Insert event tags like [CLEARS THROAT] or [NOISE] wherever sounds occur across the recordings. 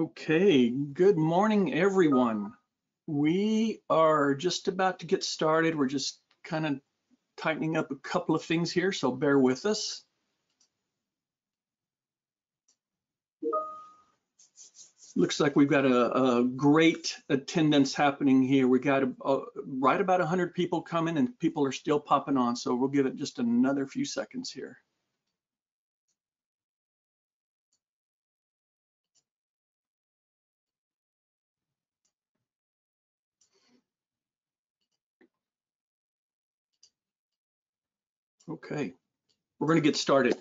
Okay, good morning, everyone. We are just about to get started. We're just kind of tightening up a couple of things here, so bear with us. Looks like we've got a, a great attendance happening here. We got a, a, right about 100 people coming and people are still popping on, so we'll give it just another few seconds here. Okay, we're going to get started.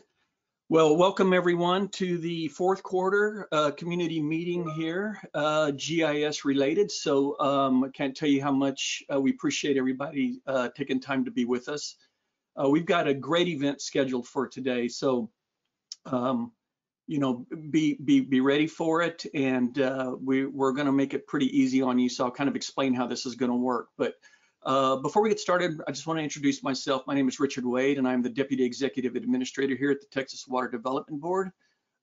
Well, welcome everyone to the fourth quarter uh, community meeting here, uh, GIS related. So um, I can't tell you how much uh, we appreciate everybody uh, taking time to be with us. Uh, we've got a great event scheduled for today. So, um, you know, be, be, be ready for it. And uh, we, we're going to make it pretty easy on you. So I'll kind of explain how this is going to work. But uh, before we get started, I just want to introduce myself. My name is Richard Wade, and I'm the Deputy Executive Administrator here at the Texas Water Development Board.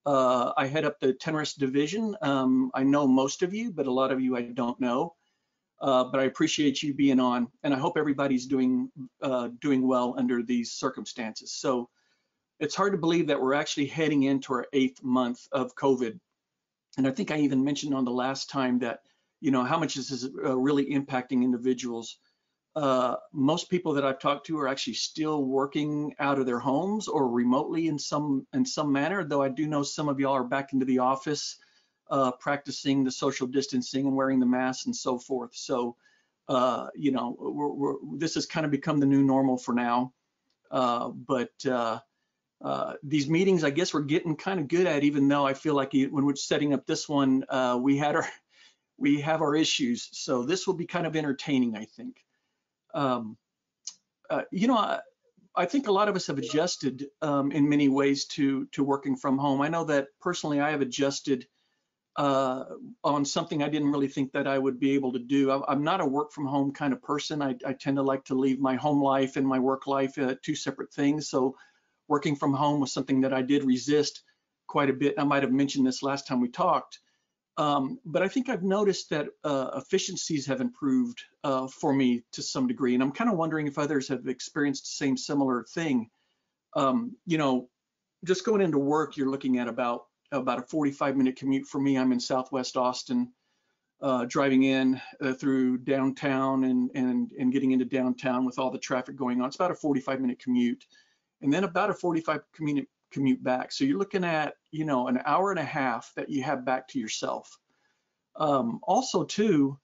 Uh, I head up the TNRIS division. Um, I know most of you, but a lot of you I don't know. Uh, but I appreciate you being on, and I hope everybody's doing uh, doing well under these circumstances. So it's hard to believe that we're actually heading into our eighth month of COVID, and I think I even mentioned on the last time that you know how much this is uh, really impacting individuals uh, most people that I've talked to are actually still working out of their homes or remotely in some in some manner. Though I do know some of y'all are back into the office, uh, practicing the social distancing and wearing the masks and so forth. So, uh, you know, we're, we're, this has kind of become the new normal for now. Uh, but uh, uh, these meetings, I guess, we're getting kind of good at. Even though I feel like when we're setting up this one, we had our we have our issues. So this will be kind of entertaining, I think um, uh, you know, I, I, think a lot of us have adjusted um, in many ways to to working from home. I know that personally, I have adjusted uh, on something I didn't really think that I would be able to do. I, am not a work from home kind of person. I, I, tend to like to leave my home life and my work life uh, two separate things. So working from home was something that I did resist quite a bit. I might have mentioned this last time we talked. Um, but I think I've noticed that uh, efficiencies have improved uh, for me to some degree, and I'm kind of wondering if others have experienced the same similar thing. Um, you know, just going into work, you're looking at about about a 45 minute commute for me. I'm in Southwest Austin, uh, driving in uh, through downtown and and and getting into downtown with all the traffic going on. It's about a 45 minute commute, and then about a 45 commute commute back. So you're looking at, you know, an hour and a half that you have back to yourself. Um, also, too,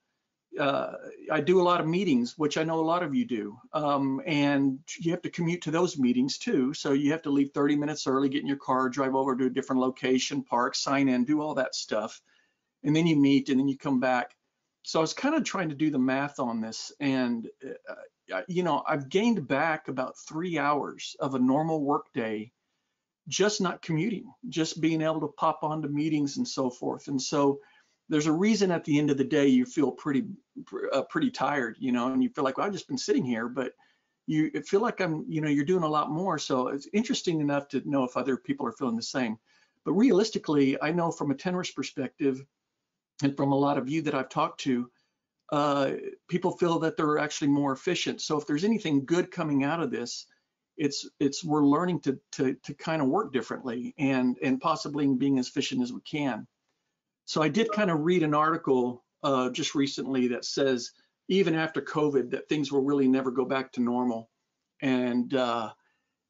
uh, I do a lot of meetings, which I know a lot of you do, um, and you have to commute to those meetings too. So you have to leave 30 minutes early, get in your car, drive over to a different location, park, sign in, do all that stuff, and then you meet, and then you come back. So I was kind of trying to do the math on this, and uh, you know, I've gained back about three hours of a normal workday just not commuting, just being able to pop onto meetings and so forth. And so there's a reason at the end of the day you feel pretty uh, pretty tired, you know, and you feel like well, I've just been sitting here, but you feel like I'm, you know, you're doing a lot more. So it's interesting enough to know if other people are feeling the same. But realistically, I know from a TNRIS perspective, and from a lot of you that I've talked to, uh, people feel that they're actually more efficient. So if there's anything good coming out of this, it's it's we're learning to to to kind of work differently and and possibly being as efficient as we can. So I did kind of read an article uh, just recently that says even after COVID that things will really never go back to normal, and uh,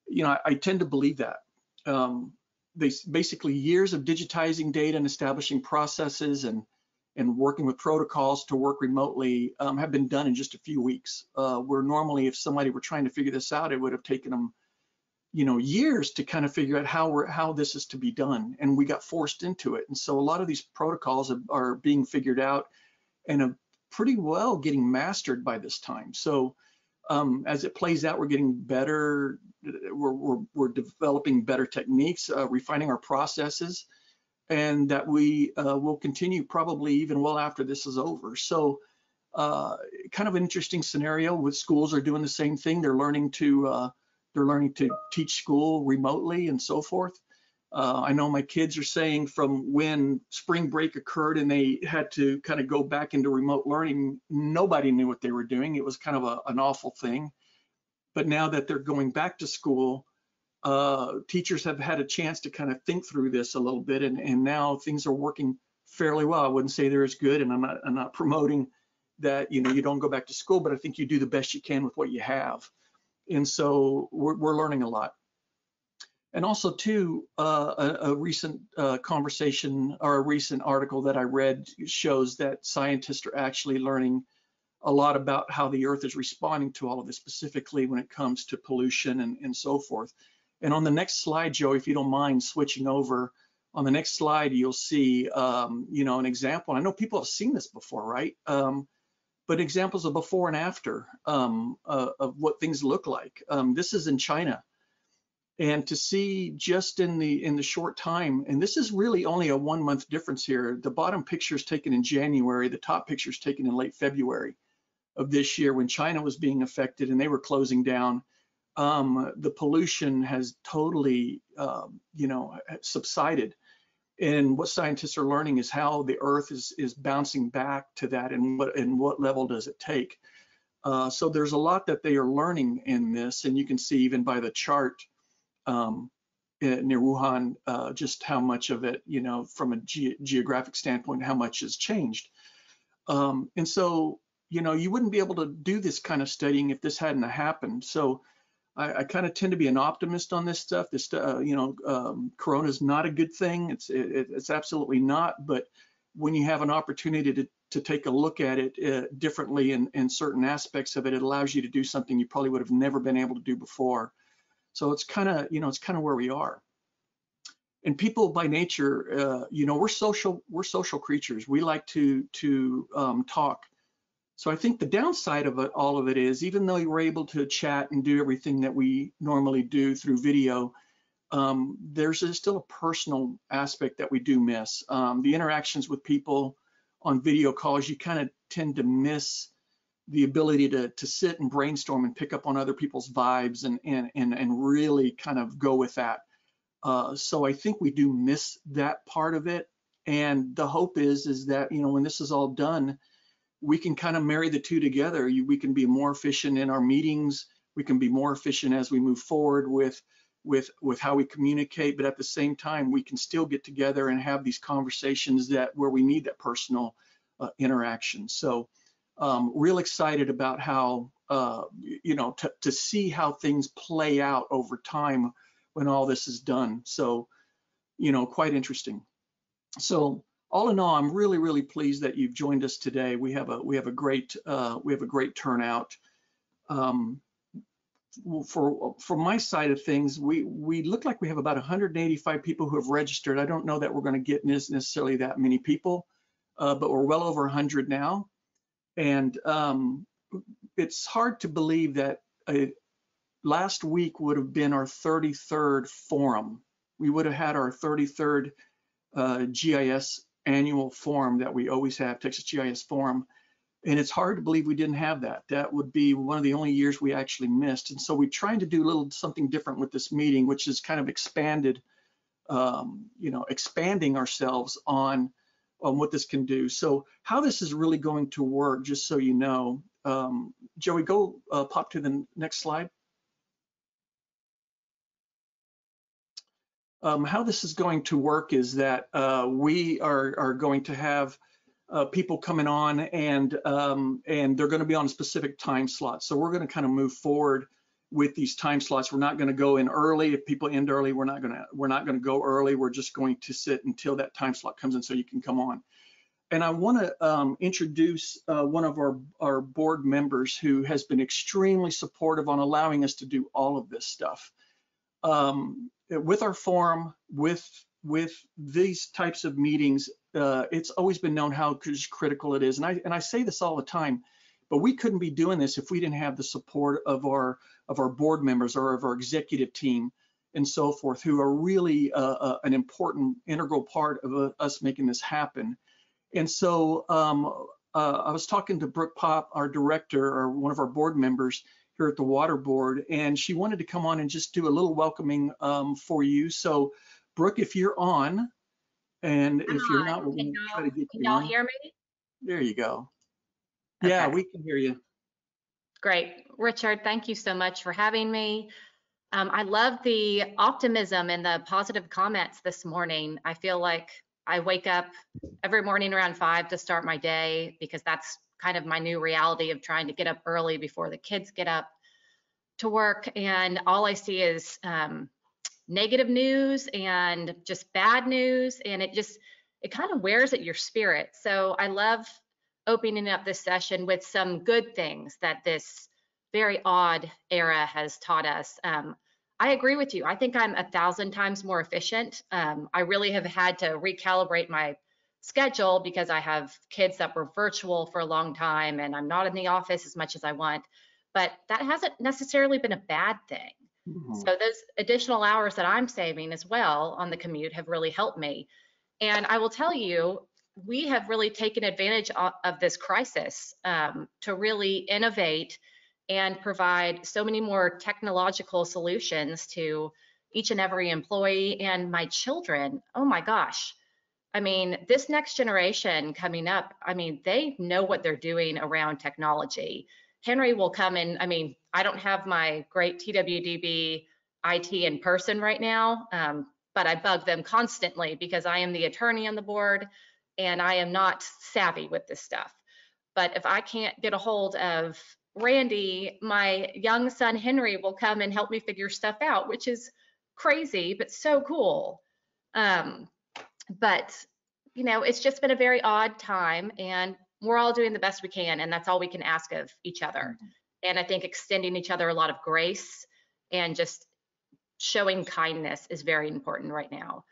you know I, I, tend to believe that. Um, they basically years of digitizing data and establishing processes and and working with protocols to work remotely um, have been done in just a few weeks. Uh, where normally, if somebody were trying to figure this out, it would have taken them, you know, years to kind of figure out how we're how this is to be done, and we got forced into it. And so a lot of these protocols are, are being figured out and are pretty well getting mastered by this time. So um, as it plays out, we're getting better. We're we're, we're developing better techniques, uh, refining our processes and that we uh, will continue probably even well after this is over. So uh, kind of an interesting scenario with schools are doing the same thing. They're learning to uh, they're learning to teach school remotely and so forth. Uh, I know my kids are saying from when spring break occurred and they had to kind of go back into remote learning, nobody knew what they were doing. It was kind of a, an awful thing. But now that they're going back to school, uh, teachers have had a chance to kind of think through this a little bit, and, and now things are working fairly well. I wouldn't say they're as good, and I'm not, I'm not promoting that you know you don't go back to school, but I think you do the best you can with what you have. And so we're, we're learning a lot. And also too, uh, a, a, recent uh, conversation or a recent article that I read shows that scientists are actually learning a lot about how the Earth is responding to all of this, specifically when it comes to pollution and, and so forth. And on the next slide, Joe, if you don't mind switching over, on the next slide, you'll see, um, you know, an example. I know people have seen this before, right? Um, but examples of before and after um, uh, of what things look like. Um, this is in China and to see just in the in the short time and this is really only a one month difference here the bottom picture is taken in january the top picture is taken in late february of this year when china was being affected and they were closing down um, the pollution has totally um, you know subsided and what scientists are learning is how the earth is is bouncing back to that and what and what level does it take uh, so there's a lot that they are learning in this and you can see even by the chart um, near Wuhan, uh, just how much of it, you know, from a ge geographic standpoint, how much has changed. Um, and so, you know, you wouldn't be able to do this kind of studying if this hadn't happened. So I, I kind of tend to be an optimist on this stuff. This, uh, you know, um, Corona is not a good thing. It's it, it's absolutely not. But when you have an opportunity to to take a look at it uh, differently in, in certain aspects of it, it allows you to do something you probably would have never been able to do before. So it's kind of, you know, it's kind of where we are. And people by nature, uh, you know, we're social, we're social creatures. We like to to um, talk. So I think the downside of it, all of it is, even though we're able to chat and do everything that we normally do through video, um, there's a, still a personal aspect that we do miss. Um, the interactions with people on video calls, you kind of tend to miss the ability to to sit and brainstorm and pick up on other people's vibes and and and, and really kind of go with that. Uh, so I think we do miss that part of it. And the hope is is that you know when this is all done, we can kind of marry the two together. You, we can be more efficient in our meetings. We can be more efficient as we move forward with with with how we communicate. But at the same time, we can still get together and have these conversations that where we need that personal uh, interaction. So um, real excited about how, uh, you know, to, to see how things play out over time when all this is done. So, you know, quite interesting. So all in all, I'm really, really pleased that you've joined us today. We have a we have a great uh, we have a great turnout. Um, for from my side of things, we we look like we have about 185 people who have registered. I don't know that we're going to get necessarily that many people, uh, but we're well over 100 now. And um, it's hard to believe that last week would have been our 33rd forum. We would have had our 33rd uh, GIS annual forum that we always have, Texas GIS forum. And it's hard to believe we didn't have that. That would be one of the only years we actually missed. And so we're trying to do a little something different with this meeting, which is kind of expanded, um, you know, expanding ourselves on on what this can do. So how this is really going to work, just so you know, um, Joey, go uh, pop to the next slide. Um, how this is going to work is that uh, we are, are going to have uh, people coming on and um, and they're going to be on a specific time slot. So we're going to kind of move forward with these time slots. We're not going to go in early. If people end early, we're not going to we're not going to go early. We're just going to sit until that time slot comes in so you can come on. And I want to um, introduce uh, one of our, our board members who has been extremely supportive on allowing us to do all of this stuff. Um, with our forum, with with these types of meetings, uh, it's always been known how critical it is. And I and I say this all the time, but we couldn't be doing this if we didn't have the support of our of our board members or of our executive team and so forth, who are really uh, uh, an important integral part of uh, us making this happen. And so um, uh, I was talking to Brooke Paup, our director, or one of our board members here at the Water Board, and she wanted to come on and just do a little welcoming um, for you. So Brooke, if you're on, and if you're not, we're Can going to try to get Can you y'all on. hear me? There you go. Yeah, we can hear you. Great. Richard, thank you so much for having me. Um, I love the optimism and the positive comments this morning. I feel like I wake up every morning around five to start my day because that's kind of my new reality of trying to get up early before the kids get up to work. And all I see is um, negative news and just bad news. And it just, it kind of wears at your spirit. So I love opening up this session with some good things that this very odd era has taught us. Um, I agree with you. I think I'm a thousand times more efficient. Um, I really have had to recalibrate my schedule because I have kids that were virtual for a long time and I'm not in the office as much as I want. But that hasn't necessarily been a bad thing. Mhm. So those additional hours that I'm saving as well on the commute have really helped me. And I will tell you, we have really taken advantage of this crisis um, to really innovate and provide so many more technological solutions to each and every employee and my children. Oh my gosh. I mean, this next generation coming up, I mean, they know what they're doing around technology. Henry will come in. I mean, I don't have my great TWDB IT in person right now, um, but I bug them constantly because I am the attorney on the board and I am not savvy with this stuff. But if I can't get a hold of Randy, my young son Henry will come and help me figure stuff out, which is crazy, but so cool. Um, but, you know, it's just been a very odd time and we're all doing the best we can. And that's all we can ask of each other. And I think extending each other a lot of grace and just showing kindness is very important right now.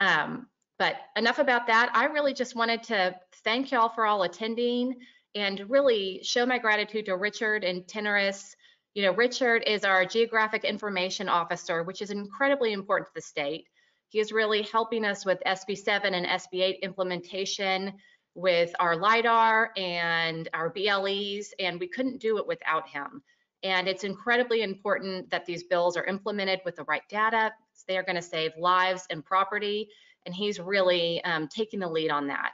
Um, but enough about that. I really just wanted to thank y'all for all attending and really show my gratitude to Richard and TNRIS. You know, Richard is our Geographic Information Officer, which is incredibly important to the state. He is really helping us with SB7 and SB8 implementation with our LIDAR and our BLEs, and we couldn't do it without him. And it's incredibly important that these bills are implemented with the right data. They are going to save lives and property, and he's really um, taking the lead on that.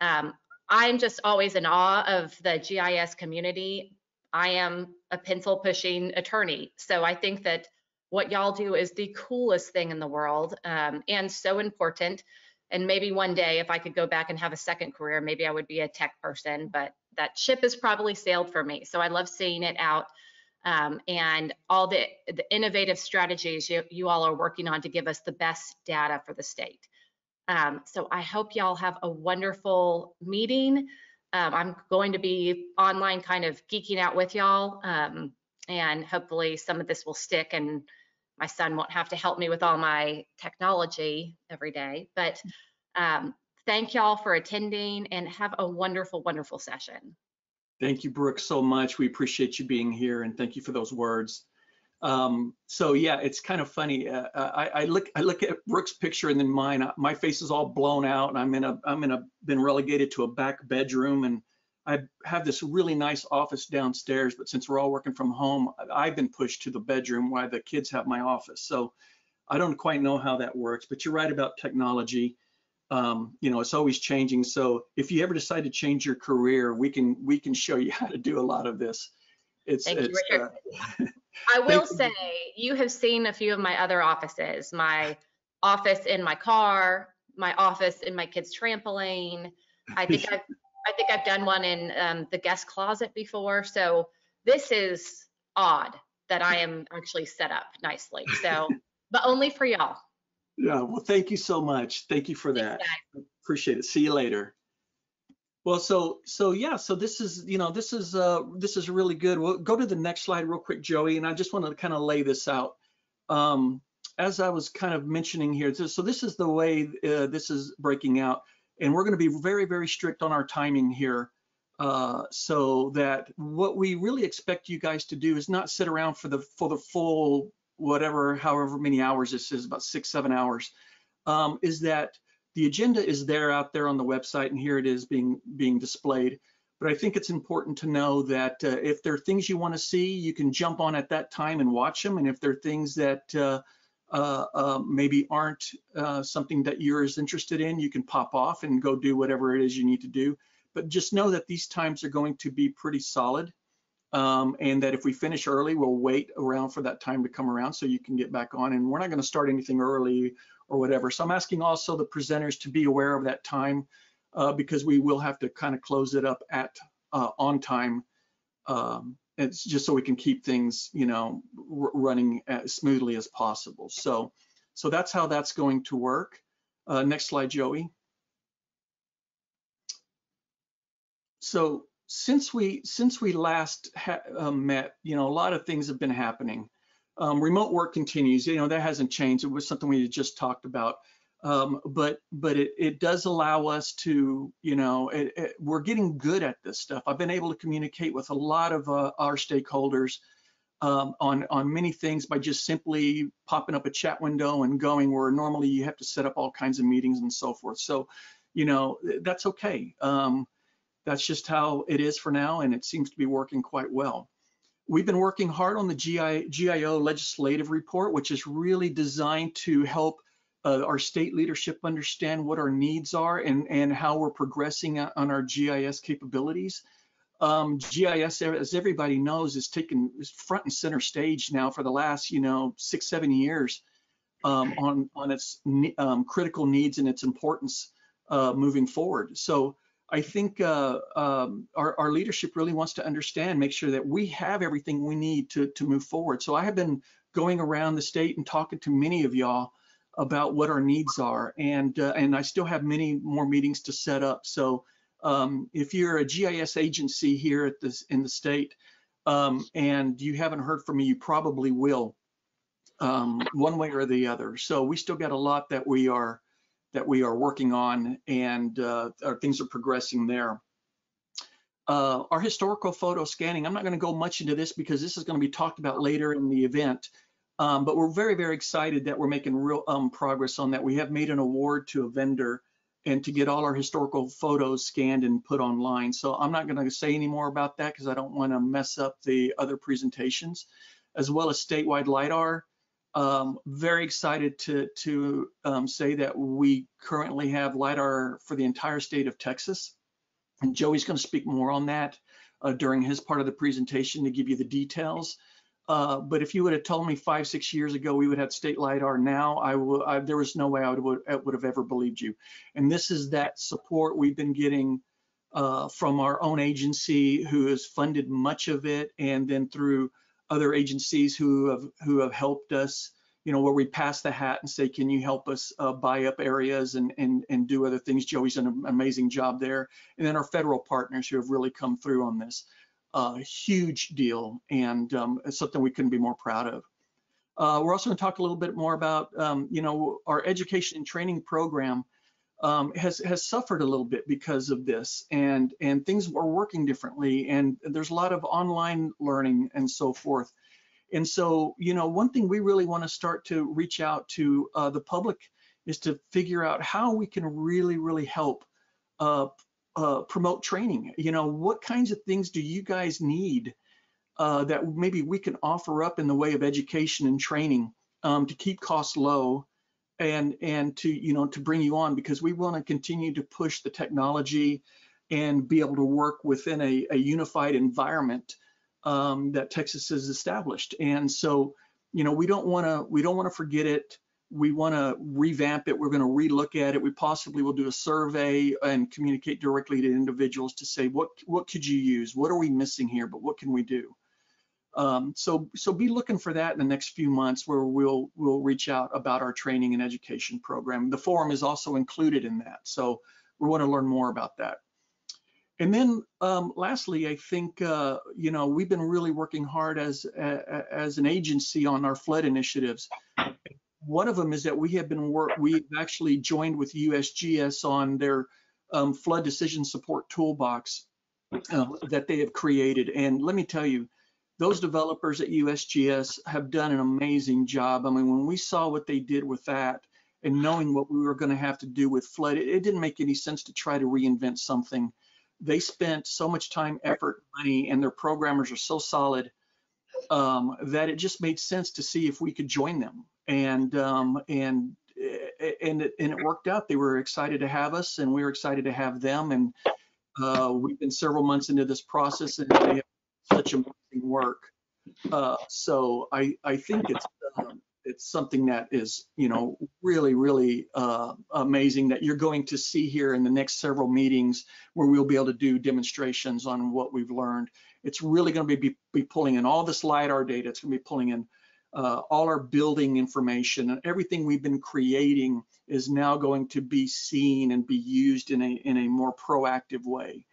Um, I'm just always in awe of the GIS community. I am a pencil pushing attorney, so I think that what y'all do is the coolest thing in the world um, and so important. And maybe one day, if I could go back and have a second career, maybe I would be a tech person, but that ship has probably sailed for me. So I love seeing it out um, and all the, the innovative strategies you, you all are working on to give us the best data for the state. Um, so I hope y'all have a wonderful meeting. Um, I'm going to be online kind of geeking out with y'all um, and hopefully some of this will stick and my son won't have to help me with all my technology every day. But um, thank y'all for attending and have a wonderful, wonderful session. Thank you, Brooke, so much. We appreciate you being here and thank you for those words. Um, so yeah, it's kind of funny. Uh, I, I look, I look at Brooke's picture and then mine. uh, My face is all blown out, and I'm in a, I'm in a, been relegated to a back bedroom, and I have this really nice office downstairs. But since we're all working from home, I've been pushed to the bedroom while the kids have my office. So I don't quite know how that works. But you're right about technology. Um, you know, it's always changing. So if you ever decide to change your career, we can, we can show you [LAUGHS] how to do a lot of this. It's, Thank you, Richard. uh, [LAUGHS] I will say, you have seen a few of my other offices, my office in my car, my office in my kid's trampoline. I think [LAUGHS] I've, I think I've done one in um, the guest closet before. So this is odd that I am actually set up nicely. So, [LAUGHS] but only for y'all. Yeah, well, thank you so much. Thank you for that. Appreciate it. See you later. Well, so so yeah, so this is you know this is uh this is really good. We'll go to the next slide real quick, Joey, and I just want to kind of lay this out. Um, as I was kind of mentioning here, so so this is the way uh, this is breaking out, and we're going to be very very strict on our timing here, uh, so that what we really expect you guys to do is not sit around for the for the full whatever however many hours this is about six seven hours, um, is that the agenda is there out there on the website and here it is being being displayed. But i think it's important to know that uh, if there are things you want to see you can jump on at that time and watch them and if there are things that uh, maybe aren't uh, something that you're as interested in, you can pop off and go do whatever it is you need to do. But just know that these times are going to be pretty solid. Um, and that if we finish early, we'll wait around for that time to come around so you can get back on. And we're not going to start anything early or whatever. So I'm asking also the presenters to be aware of that time uh, because we will have to kind of close it up at uh, on time. Um, it's just so we can keep things, you know, running as smoothly as possible. So, so that's how that's going to work. Uh, next slide, Joey. So since we since we last um, met, you know, a lot of things have been happening. Um, remote work continues. You know, that hasn't changed. It was something we just talked about. Um, but but it, it does allow us to, you know, it, it, we're getting good at this stuff. I've been able to communicate with a lot of uh, our stakeholders um, on on many things by just simply popping up a chat window and going where normally you have to set up all kinds of meetings and so forth. So, you know, that's okay. Um, that's just how it is for now, and it seems to be working quite well. We've been working hard on the GI, GIO legislative report, which is really designed to help uh, our state leadership understand what our needs are and, and how we're progressing on our GIS capabilities. Um, GIS, as everybody knows, is taken front and center stage now for the last, you know, six, seven years um, on, on its um, critical needs and its importance uh, moving forward. So I think uh, um, our, our, leadership really wants to understand, make sure that we have everything we need to, to move forward. So I have been going around the state and talking to many of y'all about what our needs are, and uh, and I still have many more meetings to set up. So um, if you're a GIS agency here at this in the state um, and you haven't heard from me, you probably will, um, one way or the other. So we still got a lot that we are that we are working on and uh, our things are progressing there. Uh, our historical photo scanning, I'm not going to go much into this because this is going to be talked about later in the event, um, but we're very, very excited that we're making real um, progress on that. We have made an award to a vendor and to get all our historical photos scanned and put online. So I'm not going to say any more about that because I don't want to mess up the other presentations, as well as statewide LIDAR. Um, very excited to, to um, say that we currently have LIDAR for the entire state of Texas. And Joey's going to speak more on that uh, during his part of the presentation to give you the details. Uh, but if you would have told me five, six years ago we would have state LIDAR now, I would, I, there was no way I would, would have ever believed you. And this is that support we've been getting uh, from our own agency who has funded much of it and then through other agencies who have who have helped us you know where we pass the hat and say can you help us uh, buy up areas and and and do other things? Joey's done an amazing job there. And then our federal partners who have really come through on this uh, huge deal and um, it's something we couldn't be more proud of uh, we're also going to talk a little bit more about um, you know our education and training program um, has has suffered a little bit because of this, and and things are working differently, and there's a lot of online learning and so forth. And so, you know, one thing we really want to start to reach out to uh, the public is to figure out how we can really, really help uh, uh, promote training. You know, what kinds of things do you guys need uh, that maybe we can offer up in the way of education and training um, to keep costs low and and to you know to bring you on because we want to continue to push the technology and be able to work within a, a unified environment um, that Texas has established. And so, you know, we don't want to we don't want to forget it. We want to revamp it. We're going to relook at it. We possibly will do a survey and communicate directly to individuals to say what what could you use? What are we missing here? But what can we do? Um, so, so be looking for that in the next few months where we'll, we'll reach out about our training and education program. The forum is also included in that. So we want to learn more about that. And then um, lastly, I think, uh, you know, we've been really working hard as, as an agency on our flood initiatives. One of them is that we have been work, we've actually joined with USGS on their um, flood decision support toolbox uh, that they have created. And let me tell you, those developers at USGS have done an amazing job. I mean, when we saw what they did with that and knowing what we were going to have to do with flood, it, it, didn't make any sense to try to reinvent something. They spent so much time, effort, money, and their programmers are so solid um, that it just made sense to see if we could join them. And um, and and it, and it worked out. They were excited to have us, and we were excited to have them. And uh, we've been several months into this process, and they have such amazing work. Uh, so I I think it's um, it's something that is you know really really uh, amazing that you're going to see here in the next several meetings where we'll be able to do demonstrations on what we've learned. It's really going to be, be pulling in all this lidar data. It's going to be pulling in uh, all our building information and everything we've been creating is now going to be seen and be used in a in a more proactive way.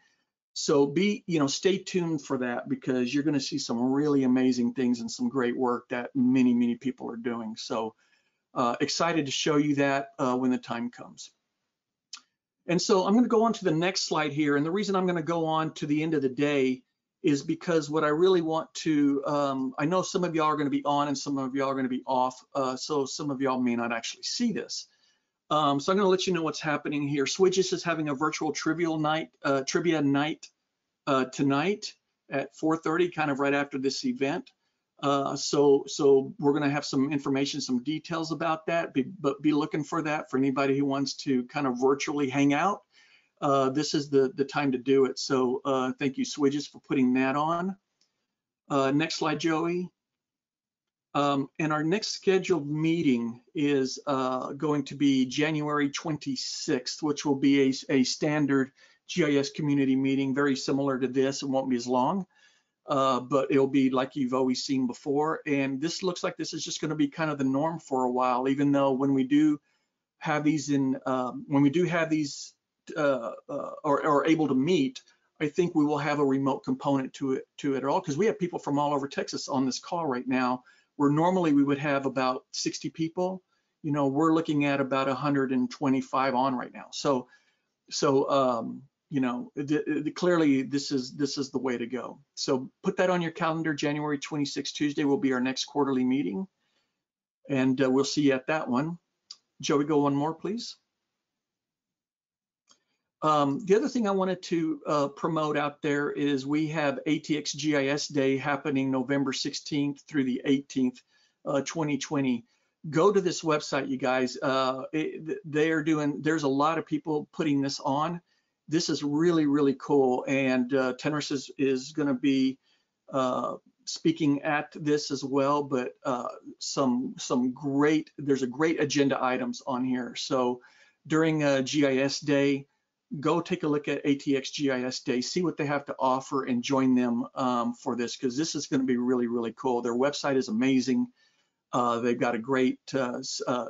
So be, you know, stay tuned for that because you're going to see some really amazing things and some great work that many, many people are doing. So uh, excited to show you that uh, when the time comes. And so I'm going to go on to the next slide here. And the reason I'm going to go on to the end of the day is because what I really want to, um, I know some of y'all are going to be on and some of y'all are going to be off. Uh, so some of y'all may not actually see this. Um, so I'm going to let you know what's happening here. Swidgis is having a virtual trivial night, uh, trivia night uh, tonight at 4:30, kind of right after this event. Uh, so, so we're going to have some information, some details about that. Be, but be looking for that for anybody who wants to kind of virtually hang out. Uh, this is the the time to do it. So, uh, thank you, Swidgis, for putting that on. Uh, next slide, Joey. Um, and our next scheduled meeting is uh, going to be January 26th, which will be a, a, standard GIS community meeting, very similar to this. It won't be as long, uh, but it'll be like you've always seen before. And this looks like this is just going to be kind of the norm for a while, even though when we do have these in, um, when we do have these uh, uh or are able to meet, I think we will have a remote component to it to it all because we have people from all over Texas on this call right now where normally we would have about 60 people, you know, we're looking at about 125 on right now. So, so um, you know, the, the, clearly this is this is the way to go. So put that on your calendar. January 26th, Tuesday will be our next quarterly meeting, and uh, we'll see you at that one. Joey, go one more, please. Um, the other thing I wanted to uh, promote out there is we have ATX GIS Day happening November 16th through the 18th, uh, 2020. Go to this website, you guys. Uh, it, they are doing, there's a lot of people putting this on. This is really, really cool. And uh, is, is going to be uh, speaking at this as well, but uh, some, some great, there's a great agenda items on here. So during uh, GIS Day, go take a look at ATX GIS Day, see what they have to offer and join them um, for this because this is going to be really, really cool. Their website is amazing. Uh, they've got a great uh, uh,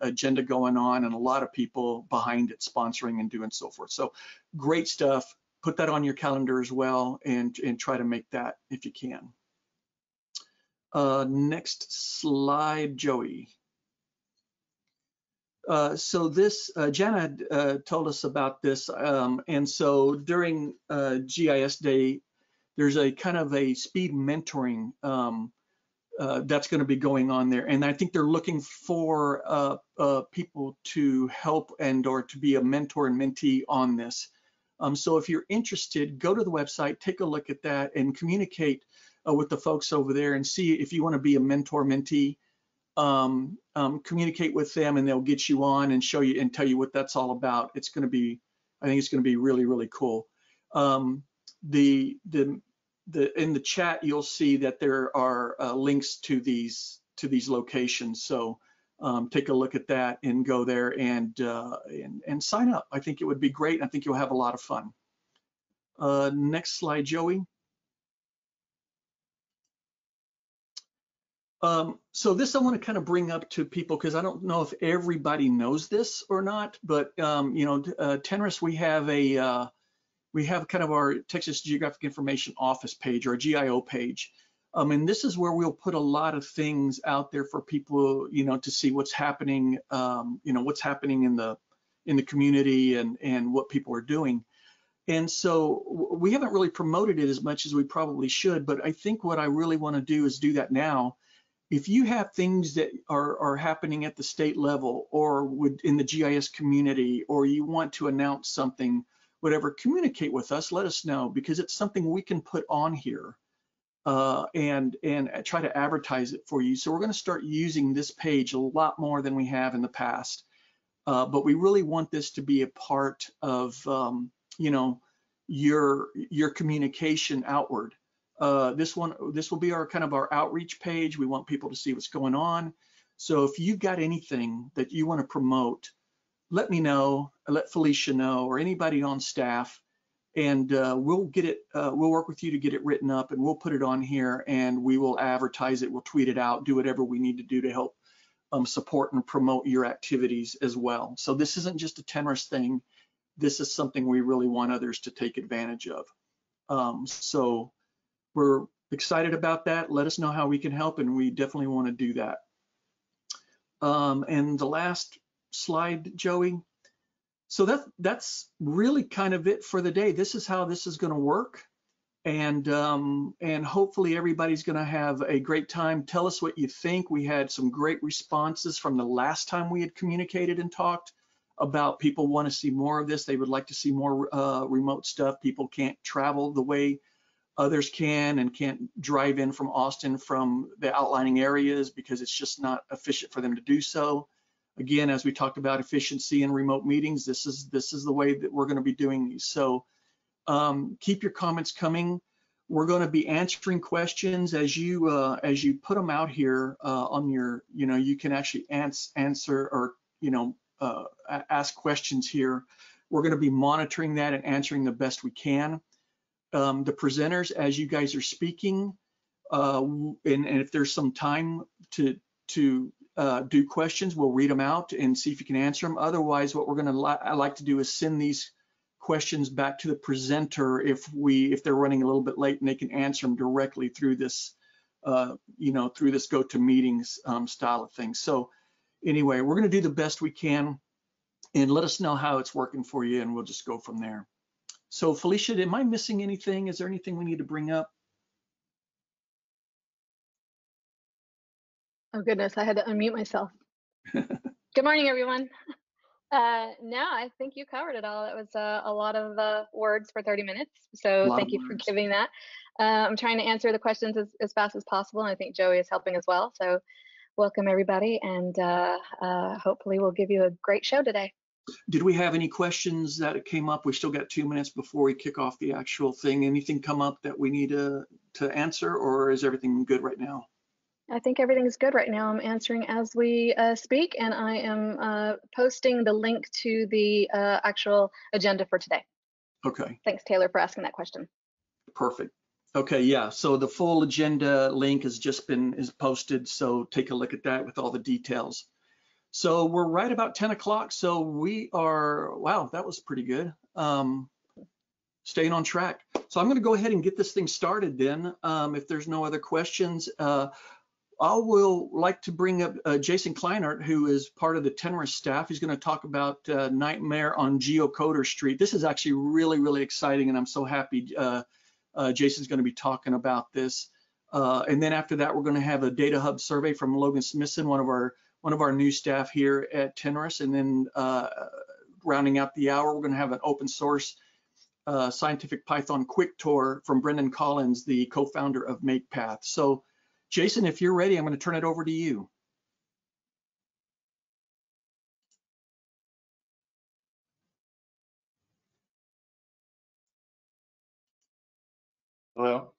agenda going on and a lot of people behind it sponsoring and doing so forth. So great stuff. Put that on your calendar as well and, and try to make that if you can. Uh, next slide, Joey. Uh, so this, uh, Jana uh, told us about this, um, and so during uh, GIS Day, there's a kind of a speed mentoring um, uh, that's going to be going on there, and I think they're looking for people to help and or to be a mentor and mentee on this. Um, so if you're interested, go to the website, take a look at that, and communicate with the folks over there and see if you want to be a mentor mentee um, um, communicate with them and they'll get you on and show you and tell you what that's all about. It's going to be, I think it's going to be really, really cool. Um, the, the, the, in the chat, you'll see that there are uh, links to these, to these locations. So um, take a look at that and go there and, uh, and, and sign up. I think it would be great. I think you'll have a lot of fun. Uh, next slide, Joey. Um, so this I want to kind of bring up to people because I don't know if everybody knows this or not, but um, you know, uh, TNRIS, we have a uh, we have kind of our Texas Geographic Information Office page or GIO page. Um, and this is where we'll put a lot of things out there for people, you know, to see what's happening, um, you know, what's happening in the in the community and and what people are doing. And so we haven't really promoted it as much as we probably should, but I think what I really want to do is do that now if you have things that are, are happening at the state level or would in the GIS community, or you want to announce something, whatever, communicate with us, let us know because it's something we can put on here uh, and and try to advertise it for you. So we're going to start using this page a lot more than we have in the past. Uh, but we really want this to be a part of um, you know your your communication outward. Uh, this one this will be our kind of our outreach page. We want people to see what's going on. So if you've got anything that you want to promote, let me know, let Felicia know, or anybody on staff and uh, we'll get it, uh, we'll work with you to get it written up and we'll put it on here and we will advertise it, we'll tweet it out, do whatever we need to do to help um, support and promote your activities as well. So this isn't just a TNRIS thing. This is something we really want others to take advantage of. Um, so we're excited about that. Let us know how we can help and we definitely want to do that. Um, and the last slide, Joey so that that's really kind of it for the day. This is how this is going to work, and um, and hopefully everybody's going to have a great time. Tell us what you think. We had some great responses from the last time we had communicated and talked about people want to see more of this. They would like to see more uh, remote stuff. People can't travel the way others can and can't drive in from Austin from the outlining areas because it's just not efficient for them to do so. Again, as we talked about efficiency in remote meetings, this is this is the way that we're going to be doing these. So um, keep your comments coming. We're going to be answering questions as you uh, as you put them out here uh, on your, you know, you can actually ans answer or you know uh, ask questions here. We're going to be monitoring that and answering the best we can. Um, the presenters, as you guys are speaking, uh, and, and, if there's some time to to uh, do questions. We'll read them out and see if you can answer them. Otherwise, what we're going to li I like to do is send these questions back to the presenter if we if they're running a little bit late and they can answer them directly through this uh, you know through this go to meetings um, style of thing. So anyway, we're going to do the best we can and let us know how it's working for you and we'll just go from there. So Felicia, am I missing anything? Is there anything we need to bring up? Oh goodness, I had to unmute myself. [LAUGHS] Good morning, everyone. Uh, no, I think you covered it all. That was uh, a lot of uh, words for 30 minutes. So thank you for giving that. Uh, I'm trying to answer the questions as, as, fast as possible, and I think Joey is helping as well. So welcome everybody, and uh, uh, hopefully we'll give you a great show today. Did we have any questions that came up? We still got two minutes before we kick off the actual thing. Anything come up that we need to, to answer, or is everything good right now? I think everything's good right now. I'm answering as we uh, speak, and I am uh, posting the link to the uh, actual agenda for today. Okay. Thanks, Taylor, for asking that question. Perfect. Okay, yeah. So the full agenda link has just been is posted. So take a look at that with all the details. So we're right about 10 o'clock. So we are, wow, that was pretty good. Um, staying on track. So I'm going to go ahead and get this thing started then. Um, if there's no other questions, uh, I will like to bring up uh, Jason Kleinert, who is part of the TNRIS staff. He's going to talk about uh, Nightmare on Geocoder Street. This is actually really, really exciting, and I'm so happy uh, uh Jason's going to be talking about this. Uh, and then after that, we're going to have a data hub survey from Logan Smithson, one of our one of our new staff here at TNRIS. And then uh, rounding out the hour, we're going to have an open source scientific Python quick tour from Brendan Collins, the co-founder of MakePath. So Jason, if you're ready, I'm going to turn it over to you. Hello.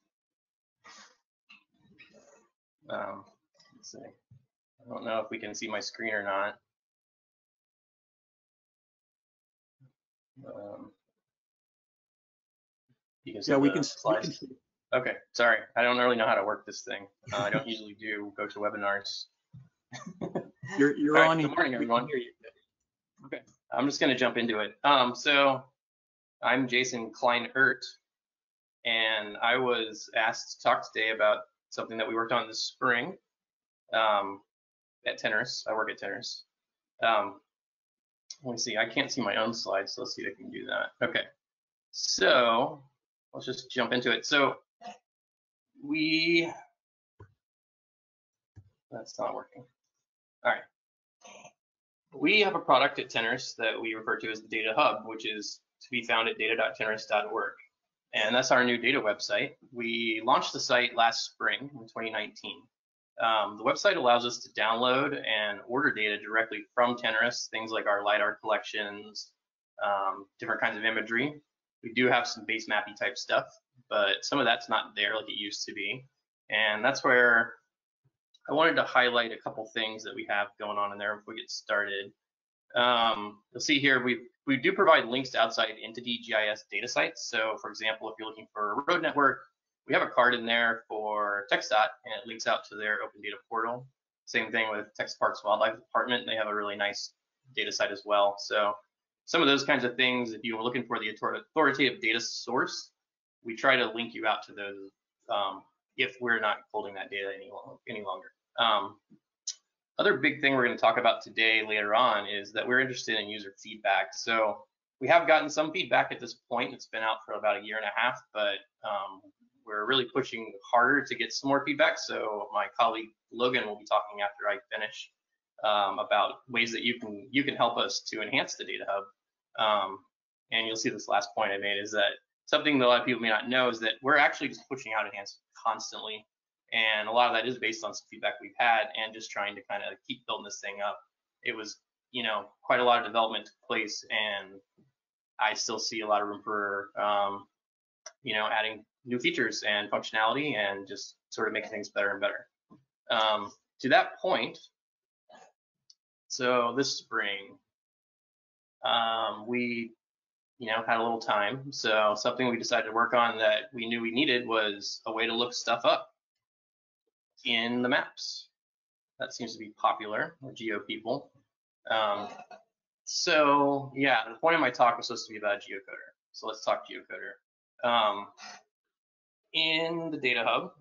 Um, let's see. I don't know if we can see my screen or not. Um, you can see yeah, we can, we can see. Okay, sorry. I don't really know how to work this thing. Uh, I don't usually do go to webinars. [LAUGHS] you're you're right, on. Good morning, everyone. Okay, I'm just gonna jump into it. Um, so I'm Jason Kleinert, and I was asked to talk today about something that we worked on this spring um, at TNRIS. I work at TNRIS. Um, let me see. I can't see my own slides, so let's see if I can do that. Okay, so let's just jump into it. So we, that's not working. All right. We have a product at TNRIS that we refer to as the Data Hub, which is to be found at data.tnris.org. and that's our new data website. We launched the site last spring in 2019. Um, the website allows us to download and order data directly from TNRIS, things like our LiDAR collections, um, different kinds of imagery. We do have some base mappy type stuff, but some of that's not there like it used to be. And that's where I wanted to highlight a couple things that we have going on in there before we get started. Um, you'll see here we we do provide links to outside entity GIS data sites. So for example, if you're looking for a road network, we have a card in there for TxDOT and it links out to their open data portal. Same thing with Texas Parks Wildlife Department. They have a really nice data site as well. So some of those kinds of things, if you were looking for the authoritative data source, we try to link you out to those um, if we're not holding that data any, any longer. Um, other big thing we're going to talk about today later on is that we're interested in user feedback. So we have gotten some feedback at this point. It's been out for about a year and a half, but um, we're really pushing harder to get some more feedback. So my colleague Logan will be talking after I finish um, about ways that you can you can help us to enhance the data hub. Um, and you'll see this last point I made is that something that a lot of people may not know is that we're actually just pushing out enhancements constantly. And a lot of that is based on some feedback we've had and just trying to kind of keep building this thing up. It was, you know, quite a lot of development took place and I still see a lot of room for, um, you know, adding new features and functionality and just sort of making things better and better. Um, to that point, so this spring, um, we, you know, had a little time. So something we decided to work on that we knew we needed was a way to look stuff up in the maps. That seems to be popular with geo people. Um, so yeah, the point of my talk was supposed to be about geocoder. So let's talk geocoder. Um, in the data hub,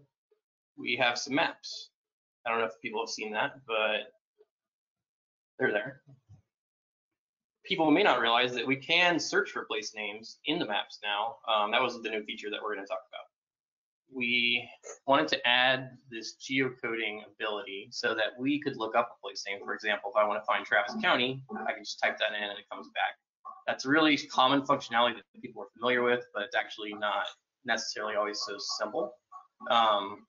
we have some maps. I don't know if people have seen that, but they're there. People may not realize that we can search for place names in the maps now. Um, that was the new feature that we're going to talk about. We wanted to add this geocoding ability so that we could look up a place name. For example, if I want to find Travis County, I can just type that in and it comes back. That's really common functionality that people are familiar with, but it's actually not necessarily always so simple. Um,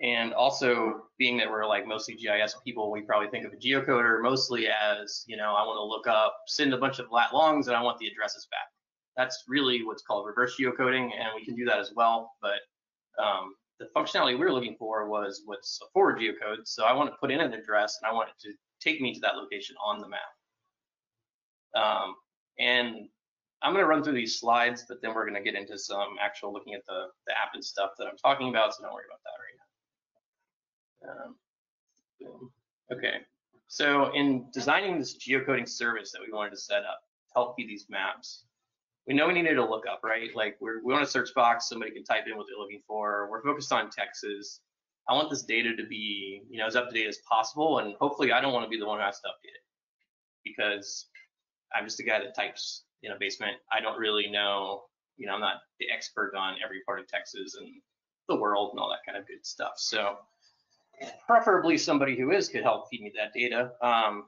and also being that we're like mostly GIS people, we probably think of a geocoder mostly as, you know, I want to look up, send a bunch of lat longs and I want the addresses back. That's really what's called reverse geocoding and we can do that as well. But um, the functionality we were looking for was what's a forward geocode. So I want to put in an address and I want it to take me to that location on the map. Um, and I'm going to run through these slides, but then we're going to get into some actual looking at the, the app and stuff that I'm talking about, so don't worry about that right now. Um, okay, so in designing this geocoding service that we wanted to set up to help feed these maps, we know we needed to look up, right? Like we want a search box, somebody can type in what they're looking for. We're focused on Texas. I want this data to be, you know, as up to date as possible, and hopefully I don't want to be the one who has to update it because I'm just a guy that types in a basement. I don't really know, you know, I'm not the expert on every part of Texas and the world and all that kind of good stuff. So preferably somebody who is could help feed me that data. Um,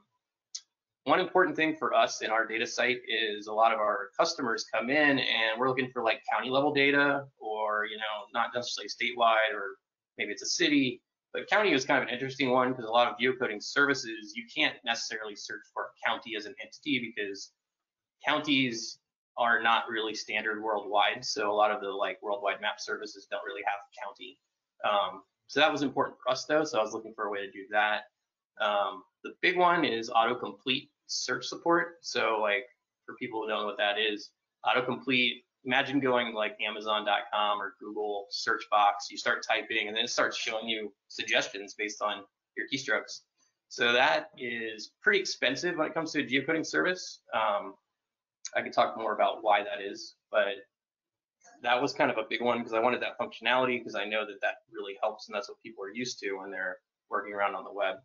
one important thing for us in our data site is a lot of our customers come in and we're looking for like county level data or, you know, not necessarily statewide or maybe it's a city, but county is kind of an interesting one because a lot of geocoding services, you can't necessarily search for a county as an entity because counties are not really standard worldwide. So a lot of the like worldwide map services don't really have county. Um, so that was important for us though. So I was looking for a way to do that. Um, the big one is autocomplete search support. So like for people who don't know what that is, autocomplete, imagine going like amazon.com or Google search box, you start typing and then it starts showing you suggestions based on your keystrokes. So that is pretty expensive when it comes to a geocoding service. Um, I could talk more about why that is, but that was kind of a big one because I wanted that functionality because I know that that really helps and that's what people are used to when they're working around on the web.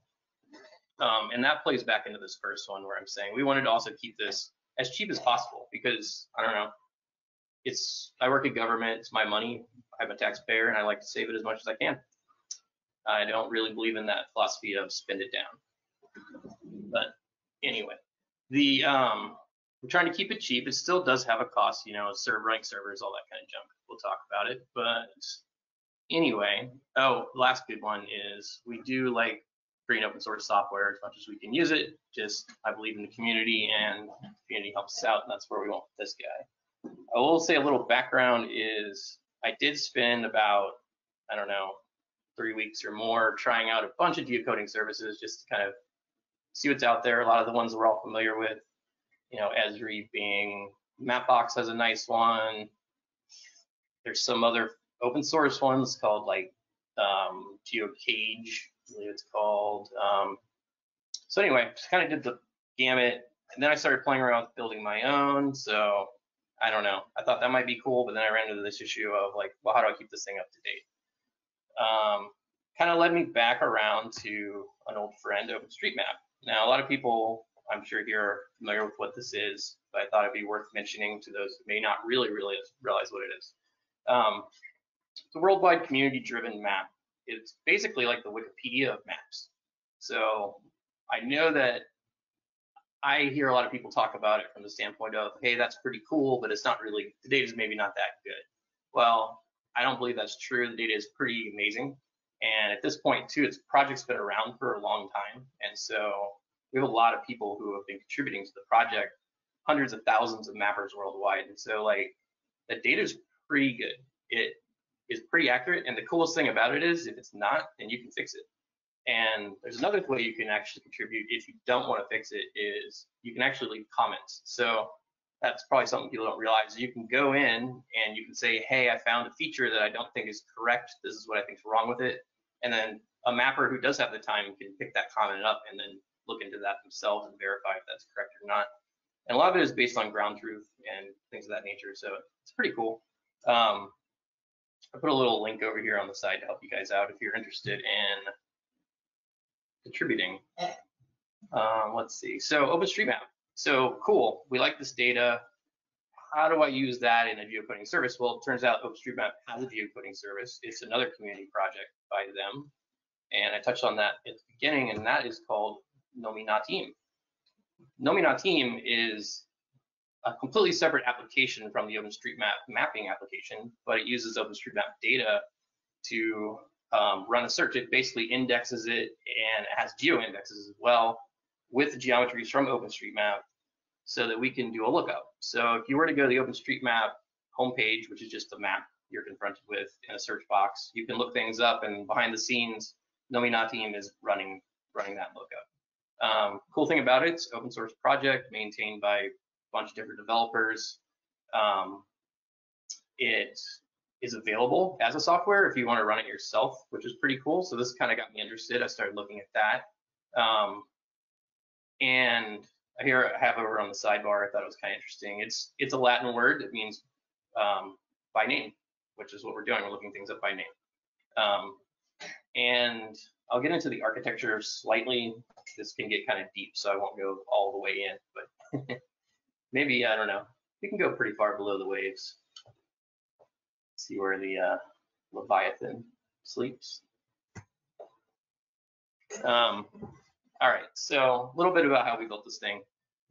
Um, and that plays back into this first one where I'm saying we wanted to also keep this as cheap as possible because I don't know, it's I work in government, it's my money, I'm a taxpayer, and I like to save it as much as I can. I don't really believe in that philosophy of spend it down. But anyway, the um, we're trying to keep it cheap. It still does have a cost, you know, serve running servers, all that kind of junk. We'll talk about it. But anyway, oh, last good one is we do like free and open source software as much as we can use it. Just I believe in the community and community helps us out, and that's where we want this guy. I will say a little background is I did spend about I don't know three weeks or more trying out a bunch of geocoding services just to kind of see what's out there. A lot of the ones we're all familiar with, you know, Esri being Mapbox has a nice one. There's some other open source ones called like um, GeoCage, I believe it's called. Um, so anyway, just kind of did the gamut, and then I started playing around with building my own. So I don't know. I thought that might be cool, but then I ran into this issue of like, well, how do I keep this thing up to date? Um, kind of led me back around to an old friend, OpenStreetMap. Now, a lot of people, I'm sure you're familiar with what this is, but I thought it'd be worth mentioning to those who may not really, really realize what it is. Um, it's a worldwide community-driven map. It's basically like the Wikipedia of maps. So I know that I hear a lot of people talk about it from the standpoint of, hey, that's pretty cool, but it's not really, the data is maybe not that good. Well, I don't believe that's true. The data is pretty amazing. And at this point, too, its project's been around for a long time. And so we have a lot of people who have been contributing to the project, hundreds of thousands of mappers worldwide. And so, like, the data is pretty good. It is pretty accurate. And the coolest thing about it is if it's not, then you can fix it. And there's another way you can actually contribute if you don't want to fix it is you can actually leave comments. So that's probably something people don't realize. You can go in and you can say, hey, I found a feature that I don't think is correct. This is what I think is wrong with it. And then a mapper who does have the time can pick that comment up and then look into that themselves and verify if that's correct or not. And a lot of it is based on ground truth and things of that nature. So it's pretty cool. Um, I put a little link over here on the side to help you guys out if you're interested in contributing. Um, let's see. So OpenStreetMap. So cool. We like this data. How do I use that in a geocoding service? Well, it turns out OpenStreetMap has a geocoding service. It's another community project by them. And I touched on that at the beginning, and that is called Nominatim. Nominatim is a completely separate application from the OpenStreetMap mapping application, but it uses OpenStreetMap data to um, run a search. It basically indexes it and it has geo indexes as well with geometries from OpenStreetMap so that we can do a lookup. So if you were to go to the OpenStreetMap homepage, which is just a map you're confronted with in a search box, you can look things up and behind the scenes, Nominatim is running running that lookup. Um, cool thing about it, it's open source project maintained by a bunch of different developers. Um, it is available as a software if you want to run it yourself, which is pretty cool. So this kind of got me interested. I started looking at that. Um, and here I have over on the sidebar, I thought it was kind of interesting. It's it's a Latin word that means um, by name, which is what we're doing. We're looking things up by name. Um, and I'll get into the architecture slightly. This can get kind of deep, so I won't go all the way in, but [LAUGHS] maybe, I don't know. We can go pretty far below the waves. See where the uh, Leviathan sleeps. Um, all right, so a little bit about how we built this thing.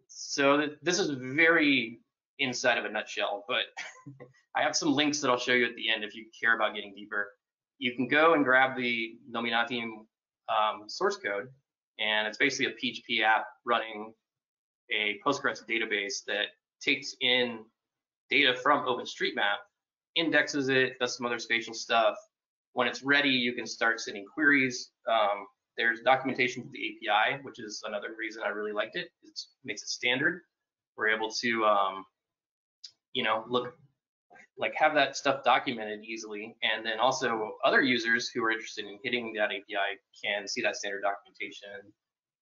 So th this is very inside of a nutshell, but [LAUGHS] I have some links that I'll show you at the end if you care about getting deeper. You can go and grab the Nominatim um, source code, and it's basically a PHP app running a Postgres database that takes in data from OpenStreetMap, indexes it, does some other spatial stuff. When it's ready, you can start sending queries. Um, there's documentation for the API, which is another reason I really liked it. It makes it standard. We're able to, um, you know, look like have that stuff documented easily, and then also other users who are interested in hitting that API can see that standard documentation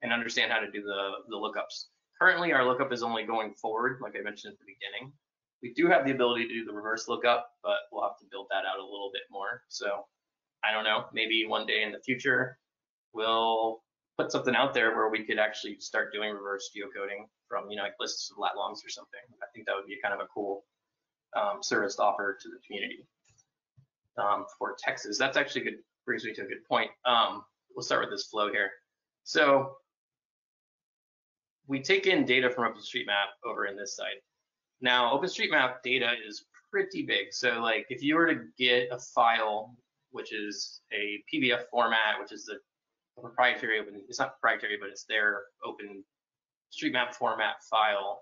and understand how to do the the lookups. Currently, our lookup is only going forward, like I mentioned at the beginning. We do have the ability to do the reverse lookup, but we'll have to build that out a little bit more. So I don't know, maybe one day in the future we'll put something out there where we could actually start doing reverse geocoding from, you know, like lists of lat longs or something. I think that would be kind of a cool um, service to offer to the community um, for Texas. That's actually good, brings me to a good point. Um, we'll start with this flow here. So we take in data from OpenStreetMap over in this side. Now, OpenStreetMap data is pretty big. So like if you were to get a file, which is a PBF format, which is the proprietary open, it's not proprietary, but it's their open streetmap format file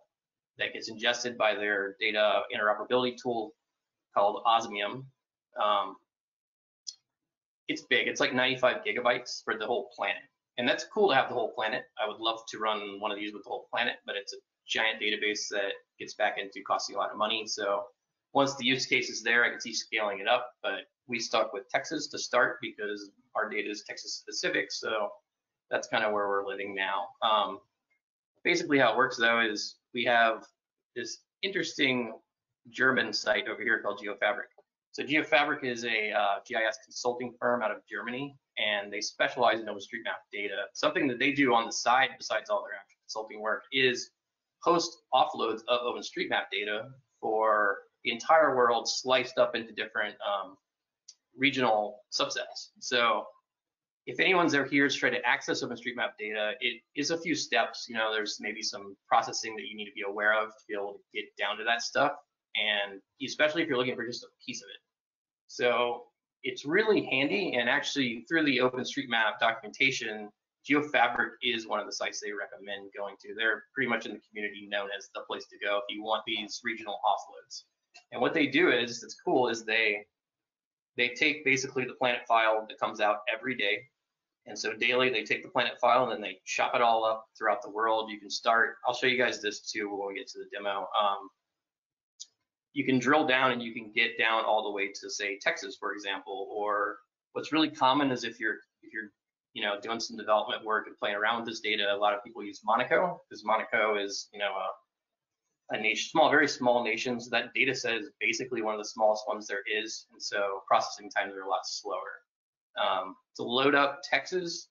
that gets ingested by their data interoperability tool called Osmium. Um, it's big. It's like 95 gigabytes for the whole planet. And that's cool to have the whole planet. I would love to run one of these with the whole planet, but it's a giant database that gets back into costing a lot of money. So once the use case is there, I can see scaling it up, but we stuck with Texas to start because our data is Texas specific. So that's kind of where we're living now. Um, basically how it works though is we have this interesting German site over here called Geofabrik. So Geofabrik is a uh, GIS consulting firm out of Germany, and they specialize in OpenStreetMap data. Something that they do on the side, besides all their actual consulting work, is host offloads of OpenStreetMap data for the entire world sliced up into different um, regional subsets. So if anyone's ever here to try to access OpenStreetMap data, it is a few steps. You know, there's maybe some processing that you need to be aware of to be able to get down to that stuff, and especially if you're looking for just a piece of it. So it's really handy, and actually through the OpenStreetMap documentation, Geofabrik is one of the sites they recommend going to. They're pretty much in the community known as the place to go if you want these regional offloads. And what they do is, it's cool, is they they take basically the planet file that comes out every day. And so daily they take the planet file and then they chop it all up throughout the world. You can start, I'll show you guys this too when we get to the demo. Um, you can drill down and you can get down all the way to say Texas, for example, or what's really common is if you're if you're you know doing some development work and playing around with this data, a lot of people use Monaco because Monaco is you know a, a nation, small, very small nations. That data set is basically one of the smallest ones there is, and so processing times are a lot slower. Um, to load up Texas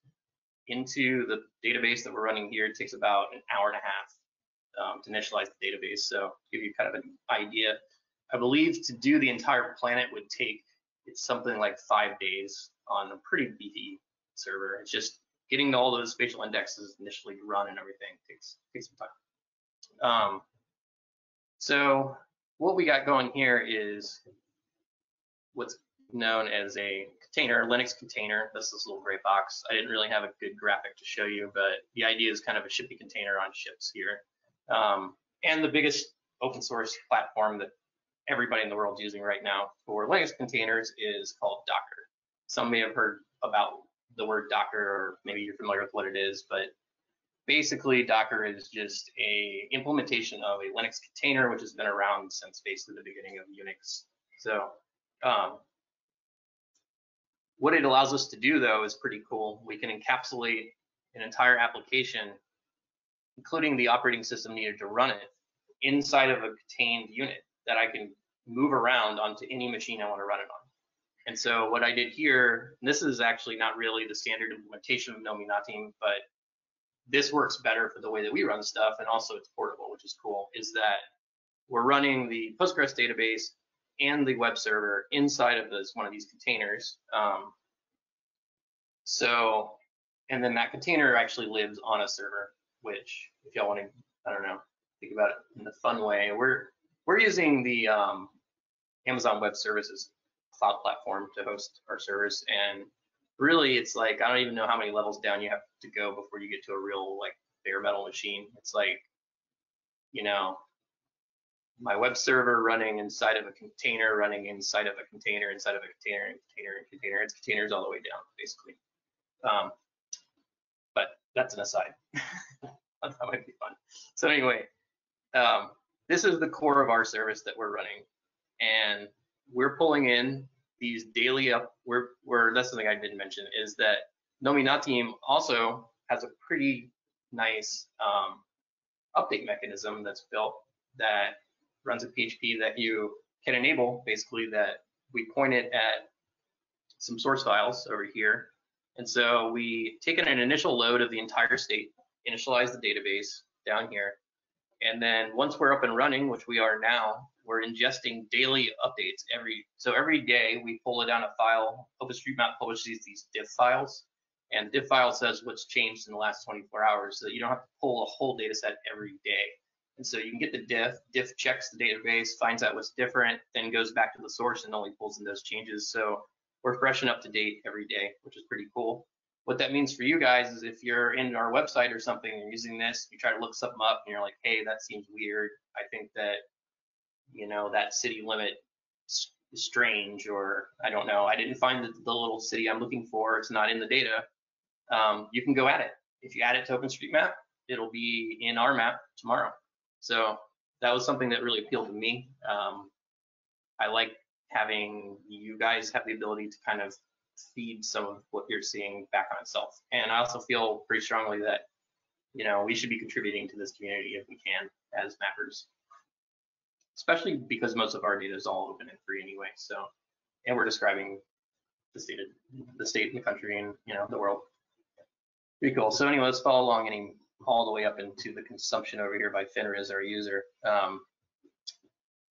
into the database that we're running here, it takes about an hour and a half um, to initialize the database. So give you kind of an idea. I believe to do the entire planet would take it's something like five days on a pretty beefy server. It's just getting all those spatial indexes initially run and everything takes takes some time. Um, so what we got going here is what's known as a container, Linux container. This little gray box. I didn't really have a good graphic to show you, but the idea is kind of a shipping container on ships here. Um, and the biggest open source platform that everybody in the world is using right now for Linux containers is called Docker. Some may have heard about the word Docker, or maybe you're familiar with what it is, but basically Docker is just a implementation of a Linux container, which has been around since basically the beginning of Unix. So um, what it allows us to do though is pretty cool. We can encapsulate an entire application including the operating system needed to run it, inside of a contained unit that I can move around onto any machine I want to run it on. And so what I did here, this is actually not really the standard implementation of Nominatim, but this works better for the way that we run stuff, and also it's portable, which is cool, is that we're running the Postgres database and the web server inside of this one of these containers. Um, so, and then that container actually lives on a server which if y'all want to, I don't know, think about it in the fun way, we're we're using the um, Amazon Web Services cloud platform to host our service, and really it's like I don't even know how many levels down you have to go before you get to a real like bare metal machine. It's like, you know, my web server running inside of a container, running inside of a container, inside of a container, and container, and container. It's containers all the way down, basically. Um, but that's an aside. [LAUGHS] that might be fun. So anyway, um, this is the core of our service that we're running, and we're pulling in these daily up. We're, we're that's something I didn't mention is that Nominatim also has a pretty nice um, update mechanism that's built that runs a PHP that you can enable basically that we point it at some source files over here and so we take an initial load of the entire state, initialize the database down here, and then once we're up and running, which we are now, we're ingesting daily updates every, so every day we pull it down a file, OpenStreetMap publishes these diff files, And diff file says what's changed in the last 24 hours so you don't have to pull a whole data set every day. And so you can get the diff, diff checks the database, finds out what's different, then goes back to the source and only pulls in those changes. So we're fresh and up to date every day, which is pretty cool. What that means for you guys is if you're in our website or something, you're using this, you try to look something up and you're like, hey, that seems weird. I think that, you know, that city limit is strange, or I don't know, I didn't find the, the little city I'm looking for, it's not in the data. Um, you can go at it. If you add it to OpenStreetMap, it'll be in our map tomorrow. So that was something that really appealed to me. Um, I like having you guys have the ability to kind of feed some of what you're seeing back on itself. And I also feel pretty strongly that, you know, we should be contributing to this community if we can as mappers, especially because most of our data is all open and free anyway. So, and we're describing the state of the state the country and, you know, the world. Pretty cool. So anyway, let's follow along any all the way up into the consumption over here by Finriz, our user. Um,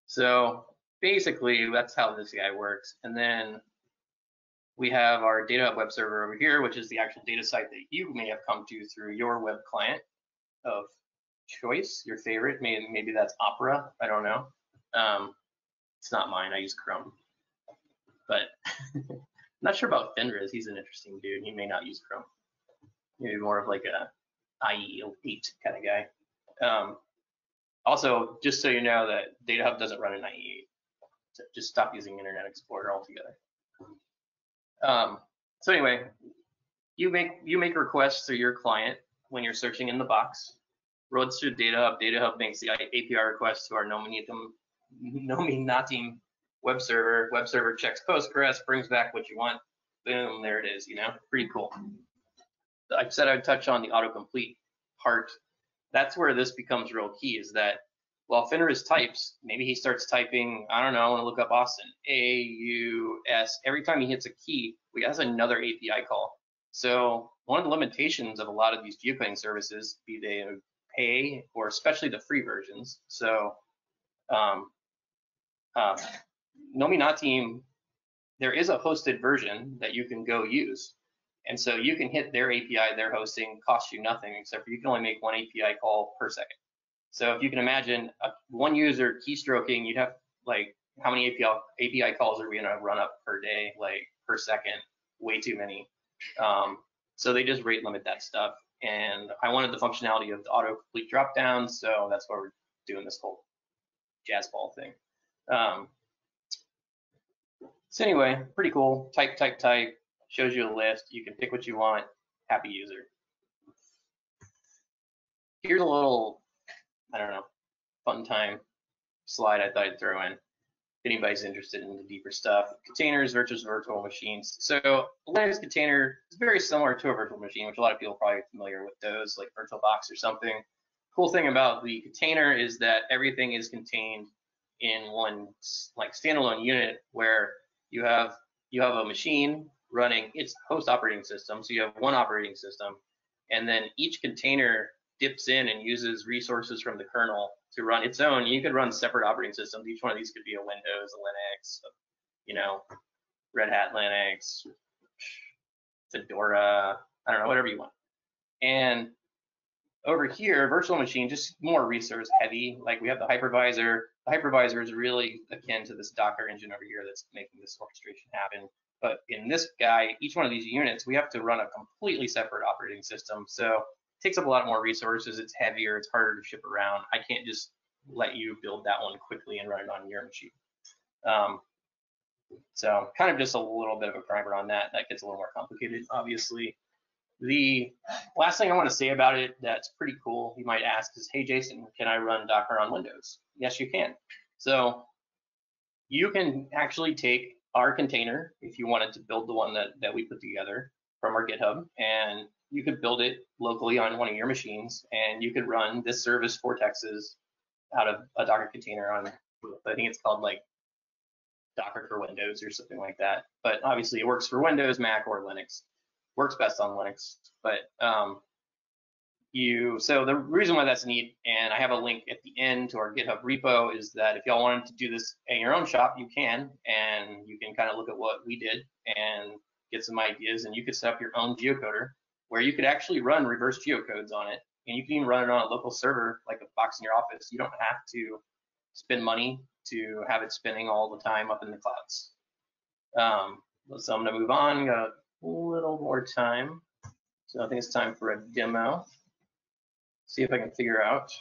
so basically, that's how this guy works. And then we have our Data web server over here, which is the actual data site that you may have come to through your web client of choice, your favorite. Maybe, maybe that's Opera. I don't know. Um, it's not mine. I use Chrome. But [LAUGHS] I'm not sure about Finriz. He's an interesting dude. He may not use Chrome. Maybe more of like a IE8 kind of guy. Um, also, just so you know that Data Hub doesn't run in IE8. So just stop using Internet Explorer altogether. Um, so anyway, you make you make requests through your client when you're searching in the box. Runs through Data Hub. Data Hub makes the API request to our Nominatum [LAUGHS] Nominatim web server. Web server checks Postgres, brings back what you want. Boom, there it is. You know, pretty cool. I said I'd touch on the autocomplete part. That's where this becomes real key is that while Finriz types, maybe he starts typing, I don't know, I want to look up Austin, A-U-S. Every time he hits a key, we has another API call. So one of the limitations of a lot of these geocoding services, be they pay or especially the free versions. So um, uh, Nominatim, there is a hosted version that you can go use. And so you can hit their API they're hosting, costs you nothing, except for you can only make one API call per second. So if you can imagine uh, one user keystroking, you'd have like how many API API calls are we gonna run up per day, like per second? Way too many. Um, so they just rate limit that stuff. And I wanted the functionality of the autocomplete dropdown, so that's why we're doing this whole jazz ball thing. Um, so anyway, pretty cool. Type, type, type shows you a list. You can pick what you want. Happy user. Here's a little, I don't know, fun time slide I thought I'd throw in. If anybody's interested in the deeper stuff. Containers versus virtual machines. So Linux container is very similar to a virtual machine, which a lot of people are probably familiar with those, like VirtualBox or something. Cool thing about the container is that everything is contained in one like standalone unit where you have you have a machine running its host operating system. So you have one operating system, and then each container dips in and uses resources from the kernel to run its own. You could run separate operating systems. Each one of these could be a Windows, a Linux, you know, Red Hat Linux, Fedora, I don't know, whatever you want. And over here, virtual machine, just more resource heavy. Like we have the hypervisor. The hypervisor is really akin to this Docker engine over here that's making this orchestration happen. But in this guy, each one of these units, we have to run a completely separate operating system. So takes up a lot more resources. It's heavier. It's harder to ship around. I can't just let you build that one quickly and run it on your machine. Um, so kind of just a little bit of a primer on that. That gets a little more complicated, obviously. The last thing I want to say about it that's pretty cool, you might ask is, hey, Jason, can I run Docker on Windows? Yes, you can. So you can actually take our container if you wanted to build the one that, that we put together from our GitHub. And you could build it locally on one of your machines and you could run this service for Texas out of a Docker container on, I think it's called like Docker for Windows or something like that. But obviously it works for Windows, Mac, or Linux. Works best on Linux. But um, you so the reason why that's neat and i have a link at the end to our github repo is that if y'all wanted to do this in your own shop you can and you can kind of look at what we did and get some ideas, and you could set up your own geocoder where you could actually run reverse geocodes on it, and you can even run it on a local server like a box in your office. You don't have to spend money to have it spinning all the time up in the clouds. Um, so I'm gonna move on, got a little more time. So I think it's time for a demo. See if I can figure out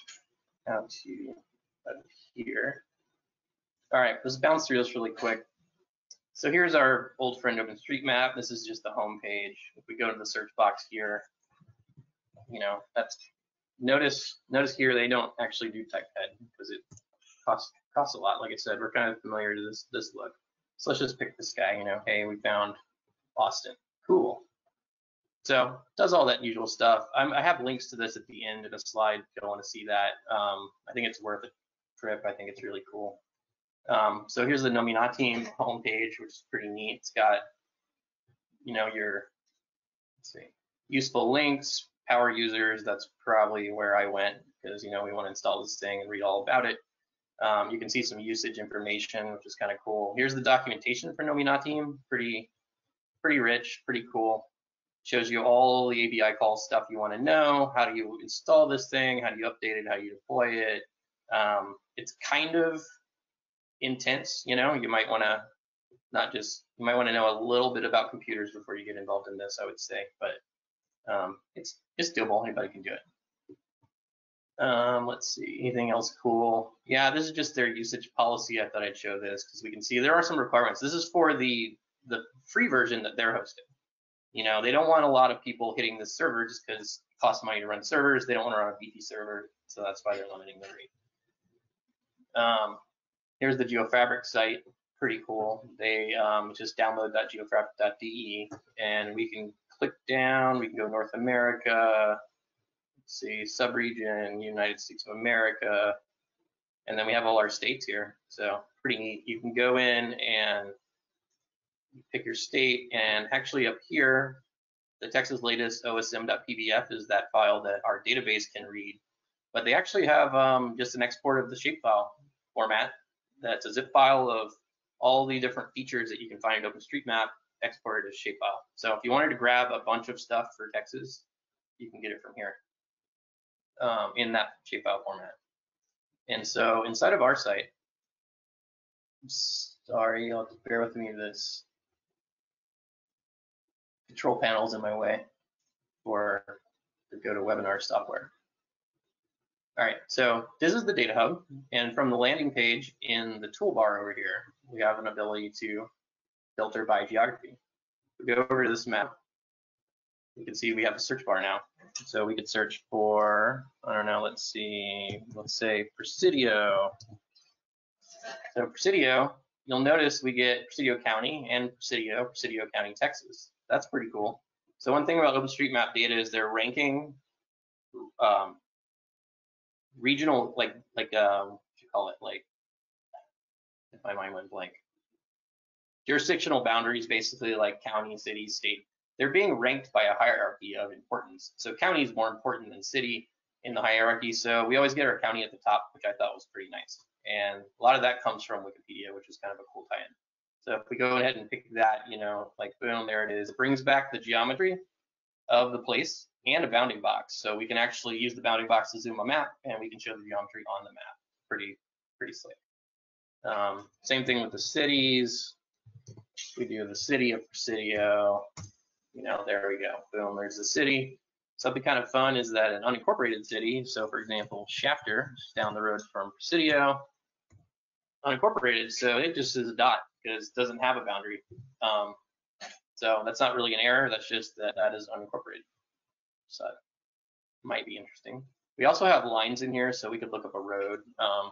how to here. All right, let's bounce through this really quick. So here's our old friend OpenStreetMap. This is just the home page. If we go to the search box here, you know, that's notice notice here they don't actually do TypeHead because it costs costs a lot. Like I said, we're kind of familiar to this this look. So let's just pick this guy. You know, hey, we found Austin. Cool. So does all that usual stuff. I'm, i have links to this at the end of the slide if you want to see that. Um, I think it's worth a trip. I think it's really cool. Um, so here's the Nominatim homepage, which is pretty neat. It's got, you know, your see, useful links, power users. That's probably where I went because you know we want to install this thing and read all about it. Um, you can see some usage information, which is kind of cool. Here's the documentation for Nominatim. Pretty, pretty rich, pretty cool shows you all the API call stuff you want to know. How do you install this thing? How do you update it? How do you deploy it? Um, it's kind of intense, you know. You might want to not just you might want to know a little bit about computers before you get involved in this. I would say, but um, it's it's doable. Anybody can do it. Um, let's see, anything else cool? Yeah, this is just their usage policy. I thought I'd show this because we can see there are some requirements. This is for the the free version that they're hosting. You know, they don't want a lot of people hitting the server just because it costs money to run servers. They don't want to run a beefy server, so that's why they're limiting the rate. Um, here's the Geofabrik site, pretty cool. They um, just download.geofabrik.de, and we can click down. We can go North America. Let's see, subregion, United States of America, and then we have all our states here. So pretty neat. You can go in and pick your state, and actually up here, the Texas latest OSM.pbf is that file that our database can read. But they actually have um, just an export of the shapefile format. That's a zip file of all the different features that you can find in OpenStreetMap exported as shapefile. So if you wanted to grab a bunch of stuff for Texas, you can get it from here um, in that shapefile format. And so inside of our site, sorry, you'll have to bear with me this control panels in my way for the GoToWebinar software. All right, so this is the data hub, and from the landing page in the toolbar over here, we have an ability to filter by geography. We go over to this map, you can see we have a search bar now. So we could search for, I don't know, let's see, let's say Presidio. So Presidio, you'll notice we get Presidio County and Presidio, Presidio County, Texas. That's pretty cool. So one thing about OpenStreetMap data is they're ranking um, regional, like like um, what do you call it, like if my mind went blank. Jurisdictional boundaries, basically like county, city, state. They're being ranked by a hierarchy of importance. So county is more important than city in the hierarchy. So we always get our county at the top, which I thought was pretty nice. And a lot of that comes from Wikipedia, which is kind of a cool tie-in. So if we go ahead and pick that, you know, like boom, there it is. It brings back the geometry of the place and a bounding box. So we can actually use the bounding box to zoom a map and we can show the geometry on the map. Pretty, pretty slick. Um, same thing with the cities. We do the city of Presidio. You know, there we go. Boom, there's the city. Something kind of fun is that an unincorporated city, so for example, Shafter, down the road from Presidio, unincorporated, so it just is a dot because it doesn't have a boundary. Um, so that's not really an error. That's just that that is unincorporated. So might be interesting. We also have lines in here, so we could look up a road. Um,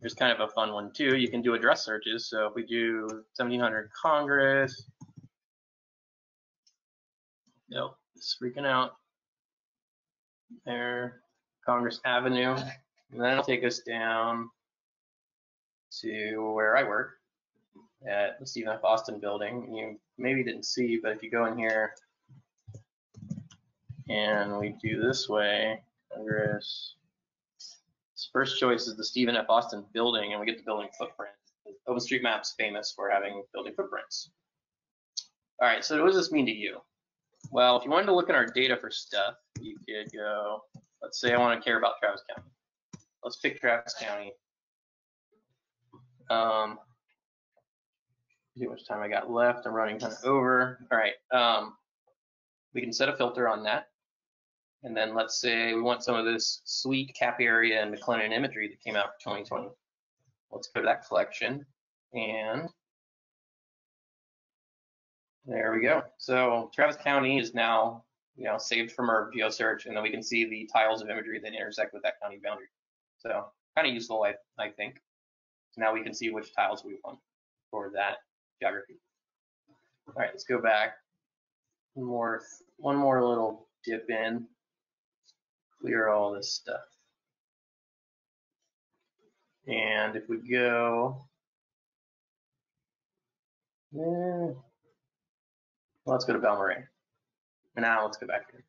there's kind of a fun one too. You can do address searches. So if we do 1700 Congress, nope, it's freaking out. There, Congress Avenue, and then it'll take us down to where I work at the Stephen F. Austin building. You maybe didn't see, but if you go in here and we do this way, Congress, first choice is the Stephen F. Austin building, and we get the building footprint. OpenStreetMap's famous for having building footprints. All right, so what does this mean to you? Well, if you wanted to look at our data for stuff, you could go, let's say I want to care about Travis County. Let's pick Travis County. Um, see how much time I got left. I'm running kind of over. All right. Um, we can set a filter on that. And then let's say we want some of this sweet cap area and McLennan imagery that came out for 2020. Let's go to that collection and there we go. So Travis County is now, you know, saved from our geo search, and then we can see the tiles of imagery that intersect with that county boundary. So kind of useful, I, I think. So now we can see which tiles we want for that geography. All right, let's go back. One more, one more little dip in, clear all this stuff. And if we go, eh, let's go to Balmorhea. And now let's go back here.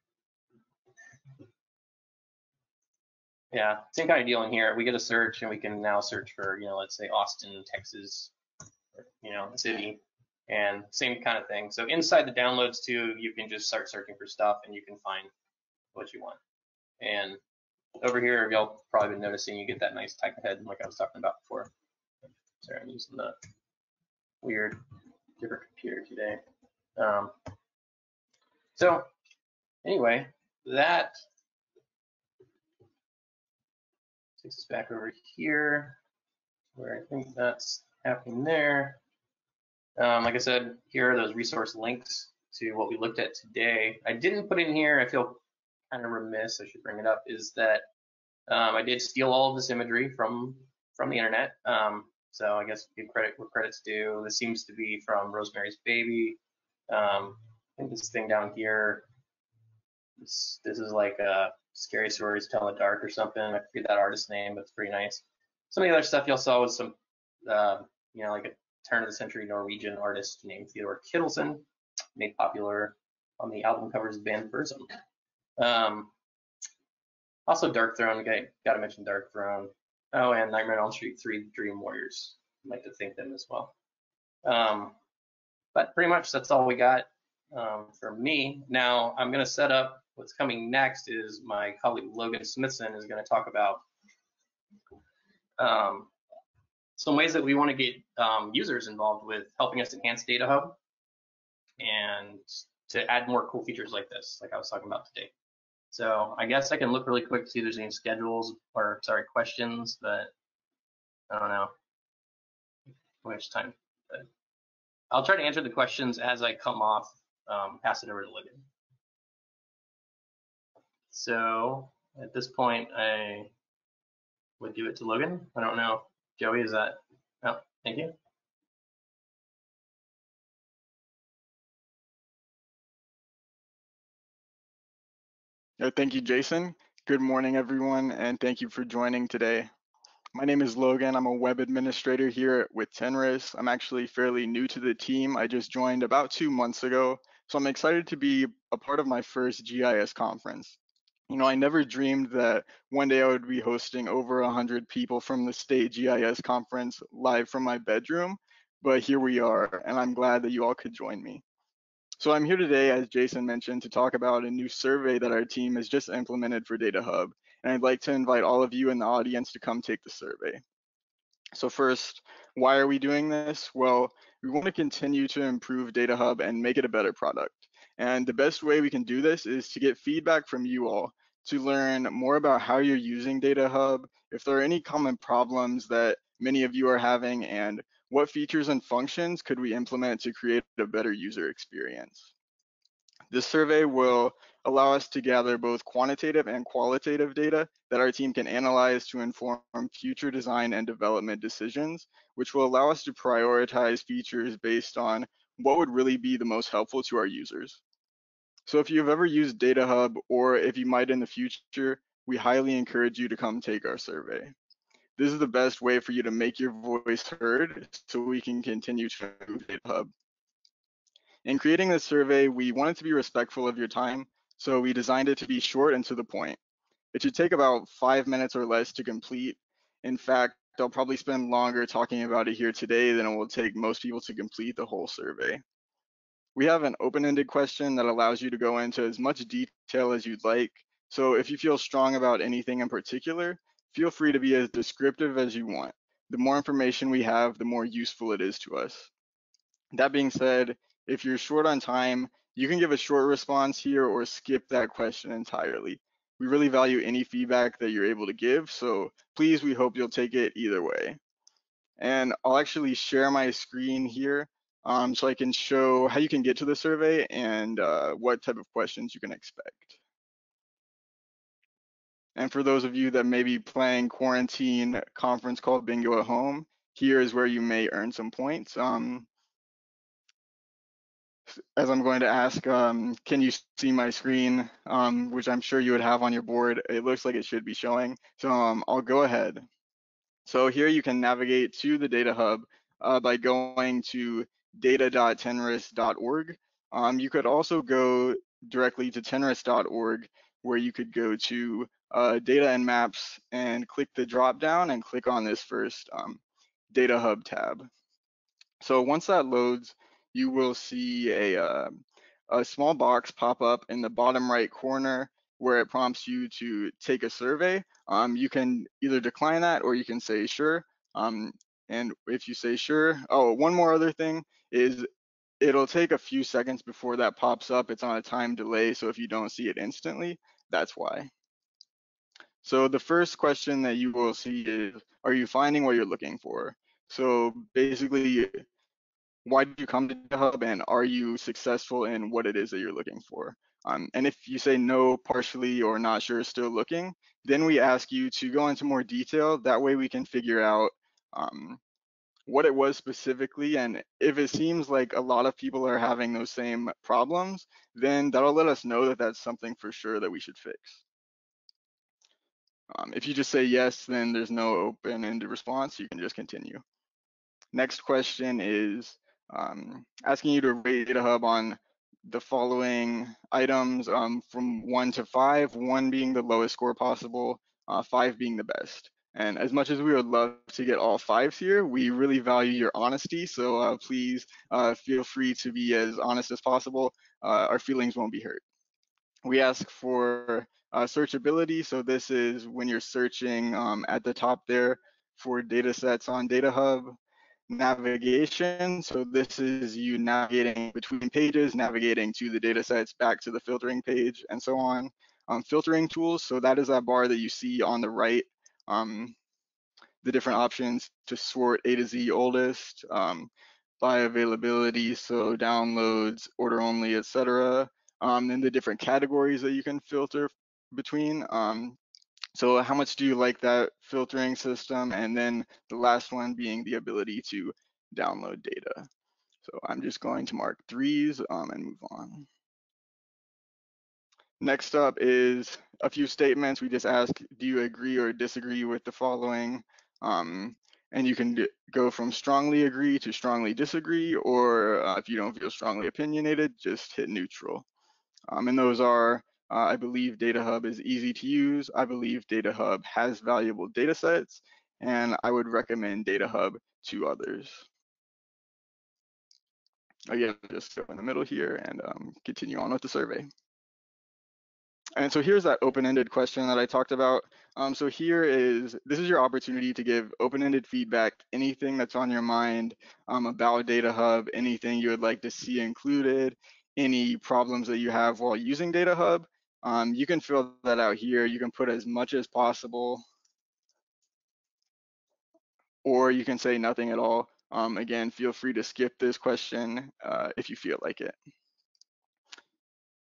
Yeah, same kind of deal in here. We get a search and we can now search for, you know, let's say Austin, Texas, you know, city, and same kind of thing. So inside the downloads too, you can just start searching for stuff and you can find what you want. And over here, y'all probably been noticing you get that nice type ahead like I was talking about before. Sorry, I'm using the weird different computer today. Um, so anyway, that takes us back over here where I think that's happening there. Um, like I said, here are those resource links to what we looked at today. I didn't put in here, I feel kind of remiss, I should bring it up, is that um, I did steal all of this imagery from from the internet. Um, so I guess give credit where credit's due. This seems to be from Rosemary's Baby. Um, I think this thing down here, this, this is like a Scary Stories Tell in the Dark or something. I forget that artist's name, but it's pretty nice. Some of the other stuff y'all saw was some, uh, you know, like a turn of the century Norwegian artist named Theodor Kittelsen, made popular on the album covers of band Burzum. Um, also Darkthrone, got, got to mention Darkthrone. Oh, and Nightmare on Elm Street 3 Dream Warriors. I'd like to thank them as well. Um, but pretty much that's all we got um, for me. Now I'm going to set up what's coming next is my colleague Logan Smithson is going to talk about um, some ways that we want to get um, users involved with helping us enhance Data Hub and to add more cool features like this, like I was talking about today. So I guess I can look really quick to see if there's any schedules or sorry questions, but I don't know which time. But I'll try to answer the questions as I come off, um, pass it over to Logan. So at this point, I would give it to Logan. I don't know. Joey, is that? Oh, thank you. thank you, Jason. Good morning, everyone, and thank you for joining today. My name is Logan. I'm a web administrator here with TNRIS. I'm actually fairly new to the team. I just joined about two months ago, so I'm excited to be a part of my first GIS conference you know, I never dreamed that one day I would be hosting over 100 people from the state GIS conference live from my bedroom, but here we are, and I'm glad that you all could join me. So I'm here today, as Jason mentioned, to talk about a new survey that our team has just implemented for Data Hub, and I'd like to invite all of you in the audience to come take the survey. So first, why are we doing this? Well, we want to continue to improve Data Hub and make it a better product. And the best way we can do this is to get feedback from you all to learn more about how you're using Data Hub, if there are any common problems that many of you are having, and what features and functions could we implement to create a better user experience. This survey will allow us to gather both quantitative and qualitative data that our team can analyze to inform future design and development decisions, which will allow us to prioritize features based on what would really be the most helpful to our users. So if you've ever used Data Hub or if you might in the future, we highly encourage you to come take our survey. This is the best way for you to make your voice heard so we can continue to improve Data Hub. In creating this survey, we wanted to be respectful of your time, so we designed it to be short and to the point. It should take about five minutes or less to complete. In fact, I'll probably spend longer talking about it here today than it will take most people to complete the whole survey. We have an open-ended question that allows you to go into as much detail as you'd like. So if you feel strong about anything in particular, feel free to be as descriptive as you want. The more information we have, the more useful it is to us. That being said, if you're short on time, you can give a short response here or skip that question entirely. We really value any feedback that you're able to give, so please, we hope you'll take it either way. And I'll actually share my screen here um, so I can show how you can get to the survey and uh, what type of questions you can expect. And for those of you that may be playing quarantine conference call bingo at home, here is where you may earn some points. Um, as I'm going to ask, um, can you see my screen, um, which I'm sure you would have on your board. It looks like it should be showing. So um, I'll go ahead. So here you can navigate to the Data Hub uh, by going to data.tnris.org. Um, you could also go directly to tenris.org where you could go to uh, data and maps and click the drop down and click on this first um, Data Hub tab. So once that loads, you will see a, uh, a small box pop up in the bottom right corner where it prompts you to take a survey. Um, you can either decline that or you can say sure. Um, and if you say sure, oh, one more other thing is it'll take a few seconds before that pops up. It's on a time delay, so if you don't see it instantly, that's why. So the first question that you will see is, are you finding what you're looking for? So basically, why did you come to Data Hub and are you successful in what it is that you're looking for? Um, and if you say no, partially, or not sure, still looking, then we ask you to go into more detail. That way we can figure out um, what it was specifically. And if it seems like a lot of people are having those same problems, then that'll let us know that that's something for sure that we should fix. Um, if you just say yes, then there's no open-ended response. You can just continue. Next question is, um, asking you to rate Data Hub on the following items um, from one to five, one being the lowest score possible, uh, five being the best. And as much as we would love to get all fives here, we really value your honesty. So uh, please uh, feel free to be as honest as possible. Uh, our feelings won't be hurt. We ask for uh, searchability. So this is when you're searching um, at the top there for data sets on Data Hub navigation. So this is you navigating between pages, navigating to the data sets, back to the filtering page, and so on. Um, filtering tools, so that is that bar that you see on the right, um, the different options to sort A to Z oldest, um, by availability, so downloads, order only, etc. Um, and the different categories that you can filter between. Um, so how much do you like that filtering system? And then the last one being the ability to download data. So I'm just going to mark threes um, and move on. Next up is a few statements. We just ask, do you agree or disagree with the following? Um, and you can go from strongly agree to strongly disagree, or uh, if you don't feel strongly opinionated, just hit neutral. Um, and those are uh, I believe Data Hub is easy to use. I believe Data Hub has valuable data sets, and I would recommend Data Hub to others. Again, just go in the middle here and um, continue on with the survey. And so here's that open-ended question that I talked about. Um, so here is, this is your opportunity to give open-ended feedback, anything that's on your mind um, about Data Hub, anything you would like to see included, any problems that you have while using Data Hub, um, you can fill that out here. You can put as much as possible, or you can say nothing at all. Um, again, feel free to skip this question uh, if you feel like it.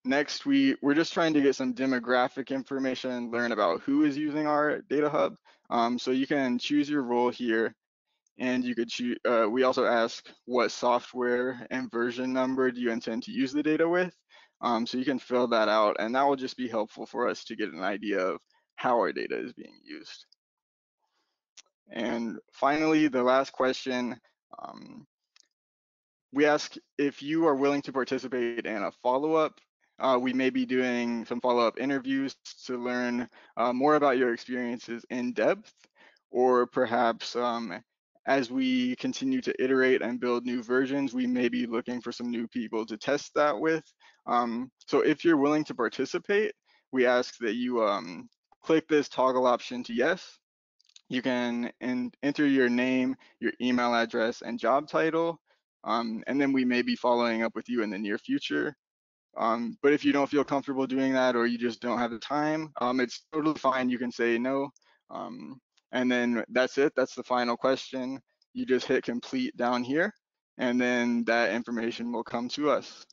Next, we, we're just trying to get some demographic information, learn about who is using our data hub. Um, so you can choose your role here and you could choose, uh, we also ask what software and version number do you intend to use the data with? Um, so you can fill that out and that will just be helpful for us to get an idea of how our data is being used. And finally, the last question, um, we ask if you are willing to participate in a follow-up. Uh, we may be doing some follow-up interviews to learn uh, more about your experiences in depth, or perhaps um, as we continue to iterate and build new versions, we may be looking for some new people to test that with. Um, so if you're willing to participate, we ask that you um, click this toggle option to yes. You can enter your name, your email address, and job title, um, and then we may be following up with you in the near future. Um, but if you don't feel comfortable doing that or you just don't have the time, um, it's totally fine. You can say no. Um, and then that's it. That's the final question. You just hit complete down here, and then that information will come to us.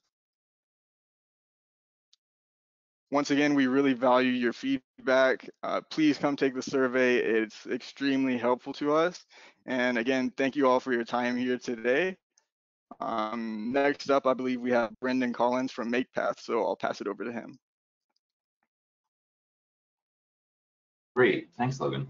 Once again, we really value your feedback. Uh, please come take the survey. It's extremely helpful to us. And again, thank you all for your time here today. Um, next up, I believe we have Brendan Collins from MakePath, so I'll pass it over to him. Great, thanks, Logan.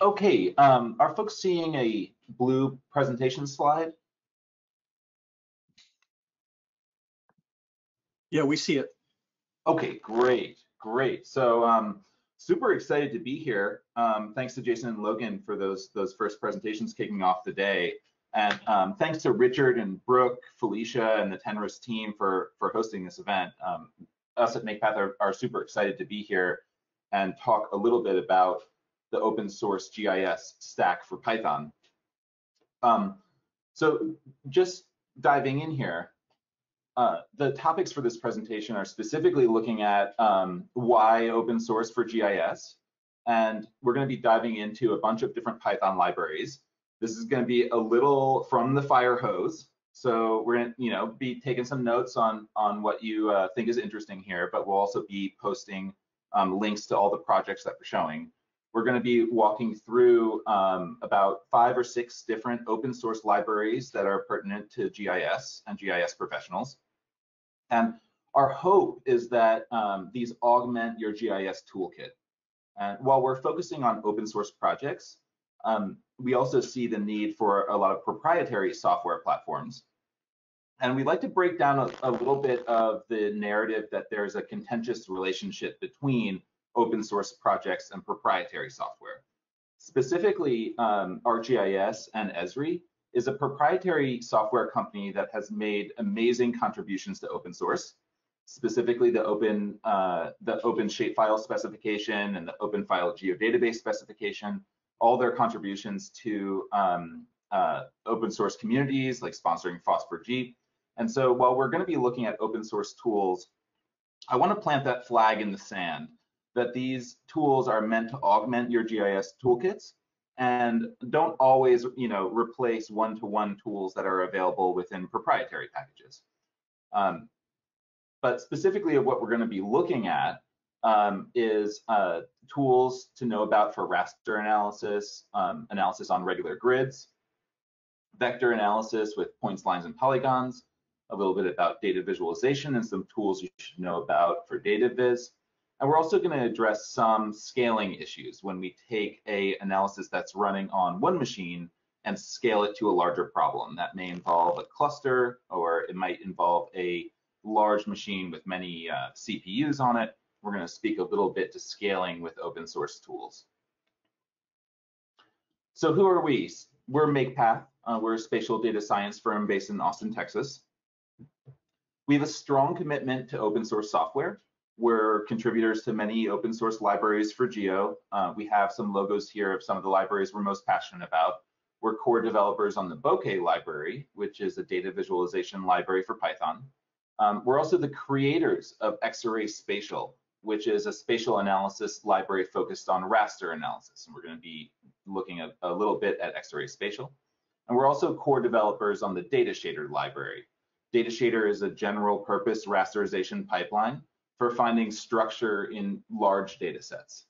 Okay, um, are folks seeing a blue presentation slide? Yeah, we see it. Okay, great, great. So um, super excited to be here. Um, thanks to Jason and Logan for those those first presentations kicking off the day. And um, thanks to Richard and Brooke, Felicia, and the TNRIS team for, for hosting this event. Um, us at MakePath are, are super excited to be here and talk a little bit about the open source GIS stack for Python. Um, so just diving in here, uh, the topics for this presentation are specifically looking at um, why open source for GIS, and we're going to be diving into a bunch of different Python libraries. This is going to be a little from the fire hose, so we're going to, you know, be taking some notes on on what you uh, think is interesting here, but we'll also be posting um, links to all the projects that we're showing we're going to be walking through um, about five or six different open source libraries that are pertinent to GIS and GIS professionals. And our hope is that um, these augment your GIS toolkit. And while we're focusing on open source projects, um, we also see the need for a lot of proprietary software platforms. And we'd like to break down a, a little bit of the narrative that there's a contentious relationship between open source projects and proprietary software. Specifically, um, ArcGIS and Esri is a proprietary software company that has made amazing contributions to open source, specifically the open uh, the open shapefile specification and the open file geodatabase specification, all their contributions to um, uh, open source communities like sponsoring FOSS4G. And so while we're going to be looking at open source tools, I want to plant that flag in the sand that these tools are meant to augment your GIS toolkits and don't always, you know, replace one-to-one -one tools that are available within proprietary packages. Um, but specifically of what we're going to be looking at um, is uh, tools to know about for raster analysis, um, analysis on regular grids, vector analysis with points, lines, and polygons, a little bit about data visualization and some tools you should know about for data viz, and we're also going to address some scaling issues when we take a analysis that's running on one machine and scale it to a larger problem. That may involve a cluster or it might involve a large machine with many uh, CPUs on it. We're going to speak a little bit to scaling with open source tools. So who are we? We're MakePath. Uh, we're a spatial data science firm based in Austin, Texas. We have a strong commitment to open source software. We're contributors to many open source libraries for Geo. Uh, we have some logos here of some of the libraries we're most passionate about. We're core developers on the Bokeh library, which is a data visualization library for Python. Um, we're also the creators of Xarray Spatial, which is a spatial analysis library focused on raster analysis. And we're going to be looking at a little bit at Xarray Spatial. And we're also core developers on the Datashader library. Datashader is a general purpose rasterization pipeline for finding structure in large data sets.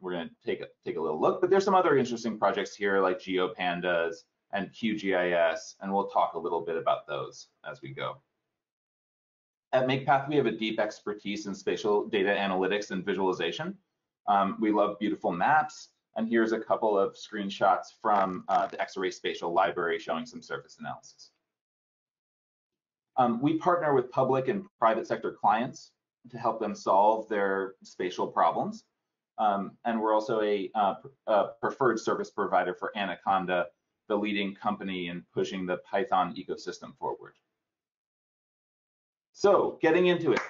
We're going to take a, take a little look, but there's some other interesting projects here like GeoPandas and QGIS, and we'll talk a little bit about those as we go. At MakePath, we have a deep expertise in spatial data analytics and visualization. Um, we love beautiful maps, and here's a couple of screenshots from uh, the Xarray Spatial Library showing some surface analysis. Um, we partner with public and private sector clients to help them solve their spatial problems. Um, and we're also a, uh, a, preferred service provider for Anaconda, the leading company in pushing the Python ecosystem forward. So getting into it,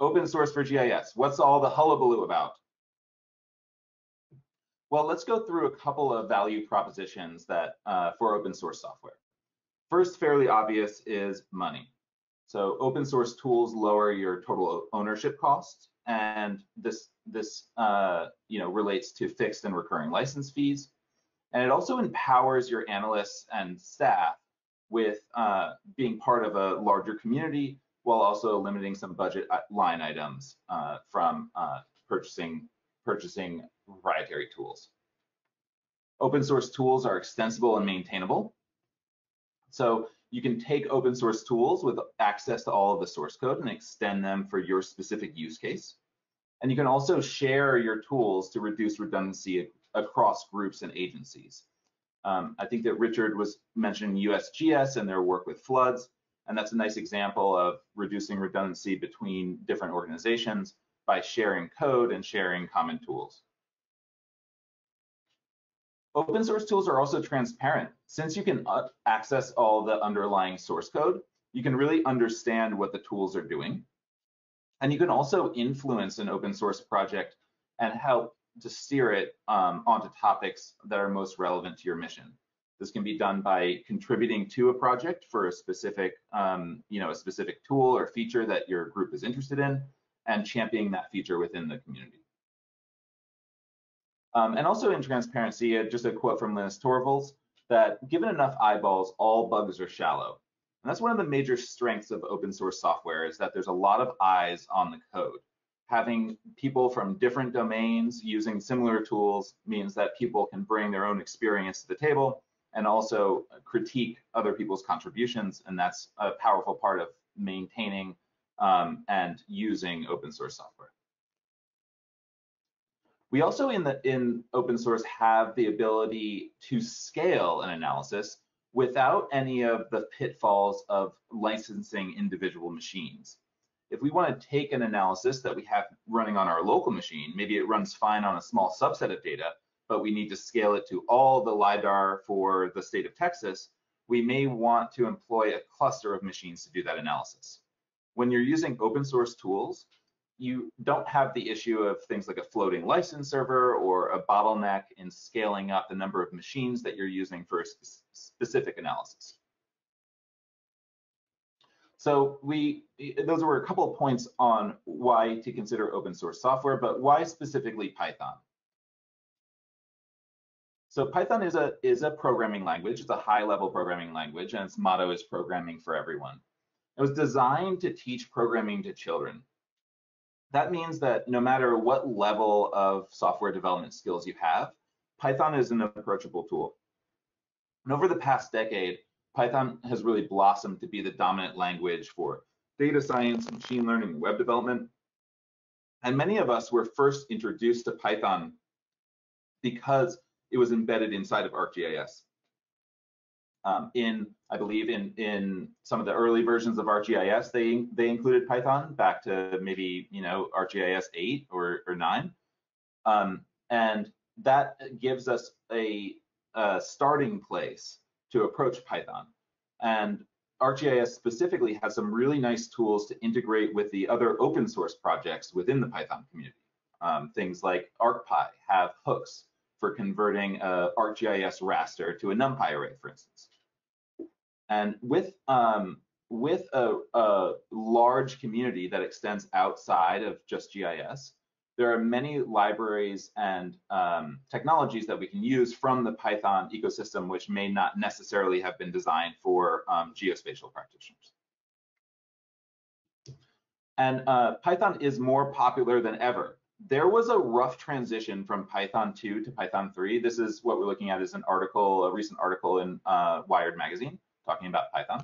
open source for GIS. What's all the hullabaloo about? Well, let's go through a couple of value propositions that uh, for open source software. First, fairly obvious is money. So open source tools lower your total ownership cost, and this this uh, you know relates to fixed and recurring license fees, and it also empowers your analysts and staff with uh, being part of a larger community while also limiting some budget uh, line items uh, from uh, purchasing purchasing proprietary tools. Open source tools are extensible and maintainable. So you can take open source tools with access to all of the source code and extend them for your specific use case. And you can also share your tools to reduce redundancy across groups and agencies. Um, I think that Richard was mentioning USGS and their work with floods, and that's a nice example of reducing redundancy between different organizations by sharing code and sharing common tools. Open source tools are also transparent. Since you can uh, access all the underlying source code, you can really understand what the tools are doing. And you can also influence an open source project and help to steer it um, onto topics that are most relevant to your mission. This can be done by contributing to a project for a specific, um, you know, a specific tool or feature that your group is interested in, and championing that feature within the community. Um, and also in transparency, uh, just a quote from Linus Torvalds, that given enough eyeballs, all bugs are shallow. And that's one of the major strengths of open source software is that there's a lot of eyes on the code. Having people from different domains using similar tools means that people can bring their own experience to the table and also critique other people's contributions. And that's a powerful part of maintaining um, and using open source software. We also in the in open source have the ability to scale an analysis without any of the pitfalls of licensing individual machines. If we want to take an analysis that we have running on our local machine, maybe it runs fine on a small subset of data, but we need to scale it to all the LiDAR for the state of Texas, we may want to employ a cluster of machines to do that analysis. When you're using open source tools, you don't have the issue of things like a floating license server or a bottleneck in scaling up the number of machines that you're using for a sp specific analysis. So we, those were a couple of points on why to consider open source software, but why specifically Python? So Python is a, is a programming language. It's a high level programming language and its motto is programming for everyone. It was designed to teach programming to children that means that no matter what level of software development skills you have, Python is an approachable tool. And over the past decade, Python has really blossomed to be the dominant language for data science, machine learning, and web development. And many of us were first introduced to Python because it was embedded inside of ArcGIS um, in, I believe, in in some of the early versions of ArcGIS, they they included Python back to maybe you know ArcGIS 8 or or 9, um, and that gives us a, a starting place to approach Python. And ArcGIS specifically has some really nice tools to integrate with the other open source projects within the Python community. Um, things like ArcPy have hooks for converting a ArcGIS raster to a NumPy array, for instance. And with um, with a, a, large community that extends outside of just GIS, there are many libraries and um, technologies that we can use from the Python ecosystem, which may not necessarily have been designed for um, geospatial practitioners. And uh, Python is more popular than ever. There was a rough transition from Python 2 to Python 3. This is what we're looking at is an article, a recent article in uh, Wired magazine talking about Python.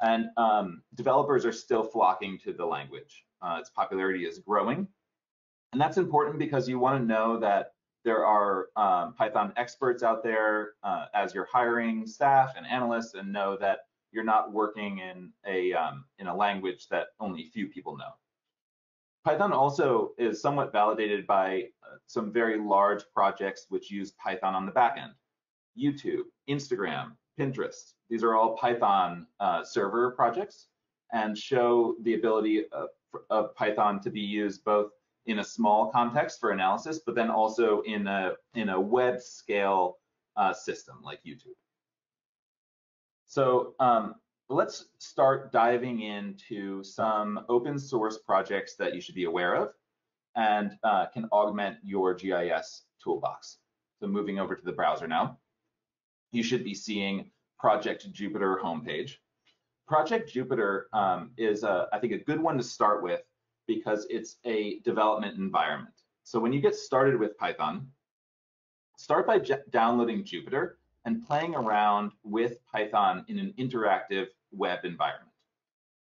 And um, developers are still flocking to the language. Uh, its popularity is growing. And that's important because you want to know that there are um, Python experts out there uh, as you're hiring staff and analysts and know that you're not working in a um, in a language that only few people know. Python also is somewhat validated by uh, some very large projects which use Python on the back end. YouTube, Instagram, Pinterest, these are all Python uh, server projects and show the ability of, of, Python to be used both in a small context for analysis, but then also in a, in a web scale uh, system like YouTube. So um, let's start diving into some open source projects that you should be aware of and uh, can augment your GIS toolbox. So moving over to the browser now, you should be seeing Project Jupyter homepage. Project Jupyter um, is, a, I think, a good one to start with because it's a development environment. So when you get started with Python, start by downloading Jupyter and playing around with Python in an interactive web environment.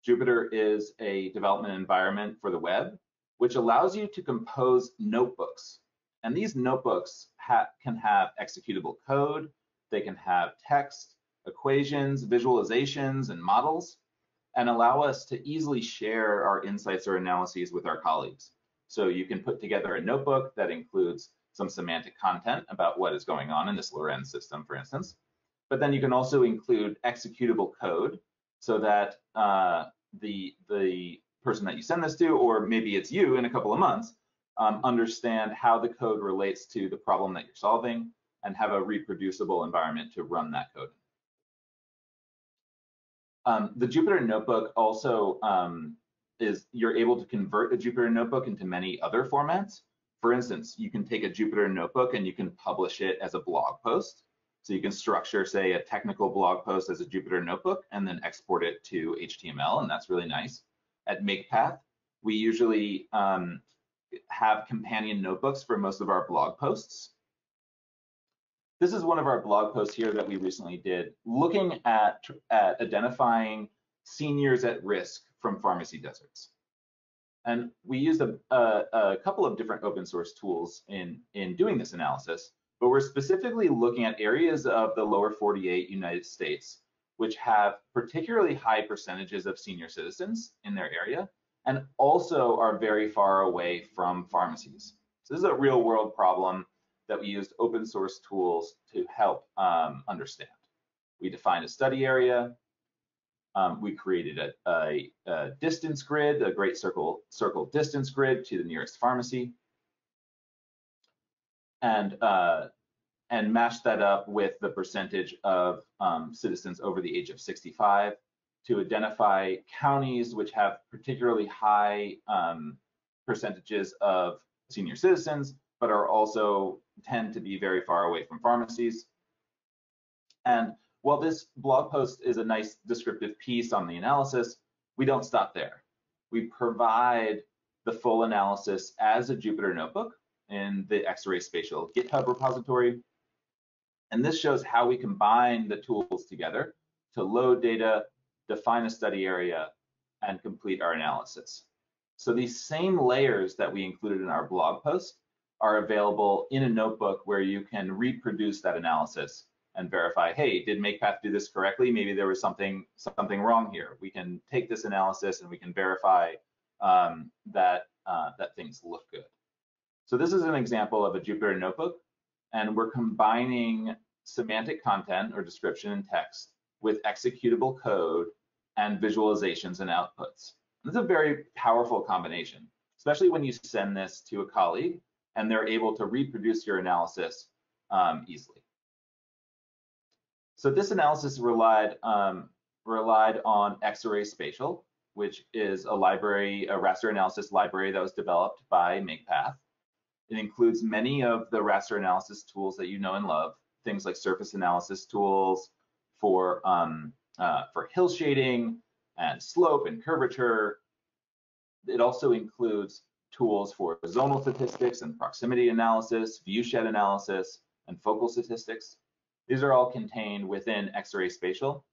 Jupyter is a development environment for the web, which allows you to compose notebooks. And these notebooks ha can have executable code, they can have text, equations, visualizations, and models, and allow us to easily share our insights or analyses with our colleagues. So you can put together a notebook that includes some semantic content about what is going on in this Lorenz system, for instance. But then you can also include executable code so that uh, the, the person that you send this to, or maybe it's you in a couple of months, um, understand how the code relates to the problem that you're solving and have a reproducible environment to run that code. Um, the Jupyter Notebook also um, is you're able to convert a Jupyter Notebook into many other formats. For instance, you can take a Jupyter Notebook and you can publish it as a blog post. So you can structure, say, a technical blog post as a Jupyter Notebook and then export it to HTML, and that's really nice. At MakePath, we usually um, have companion notebooks for most of our blog posts. This is one of our blog posts here that we recently did, looking at, at identifying seniors at risk from pharmacy deserts. And we used a, a, a, couple of different open source tools in, in doing this analysis, but we're specifically looking at areas of the lower 48 United States, which have particularly high percentages of senior citizens in their area, and also are very far away from pharmacies. So this is a real world problem that we used open source tools to help um, understand. We defined a study area. Um, we created a, a, a, distance grid, a great circle, circle distance grid to the nearest pharmacy. And, uh, and matched that up with the percentage of um, citizens over the age of 65 to identify counties which have particularly high um, percentages of senior citizens, but are also tend to be very far away from pharmacies. And while this blog post is a nice descriptive piece on the analysis, we don't stop there. We provide the full analysis as a Jupyter notebook in the Xarray Spatial GitHub repository. And this shows how we combine the tools together to load data, define a study area, and complete our analysis. So these same layers that we included in our blog post are available in a notebook where you can reproduce that analysis and verify, hey, did MakePath do this correctly? Maybe there was something something wrong here. We can take this analysis and we can verify um, that uh, that things look good. So this is an example of a Jupyter notebook, and we're combining semantic content or description and text with executable code and visualizations and outputs. It's a very powerful combination, especially when you send this to a colleague and they're able to reproduce your analysis um, easily. So this analysis relied um, relied on Xarray Spatial, which is a library, a raster analysis library that was developed by MakePath. It includes many of the raster analysis tools that you know and love, things like surface analysis tools for um, uh, for hill shading and slope and curvature. It also includes tools for zonal statistics and proximity analysis, viewshed analysis, and focal statistics. These are all contained within Xarray Spatial.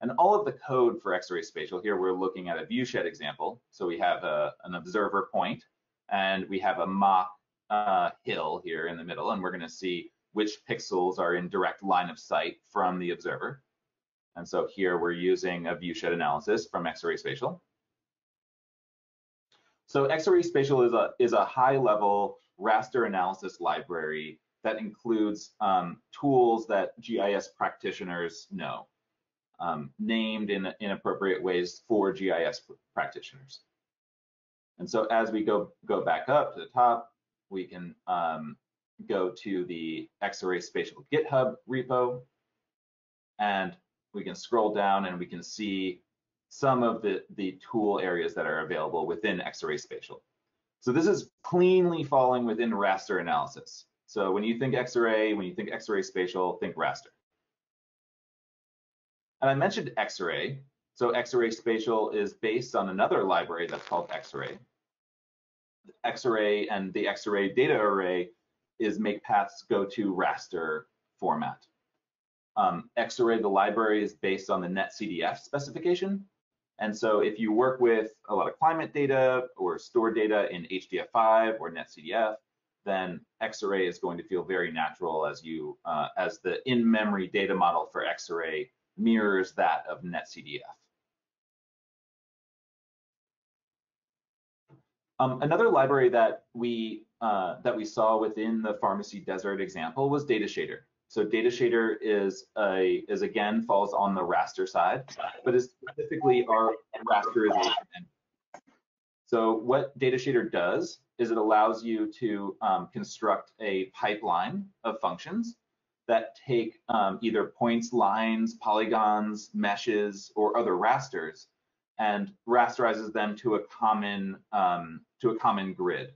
And all of the code for Xarray Spatial, here we're looking at a viewshed example. So we have a, an observer point, and we have a mock uh, hill here in the middle, and we're gonna see which pixels are in direct line of sight from the observer. And so here we're using a viewshed analysis from Xarray Spatial. So Xarray Spatial is a, is a high level raster analysis library that includes um, tools that GIS practitioners know, um, named in, in appropriate ways for GIS practitioners. And so as we go, go back up to the top, we can um, go to the Xarray Spatial GitHub repo, and we can scroll down and we can see some of the, the tool areas that are available within Xarray Spatial. So this is cleanly falling within raster analysis. So when you think Xarray, when you think Xarray Spatial, think raster. And I mentioned Xarray. So Xarray Spatial is based on another library that's called Xarray. Xarray and the Xarray data array is MakePath's go-to raster format. Um, Xarray, the library, is based on the NetCDF specification. And so if you work with a lot of climate data or store data in HDF5 or NetCDF, then Xarray is going to feel very natural as you uh, as the in-memory data model for Xarray mirrors that of NetCDF. Um, another library that we uh, that we saw within the pharmacy desert example was Datashader. So Datashader is a is again falls on the raster side, but is specifically our rasterization. So what Datashader does is it allows you to um, construct a pipeline of functions that take um, either points, lines, polygons, meshes, or other rasters and rasterizes them to a common um, to a common grid.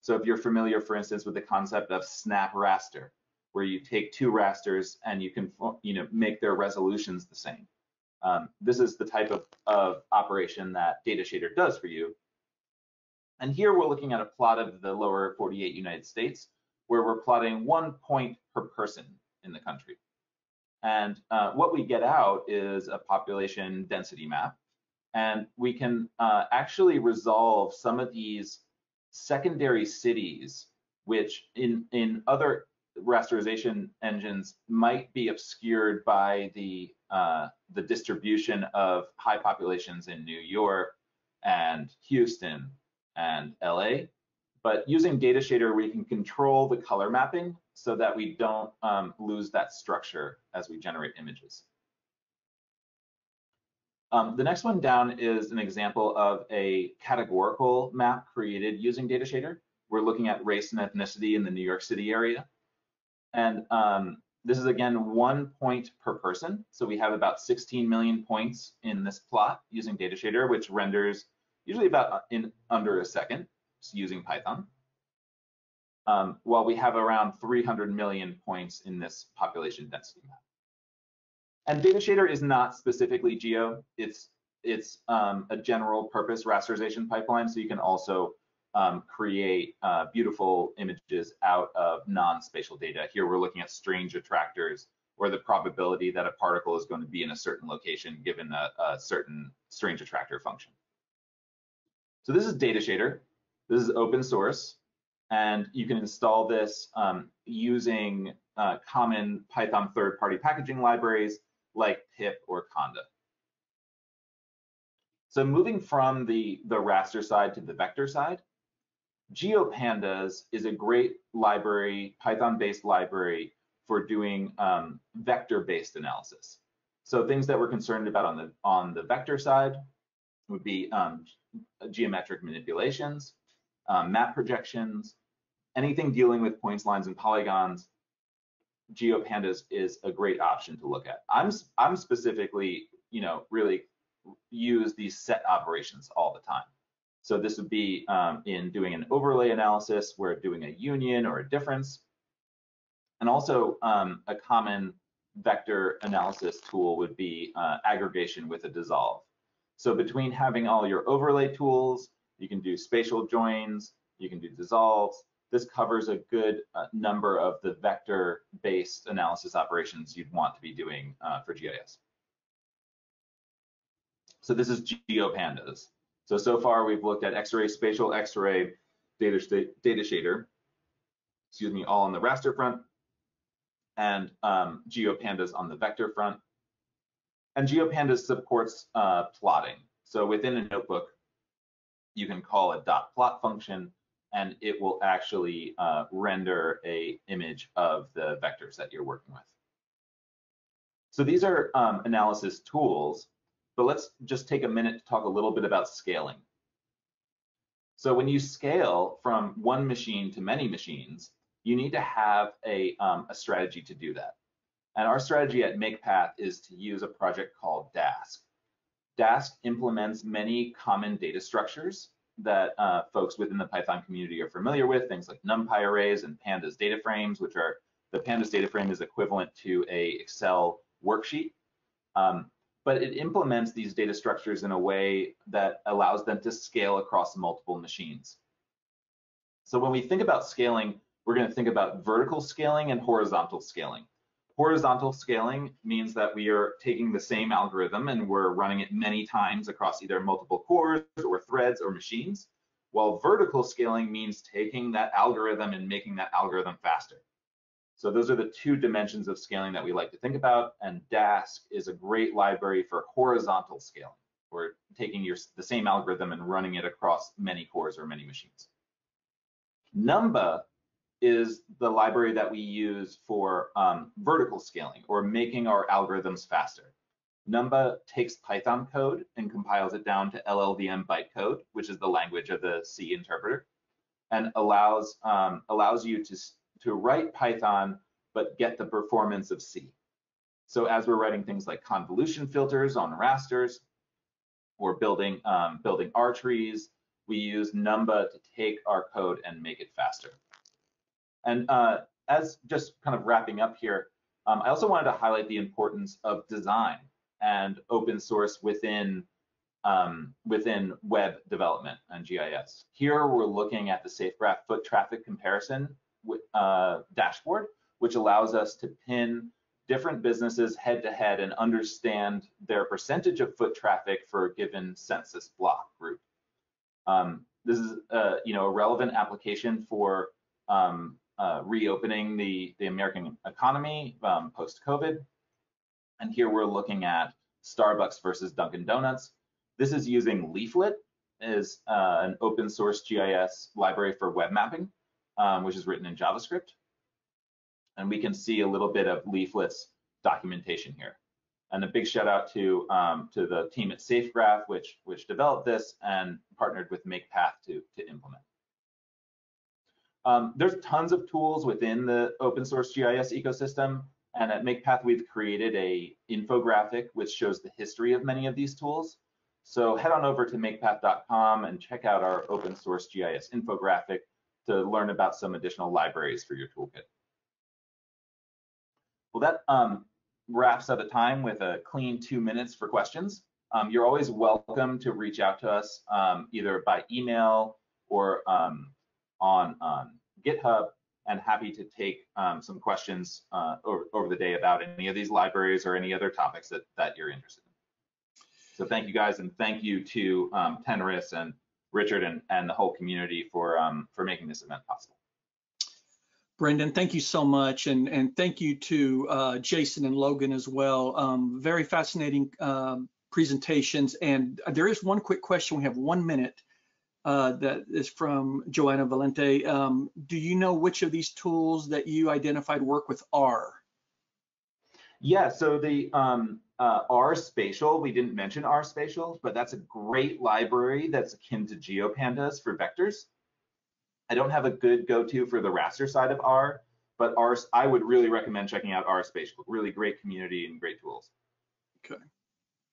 So if you're familiar, for instance, with the concept of snap raster, where you take two rasters and you can you know make their resolutions the same. Um, this is the type of, of operation that Datashader does for you. And here we're looking at a plot of the lower 48 United States, where we're plotting one point per person in the country. And uh, what we get out is a population density map. And we can uh, actually resolve some of these secondary cities, which in, in other rasterization engines might be obscured by the uh, the distribution of high populations in New York and Houston and LA. But using Datashader, we can control the color mapping so that we don't um, lose that structure as we generate images. Um, the next one down is an example of a categorical map created using Datashader. We're looking at race and ethnicity in the New York City area. And um, this is again one point per person. So we have about 16 million points in this plot using Datashader, which renders usually about uh, in under a second using Python. Um, while we have around 300 million points in this population density map. And Datashader is not specifically geo. It's it's um, a general purpose rasterization pipeline, so you can also um, create uh, beautiful images out of non-spatial data. Here we're looking at strange attractors or the probability that a particle is going to be in a certain location given a, a certain strange attractor function. So this is Datashader. This is open source, and you can install this um, using uh, common Python third-party packaging libraries like pip or conda. So moving from the, the raster side to the vector side, GeoPandas is a great library, Python-based library for doing um, vector-based analysis. So things that we're concerned about on the on the vector side would be um, geometric manipulations, um, map projections, anything dealing with points, lines, and polygons. GeoPandas is a great option to look at. I'm I'm specifically, you know, really use these set operations all the time. So this would be um, in doing an overlay analysis, we're doing a union or a difference. And also um, a common vector analysis tool would be uh, aggregation with a dissolve. So between having all your overlay tools, you can do spatial joins, you can do dissolves. This covers a good uh, number of the vector-based analysis operations you'd want to be doing uh, for GIS. So this is GeoPandas. So, so far we've looked at Xarray, Spatial, Xarray Data, Datashader, excuse me, all on the raster front, and um, GeoPandas on the vector front. And GeoPandas supports uh, plotting. So within a notebook, you can call a dot plot function and it will actually uh, render a image of the vectors that you're working with. So these are um, analysis tools, but let's just take a minute to talk a little bit about scaling. So when you scale from one machine to many machines, you need to have a, um, a strategy to do that. And our strategy at MakePath is to use a project called Dask. Dask implements many common data structures that uh, folks within the Python community are familiar with, things like NumPy arrays and pandas data frames, which are the pandas data frame is equivalent to a Excel worksheet. Um, but it implements these data structures in a way that allows them to scale across multiple machines. So when we think about scaling, we're going to think about vertical scaling and horizontal scaling. Horizontal scaling means that we are taking the same algorithm and we're running it many times across either multiple cores or threads or machines, while vertical scaling means taking that algorithm and making that algorithm faster. So those are the two dimensions of scaling that we like to think about, and Dask is a great library for horizontal scaling. We're taking your, the same algorithm and running it across many cores or many machines. Numba is the library that we use for um, vertical scaling or making our algorithms faster. Numba takes Python code and compiles it down to LLVM bytecode, which is the language of the C interpreter, and allows um, allows you to to write Python but get the performance of C. So as we're writing things like convolution filters on rasters, or building um, building R trees, we use Numba to take our code and make it faster. And uh, as just kind of wrapping up here, um, I also wanted to highlight the importance of design and open source within um, within web development and GIS. Here we're looking at the SafeGraph foot traffic comparison uh, dashboard, which allows us to pin different businesses head to head and understand their percentage of foot traffic for a given census block group. Um, this is uh, you know a relevant application for um, uh, reopening the, the American economy um, post-COVID. And here we're looking at Starbucks versus Dunkin' Donuts. This is using Leaflet as uh, an open source GIS library for web mapping, um, which is written in JavaScript. And we can see a little bit of Leaflet's documentation here. And a big shout out to um, to the team at SafeGraph, which which developed this and partnered with MakePath to to implement. Um, there's tons of tools within the open source GIS ecosystem. And at MakePath, we've created a infographic which shows the history of many of these tools. So head on over to makepath.com and check out our open source GIS infographic to learn about some additional libraries for your toolkit. Well, that um, wraps up the time with a clean two minutes for questions. Um, you're always welcome to reach out to us um, either by email or um, on um, GitHub and happy to take um, some questions uh, over, over the day about any of these libraries or any other topics that, that you're interested in. So thank you guys and thank you to um, TNRIS and Richard and, and the whole community for, um, for making this event possible. Brendan, thank you so much. And, and thank you to uh, Jason and Logan as well. Um, very fascinating um, presentations. And there is one quick question. We have one minute uh, that is from Joanna Valente. Um, do you know which of these tools that you identified work with R? Yeah, so the um, uh, R Spatial, we didn't mention R Spatial, but that's a great library that's akin to GeoPandas for vectors. I don't have a good go-to for the raster side of R, but R, I would really recommend checking out R Spatial. Really great community and great tools. Okay,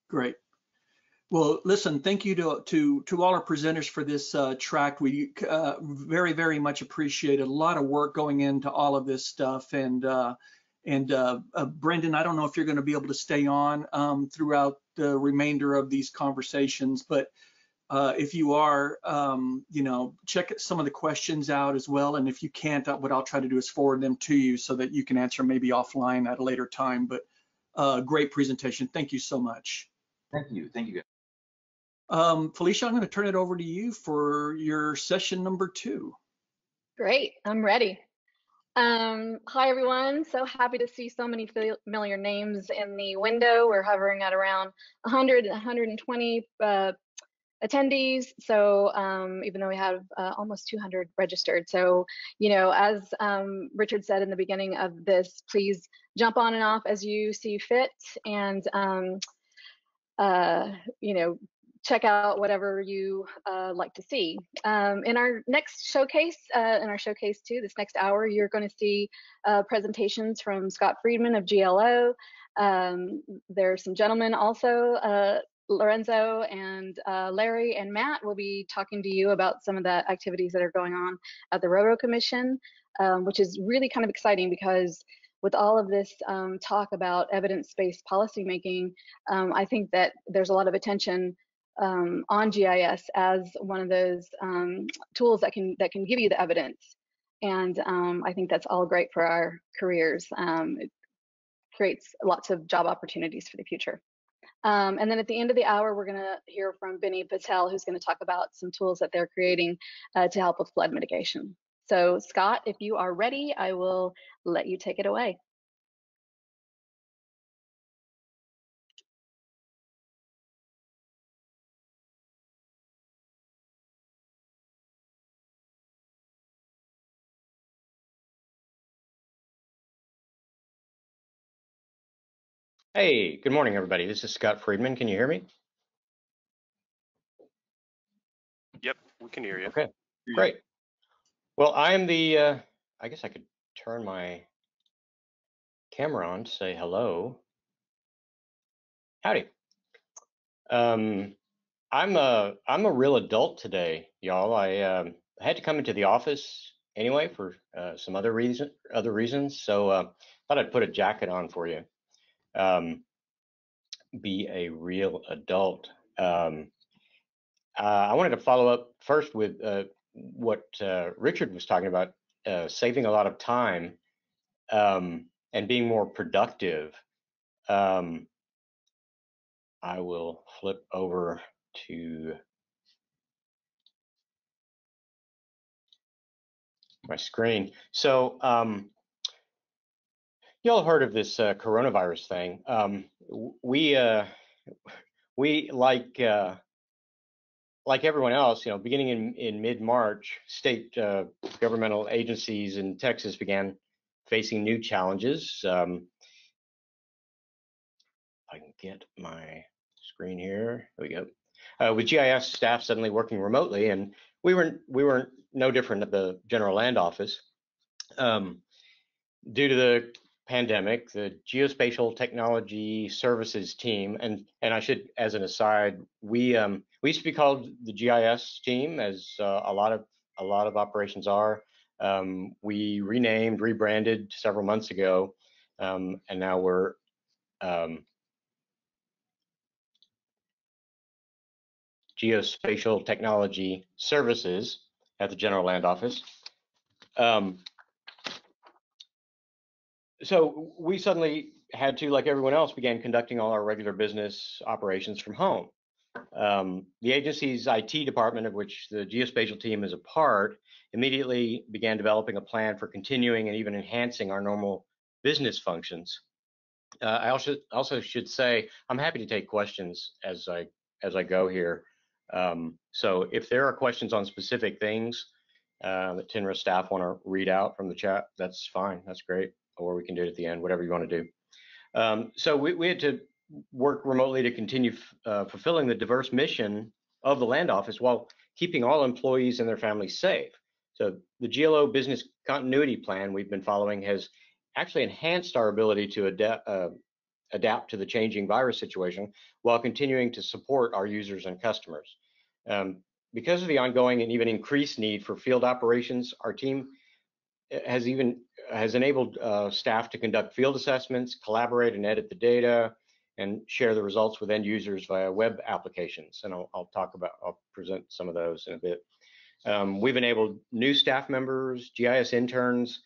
great. Well, listen, thank you to to to all our presenters for this uh, track. We uh, very very much appreciate. A lot of work going into all of this stuff, and uh, and uh, uh, Brendan, I don't know if you're going to be able to stay on um, throughout the remainder of these conversations, but uh, if you are, um, you know, check some of the questions out as well. And if you can't, what I'll try to do is forward them to you so that you can answer maybe offline at a later time. But great presentation. Thank you so much. Thank you. Thank you. Um, Felicia, I'm going to turn it over to you for your session number two. Great, I'm ready. Um, hi, everyone. So happy to see so many familiar names in the window. We're hovering at around 100, 120 uh, attendees. So um, even though we have uh, almost 200 registered. So, you know, as um, Richard said in the beginning of this, please jump on and off as you see fit. And, um, uh, you know, check out whatever you uh, like to see. Um, in our next showcase, uh, in our showcase too, this next hour, you're going to see uh, presentations from Scott Friedman of GLO. Um, there are some gentlemen also, uh, Lorenzo and uh, Larry and Matt will be talking to you about some of the activities that are going on at the Railroad Commission, um, which is really kind of exciting because with all of this um, talk about evidence-based policymaking, um, I think that there's a lot of attention um, on GIS as one of those um, tools that can that can give you the evidence. And um, I think that's all great for our careers. Um, it creates lots of job opportunities for the future. Um, and then at the end of the hour, we're going to hear from Benny Patel, who's going to talk about some tools that they're creating uh, to help with flood mitigation. So Scott, if you are ready, I will let you take it away. Hey, good morning, everybody. This is Scott Friedman. Can you hear me? Yep, we can hear you. Okay, great. Well, I'm the, uh, I guess I could turn my camera on to say hello. Howdy. Um, I'm a, I'm a real adult today, y'all. I um, had to come into the office anyway for uh, some other reason, other reasons. So uh, thought I'd put a jacket on for you um, be a real adult. Um, uh, I wanted to follow up first with uh, what uh, Richard was talking about, uh, saving a lot of time um, and being more productive. Um, I will flip over to my screen. So um, you all heard of this uh, coronavirus thing. Um, we uh, we like uh, like everyone else, you know, beginning in in mid March, state uh, governmental agencies in Texas began facing new challenges. Um, I can get my screen here. There we go. Uh, with GIS staff suddenly working remotely, and we weren't we weren't no different at the General Land Office. Um, due to the pandemic, the geospatial technology services team, and and I should, as an aside, we um, we used to be called the GIS team, as uh, a lot of a lot of operations are. Um, we renamed, rebranded several months ago, um, and now we're um, geospatial technology services at the General Land Office. Um, so we suddenly had to, like everyone else, began conducting all our regular business operations from home. Um, the agency's IT department, of which the geospatial team is a part, immediately began developing a plan for continuing and even enhancing our normal business functions. Uh, I also also should say I'm happy to take questions as I as I go here. Um, so if there are questions on specific things uh, that TNRIS staff want to read out from the chat, that's fine. That's great or we can do it at the end, whatever you want to do. Um, so we, we, had to work remotely to continue uh, fulfilling the diverse mission of the land office while keeping all employees and their families safe. So the GLO business continuity plan we've been following has actually enhanced our ability to adapt, uh, adapt to the changing virus situation while continuing to support our users and customers. Um, because of the ongoing and even increased need for field operations, our team uh, has even has enabled uh, staff to conduct field assessments, collaborate and edit the data, and share the results with end users via web applications. And I'll, I'll talk about, I'll present some of those in a bit. Um, we've enabled new staff members, GIS interns,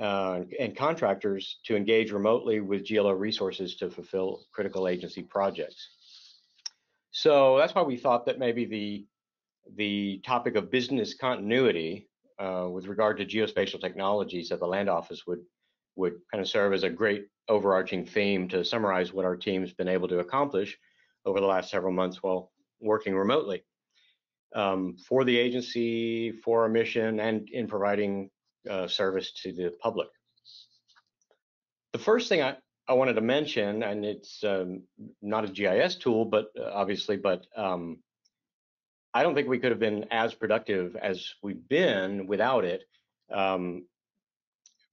uh, and contractors to engage remotely with GLO resources to fulfill critical agency projects. So that's why we thought that maybe the the topic of business continuity uh, with regard to geospatial technologies at the land office would would kind of serve as a great overarching theme to summarize what our team's been able to accomplish over the last several months while working remotely um, for the agency, for our mission, and in providing uh, service to the public. The first thing I, I wanted to mention, and it's um, not a GIS tool, but uh, obviously, but um, I don't think we could have been as productive as we've been without it. Um,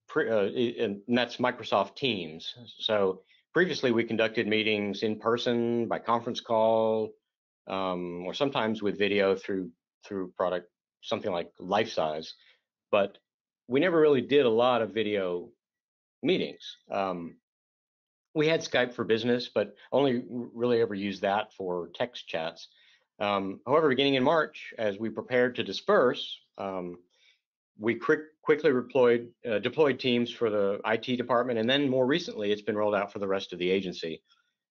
pre, uh, and that's Microsoft Teams. So previously we conducted meetings in person by conference call, um, or sometimes with video through through product something like Lifesize, but we never really did a lot of video meetings. Um, we had Skype for Business, but only really ever used that for text chats. Um, however, beginning in March, as we prepared to disperse, um, we quick, quickly deployed, uh, deployed teams for the IT department, and then more recently, it's been rolled out for the rest of the agency.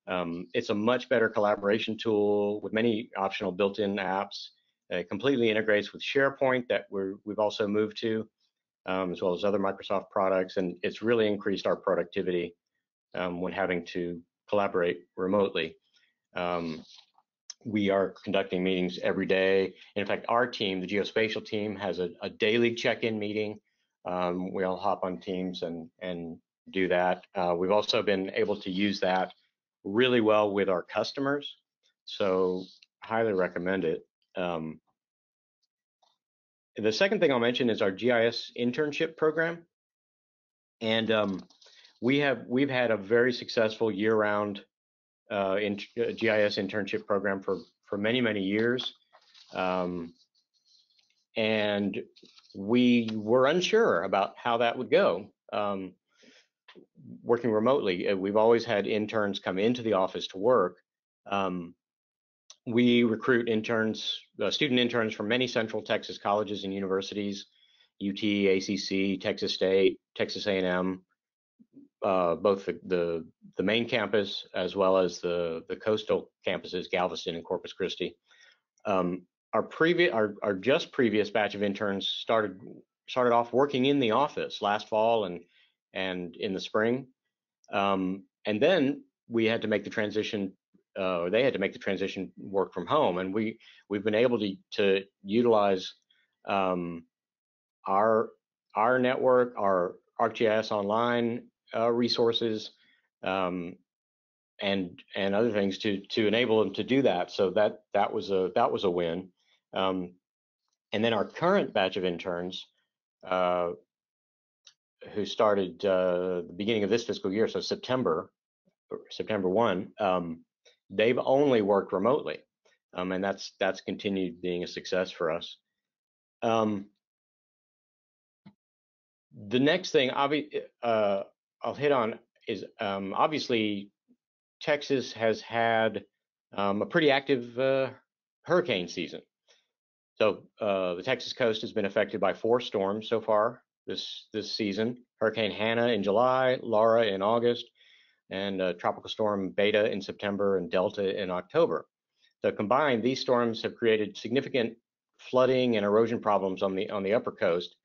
Um, it's a much better collaboration tool with many optional built-in apps. It completely integrates with SharePoint that we have also moved to, um, as well as other Microsoft products, and it's really increased our productivity um, when having to collaborate remotely. Um, we are conducting meetings every day. In fact, our team, the geospatial team, has a, a daily check-in meeting. Um, we all hop on Teams and and do that. Uh, we've also been able to use that really well with our customers. So highly recommend it. Um, the second thing I'll mention is our GIS internship program. And um, we have we've had a very successful year-round uh, in, uh, GIS internship program for for many many years, um, and we were unsure about how that would go. Um, working remotely. Uh, we've always had interns come into the office to work. Um, we recruit interns, uh, student interns from many Central Texas colleges and universities, UT, ACC, Texas State, Texas A&M, uh, both the, the, the main campus as well as the the coastal campuses, Galveston and Corpus Christi. Um, our previous, our, our just previous batch of interns started started off working in the office last fall and and in the spring. Um, and then we had to make the transition, uh, or they had to make the transition work from home. And we we've been able to to utilize um, our our network, our ArcGIS Online uh, resources, um, and and other things to to enable them to do that. So that that was a that was a win. Um, and then our current batch of interns, uh, who started uh, the beginning of this fiscal year, so September, September one, um, they've only worked remotely, um, and that's that's continued being a success for us. Um, the next thing, uh, I'll hit on is um, obviously Texas has had um, a pretty active uh, hurricane season. So uh, the Texas coast has been affected by four storms so far this this season. Hurricane Hanna in July, Laura in August, and uh, Tropical Storm Beta in September and Delta in October. So combined, these storms have created significant flooding and erosion problems on the on the upper coast,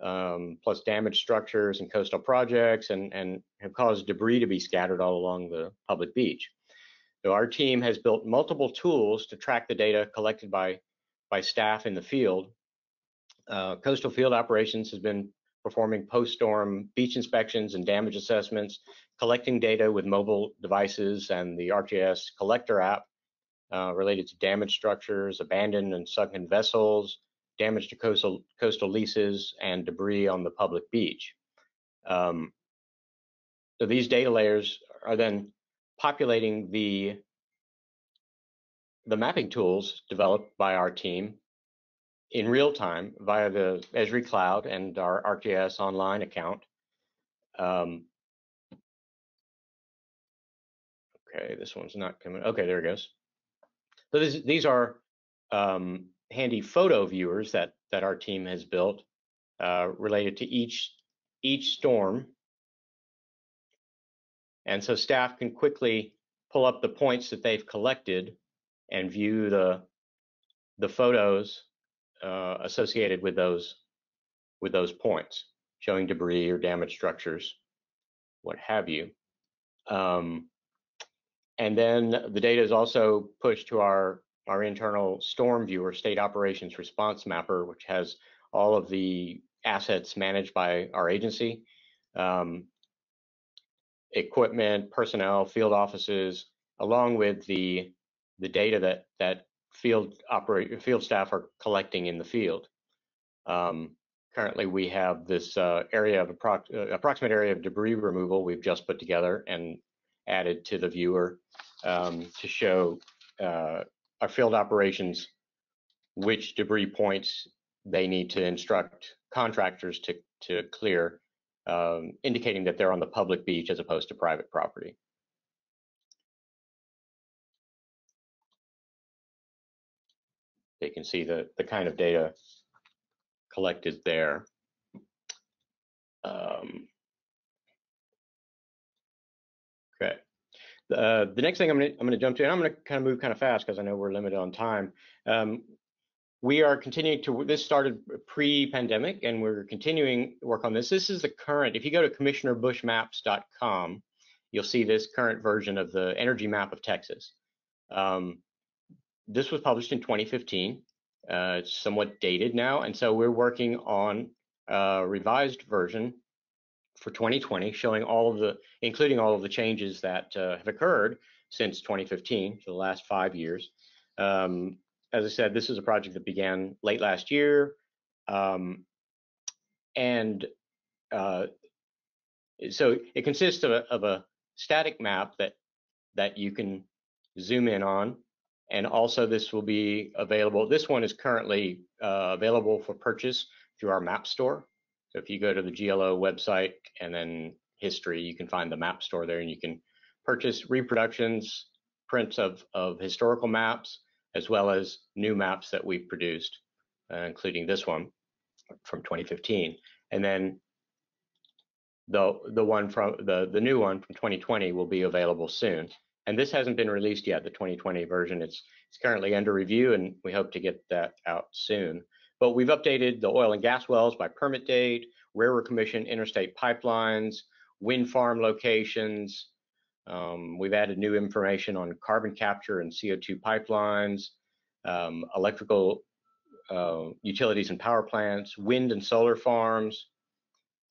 um, plus damaged structures and coastal projects, and and have caused debris to be scattered all along the public beach. So our team has built multiple tools to track the data collected by by staff in the field uh, Coastal Field Operations has been performing post-storm beach inspections and damage assessments, collecting data with mobile devices and the ArcGIS collector app uh, related to damaged structures, abandoned and sunken vessels, damage to coastal, coastal leases, and debris on the public beach. Um, so these data layers are then populating the the mapping tools developed by our team in real time via the Esri Cloud and our ArcGIS Online account. Um, okay, this one's not coming. Okay, there it goes. So this, these are um, handy photo viewers that that our team has built uh, related to each each storm, and so staff can quickly pull up the points that they've collected and view the the photos uh, associated with those with those points, showing debris or damaged structures, what have you. Um, and then the data is also pushed to our, our internal storm viewer, state operations response mapper, which has all of the assets managed by our agency, um, equipment, personnel, field offices, along with the the data that that field field staff are collecting in the field. Um, currently, we have this uh, area of uh, approximate area of debris removal we've just put together and added to the viewer um, to show uh, our field operations which debris points they need to instruct contractors to to clear, um, indicating that they're on the public beach as opposed to private property. They can see the, the kind of data collected there. Um, okay. Uh, the next thing I'm going to jump to, and I'm going to kind of move kind of fast because I know we're limited on time. Um, we are continuing to. This started pre-pandemic, and we're continuing work on this. This is the current. If you go to commissionerbushmaps.com, you'll see this current version of the energy map of Texas. Um, this was published in 2015. Uh, it's somewhat dated now, and so we're working on a revised version for 2020, showing all of the, including all of the changes that uh, have occurred since 2015 for the last five years. Um, as I said, this is a project that began late last year, um, and uh, so it consists of a, of a static map that that you can zoom in on and also this will be available. This one is currently uh, available for purchase through our map store. So if you go to the GLO website and then history, you can find the map store there and you can purchase reproductions, prints of, of historical maps, as well as new maps that we've produced, uh, including this one from 2015. And then the the one from the the new one from 2020 will be available soon and this hasn't been released yet, the 2020 version. It's, it's currently under review and we hope to get that out soon. But we've updated the oil and gas wells by permit date, railroad commission interstate pipelines, wind farm locations. Um, we've added new information on carbon capture and CO2 pipelines, um, electrical uh, utilities and power plants, wind and solar farms.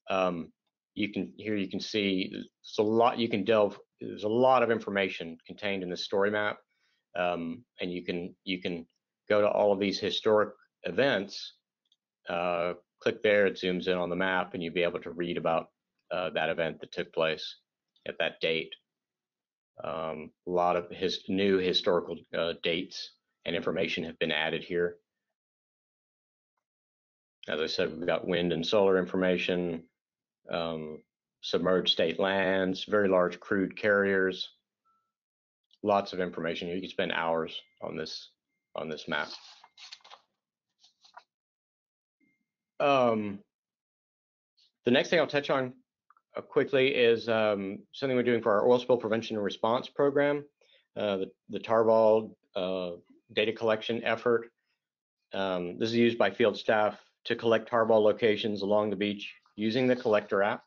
Um, you can here you can see there's a lot you can delve there's a lot of information contained in this story map, um, and you can you can go to all of these historic events. Uh, click there, it zooms in on the map, and you'll be able to read about uh, that event that took place at that date. Um, a lot of his new historical uh, dates and information have been added here. As I said, we've got wind and solar information, um, submerged state lands, very large crude carriers, lots of information. You can spend hours on this on this map. Um, the next thing I'll touch on uh, quickly is um, something we're doing for our oil spill prevention and response program, uh, the, the Tarball uh, data collection effort. Um, this is used by field staff to collect tarball locations along the beach using the collector app.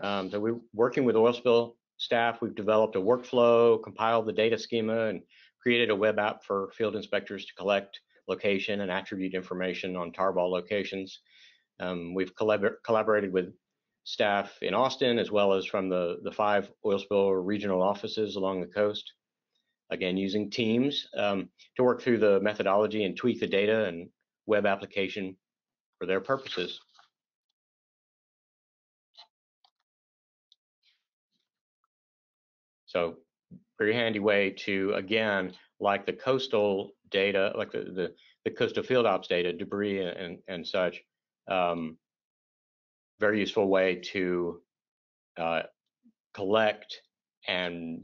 Um, so we're working with oil spill staff. We've developed a workflow, compiled the data schema, and created a web app for field inspectors to collect location and attribute information on tarball locations. Um, we've collabor collaborated with staff in Austin as well as from the, the five oil spill regional offices along the coast. Again, using teams um, to work through the methodology and tweak the data and web application for their purposes. So very handy way to, again, like the coastal data, like the, the, the coastal field ops data, debris and, and such, um, very useful way to uh, collect and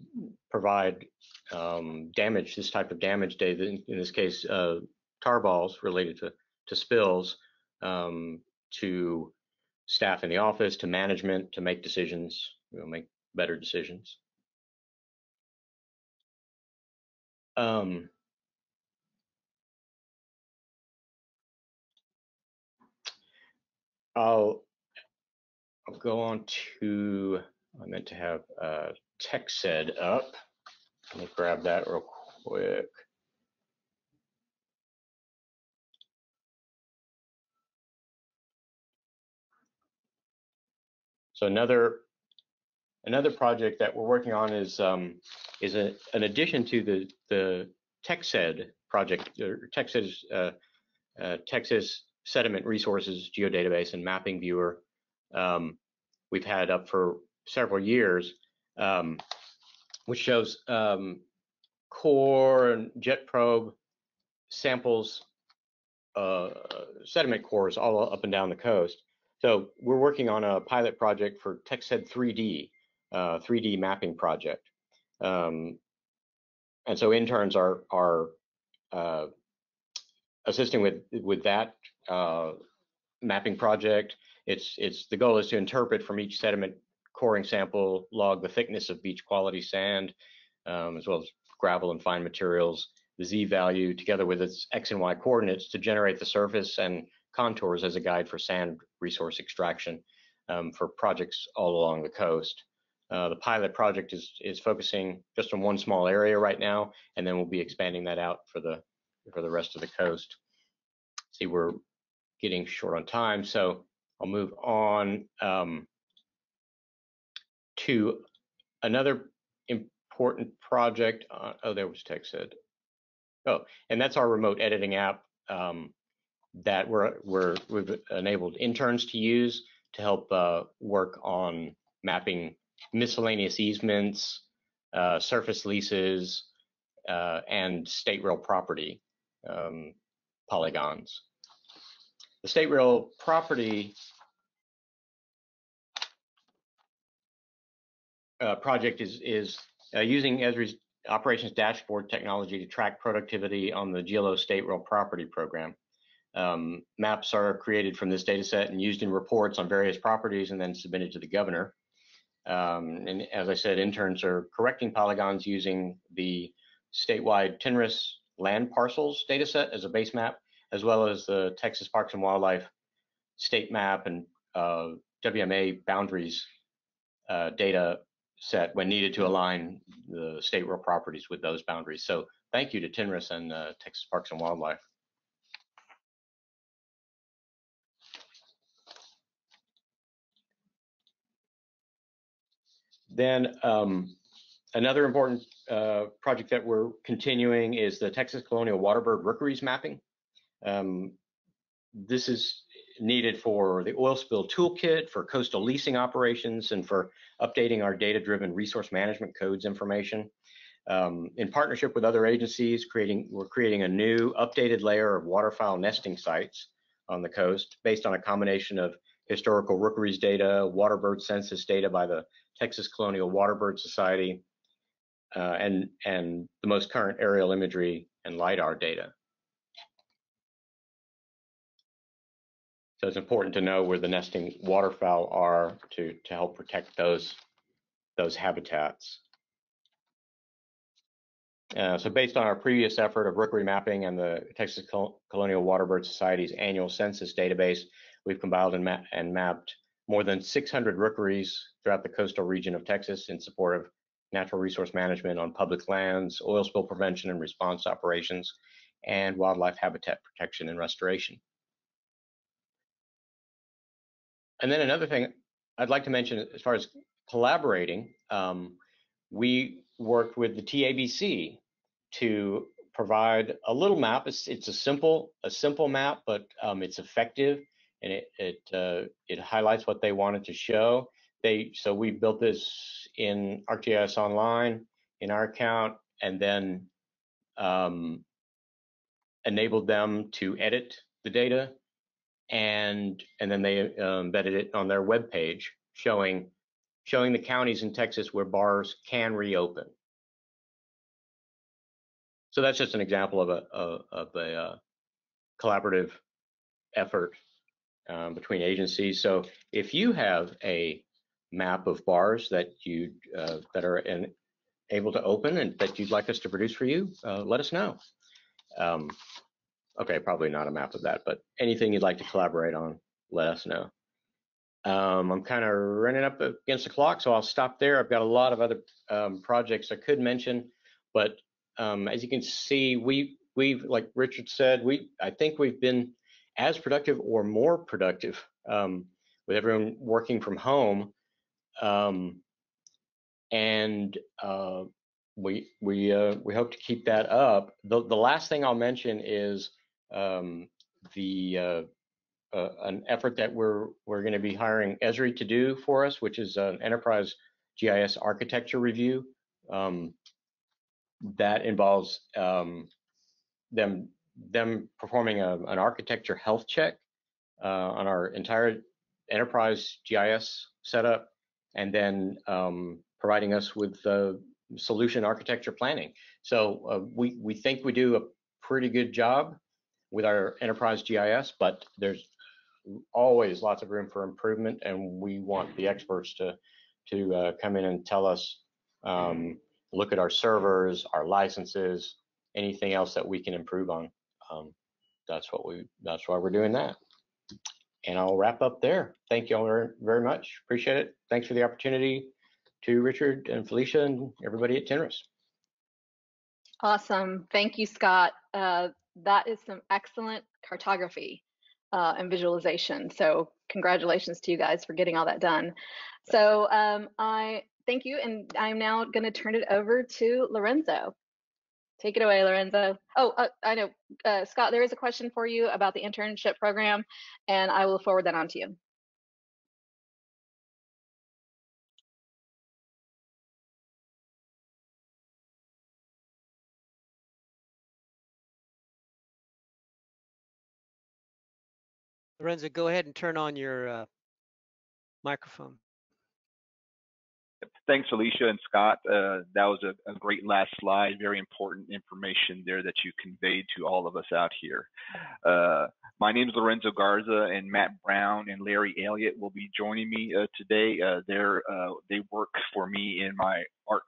provide um, damage, this type of damage data, in, this case, uh, tar balls related to, to spills, um, to staff in the office, to management, to make decisions, you know, make better decisions. Um, I'll, I'll go on to, I meant to have uh, TexSed up. Let me grab that real quick. So another another project that we're working on is um, is a, an addition to the the TexSed project. TexSed is uh, uh, Texas Sediment Resources Geodatabase and Mapping Viewer. Um, we've had up for several years, um, which shows um, core and jet probe samples, uh, sediment cores all up and down the coast. So we're working on a pilot project for TexSed 3D, uh, 3D mapping project. Um, and so interns are are uh, assisting with with that uh, mapping project. It's it's the goal is to interpret from each sediment coring sample, log the thickness of beach quality sand, um, as well as gravel and fine materials, the z value together with its x and y coordinates to generate the surface and contours as a guide for sand resource extraction um, for projects all along the coast. Uh, the pilot project is is focusing just on one small area right now, and then we'll be expanding that out for the for the rest of the coast. See, we're getting short on time, so I'll move on um, to another important project. Uh, oh, there was TexSed. Oh, and that's our remote editing app. Um, that we're, we're, we've enabled interns to use to help uh, work on mapping miscellaneous easements, uh, surface leases, uh, and state real property um, polygons. The state real property uh, project is, is uh, using Esri's operations dashboard technology to track productivity on the GLO state real property program. Um, maps are created from this data set and used in reports on various properties and then submitted to the governor. Um, and as I said, interns are correcting polygons using the statewide TNRIS land parcels data set as a base map, as well as the Texas Parks and Wildlife state map and uh, WMA boundaries uh, data set when needed to align the state real properties with those boundaries. So thank you to TNRIS and uh, Texas Parks and Wildlife. Then um, another important uh, project that we're continuing is the Texas Colonial Waterbird Rookeries mapping. Um, this is needed for the oil spill toolkit, for coastal leasing operations, and for updating our data-driven resource management codes information. Um, in partnership with other agencies, creating we're creating a new updated layer of waterfowl nesting sites on the coast based on a combination of historical rookeries data, waterbird census data by the Texas Colonial Waterbird Society, uh, and, and the most current aerial imagery and LIDAR data. It's important to know where the nesting waterfowl are to, to help protect those, those habitats. Uh, so based on our previous effort of rookery mapping and the Texas Col Colonial Waterbird Society's annual census database, we've compiled and, ma and mapped more than 600 rookeries throughout the coastal region of Texas in support of natural resource management on public lands, oil spill prevention and response operations, and wildlife habitat protection and restoration. And then another thing I'd like to mention as far as collaborating, um, we worked with the TABC to provide a little map. It's, it's a simple a simple map, but um, it's effective and it it uh, it highlights what they wanted to show. They so we built this in ArcGIS Online in our account, and then um, enabled them to edit the data, and and then they uh, embedded it on their web page, showing showing the counties in Texas where bars can reopen. So that's just an example of a of, a uh, collaborative effort um, between agencies. So if you have a map of bars that you uh, that are in, able to open and that you'd like us to produce for you, uh, let us know. Um, okay, probably not a map of that, but anything you'd like to collaborate on, let us know. Um, I'm kind of running up against the clock, so I'll stop there. I've got a lot of other um, projects I could mention, but um, as you can see, we we've like Richard said, we I think we've been as productive or more productive um, with everyone working from home, um, and uh, we we uh, we hope to keep that up. The the last thing I'll mention is um, the uh, uh, an effort that we're we're going to be hiring Esri to do for us, which is an enterprise GIS architecture review. Um, that involves um, them them performing a, an architecture health check uh, on our entire enterprise GIS setup, and then um, providing us with the solution architecture planning. So uh, we we think we do a pretty good job with our enterprise GIS, but there's always lots of room for improvement, and we want the experts to to uh, come in and tell us, um, look at our servers, our licenses, anything else that we can improve on. Um, that's what we. That's why we're doing that. And I'll wrap up there. Thank you all very, much. Appreciate it. Thanks for the opportunity to Richard and Felicia and everybody at TNRIS. Awesome. Thank you, Scott. Uh, that is some excellent cartography uh, and visualization. So congratulations to you guys for getting all that done. So um, I thank you, and I'm now going to turn it over to Lorenzo. Take it away, Lorenzo. Oh, uh, I know, uh, Scott, there is a question for you about the internship program, and I will forward that on to you. Lorenzo, go ahead and turn on your uh, microphone. Thanks, Alicia and Scott. Uh, that was a, a, great last slide. Very important information there that you conveyed to all of us out here. Uh, my name is Lorenzo Garza, and Matt Brown and Larry Elliott will be joining me uh, today. Uh, uh, they work for me in my ARC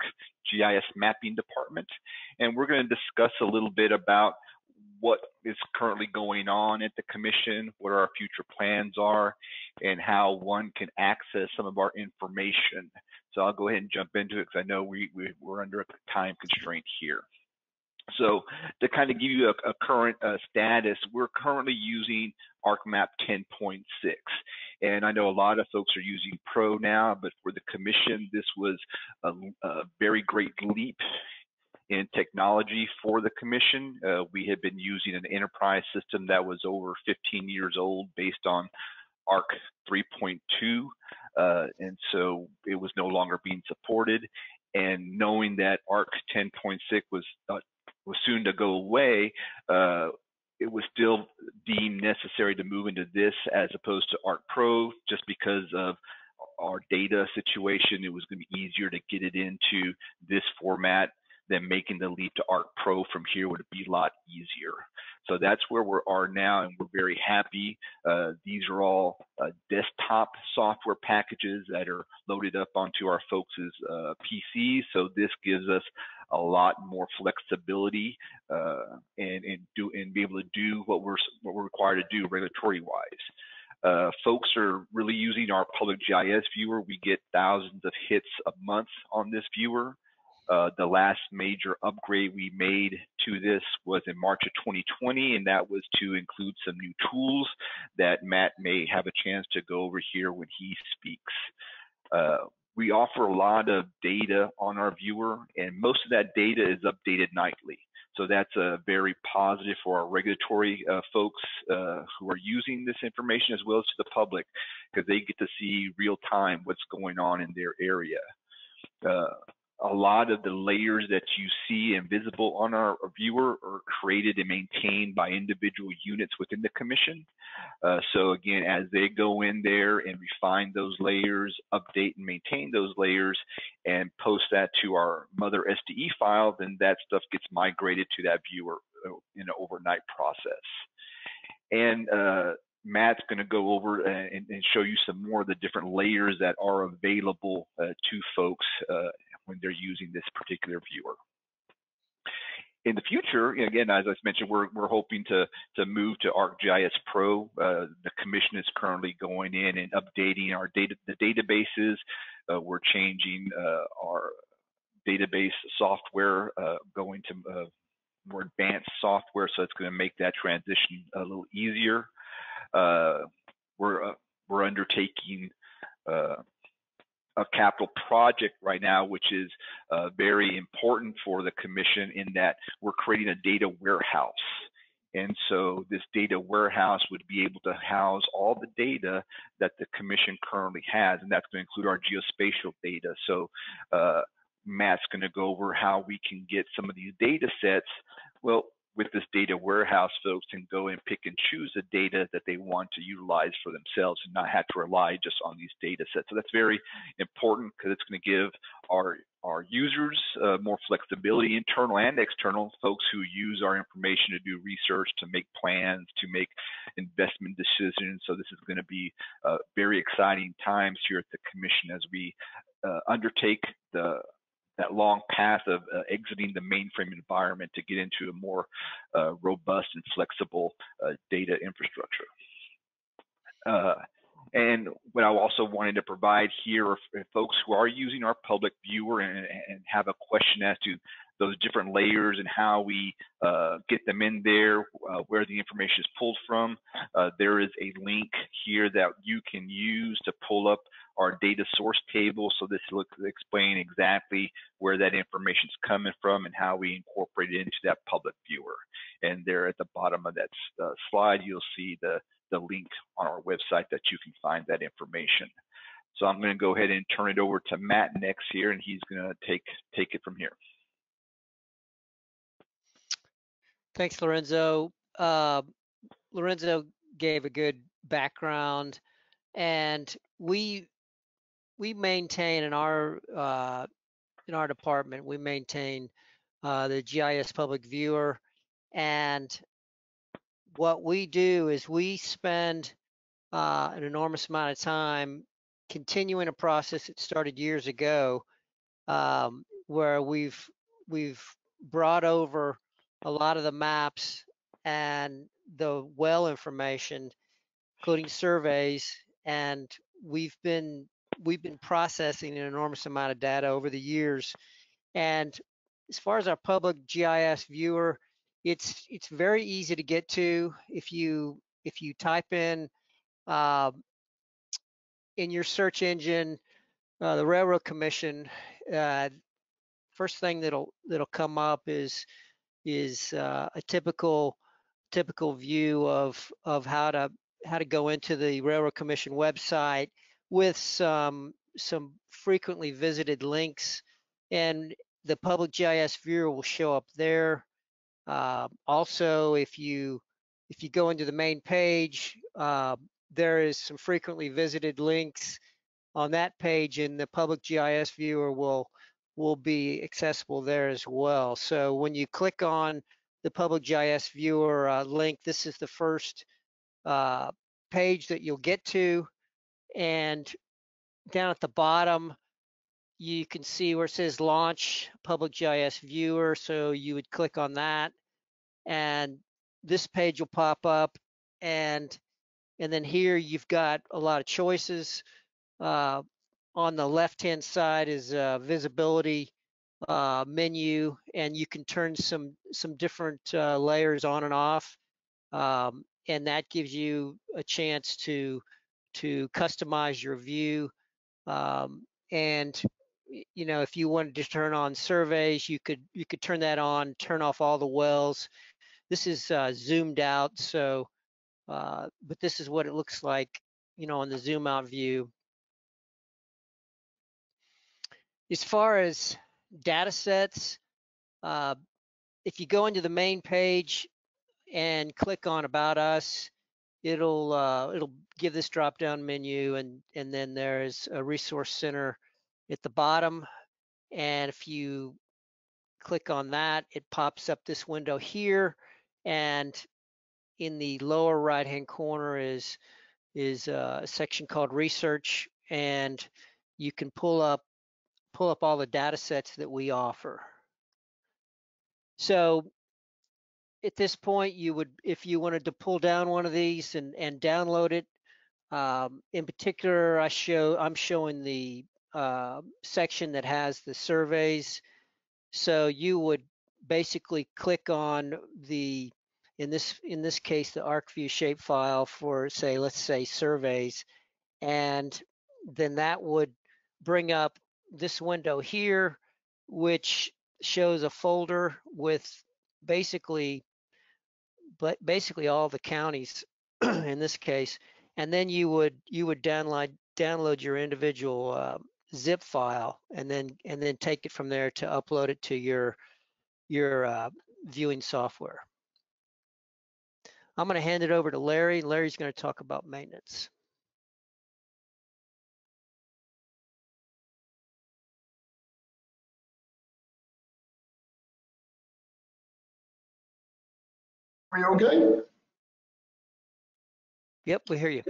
GIS mapping department, and we're going to discuss a little bit about what is currently going on at the commission, what our future plans are, and how one can access some of our information. So I'll go ahead and jump into it because I know we, we, are under a time constraint here. So to kind of give you a, a current uh, status, we're currently using ArcMap 10.6. And I know a lot of folks are using Pro now, but for the commission, this was a, a very great leap in technology for the commission. Uh, we had been using an enterprise system that was over 15 years old based on ARC 3.2, uh, and so it was no longer being supported. And knowing that ARC 10.6 was uh, was soon to go away, uh, it was still deemed necessary to move into this as opposed to ARC Pro, just because of our data situation. It was going to be easier to get it into this format then making the leap to ARC Pro from here would be a lot easier. So that's where we are now, and we're very happy. Uh, these are all uh, desktop software packages that are loaded up onto our folks' uh, PCs. So this gives us a lot more flexibility uh, and and do and be able to do what we're what we're required to do regulatory wise. Uh, folks are really using our public GIS viewer. We get thousands of hits a month on this viewer. Uh, the last major upgrade we made to this was in March of 2020, and that was to include some new tools that Matt may have a chance to go over here when he speaks. Uh, we offer a lot of data on our viewer, and most of that data is updated nightly. So that's a very positive for our regulatory uh, folks uh, who are using this information as well as to the public because they get to see real time what's going on in their area. A lot of the layers that you see invisible on our viewer are created and maintained by individual units within the commission. Uh, so again, as they go in there and refine those layers, update and maintain those layers, and post that to our mother SDE file, then that stuff gets migrated to that viewer uh, in an overnight process. And uh, Matt's going to go over and, and, show you some more of the different layers that are available uh, to folks uh, when they're using this particular viewer. in the future, again, as I mentioned, we're, we're hoping to, to move to ArcGIS Pro. Uh, the commission is currently going in and updating our data, the databases. Uh, we're changing uh, our database software, uh, going to uh, more advanced software, so it's going to make that transition a little easier. Uh, we're we're undertaking a capital project right now, which is uh, very important for the commission in that we're creating a data warehouse. And so this data warehouse would be able to house all the data that the commission currently has, and that's going to include our geospatial data. So uh, Matt's going to go over how we can get some of these data sets. Well, with this data warehouse, folks can go and pick and choose the data that they want to utilize for themselves and not have to rely just on these data sets. So that's very important because it's going to give our our users uh, more flexibility, internal and external, folks who use our information to do research, to make plans, to make investment decisions. So this is going to be uh, very exciting times here at the Commission as we uh, undertake the that long path of uh, exiting the mainframe environment to get into a more uh, robust and flexible uh, data infrastructure. Uh, and what I also wanted to provide here for folks who are using our public viewer and, and have a question as to those different layers and how we uh, get them in there, uh, where the information is pulled from. Uh, there is a link here that you can use to pull up our data source table. So this will explain exactly where that information is coming from and how we incorporate it into that public viewer. And there at the bottom of that uh, slide, you'll see the, the link on our website that you can find that information. So I'm going to go ahead and turn it over to Matt next here, and he's going to take take it from here. Thanks, Lorenzo. Uh, Lorenzo gave a good background, and we we maintain in our uh, in our department we maintain uh, the GIS public viewer and what we do is we spend uh, an enormous amount of time continuing a process that started years ago um, where we've we've brought over a lot of the maps and the well information including surveys and we've been we've been processing an enormous amount of data over the years. And as far as our public GIS viewer, it's it's very easy to get to if you if you type in uh, in your search engine uh, the Railroad Commission. Uh, first thing that'll that'll come up is is uh, a typical typical view of of how to how to go into the Railroad Commission website with some some frequently visited links and the public GIS viewer will show up there. Uh, also, if you if you go into the main page, uh, there is some frequently visited links on that page and the public GIS viewer will will be accessible there as well. So when you click on the public GIS viewer uh, link, this is the first uh, page that you'll get to. And down at the bottom, you can see where it says launch public GIS viewer. So you would click on that and this page will pop up and and then here you've got a lot of choices. Uh, on the left hand side is a visibility uh, menu and you can turn some some different uh, layers on and off um, and that gives you a chance to to customize your view. Um, and you know, if you wanted to turn on surveys, you could you could turn that on, turn off all the wells. This is uh, zoomed out, so uh, but this is what it looks like, you know, on the zoom out view. As far as data sets, uh, if you go into the main page and click on About Us, it'll uh, it'll give this drop down menu and and then there's a resource center at the bottom. And if you click on that it pops up this window here and in the lower right hand corner is is a section called research and you can pull up pull up all the data sets that we offer so at this point, you would, if you wanted to pull down one of these and, and download it, um, in particular, I show, I'm showing the uh, section that has the surveys. So you would basically click on the, in this, in this case, the ArcView shapefile for say, let's say surveys, and then that would bring up this window here, which shows a folder with basically but basically all the counties [CLEARS THROAT] in this case and then you would you would download download your individual uh, zip file and then and then take it from there to upload it to your your uh, viewing software. I'm going to hand it over to Larry. Larry's going to talk about maintenance. Are you okay? Yep, we hear you.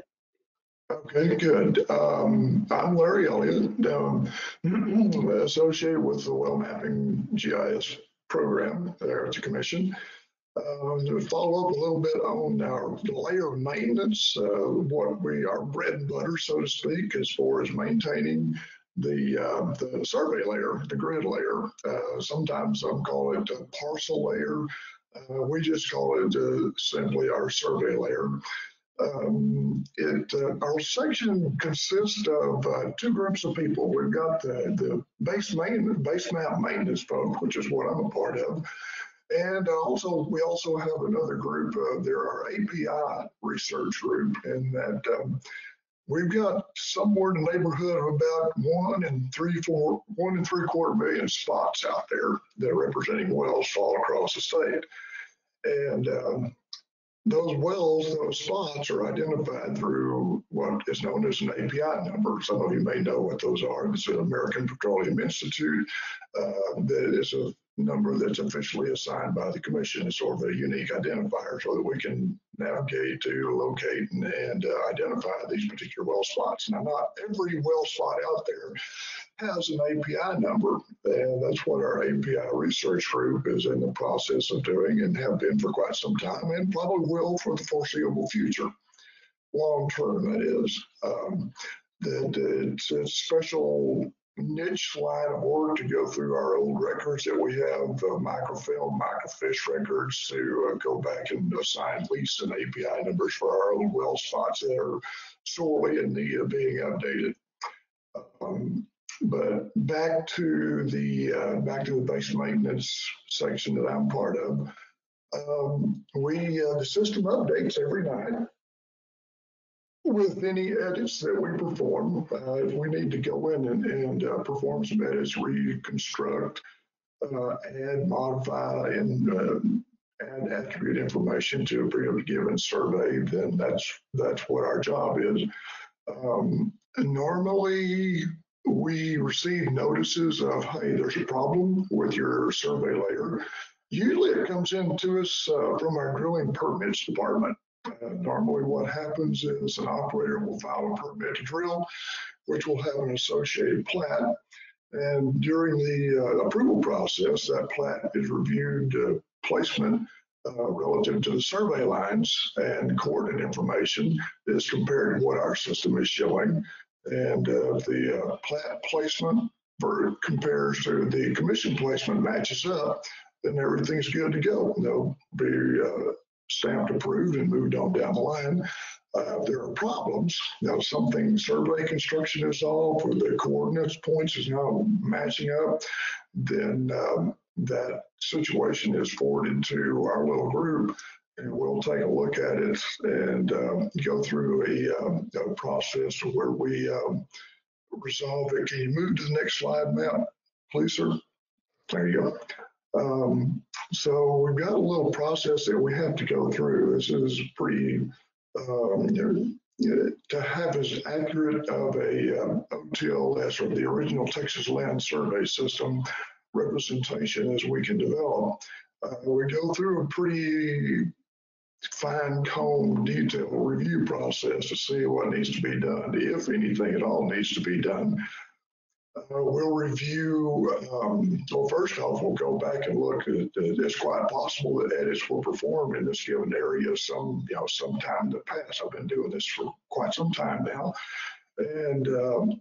Okay, good. Um, I'm Larry Elliott, um, [CLEARS THROAT] associated with the Well Mapping GIS program there at the Commission. Uh, to follow up a little bit on our layer of maintenance, uh, what we our bread and butter, so to speak, as far as maintaining the uh, the survey layer, the grid layer. Uh, sometimes I'm calling it a parcel layer. Uh, we just call it uh, simply our survey layer. Um, it uh, our section consists of uh, two groups of people. We've got the, the base main base map maintenance folk, which is what I'm a part of, and also we also have another group. Uh, there are API research group, and that um, we've got somewhere in the neighborhood of about one and three four one and three quarter million spots out there that are representing wells all across the state, and um, those wells, those spots are identified through what is known as an API number. Some of you may know what those are. It's an American Petroleum Institute uh, that is a number that's officially assigned by the commission. It's sort of a unique identifier so that we can navigate to locate and, and uh, identify these particular well spots. Now, not every well spot out there has an API number, and that's what our API research group is in the process of doing and have been for quite some time and probably will for the foreseeable future, long term, that is. Um, that it's a special niche line of work to go through our old records that we have, uh, microfilm, microfiche records to uh, go back and assign lease and API numbers for our old well spots that are sorely in need of being updated. Um, but back to the uh, back to the base maintenance section that I'm part of. Um, we uh, the system updates every night with any edits that we perform. Uh, if we need to go in and, and uh, perform some edits, reconstruct, uh, add, modify, and uh, add attribute information to a given survey, then that's that's what our job is. Um, normally, we receive notices of, hey, there's a problem with your survey layer. Usually it comes in to us uh, from our drilling permits department. Uh, normally what happens is an operator will file a permit to drill, which will have an associated plat. And during the uh, approval process, that plat is reviewed uh, placement relative to the survey lines and coordinate information is compared to what our system is showing and uh, the uh, plat placement for, compares to the commission placement matches up, then everything's good to go. They'll be uh, stamped approved and moved on down the line. Uh, there are problems. Now, something survey construction is off or the coordinates points is not matching up, then um, that situation is forwarded to our little group and we'll take a look at it and um, go through a, um, a, process where we um, resolve it. Can you move to the next slide, Matt, please, sir? There you go. Um, so we've got a little process that we have to go through. This is pretty, um, to have as accurate of a um, OTLS or the original Texas Land Survey System representation as we can develop. Uh, we go through a pretty fine comb detailed review process to see what needs to be done, if anything at all needs to be done. Uh, we'll review, um, well, first off, we'll go back and look at, it's quite possible that edits were performed in this given area some, you know, sometime in the past. I've been doing this for quite some time now. And um,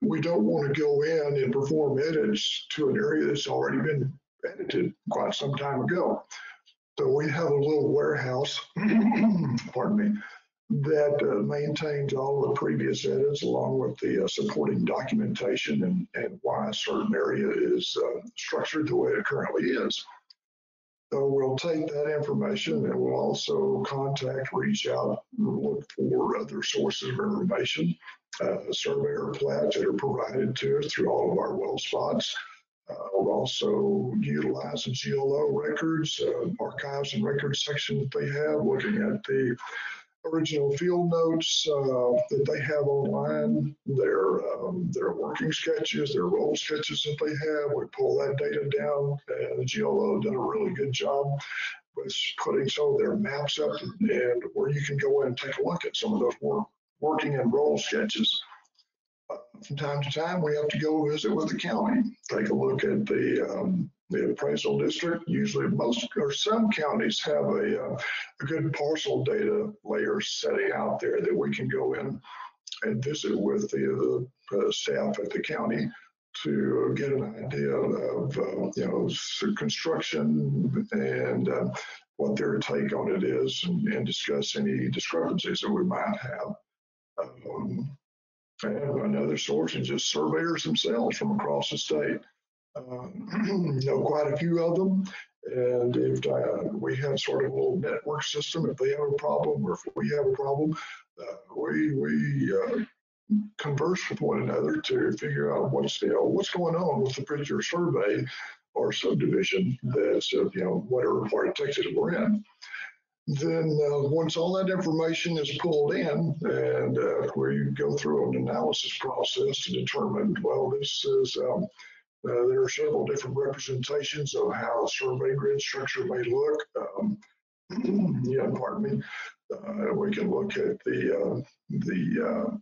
we don't want to go in and perform edits to an area that's already been edited quite some time ago. So we have a little warehouse, [CLEARS THROAT] pardon me, that uh, maintains all the previous edits along with the uh, supporting documentation and, and why a certain area is uh, structured the way it currently is. So we'll take that information and we'll also contact, reach out, look for other sources of information, uh, surveyor plats that are provided to us through all of our well spots. Uh, we'll also utilize the GLO records, uh, archives and records section that they have, looking at the original field notes uh, that they have online, their um, their working sketches, their roll sketches that they have. We pull that data down, and the GLO did a really good job with putting some of their maps up and where you can go in and take a look at some of those work, working and roll sketches. From time to time, we have to go visit with the county, take a look at the um, the appraisal district. Usually, most or some counties have a, uh, a good parcel data layer setting out there that we can go in and visit with the, uh, staff at the county to get an idea of uh, you know construction and uh, what their take on it is and, and, discuss any discrepancies that we might have. Um, another source is just surveyors themselves from across the state. Uh, [CLEARS THROAT] know quite a few of them. And if uh, we have sort of a little network system, if they have a problem or if we have a problem, uh, we we uh, converse with one another to figure out what's know, what's going on with the particular survey or subdivision that's you know whatever part of Texas we're in. Then uh, once all that information is pulled in, and uh, you go through an analysis process to determine, well, this is um, uh, there are several different representations of how survey grid structure may look. Um, [CLEARS THROAT] yeah, pardon me. Uh, we can look at the uh, the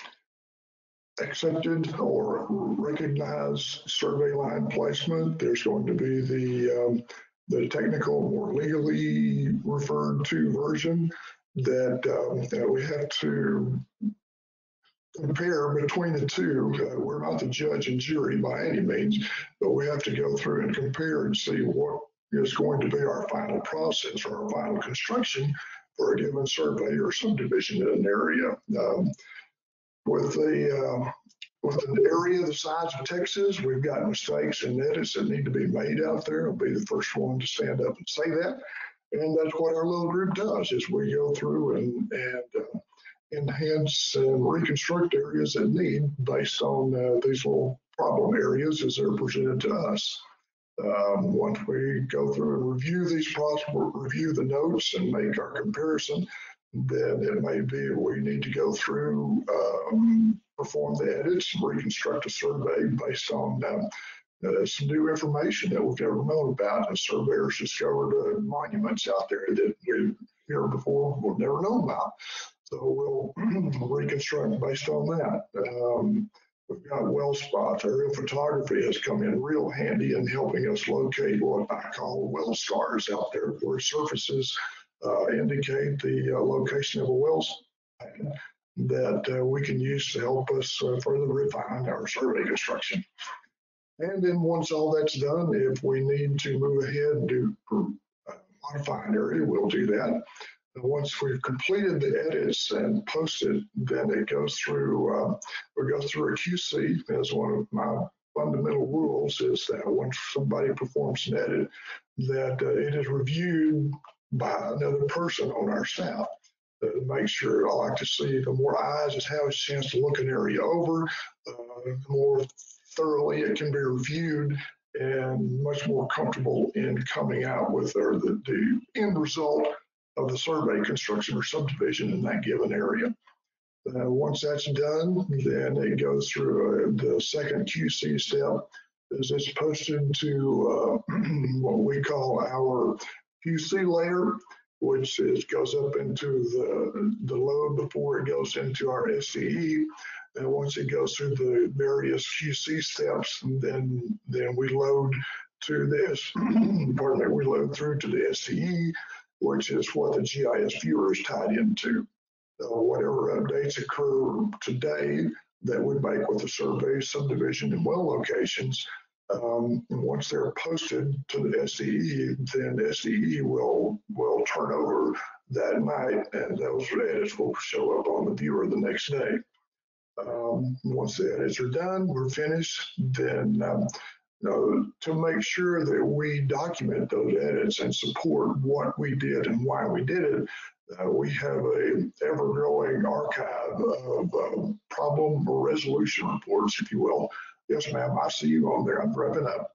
uh, accepted or recognized survey line placement. There's going to be the um, the technical or legally referred to version that, um, that we have to compare between the two. Uh, we're not the judge and jury by any means, but we have to go through and compare and see what is going to be our final process or our final construction for a given survey or subdivision in an area. Um, with the uh, with an area the size of Texas, we've got mistakes and edits that need to be made out there. I'll be the first one to stand up and say that. And that's what our little group does is we go through and, and uh, enhance and reconstruct areas that need based on uh, these little problem areas as they're presented to us. Um, once we go through and review these possible, review the notes and make our comparison, then it may be we need to go through, um, perform the edits, reconstruct a survey based on um, uh, some new information that we've never known about. The surveyors discovered uh, monuments out there that we here before we've never known about. So we'll [CLEARS THROAT] reconstruct based on that. Um, we've got well spots. Aerial photography has come in real handy in helping us locate what I call well scars out there where surfaces indicate the uh, location of a well that uh, we can use to help us uh, further refine our survey construction. And then once all that's done, if we need to move ahead and uh, modify an area, we'll do that once we've completed the edits and posted, then it goes through, uh, we go through a QC as one of my fundamental rules is that once somebody performs an edit, that uh, it is reviewed by another person on our staff. To make sure I like to see the more eyes that have a chance to look an area over, uh, the more thoroughly it can be reviewed and much more comfortable in coming out with or the, the end result of the survey construction or subdivision in that given area. Uh, once that's done, then it goes through uh, the second QC step is it's posted to uh, [CLEARS THROAT] what we call our QC layer. which is goes up into the the load before it goes into our SDE. And once it goes through the various QC steps, then then we load to this, [CLEARS THROAT] pardon me, we load through to the SDE, which is what the GIS viewer is tied into. Uh, whatever updates occur today that we make with the survey, subdivision, and well locations, um, once they're posted to the SDE, then SDE will will turn over that night, and those edits will show up on the viewer the next day. Um, once the edits are done, we're finished. Then um, you know, to make sure that we document those edits and support what we did and why we did it, uh, we have a ever-growing archive of uh, problem resolution reports, if you will. Yes, ma'am, I see you on there. I'm revving up.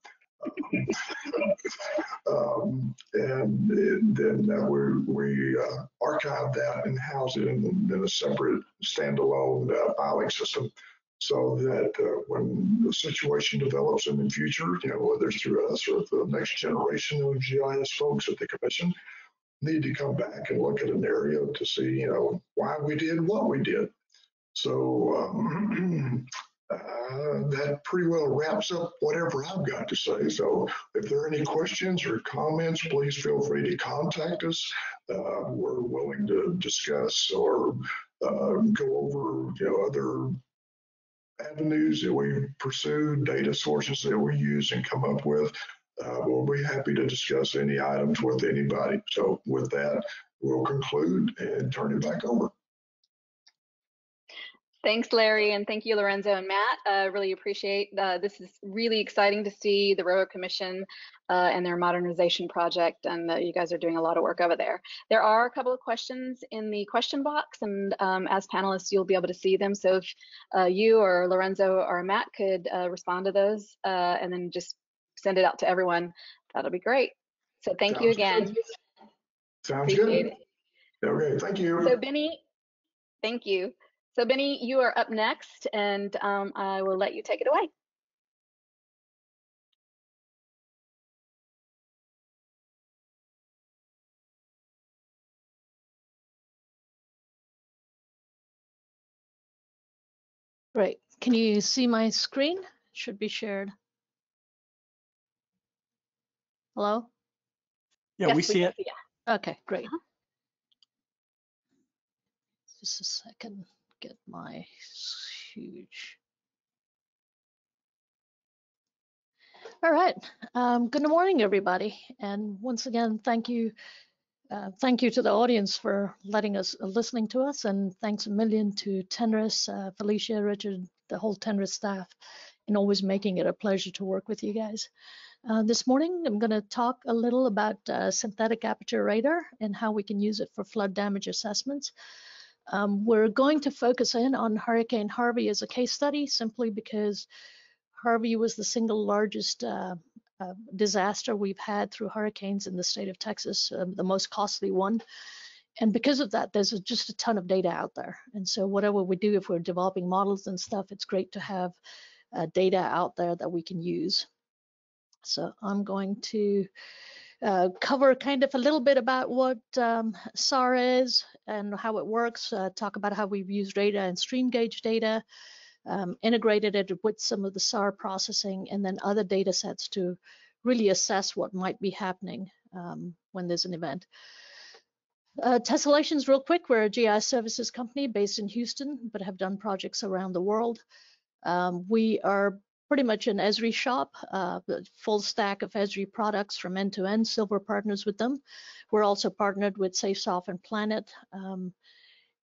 um, and then uh, we, we uh, archive that and house it in, in a separate standalone uh, filing system so that uh, when the situation develops in the future, you know, whether it's through us or the next generation of GIS folks at the commission, need to come back and look at an area to see, you know, why we did what we did. So um, [CLEARS THROAT] uh, that pretty well wraps up whatever I've got to say. So if there are any questions or comments, please feel free to contact us. Uh, we're willing to discuss or uh, go over, you know, other avenues that we pursue, data sources that we use and come up with. Uh, we'll be happy to discuss any items with anybody. So with that, we'll conclude and turn it back over. Thanks, Larry, and thank you, Lorenzo and Matt. Uh, really appreciate uh, this. is really exciting to see the Railroad Commission uh, and their modernization project, and uh, you guys are doing a lot of work over there. There are a couple of questions in the question box, and um, as panelists, you'll be able to see them. So if uh, you or Lorenzo or Matt could uh, respond to those, and then just send it out to everyone, that'll be great. So thank Sounds you again. Good. Sounds appreciate good. It. Okay, thank you. So Benny, thank you. So Benny, you are up next and um, I will let you take it away. Great. Can you see my screen? Should be shared. Hello? Yeah, yes, we see it. Yeah. Okay, great. Uh -huh. Just a second get my huge. All right. Um, good morning, everybody. And once again, thank you. Uh, thank you to the audience for letting us, uh, listening to us. And thanks a million to TNRIS, uh, Felicia, Richard, the whole TNRIS staff, and always making it a pleasure to work with you guys. Uh, this morning, I'm going to talk a little about uh, synthetic aperture radar and how we can use it for flood damage assessments. Um, we're going to focus in on Hurricane Harvey as a case study simply because Harvey was the single largest uh, uh, disaster we've had through hurricanes in the state of Texas, um, the most costly one. And because of that, there's just a ton of data out there. And so whatever we do, if we're developing models and stuff, it's great to have uh, data out there that we can use. So I'm going to uh, cover kind of a little bit about what um, SAR is and how it works, uh, talk about how we've used data and stream gauge data, um, integrated it with some of the SAR processing, and then other data sets to really assess what might be happening um, when there's an event. Uh, tessellations real quick, we're a GIS services company based in Houston, but have done projects around the world. Um, we are pretty much an Esri shop, uh, full stack of Esri products from end to end, silver partners with them. We're also partnered with SafeSoft and Planet. Um,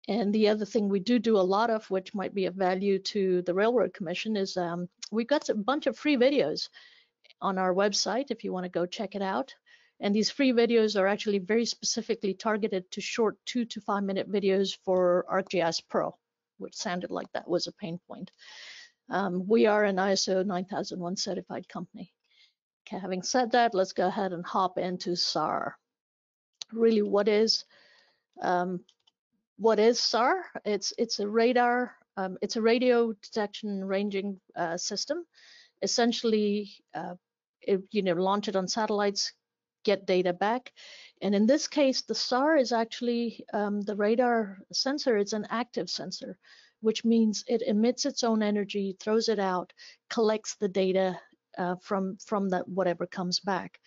and the other thing we do do a lot of, which might be of value to the Railroad Commission, is um, we've got a bunch of free videos on our website if you want to go check it out. And these free videos are actually very specifically targeted to short two to five minute videos for ArcGIS Pro, which sounded like that was a pain point. Um, we are an ISO 9001 certified company. Okay, having said that, let's go ahead and hop into SAR. Really, what is um, what is SAR? It's it's a radar, um, it's a radio detection ranging uh, system. Essentially, uh, it, you know, launch it on satellites, get data back. And in this case, the SAR is actually um, the radar sensor. It's an active sensor, which means it emits its own energy, throws it out, collects the data uh, from from that whatever comes back,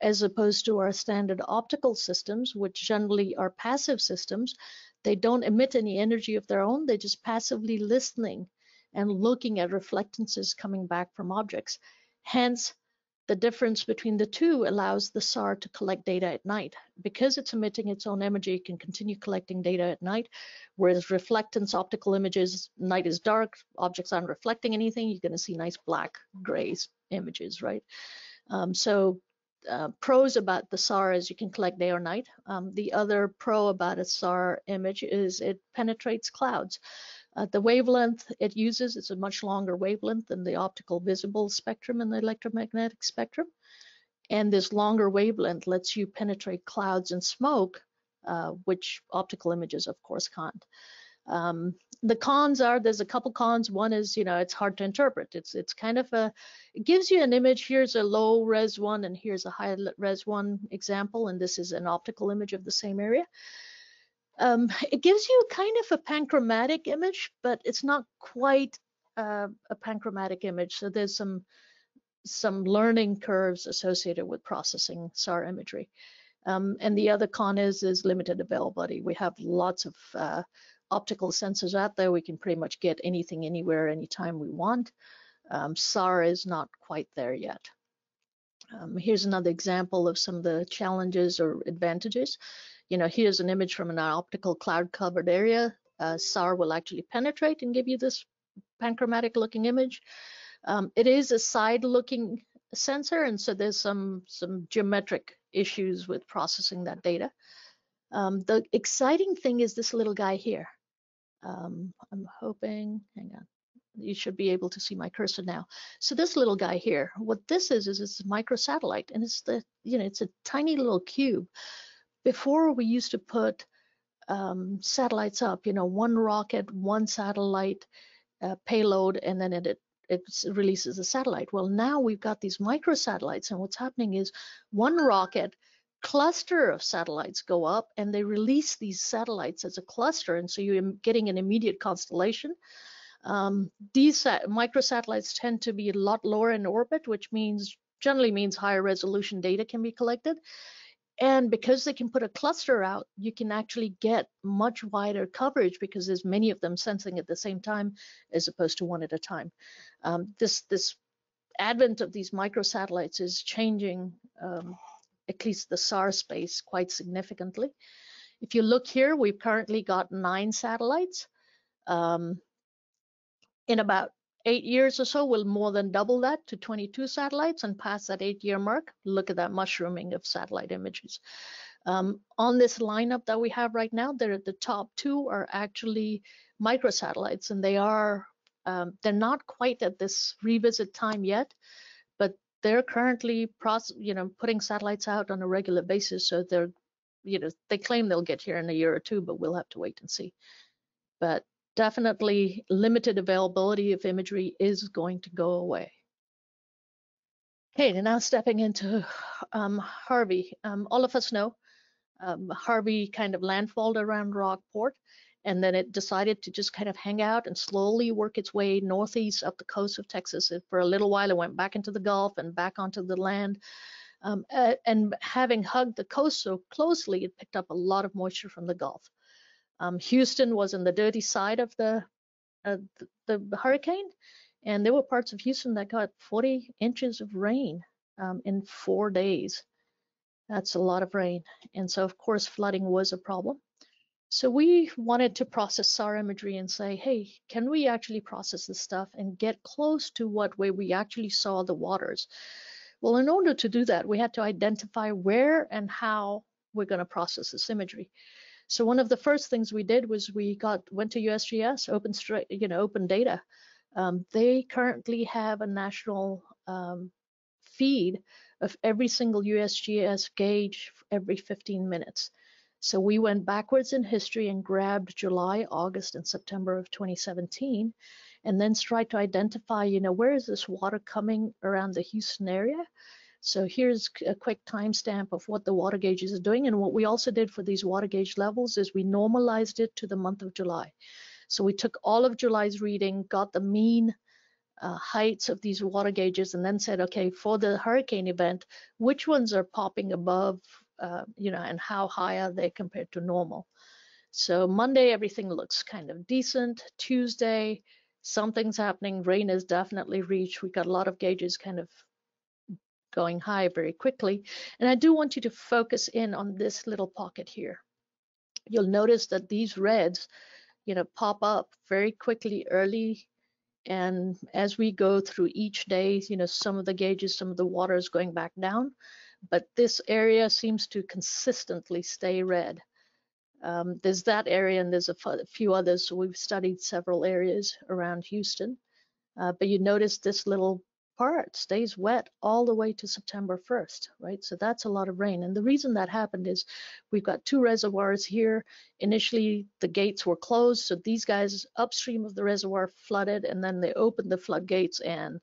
as opposed to our standard optical systems, which generally are passive systems. They don't emit any energy of their own. They're just passively listening and looking at reflectances coming back from objects. Hence, the difference between the two allows the SAR to collect data at night. Because it's emitting its own energy, it can continue collecting data at night, whereas reflectance optical images, night is dark, objects aren't reflecting anything, you're gonna see nice black, gray images, right? Um, so uh, pros about the SAR is you can collect day or night. Um, the other pro about a SAR image is it penetrates clouds. Uh, the wavelength it uses is a much longer wavelength than the optical visible spectrum and the electromagnetic spectrum. And this longer wavelength lets you penetrate clouds and smoke, uh, which optical images, of course, can't. Um, the cons are there's a couple cons. One is, you know, it's hard to interpret. It's it's kind of a it gives you an image. Here's a low res one, and here's a high res one example, and this is an optical image of the same area. Um, [LAUGHS] it gives you kind of a panchromatic image, but it's not quite uh, a panchromatic image. So there's some some learning curves associated with processing SAR imagery. Um, and the other con is is limited availability. We have lots of uh, optical sensors out there. We can pretty much get anything anywhere, anytime we want. Um, SAR is not quite there yet. Um, here's another example of some of the challenges or advantages you know, here's an image from an optical cloud covered area. Uh, SAR will actually penetrate and give you this panchromatic looking image. Um, it is a side looking sensor, and so there's some, some geometric issues with processing that data. Um, the exciting thing is this little guy here. Um, I'm hoping, hang on, you should be able to see my cursor now. So this little guy here, what this is, is it's a microsatellite and it's the, you know, it's a tiny little cube. Before we used to put um, satellites up, you know, one rocket, one satellite uh, payload, and then it, it releases a satellite. Well, now we've got these microsatellites, and what's happening is one rocket cluster of satellites go up and they release these satellites as a cluster and so you're getting an immediate constellation um, these microsatellites tend to be a lot lower in orbit which means generally means higher resolution data can be collected and because they can put a cluster out, you can actually get much wider coverage because there's many of them sensing at the same time as opposed to one at a time. Um, this this advent of these microsatellites is changing um, at least the SAR space quite significantly. If you look here, we've currently got nine satellites. Um, in about eight years or so, we'll more than double that to 22 satellites and pass that eight year mark. Look at that mushrooming of satellite images. Um, on this lineup that we have right now, they're the top two are actually microsatellites, and they are um, they're not quite at this revisit time yet, but they're currently you know putting satellites out on a regular basis. So they're you know they claim they'll get here in a year or two, but we'll have to wait and see. But definitely limited availability of imagery is going to go away. Okay, and now stepping into um, Harvey. Um, all of us know um, Harvey kind of landfalled around Rockport, and then it decided to just kind of hang out and slowly work its way northeast up the coast of Texas. For a little while, it went back into the Gulf and back onto the land. Um, and having hugged the coast so closely, it picked up a lot of moisture from the Gulf. Um, Houston was in the dirty side of the, uh, the, hurricane, and there were parts of Houston that got 40 inches of rain um, in four days. That's a lot of rain, and so of course flooding was a problem. So we wanted to process SAR imagery and say, hey, can we actually process this stuff and get close to what where we actually saw the waters? Well, in order to do that, we had to identify where and how we're going to process this imagery. So one of the first things we did was we got went to USGS, open you know, open data. Um, they currently have a national um, feed of every single USGS gauge every 15 minutes. So we went backwards in history and grabbed July, August, and September of 2017, and then tried to identify, you know, where is this water coming around the Houston area? So here's a quick timestamp of what the water gauges are doing. And what we also did for these water gauge levels is we normalized it to the month of July. So we took all of July's reading, got the mean uh, heights of these water gauges, and then said, okay, for the hurricane event, which ones are popping above, uh, you know, and how high are they compared to normal? So Monday, everything looks kind of decent. Tuesday, something's happening. Rain is definitely reached. We got a lot of gauges kind of going high very quickly. And I do want you to focus in on this little pocket here. You'll notice that these reds, you know, pop up very quickly early. And as we go through each day, you know, some of the gauges, some of the water is going back down. But this area seems to consistently stay red. Um, there's that area and there's a few others. So we've studied several areas around Houston. Uh, but you notice this little part stays wet all the way to September 1st, right? So that's a lot of rain. And the reason that happened is we've got two reservoirs here. Initially, the gates were closed. So these guys upstream of the reservoir flooded and then they opened the floodgates and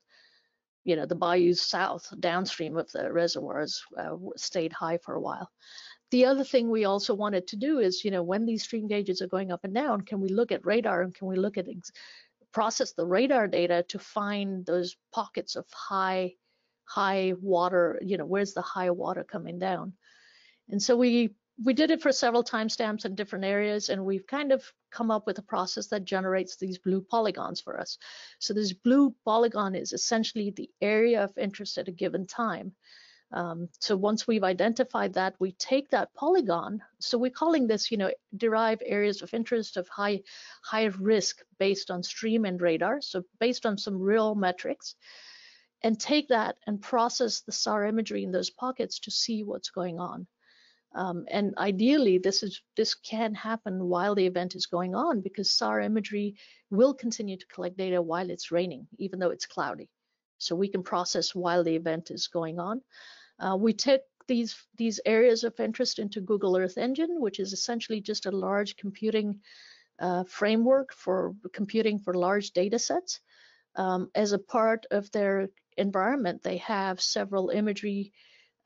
you know, the bayous south downstream of the reservoirs uh, stayed high for a while. The other thing we also wanted to do is, you know, when these stream gauges are going up and down, can we look at radar and can we look at process the radar data to find those pockets of high high water you know where's the high water coming down? And so we we did it for several timestamps in different areas and we've kind of come up with a process that generates these blue polygons for us. So this blue polygon is essentially the area of interest at a given time um, so once we've identified that, we take that polygon. So we're calling this, you know, derive areas of interest of high, high risk based on stream and radar. So based on some real metrics and take that and process the SAR imagery in those pockets to see what's going on. Um, and ideally, this is this can happen while the event is going on because SAR imagery will continue to collect data while it's raining, even though it's cloudy. So we can process while the event is going on. Uh, we take these these areas of interest into Google Earth Engine, which is essentially just a large computing uh, framework for computing for large data sets. Um, as a part of their environment, they have several imagery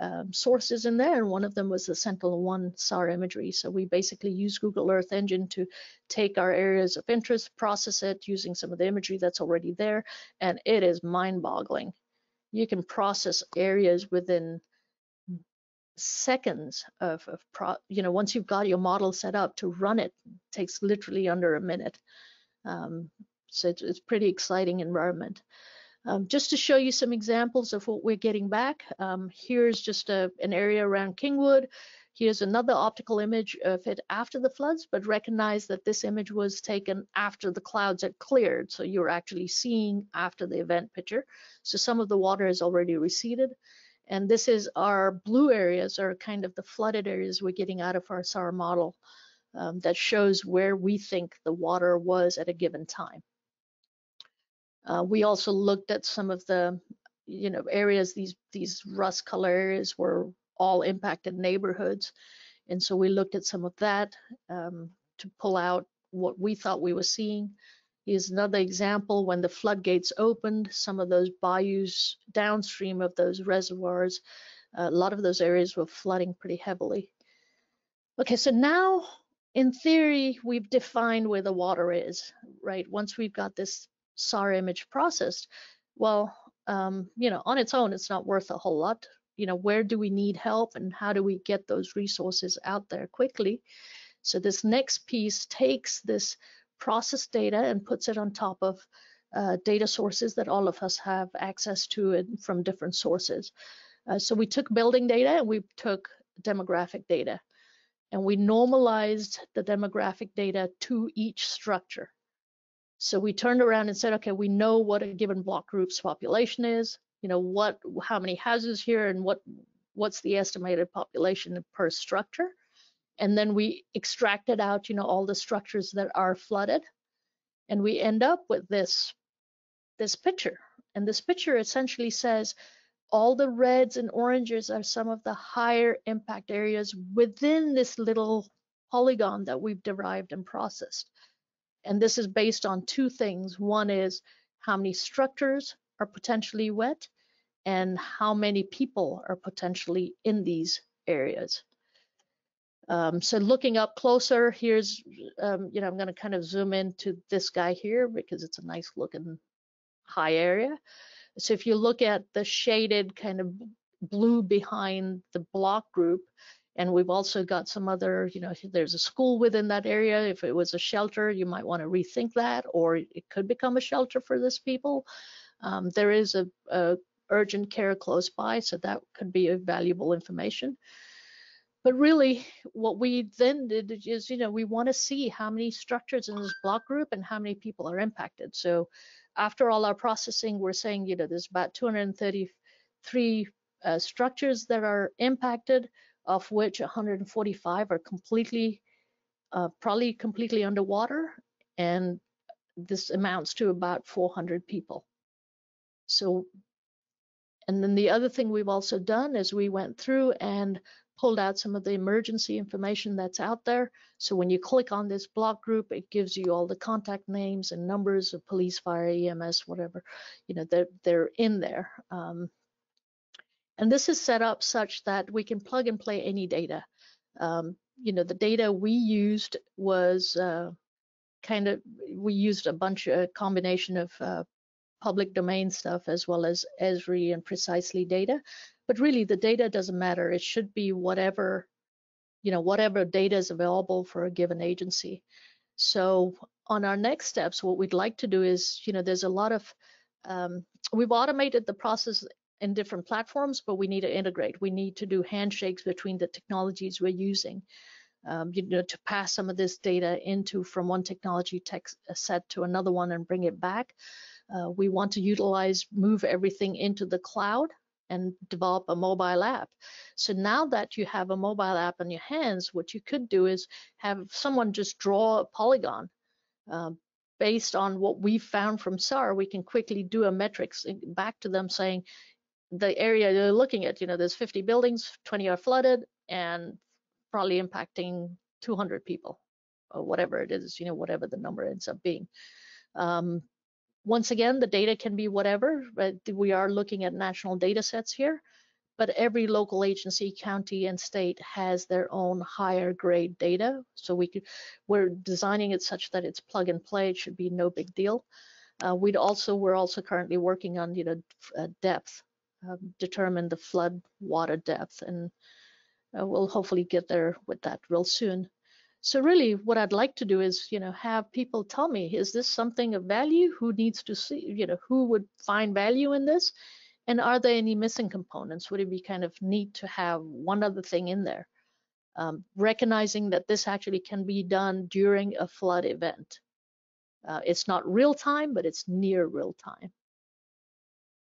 um, sources in there, and one of them was the Sentinel-1 SAR imagery. So we basically use Google Earth Engine to take our areas of interest, process it using some of the imagery that's already there, and it is mind-boggling you can process areas within seconds of, of pro, you know, once you've got your model set up to run it, it takes literally under a minute. Um, so it's, it's pretty exciting environment. Um, just to show you some examples of what we're getting back, um, here's just a, an area around Kingwood. Here's another optical image of it after the floods, but recognize that this image was taken after the clouds had cleared. So you're actually seeing after the event picture. So some of the water has already receded. And this is our blue areas are kind of the flooded areas we're getting out of our SAR model um, that shows where we think the water was at a given time. Uh, we also looked at some of the you know areas these these rust color areas were all impacted neighborhoods. And so we looked at some of that um, to pull out what we thought we were seeing. Here's another example when the floodgates opened, some of those bayous downstream of those reservoirs, a lot of those areas were flooding pretty heavily. Okay, so now in theory, we've defined where the water is, right? Once we've got this SAR image processed, well, um, you know, on its own, it's not worth a whole lot you know, where do we need help and how do we get those resources out there quickly? So this next piece takes this process data and puts it on top of uh, data sources that all of us have access to from different sources. Uh, so we took building data and we took demographic data and we normalized the demographic data to each structure. So we turned around and said, okay, we know what a given block group's population is. You know what how many houses here and what what's the estimated population per structure? And then we extracted out you know all the structures that are flooded. And we end up with this this picture. And this picture essentially says all the reds and oranges are some of the higher impact areas within this little polygon that we've derived and processed and this is based on two things one is how many structures are potentially wet, and how many people are potentially in these areas. Um, so looking up closer, here's, um, you know, I'm going to kind of zoom into this guy here because it's a nice looking high area. So if you look at the shaded kind of blue behind the block group, and we've also got some other, you know, there's a school within that area. If it was a shelter, you might want to rethink that, or it could become a shelter for this people. Um, there is a, a urgent care close by, so that could be a valuable information. But really, what we then did is, you know, we want to see how many structures in this block group and how many people are impacted. So after all our processing, we're saying, you know, there's about 233 uh, structures that are impacted, of which 145 are completely, uh, probably completely underwater. And this amounts to about 400 people. So, and then the other thing we've also done is we went through and pulled out some of the emergency information that's out there. So when you click on this block group, it gives you all the contact names and numbers of police, fire, EMS, whatever, you know, they're, they're in there. Um, and this is set up such that we can plug and play any data. Um, you know, the data we used was uh, kind of, we used a bunch of combination of uh, public domain stuff as well as Esri and Precisely data. But really the data doesn't matter. It should be whatever, you know, whatever data is available for a given agency. So on our next steps, what we'd like to do is, you know, there's a lot of, um, we've automated the process in different platforms, but we need to integrate. We need to do handshakes between the technologies we're using. Um, you know, to pass some of this data into from one technology tech set to another one and bring it back. Uh, we want to utilize, move everything into the cloud and develop a mobile app. So now that you have a mobile app in your hands, what you could do is have someone just draw a polygon. Uh, based on what we found from SAR, we can quickly do a metrics back to them saying the area you're looking at, you know, there's 50 buildings, 20 are flooded and probably impacting 200 people or whatever it is, you know, whatever the number ends up being. Um, once again, the data can be whatever, but we are looking at national data sets here, but every local agency, county and state has their own higher grade data. So we could, we're designing it such that it's plug and play. It should be no big deal. Uh, we'd also, we're also currently working on, you know, uh, depth, um, determine the flood water depth, and uh, we'll hopefully get there with that real soon. So really what I'd like to do is, you know, have people tell me, is this something of value? Who needs to see, you know, who would find value in this? And are there any missing components? Would it be kind of neat to have one other thing in there? Um, recognizing that this actually can be done during a flood event. Uh, it's not real time, but it's near real time.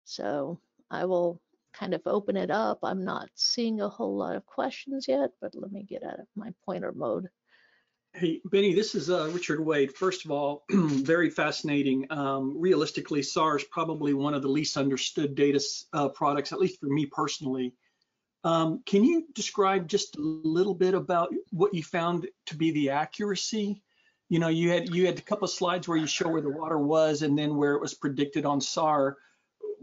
So I will kind of open it up. I'm not seeing a whole lot of questions yet, but let me get out of my pointer mode. Hey, Benny, this is uh, Richard Wade. First of all, [CLEARS THROAT] very fascinating. Um, realistically, SAR is probably one of the least understood data uh, products, at least for me personally. Um, can you describe just a little bit about what you found to be the accuracy? You know, you had you had a couple of slides where you show where the water was and then where it was predicted on SAR.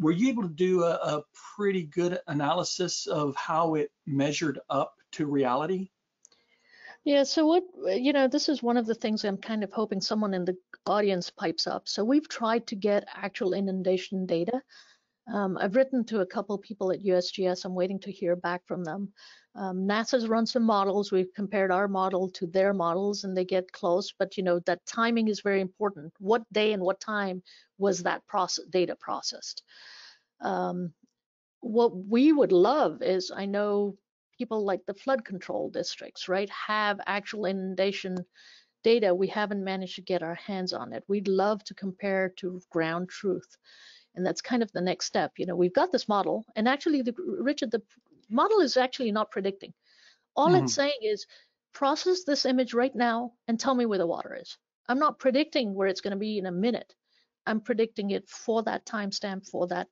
Were you able to do a, a pretty good analysis of how it measured up to reality? Yeah, so what, you know, this is one of the things I'm kind of hoping someone in the audience pipes up. So we've tried to get actual inundation data. Um, I've written to a couple people at USGS. I'm waiting to hear back from them. Um, NASA's run some models. We've compared our model to their models and they get close, but you know, that timing is very important. What day and what time was that process, data processed? Um, what we would love is, I know people like the flood control districts, right, have actual inundation data. We haven't managed to get our hands on it. We'd love to compare to ground truth. And that's kind of the next step. You know, we've got this model, and actually, the, Richard, the model is actually not predicting. All mm-hmm. it's saying is process this image right now and tell me where the water is. I'm not predicting where it's going to be in a minute. I'm predicting it for that timestamp for that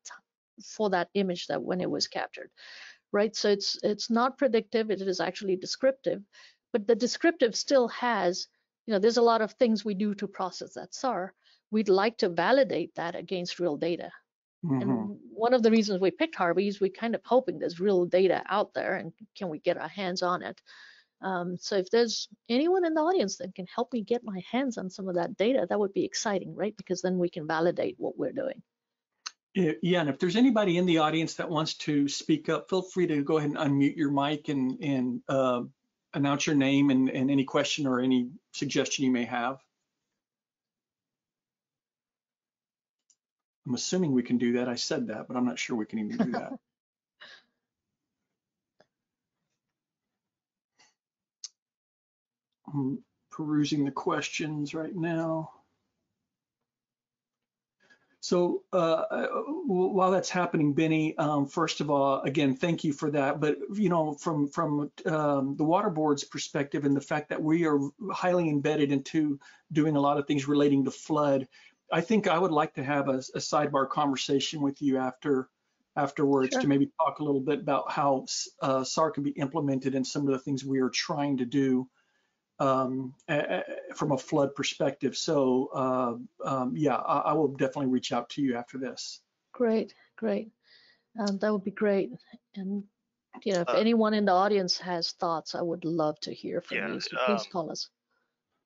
for that image that when it was captured right? So it's it's not predictive, it is actually descriptive, but the descriptive still has, you know, there's a lot of things we do to process that SAR. We'd like to validate that against real data. Mm-hmm. And one of the reasons we picked Harvey is we're kind of hoping there's real data out there and can we get our hands on it. Um, so if there's anyone in the audience that can help me get my hands on some of that data, that would be exciting, right? Because then we can validate what we're doing. Yeah, and if there's anybody in the audience that wants to speak up, feel free to go ahead and unmute your mic and, and uh, announce your name and, and any question or any suggestion you may have. I'm assuming we can do that. I said that, but I'm not sure we can even do that. [LAUGHS] I'm perusing the questions right now. So uh, uh while that's happening, Benny, um, first of all, again, thank you for that. But you know, from from um, the water board's perspective and the fact that we are highly embedded into doing a lot of things relating to flood, I think I would like to have a, a sidebar conversation with you after afterwards sure. to maybe talk a little bit about how uh, SAR can be implemented and some of the things we are trying to do um, from a flood perspective. So uh, um, yeah, I, I, will definitely reach out to you after this. Great, great. Um, that would be great. And you know, if uh, anyone in the audience has thoughts, I would love to hear from yeah, you. So please call us.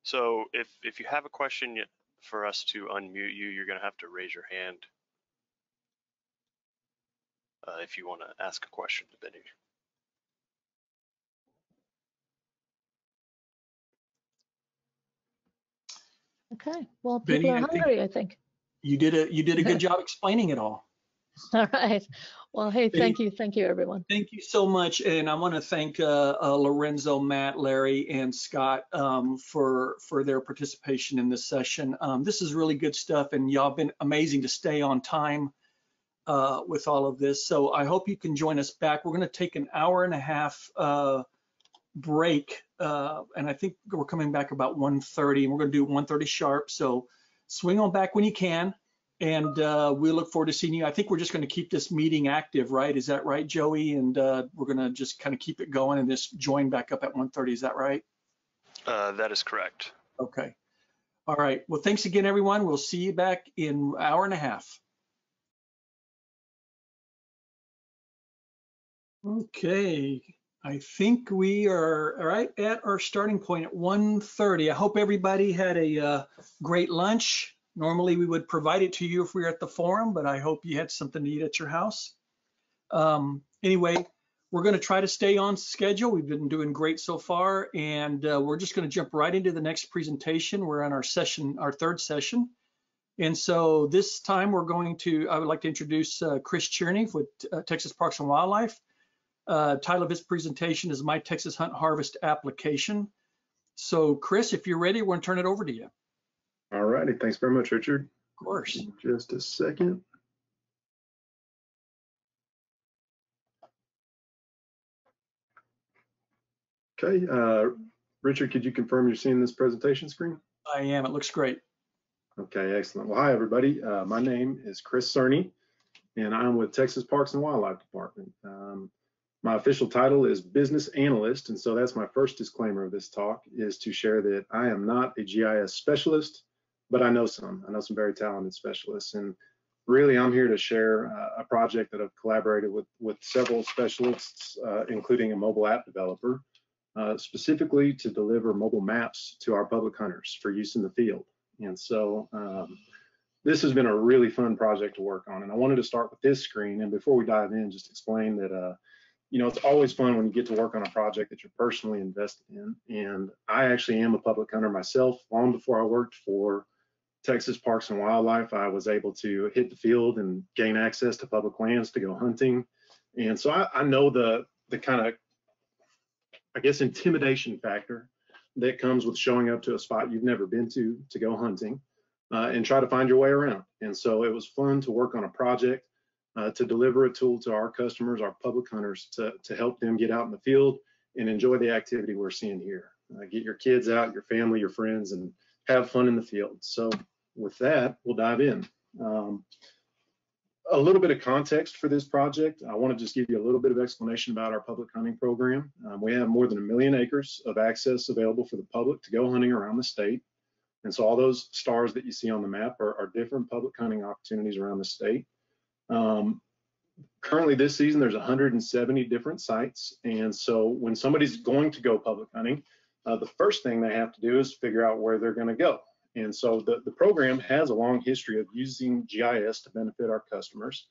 So if if you have a question for us to unmute you, you're going to have to raise your hand uh, if you want to ask a question to Benny. Okay. Well, people Benny, are hungry, I think, I think. You did a you did a good [LAUGHS] job explaining it all. All right. Well, hey, thank you. Thank you, everyone. Thank you so much. And I want to thank uh, uh, Lorenzo, Matt, Larry, and Scott um, for, for their participation in this session. Um, this is really good stuff, and y'all been amazing to stay on time uh, with all of this. So I hope you can join us back. We're going to take an hour and a half uh, break, uh, and I think we're coming back about 1.30, and we're going to do 1.30 sharp. So swing on back when you can and uh, we look forward to seeing you. I think we're just going to keep this meeting active, right? Is that right, Joey? And uh, we're going to just kind of keep it going and just join back up at 1.30. Is that right? Uh, that is correct. Okay. All right. Well, thanks again, everyone. We'll see you back in an hour and a half. Okay. I think we are right at our starting point at 1.30. I hope everybody had a uh, great lunch Normally we would provide it to you if we were at the forum, but I hope you had something to eat at your house. Um, anyway, we're going to try to stay on schedule. We've been doing great so far, and uh, we're just going to jump right into the next presentation. We're on our session, our third session. And so this time we're going to, I would like to introduce uh, Chris Cherney with uh, Texas Parks and Wildlife. Uh, title of his presentation is My Texas Hunt Harvest Application. So Chris, if you're ready, we're going to turn it over to you. All righty. Thanks very much, Richard. Of course. Just a second. Okay. Uh, Richard, could you confirm you're seeing this presentation screen? I am. It looks great. Okay, excellent. Well, hi, everybody. Uh, my name is Chris Cerny, and I'm with Texas Parks and Wildlife Department. Um, my official title is business analyst, and so that's my first disclaimer of this talk is to share that I am not a GIS specialist but I know some. I know some very talented specialists, and really, I'm here to share uh, a project that I've collaborated with with several specialists, uh, including a mobile app developer, uh, specifically to deliver mobile maps to our public hunters for use in the field. And so. Um, this has been a really fun project to work on, and I wanted to start with this screen. And before we dive in, just explain that uh, you know, it's always fun when you get to work on a project that you're personally invested in. And I actually am a public hunter myself. Long before I worked for Texas Parks and Wildlife, I was able to hit the field and gain access to public lands to go hunting. And so I, I know the the kind of I guess intimidation factor that comes with showing up to a spot you've never been to to go hunting uh, and try to find your way around. And so it was fun to work on a project uh, to deliver a tool to our customers, our public hunters, to to help them get out in the field and enjoy the activity we're seeing here. Uh, get your kids out, your family, your friends, and have fun in the field. So with that, we'll dive in. Um, a little bit of context for this project. I want to just give you a little bit of explanation about our public hunting program. Um, we have more than a million acres of access available for the public to go hunting around the state. And so all those stars that you see on the map are, are different public hunting opportunities around the state. Um, currently this season, there's 170 different sites. And so when somebody's going to go public hunting, uh, the first thing they have to do is figure out where they're going to go. And so the, the program has a long history of using GIS to benefit our customers,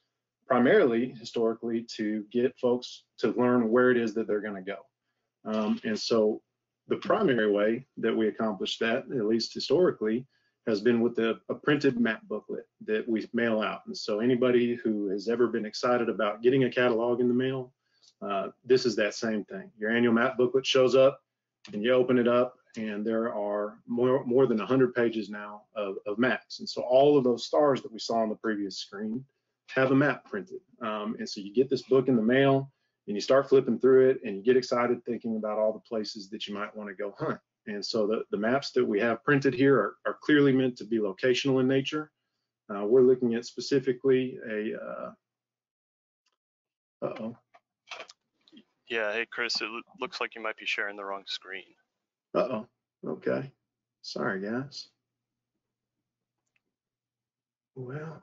primarily historically to get folks to learn where it is that they're going to go. Um, and so the primary way that we accomplish that, at least historically, has been with a, a, printed map booklet that we mail out. And so anybody who has ever been excited about getting a catalog in the mail, uh, this is that same thing. Your annual map booklet shows up and you open it up and there are more, more than 100 pages now of, of maps. And so all of those stars that we saw on the previous screen have a map printed. Um, and so you get this book in the mail and you start flipping through it and you get excited thinking about all the places that you might want to go hunt. And so the, the maps that we have printed here are, are clearly meant to be locational in nature. Uh, we're looking at specifically a, uh, uh-oh. Yeah, hey Chris, it looks like you might be sharing the wrong screen. Uh-oh, okay. Sorry guys. Well.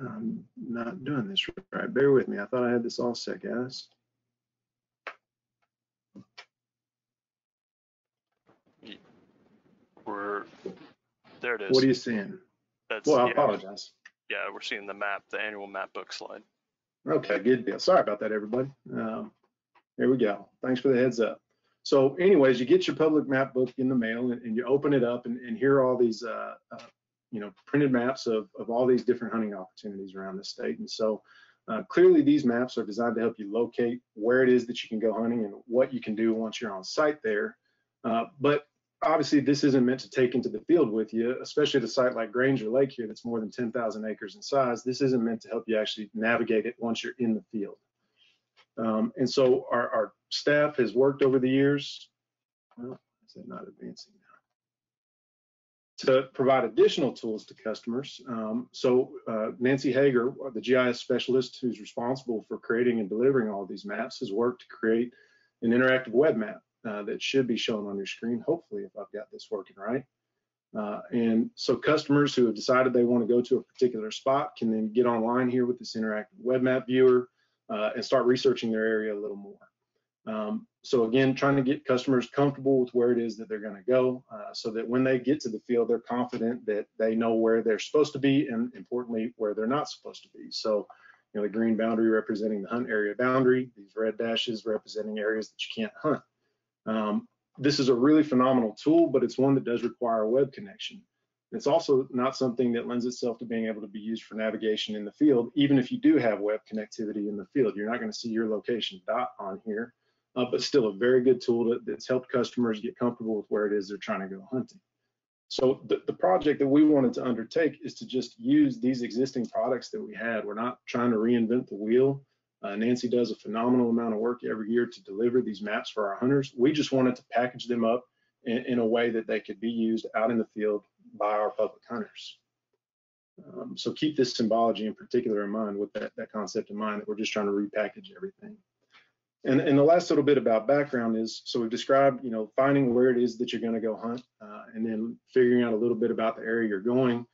I'm not doing this right. Bear with me. I thought I had this all set, guys. We're there. It is. What are you seeing? That's, well, I yeah, apologize. Yeah, we're seeing the map, the annual map book slide. Okay, good deal. Sorry about that, everybody. Um, here we go. Thanks for the heads up. So, anyways, you get your public map book in the mail and, and you open it up, and, and here are all these uh, uh, you know, printed maps of, of all these different hunting opportunities around the state. And so uh, clearly these maps are designed to help you locate where it is that you can go hunting and what you can do once you're on site there. Uh, but obviously this isn't meant to take into the field with you, especially at a site like Granger Lake here that's more than 10,000 acres in size. This isn't meant to help you actually navigate it once you're in the field. Um, and so our, our, staff has worked over the years. Well, is it not advancing? now? to provide additional tools to customers. Um, so uh, Nancy Hager, the GIS specialist who's responsible for creating and delivering all these maps, has worked to create an interactive web map uh, that should be shown on your screen, hopefully, if I've got this working right. Uh, and so customers who have decided they want to go to a particular spot can then get online here with this interactive web map viewer uh, and start researching their area a little more. Um, so again, trying to get customers comfortable with where it is that they're going to go, uh, so that when they get to the field, they're confident that they know where they're supposed to be, and importantly, where they're not supposed to be. So, you know, the green boundary representing the hunt area boundary, these red dashes representing areas that you can't hunt. Um, this is a really phenomenal tool, but it's one that does require a web connection. It's also not something that lends itself to being able to be used for navigation in the field, even if you do have web connectivity in the field. You're not going to see your location dot on here uh, but still a very good tool that, that's helped customers get comfortable with where it is they're trying to go hunting. So the, the project that we wanted to undertake is to just use these existing products that we had. We're not trying to reinvent the wheel. Uh, Nancy does a phenomenal amount of work every year to deliver these maps for our hunters. We just wanted to package them up in, in a way that they could be used out in the field by our public hunters. Um, so keep this symbology in particular in mind with that, that concept in mind that we're just trying to repackage everything. And, and the last little bit about background is, so we've described, you know, finding where it is that you're going to go hunt, uh, and then figuring out a little bit about the area you're going.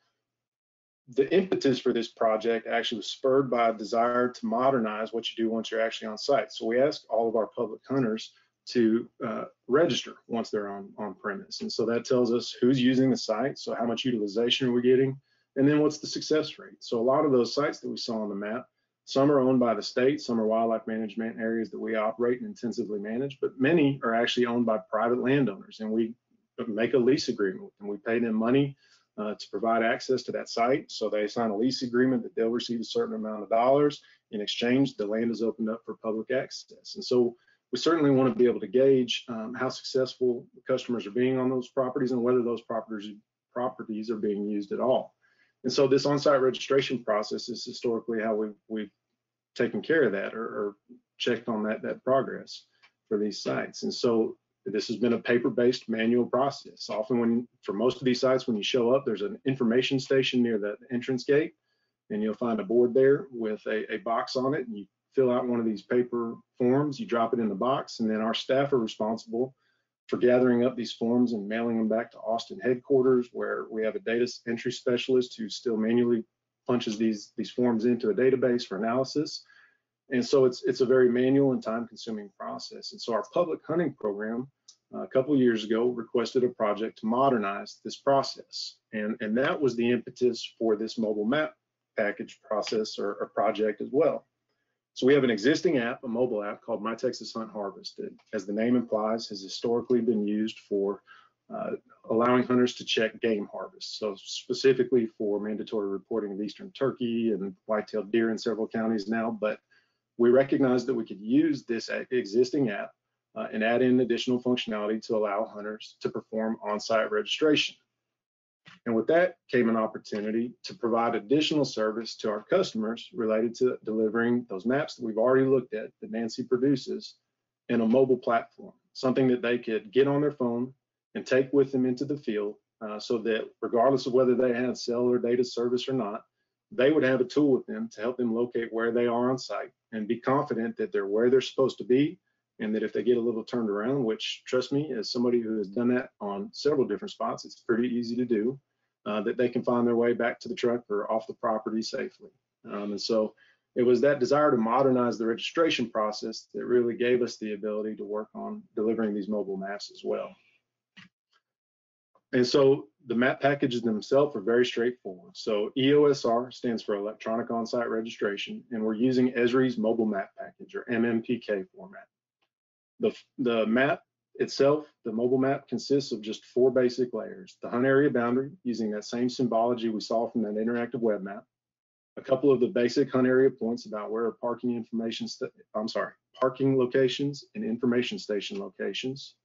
The impetus for this project actually was spurred by a desire to modernize what you do once you're actually on site. So we asked all of our public hunters to uh, register once they're on, on premise. And so that tells us who's using the site, so how much utilization are we getting, and then what's the success rate. So a lot of those sites that we saw on the map some are owned by the state, some are wildlife management areas that we operate and intensively manage, but many are actually owned by private landowners and we make a lease agreement them. We pay them money uh, to provide access to that site. So they sign a lease agreement that they'll receive a certain amount of dollars. In exchange, the land is opened up for public access. And so we certainly want to be able to gauge um, how successful customers are being on those properties and whether those properties properties are being used at all. And so this on-site registration process is historically how we've, we've taken care of that or, or checked on that, that progress for these sites. And so this has been a paper-based manual process. Often when, for most of these sites, when you show up, there's an information station near the entrance gate and you'll find a board there with a, a box on it and you fill out one of these paper forms, you drop it in the box and then our staff are responsible for gathering up these forms and mailing them back to Austin headquarters, where we have a data entry specialist who still manually punches these these forms into a database for analysis. And so it's it's a very manual and time-consuming process. And so our public hunting program uh, a couple years ago requested a project to modernize this process, and and that was the impetus for this mobile map package process or, or project as well. So we have an existing app, a mobile app called My Texas Hunt Harvest. As the name implies, has historically been used for uh, allowing hunters to check game harvest. So specifically for mandatory reporting of eastern turkey and white-tailed deer in several counties now, but we recognized that we could use this existing app uh, and add in additional functionality to allow hunters to perform on-site registration. And with that came an opportunity to provide additional service to our customers related to delivering those maps that we've already looked at that Nancy produces in a mobile platform, something that they could get on their phone and take with them into the field uh, so that regardless of whether they had cellular data service or not, they would have a tool with them to help them locate where they are on site and be confident that they're where they're supposed to be and that if they get a little turned around, which trust me, as somebody who has done that on several different spots, it's pretty easy to do, uh, that they can find their way back to the truck or off the property safely. Um, and so it was that desire to modernize the registration process that really gave us the ability to work on delivering these mobile maps as well. And so the map packages themselves are very straightforward. So EOSR stands for electronic on-site registration, and we're using Esri's mobile map package or MMPK format. The, the map itself, the mobile map consists of just four basic layers. The hunt area boundary using that same symbology we saw from that interactive web map. A couple of the basic hunt area points about where parking information, I'm sorry, parking locations and information station locations.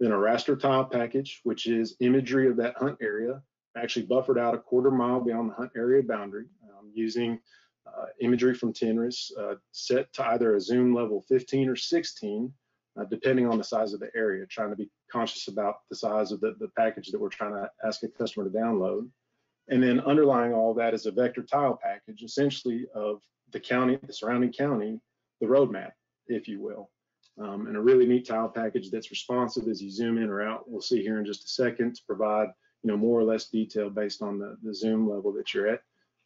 Then a raster tile package, which is imagery of that hunt area, actually buffered out a quarter mile beyond the hunt area boundary um, using uh, imagery from TNRIS uh, set to either a zoom level 15 or 16 uh, depending on the size of the area, trying to be conscious about the size of the, the package that we're trying to ask a customer to download. And then underlying all that is a vector tile package, essentially of the county, the surrounding county, the roadmap, if you will. Um, and a really neat tile package that's responsive as you zoom in or out. We'll see here in just a second to provide, you know, more or less detail based on the, the zoom level that you're at,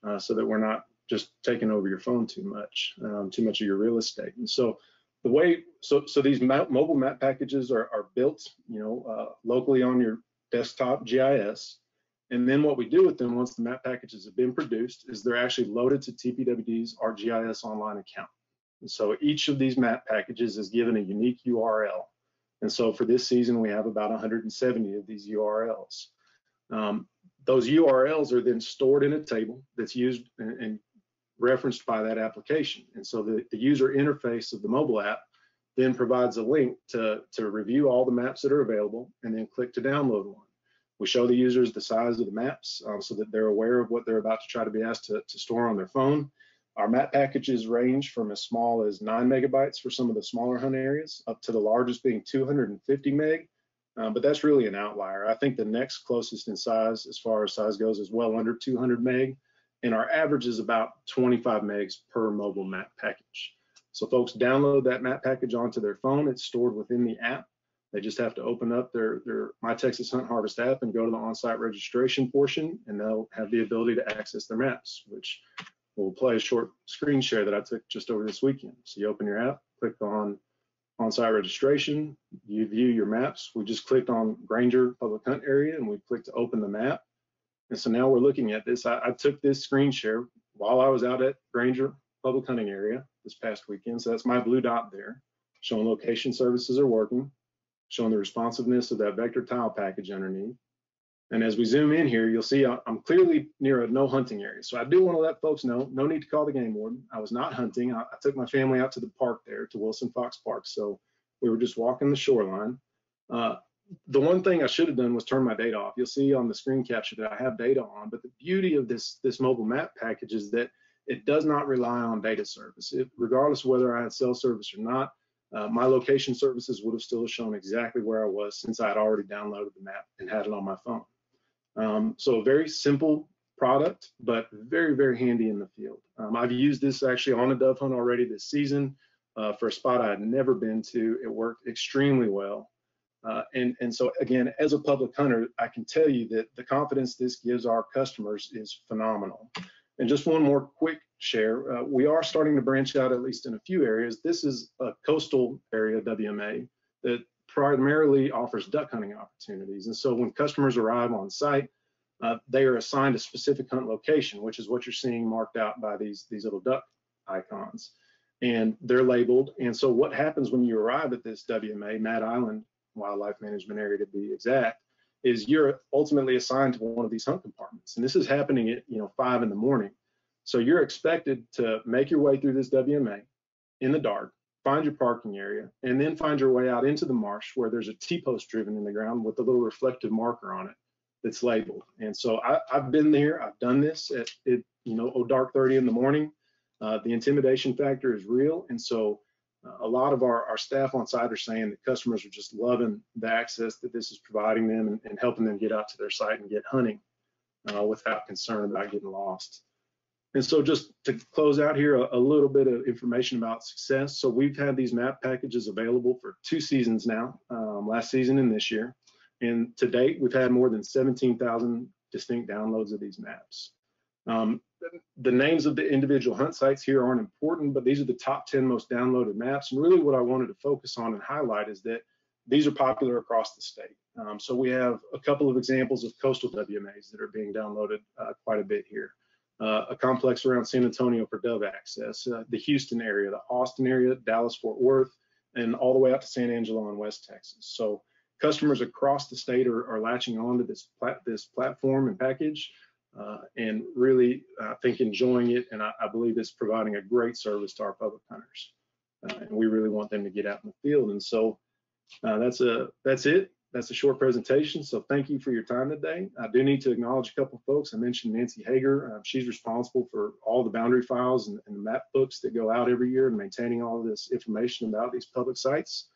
uh, so that we're not just taking over your phone too much, um, too much of your real estate. And so the way so so these map, mobile map packages are, are built you know uh, locally on your desktop GIS and then what we do with them once the map packages have been produced is they're actually loaded to TPWD's ArcGIS online account and so each of these map packages is given a unique URL and so for this season we have about 170 of these URLs um, those URLs are then stored in a table that's used and, and referenced by that application. And so the, the user interface of the mobile app then provides a link to, to review all the maps that are available and then click to download one. We show the users the size of the maps um, so that they're aware of what they're about to try to be asked to, to store on their phone. Our map packages range from as small as nine megabytes for some of the smaller hunt areas up to the largest being 250 meg. Um, but that's really an outlier. I think the next closest in size, as far as size goes, is well under 200 meg and our average is about 25 megs per mobile map package. So folks download that map package onto their phone. It's stored within the app. They just have to open up their, their My Texas Hunt Harvest app and go to the on-site registration portion, and they'll have the ability to access their maps, which will play a short screen share that I took just over this weekend. So you open your app, click on on-site registration, you view your maps. We just clicked on Granger Public Hunt Area, and we clicked to open the map. And so now we're looking at this. I, I, took this screen share while I was out at Granger Public Hunting Area this past weekend. So that's my blue dot there, showing location services are working, showing the responsiveness of that vector tile package underneath. And as we zoom in here, you'll see I'm clearly near a no hunting area. So I do want to let folks know, no need to call the game warden. I was not hunting. I, I took my family out to the park there, to Wilson Fox Park. So we were just walking the shoreline. Uh, the one thing I should have done was turn my data off. You'll see on the screen capture that I have data on, but the beauty of this, this mobile map package is that it does not rely on data service. It, regardless whether I had cell service or not, uh, my location services would have still shown exactly where I was since I had already downloaded the map and had it on my phone. Um, so a very simple product, but very, very handy in the field. Um, I've used this actually on a dove hunt already this season uh, for a spot I had never been to. It worked extremely well. Uh, and, and so again, as a public hunter, I can tell you that the confidence this gives our customers is phenomenal. And just one more quick share, uh, we are starting to branch out at least in a few areas. This is a coastal area WMA that primarily offers duck hunting opportunities. And so when customers arrive on site, uh, they are assigned a specific hunt location, which is what you're seeing marked out by these, these little duck icons. And they're labeled. And so what happens when you arrive at this WMA, Mad Island Wildlife Management Area to be exact, is you're ultimately assigned to one of these hunt compartments. And this is happening at you know five in the morning. So you're expected to make your way through this WMA in the dark, find your parking area, and then find your way out into the marsh where there's a T-post driven in the ground with a little reflective marker on it that's labeled. And so I, have been there, I've done this at it, you know, oh dark 30 in the morning. Uh, the intimidation factor is real. And so uh, a lot of our, our staff on site are saying that customers are just loving the access that this is providing them and, and helping them get out to their site and get hunting uh, without concern about getting lost. And so just to close out here, a, a, little bit of information about success. So we've had these map packages available for two seasons now, um, last season and this year. And to date, we've had more than 17,000 distinct downloads of these maps. Um, the names of the individual hunt sites here aren't important, but these are the top 10 most downloaded maps. And really what I wanted to focus on and highlight is that these are popular across the state. Um, so we have a couple of examples of coastal WMAs that are being downloaded uh, quite a bit here. Uh, a complex around San Antonio for dove access, uh, the Houston area, the Austin area, Dallas, Fort Worth, and all the way out to San Angelo in West Texas. So customers across the state are, are latching on to this, plat this platform and package uh, and really, I uh, think, enjoying it. And I, I, believe it's providing a great service to our public hunters. Uh, and we really want them to get out in the field. And so uh, that's a that's it. That's a short presentation. So thank you for your time today. I do need to acknowledge a couple of folks. I mentioned Nancy Hager. Uh, she's responsible for all the boundary files and, and, the map books that go out every year and maintaining all this information about these public sites.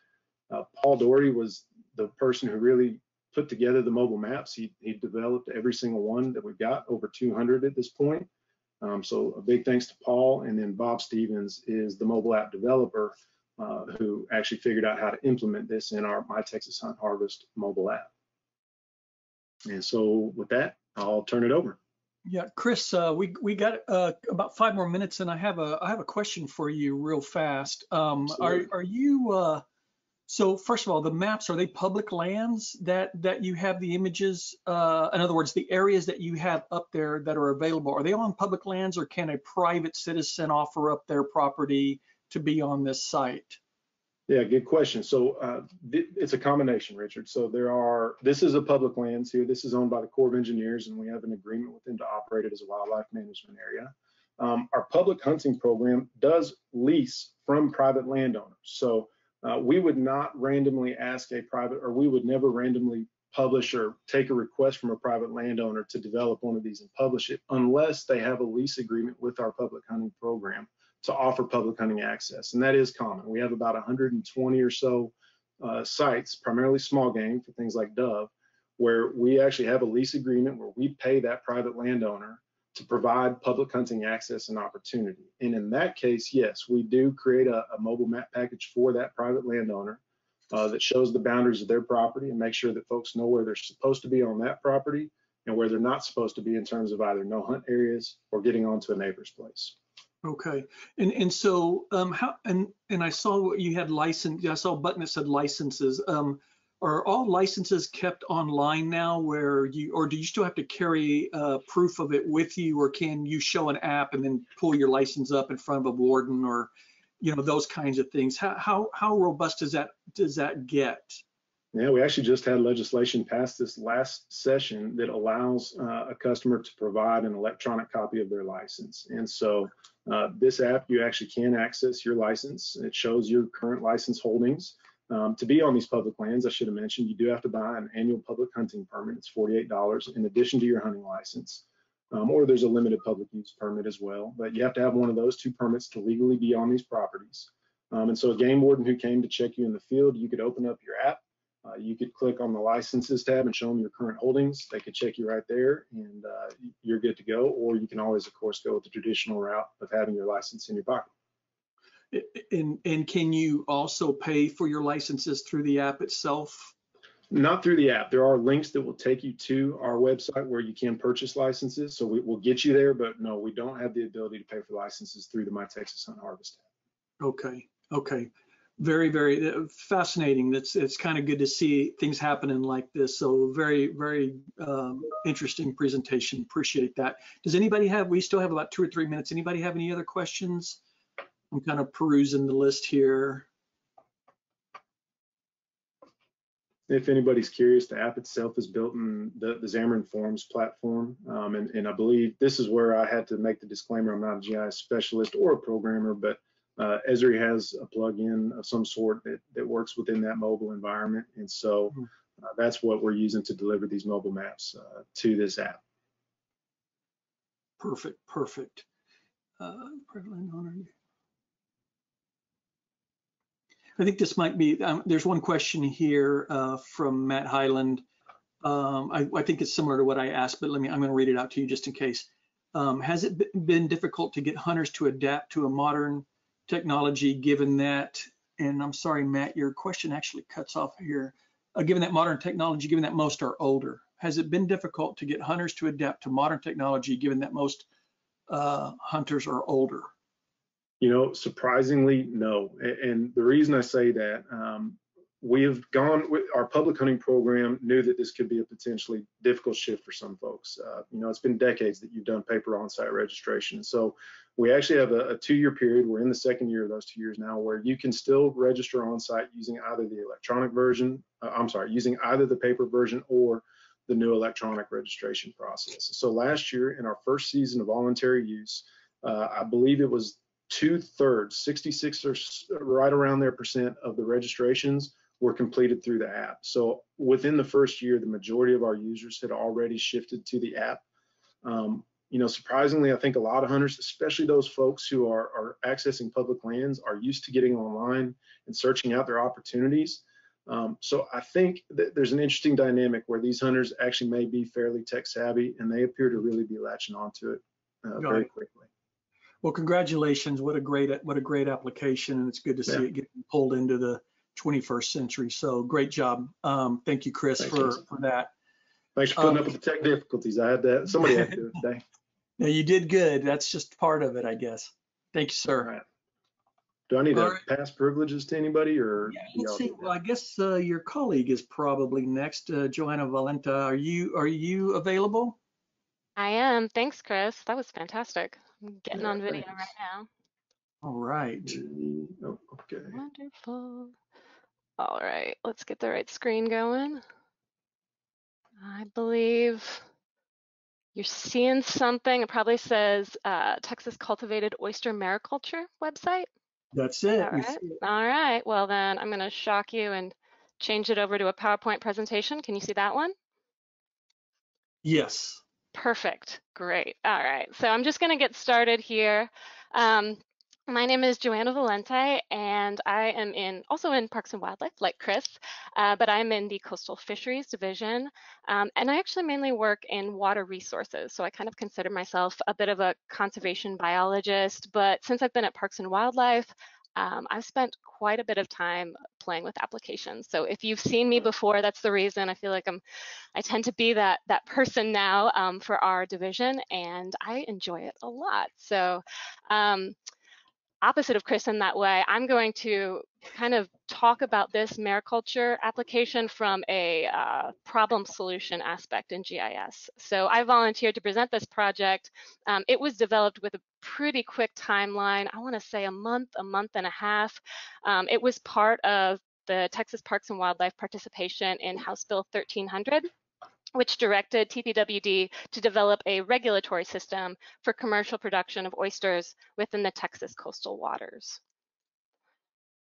Uh, Paul Doherty was the person who really put together the mobile maps. He, he developed every single one that we've got, over 200 at this point. Um, so a big thanks to Paul. And then Bob Stevens is the mobile app developer uh, who actually figured out how to implement this in our My Texas Hunt Harvest mobile app. And so with that, I'll turn it over. Yeah, Chris, uh, we we got uh, about five more minutes, and I have a I have a question for you, real fast. Um, are are you uh, so first of all, the maps, are they public lands that, that you have the images? Uh, in other words, the areas that you have up there that are available, are they on public lands or can a private citizen offer up their property to be on this site? Yeah, good question. So uh, it's a combination, Richard. So there are, this is a public lands here. This is owned by the Corps of Engineers and we have an agreement with them to operate it as a wildlife management area. Um, our public hunting program does lease from private landowners. So uh, we would not randomly ask a private, or we would never randomly publish or take a request from a private landowner to develop one of these and publish it unless they have a lease agreement with our public hunting program to offer public hunting access. And that is common. We have about 120 or so uh, sites, primarily small game for things like dove, where we actually have a lease agreement where we pay that private landowner to provide public hunting access and opportunity. And in that case, yes, we do create a, a mobile map package for that private landowner uh, that shows the boundaries of their property and make sure that folks know where they're supposed to be on that property and where they're not supposed to be in terms of either no hunt areas or getting onto a neighbor's place. Okay, and and so um, how and and I saw what you had license. I saw a button that said licenses. Um, are all licenses kept online now where you or do you still have to carry uh, proof of it with you or can you show an app and then pull your license up in front of a warden or you know those kinds of things how how, how robust does that does that get yeah we actually just had legislation passed this last session that allows uh, a customer to provide an electronic copy of their license and so uh, this app you actually can access your license it shows your current license holdings um, to be on these public lands, I should have mentioned, you do have to buy an annual public hunting permit. It's $48 in addition to your hunting license. Um, or there's a limited public use permit as well. But you have to have one of those two permits to legally be on these properties. Um, and so a game warden who came to check you in the field, you could open up your app. Uh, you could click on the licenses tab and show them your current holdings. They could check you right there and uh, you're good to go. Or you can always, of course, go with the traditional route of having your license in your pocket. And, and can you also pay for your licenses through the app itself? Not through the app. There are links that will take you to our website where you can purchase licenses. So we, will get you there, but no, we don't have the ability to pay for licenses through the My Texas Hunt Harvest app. Okay, okay. Very, very uh, fascinating. It's it's kind of good to see things happening like this. So very, very um, interesting presentation. Appreciate that. Does anybody have? We still have about two or three minutes. Anybody have any other questions? I'm kind of perusing the list here. if anybody's curious, the app itself is built in the, the Xamarin Forms platform. Um, and, and, I believe this is where I had to make the disclaimer, I'm not a GIS specialist or a programmer, but uh, Esri has a plugin of some sort that, that works within that mobile environment. And so hmm. uh, that's what we're using to deliver these mobile maps uh, to this app. Perfect, perfect. Uh, I think this might be, um, there's one question here uh, from Matt Highland. Um, I, I, think it's similar to what I asked, but let me, I'm gonna read it out to you just in case. Um, has it been difficult to get hunters to adapt to a modern technology given that, and I'm sorry, Matt, your question actually cuts off here. Uh, given that modern technology, given that most are older, has it been difficult to get hunters to adapt to modern technology given that most uh, hunters are older? You know, surprisingly, no. And the reason I say that, um, we have gone with our public hunting program knew that this could be a potentially difficult shift for some folks. Uh, you know, it's been decades that you've done paper on-site registration. So we actually have a, a two-year period. We're in the second year of those two years now, where you can still register on-site using either the electronic version. Uh, I'm sorry, using either the paper version or the new electronic registration process. So last year, in our first season of voluntary use, uh, I believe it was two thirds, 66 or right around there percent of the registrations were completed through the app. So within the first year, the majority of our users had already shifted to the app. Um, you know, surprisingly, I think a lot of hunters, especially those folks who are, are accessing public lands, are used to getting online and searching out their opportunities. Um, so I think that there's an interesting dynamic where these hunters actually may be fairly tech savvy and they appear to really be latching onto it uh, very quickly. Well, congratulations. What a great what a great application, and it's good to see yeah. it getting pulled into the 21st century. So great job. Um, thank you, Chris, Thank for you. for that. Thanks for putting um, up with the tech difficulties. I had that. Somebody had to [LAUGHS] do it today. No, you did good. That's just part of it, I guess. Thank you, sir. Right. Do I need to right. pass privileges to anybody or? Yeah, let's see. Well, I guess uh, your colleague is probably next. Uh, Joanna Valenta, are you are you available? I am. Thanks, Chris. That was fantastic. I'm getting yeah, on video thanks. right now. All right. Oh, okay. Wonderful. All right, let's get the right screen going. I believe you're seeing something. It probably says uh, Texas Cultivated Oyster Mariculture website. That's it. All right. All right. Well, then I'm going to shock you and change it over to a PowerPoint presentation. Can you see that one? Yes. Perfect. Great. All right. So I'm just going to get started here. Um, my name is Joanna Valente, and I am in also in Parks and Wildlife, like Chris, uh, but I'm in the Coastal Fisheries Division, um, and I actually mainly work in water resources. So I kind of consider myself a bit of a conservation biologist. But since I've been at Parks and Wildlife, um, I've spent quite a bit of time playing with applications. So if you've seen me before, that's the reason I feel like I'm, I tend to be that that person now um, for our division, and I enjoy it a lot. So um, opposite of Chris in that way, I'm going to kind of talk about this mariculture application from a uh, problem solution aspect in GIS. So I volunteered to present this project. Um, it was developed with a pretty quick timeline. I want to say a month, a month and a half. Um, it was part of the Texas Parks and Wildlife participation in House Bill 1300 which directed TPWD to develop a regulatory system for commercial production of oysters within the Texas coastal waters.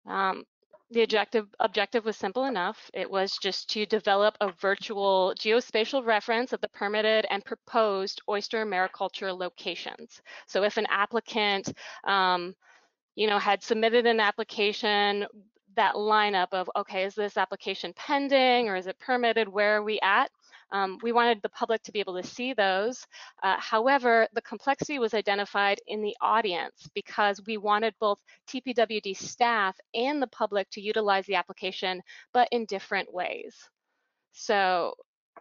Um, the objective, objective was simple enough. It was just to develop a virtual geospatial reference of the permitted and proposed oyster mariculture locations. So if an applicant, um, you know, had submitted an application, that lineup of, okay, is this application pending or is it permitted? Where are we at? Um, we wanted the public to be able to see those. Uh, however, the complexity was identified in the audience because we wanted both TPWD staff and the public to utilize the application, but in different ways. So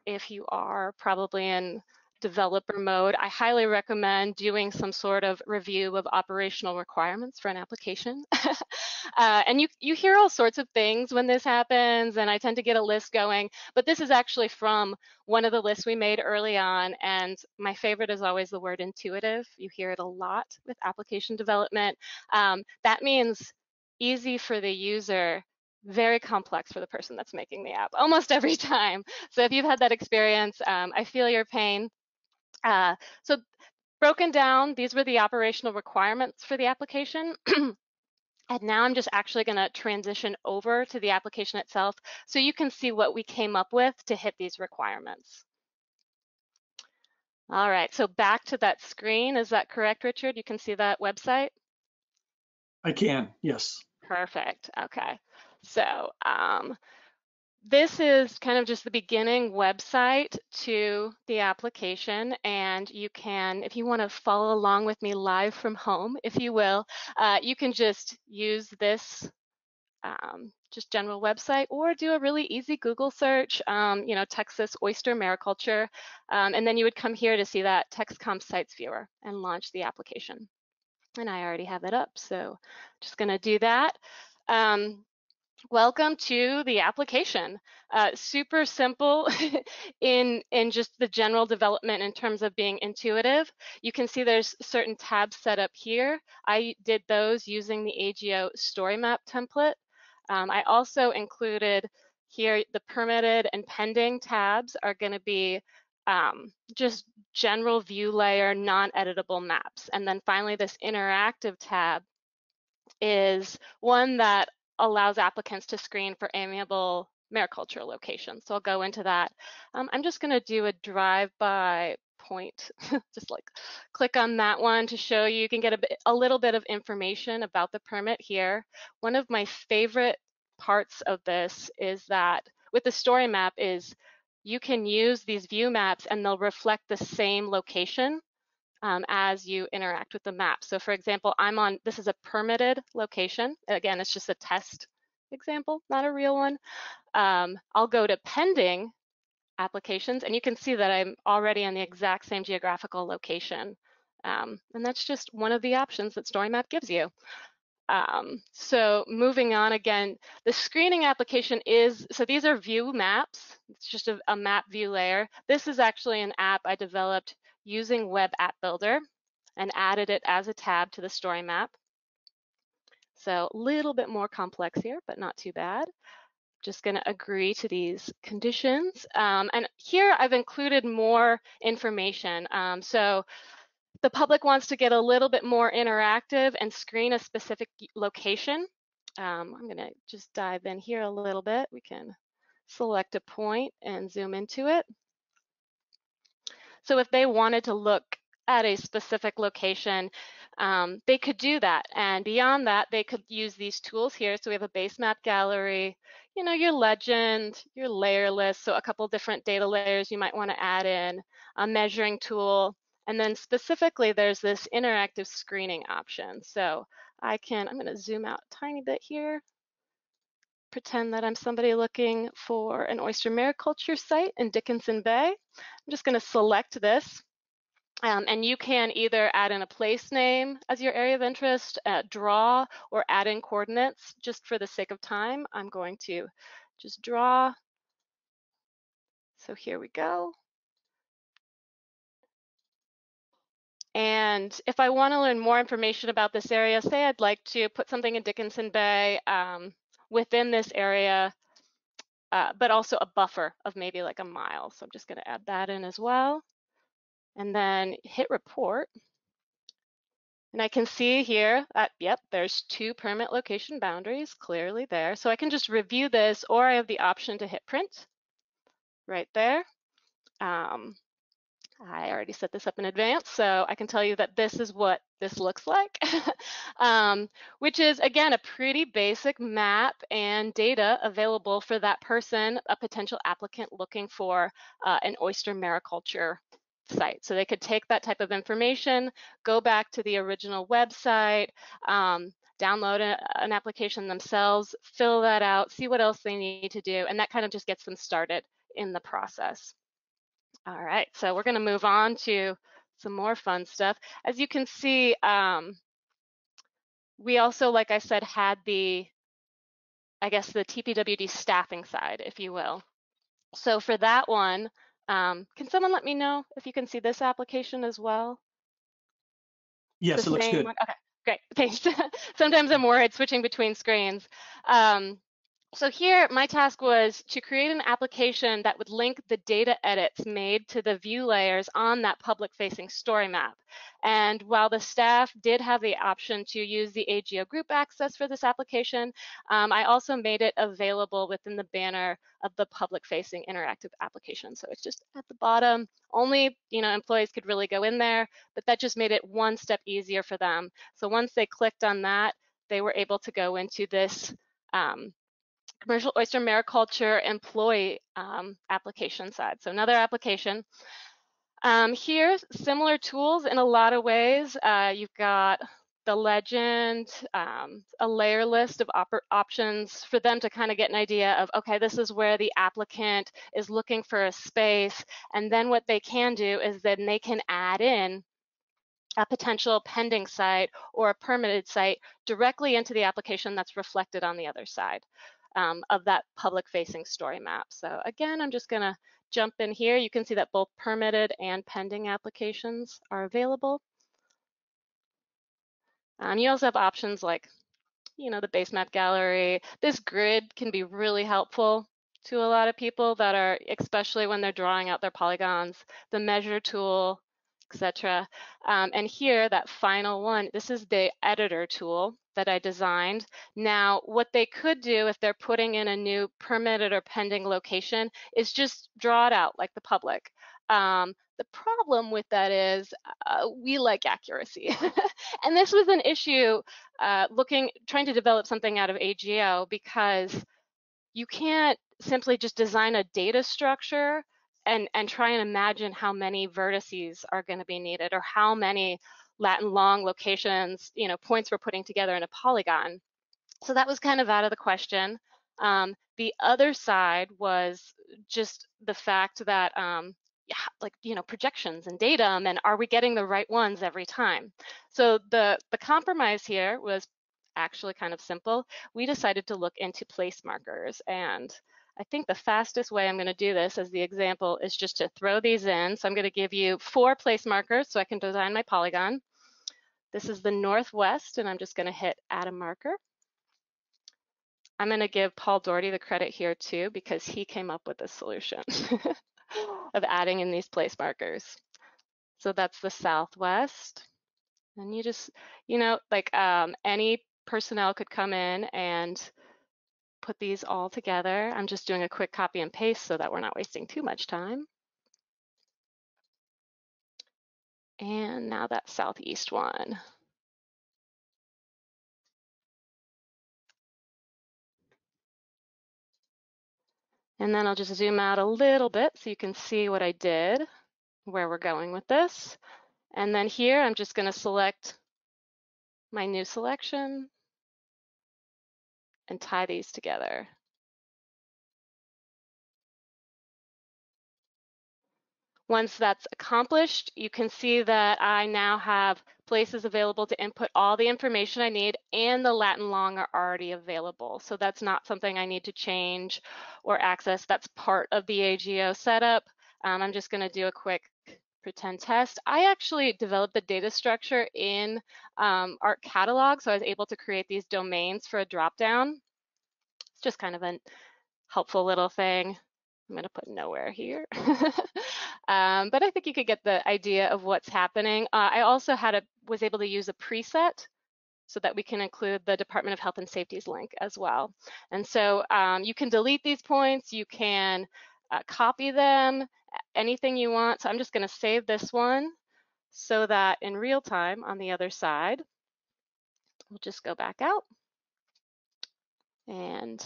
if you are probably in developer mode, I highly recommend doing some sort of review of operational requirements for an application. [LAUGHS] uh, and you, you hear all sorts of things when this happens, and I tend to get a list going, but this is actually from one of the lists we made early on, and my favorite is always the word intuitive. You hear it a lot with application development. Um, that means easy for the user very complex for the person that's making the app [LAUGHS] almost every time. So if you've had that experience, um, I feel your pain. Uh, so broken down, these were the operational requirements for the application. [CLEARS THROAT] and now I'm just actually going to transition over to the application itself so you can see what we came up with to hit these requirements. All right, so back to that screen. Is that correct, Richard? You can see that website? I can, yes. Perfect, okay. So um, this is kind of just the beginning website to the application and you can, if you want to follow along with me live from home, if you will, uh, you can just use this um, just general website or do a really easy Google search, um, you know, Texas oyster mariculture, um, and then you would come here to see that TexCom sites viewer and launch the application. And I already have it up, so just gonna do that. Um, welcome to the application. Uh, super simple [LAUGHS] in, in just the general development in terms of being intuitive. You can see there's certain tabs set up here. I did those using the AGO story map template. Um, I also included here the permitted and pending tabs are going to be um, just general view layer, non-editable maps. And then finally, this interactive tab is one that allows applicants to screen for amiable mariculture locations. So I'll go into that. Um, I'm just going to do a drive-by point, [LAUGHS] just like click on that one to show you. You can get a, bit, a little bit of information about the permit here. One of my favorite parts of this is that with the story map is you can use these view maps and they'll reflect the same location um, as you interact with the map. So for example, I'm on, this is a permitted location. Again, it's just a test example, not a real one. Um, I'll go to pending applications and you can see that I'm already on the exact same geographical location. Um, and that's just one of the options that StoryMap gives you. Um, so moving on again, the screening application is, so these are view maps. It's just a, a map view layer. This is actually an app I developed using Web App Builder and added it as a tab to the story map. So a little bit more complex here, but not too bad. Just going to agree to these conditions. Um, and here I've included more information. Um, so the public wants to get a little bit more interactive and screen a specific location. Um, I'm going to just dive in here a little bit. We can select a point and zoom into it. So if they wanted to look at a specific location, um, they could do that. And beyond that, they could use these tools here. So we have a base map gallery, you know, your legend, your layer list, so a couple different data layers you might want to add in, a measuring tool, and then specifically there's this interactive screening option. So I can, I'm going to zoom out a tiny bit here pretend that I'm somebody looking for an oyster mariculture site in Dickinson Bay. I'm just going to select this. Um, and you can either add in a place name as your area of interest, uh, draw, or add in coordinates. Just for the sake of time, I'm going to just draw. So here we go. And if I want to learn more information about this area, say I'd like to put something in Dickinson Bay, um, within this area, uh, but also a buffer of maybe like a mile. So I'm just gonna add that in as well. And then hit report. And I can see here that, yep, there's two permit location boundaries clearly there. So I can just review this or I have the option to hit print right there. Um, I already set this up in advance, so I can tell you that this is what this looks like, [LAUGHS] um, which is, again, a pretty basic map and data available for that person, a potential applicant looking for uh, an oyster mariculture site. So they could take that type of information, go back to the original website, um, download a, an application themselves, fill that out, see what else they need to do, and that kind of just gets them started in the process. All right, so we're going to move on to some more fun stuff. As you can see, um, we also, like I said, had the, I guess, the TPWD staffing side, if you will. So for that one, um, can someone let me know if you can see this application as well? Yes, it looks good. One? Okay, great, [LAUGHS] thanks. Sometimes I'm worried switching between screens. Um, so here, my task was to create an application that would link the data edits made to the view layers on that public-facing story map. And while the staff did have the option to use the AGO group access for this application, um, I also made it available within the banner of the public-facing interactive application. So it's just at the bottom. Only you know employees could really go in there, but that just made it one step easier for them. So once they clicked on that, they were able to go into this um, commercial oyster mariculture employee um, application side. So another application. Um, here, similar tools in a lot of ways. Uh, you've got the legend, um, a layer list of op options for them to kind of get an idea of, okay, this is where the applicant is looking for a space. And then what they can do is then they can add in a potential pending site or a permitted site directly into the application that's reflected on the other side um, of that public facing story map. So again, I'm just gonna jump in here. You can see that both permitted and pending applications are available. Um, you also have options like, you know, the base map gallery. This grid can be really helpful to a lot of people that are, especially when they're drawing out their polygons. The measure tool, etc. Um, and here, that final one, this is the editor tool that I designed. Now, what they could do if they're putting in a new permitted or pending location is just draw it out like the public. Um, the problem with that is uh, we like accuracy. [LAUGHS] and this was an issue uh, looking, trying to develop something out of AGO because you can't simply just design a data structure and, and try and imagine how many vertices are going to be needed or how many lat long locations, you know, points we're putting together in a polygon. So that was kind of out of the question. Um, the other side was just the fact that um, like you know projections and datum and are we getting the right ones every time so the the compromise here was actually kind of simple we decided to look into place markers and I think the fastest way I'm going to do this as the example is just to throw these in. So I'm going to give you four place markers so I can design my polygon. This is the northwest, and I'm just going to hit add a marker. I'm going to give Paul Doherty the credit here too because he came up with the solution [LAUGHS] of adding in these place markers. So that's the southwest. And you just, you know, like um, any personnel could come in and put these all together. I'm just doing a quick copy and paste so that we're not wasting too much time. And now that southeast one. And then I'll just zoom out a little bit so you can see what I did, where we're going with this. And then here, I'm just gonna select my new selection and tie these together. Once that's accomplished, you can see that I now have places available to input all the information I need and the lat long are already available. So that's not something I need to change or access. That's part of the AGO setup. Um, I'm just gonna do a quick pretend test. I actually developed the data structure in um, ArcCatalog, so I was able to create these domains for a dropdown. It's just kind of a helpful little thing. I'm going to put nowhere here. [LAUGHS] um, but I think you could get the idea of what's happening. Uh, I also had a was able to use a preset so that we can include the Department of Health and Safety's link as well. And so um, you can delete these points, you can uh, copy them, anything you want. So I'm just going to save this one so that in real time on the other side, we'll just go back out and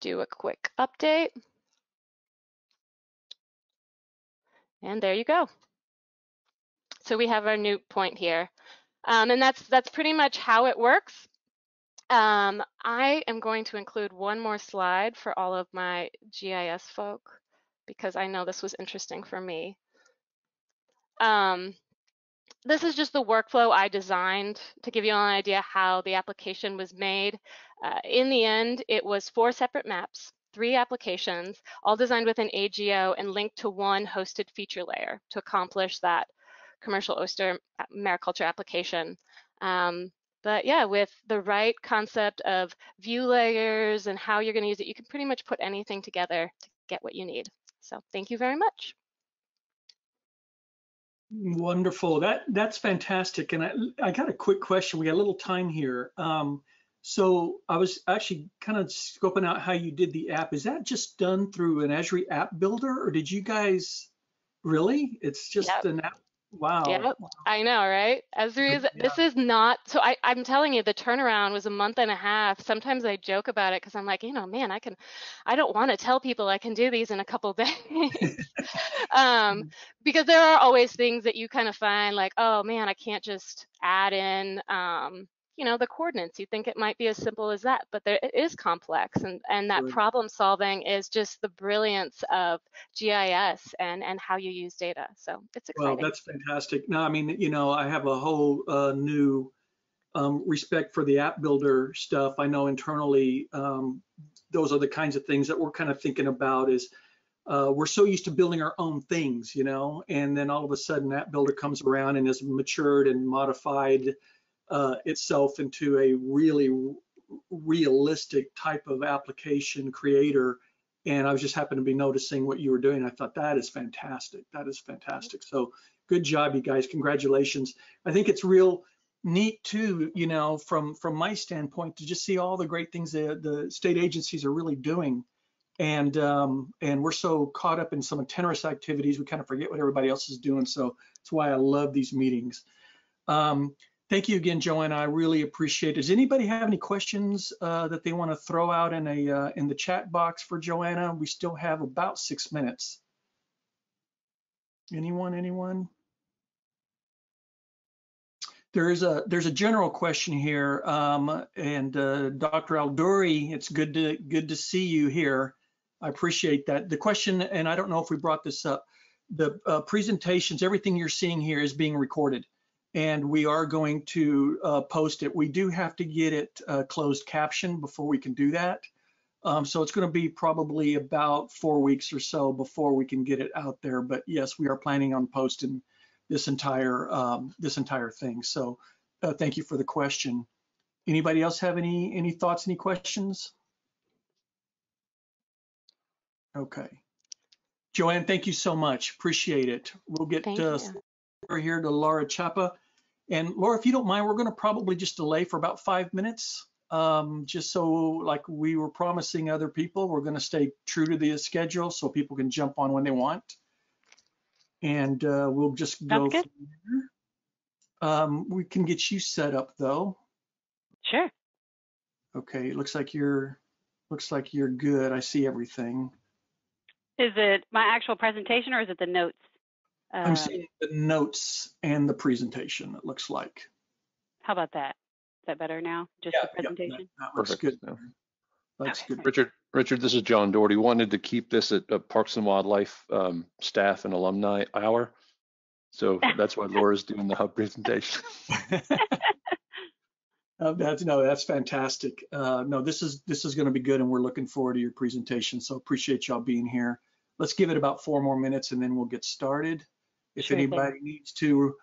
do a quick update. And there you go. So we have our new point here. Um, and that's that's pretty much how it works. Um, I am going to include one more slide for all of my GIS folk. because I know this was interesting for me. Um, this is just the workflow I designed to give you an idea how the application was made. Uh, in the end, it was four separate maps, three applications, all designed with an AGO and linked to one hosted feature layer to accomplish that commercial oyster uh, mariculture application. Um, but yeah, with the right concept of view layers and how you're going to use it, you can pretty much put anything together to get what you need. So thank you very much. Wonderful. That that's fantastic. And I, I got a quick question. We got a little time here. Um, so I was actually kind of scoping out how you did the app. Is that just done through an Azure app builder, or did you guys really? It's just yep. an app Wow. Yep. I know, right? Esri is, yeah. this is not, so I, I'm telling you, the turnaround was a month and a half. Sometimes I joke about it because I'm like, you know, man, I can, I don't want to tell people I can do these in a couple [LAUGHS] days. um, mm. because there are always things that you kind of find like, oh man, I can't just add in, um, you know the coordinates. You think it might be as simple as that but there, it is complex and and that problem solving is just the brilliance of gis and and how you use data. So it's exciting. well that's fantastic. No i mean you know i have a whole uh, new um, respect for the app builder stuff. I know internally um, those are the kinds of things that we're kind of thinking about is uh, we're so used to building our own things, you know, and then all of a sudden App Builder comes around and is matured and modified uh, itself into a really realistic type of application creator. And I was just happened to be noticing what you were doing. I thought that is fantastic. That is fantastic. So good job, you guys. Congratulations. I think it's real neat too, you know, from from my standpoint to just see all the great things that the state agencies are really doing. And um, and we're so caught up in some TNRIS activities, we kind of forget what everybody else is doing. So that's why I love these meetings. Um, Thank you again, Joanna. I really appreciate it. Does anybody have any questions uh, that they want to throw out in a uh, in the chat box for Joanna? We still have about six minutes. Anyone? Anyone? There is a there's a general question here, um, and uh, Dr. Alduri, it's good to good to see you here. I appreciate that. The question, and I don't know if we brought this up, the uh, presentations, everything you're seeing here is being recorded and we are going to uh, post it. We do have to get it uh, closed caption before we can do that. Um, so it's going to be probably about four weeks or so before we can get it out there. But yes, we are planning on posting this entire um, this entire thing. So uh, thank you for the question. Anybody else have any any thoughts, any questions? Okay. Joanne, thank you so much. Appreciate it. We'll get uh, here to Laura Chapa. And Laura, if you don't mind, we're going to probably just delay for about five minutes, um, just so like we were promising other people, we're going to stay true to the schedule so people can jump on when they want. And uh, we'll just go from there. Um, we can get you set up though. Sure. Okay, it looks like you're looks like you're good. I see everything. Is it my actual presentation or is it the notes? I'm uh, seeing the notes and the presentation, it looks like. How about that? Is that better now? Just yeah, the presentation? Yeah, that, that good. That's okay. good. Richard, Richard, this is John Doherty. Wanted to keep this at a Parks and Wildlife um, staff and alumni hour. So [LAUGHS] that's why Laura's doing the hub presentation. uh, [LAUGHS] [LAUGHS] that's no, that's fantastic. Uh, no, this is this is going to be good, and we're looking forward to your presentation. So appreciate y'all being here. Let's give it about four more minutes, and then we'll get started. If sure anybody thing. needs to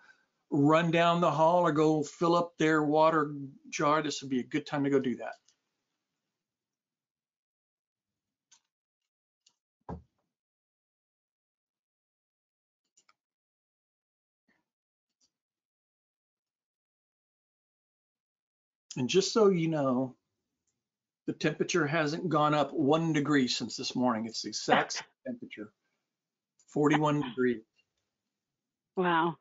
run down the hall or go fill up their water jar, this would be a good time to go do that. And just so you know, the temperature hasn't gone up one degree since this morning. It's the exact [LAUGHS] temperature, 41 degrees. Wow.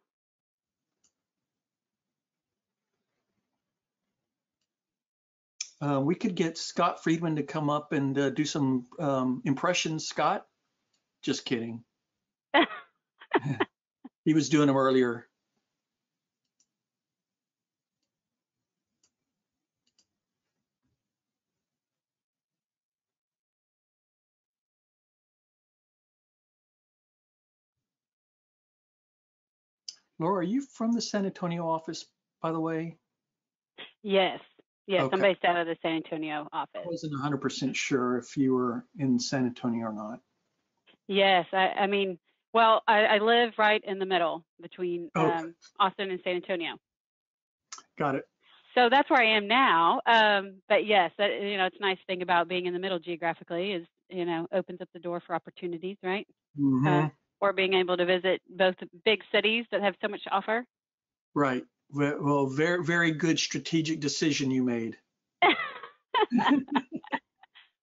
Uh, we could get Scott Friedman to come up and uh, do some um, impressions. Scott, just kidding. [LAUGHS] [LAUGHS] he was doing them earlier. Laura, are you from the San Antonio office, by the way? Yes. Yes, Okay. I'm based out of the San Antonio office. I wasn't 100% sure if you were in San Antonio or not. Yes, I, I mean, well, I, I live right in the middle between Okay. um, Austin and San Antonio. Got it. So that's where I am now. Um, but yes, that, you know, it's a nice thing about being in the middle geographically is, you know, opens up the door for opportunities, right? Mm -hmm. Uh, or being able to visit both big cities that have so much to offer. Right. Well, very, very good strategic decision you made. [LAUGHS]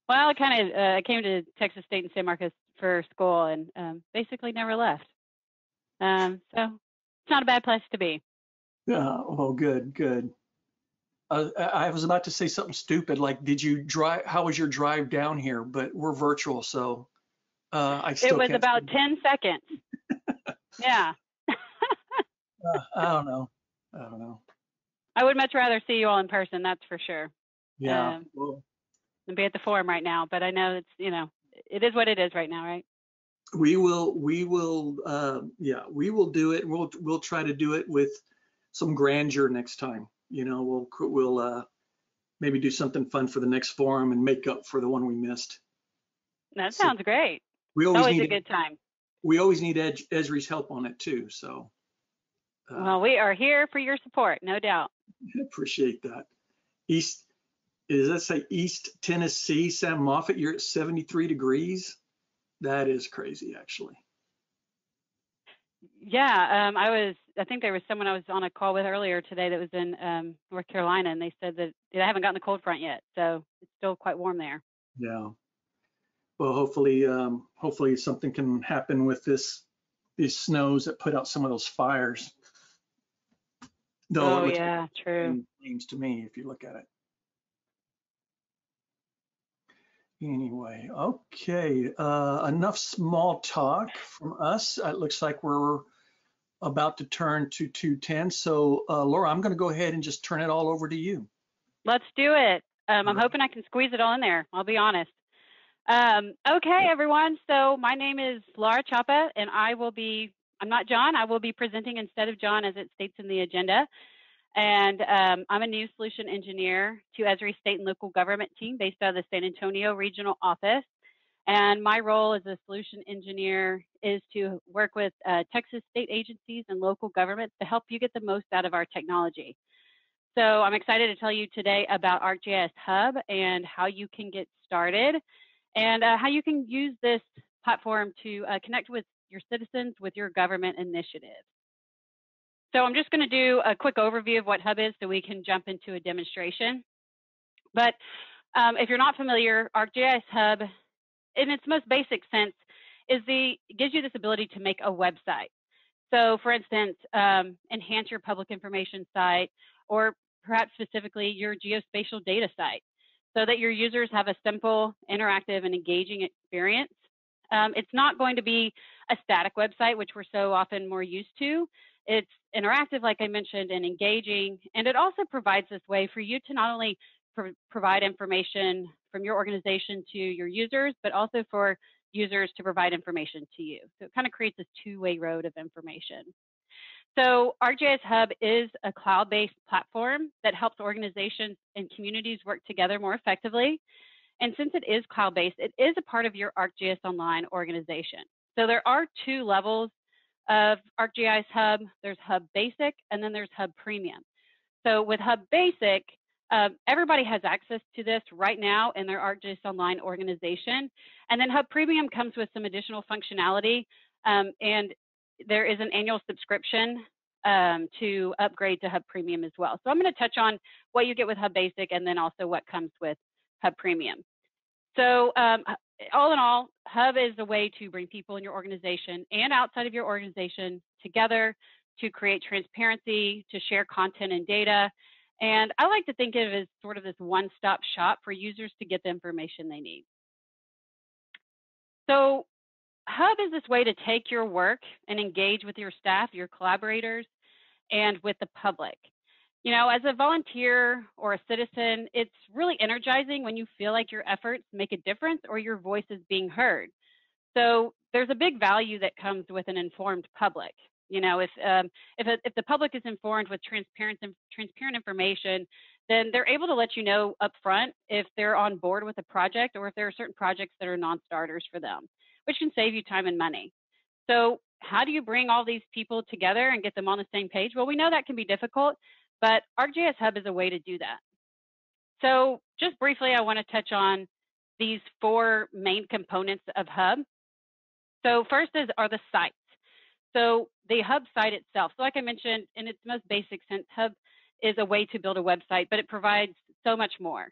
Well, I kind of uh, I came to Texas State and San Marcos for school and um, basically never left. Um, so it's not a bad place to be. Yeah. Well, good, good. Uh, I I was about to say something stupid, like, did you drive, how was your drive down here? But we're virtual, so uh, I It was about 10 seconds. [LAUGHS] yeah. uh, I don't know. I don't know. I would much rather see you all in person, that's for sure. Yeah. Um, Well, than be at the forum right now, but I know it's, you know, it is what it is right now, right? we will, we will, uh, yeah, we will do it. We'll, we'll try to do it with some grandeur next time. You know, we'll, we'll, uh, maybe do something fun for the next forum and make up for the one we missed. That So- sounds great. We always always need, a good time. we always need Ed, Esri's help on it too. So uh, Well, we are here for your support, no doubt. [LAUGHS] appreciate that. East, is that say East Tennessee, Sam Moffat, you're at 73 degrees? That is crazy, actually. Yeah, um, I was. I think there was someone I was on a call with earlier today that was in um, North Carolina, and they said that they haven't gotten the cold front yet, so it's still quite warm there. Yeah. Well, hopefully, um, hopefully something can happen with this, these snows that put out some of those fires. Though oh yeah, true. Seems to me if you look at it. Anyway, okay, uh, enough small talk from us. It looks like we're about to turn to 210. So uh, Laura, I'm going to go ahead and just turn it all over to you. Let's do it. Um, I'm hoping I can squeeze it all in there. I'll be honest. Um, okay, everyone. So my name is Laura Chapa, and I will be. I'm not John. I will be presenting instead of John, as it states in the agenda. And um, I'm a new solution engineer to Esri State and Local Government team based out of the San Antonio Regional Office. And my role as a solution engineer is to work with uh, Texas state agencies and local governments to help you get the most out of our technology. So I'm excited to tell you today about ArcGIS Hub and how you can get started and uh, how you can use this platform to uh, connect with your citizens with your government initiatives. So I'm just going to do a quick overview of what Hub is so we can jump into a demonstration. But um, if you're not familiar, ArcGIS Hub, in its most basic sense, is the gives you this ability to make a website. So, for instance, um, enhance your public information site, or perhaps specifically your geospatial data site, so that your users have a simple, interactive, and engaging experience. Um, it's not going to be a static website, which we're so often more used to. It's interactive, like I mentioned, and engaging, and it also provides this way for you to not only pro provide information from your organization to your users, but also for users to provide information to you. So it kind of creates this two-way road of information. So ArcGIS Hub is a cloud-based platform that helps organizations and communities work together more effectively. And since it is cloud-based, it is a part of your ArcGIS Online organization. So there are two levels of ArcGIS Hub. There's Hub Basic, and then there's Hub Premium. So with Hub Basic, um, everybody has access to this right now in their ArcGIS Online organization. And then Hub Premium comes with some additional functionality, um, and there is an annual subscription um, to upgrade to Hub Premium as well. So I'm going to touch on what you get with Hub Basic and then also what comes with Hub Premium. So um, all in all, Hub is a way to bring people in your organization and outside of your organization together to create transparency, to share content and data. And I like to think of it as sort of this one-stop shop for users to get the information they need. So Hub is this way to take your work and engage with your staff, your collaborators, and with the public. You know, as a volunteer or a citizen, it's really energizing when you feel like your efforts make a difference or your voice is being heard. So there's a big value that comes with an informed public. You know, if um, if a, if the public is informed with transparent transparent information, then they're able to let you know upfront if they're on board with a project or if there are certain projects that are non-starters for them, which can save you time and money. So how do you bring all these people together and get them on the same page? Well, we know that can be difficult, but ArcGIS Hub is a way to do that. So just briefly, I want to touch on these four main components of Hub. So first is are the sites. So the Hub site itself. So like I mentioned, in its most basic sense, Hub is a way to build a website, but it provides so much more.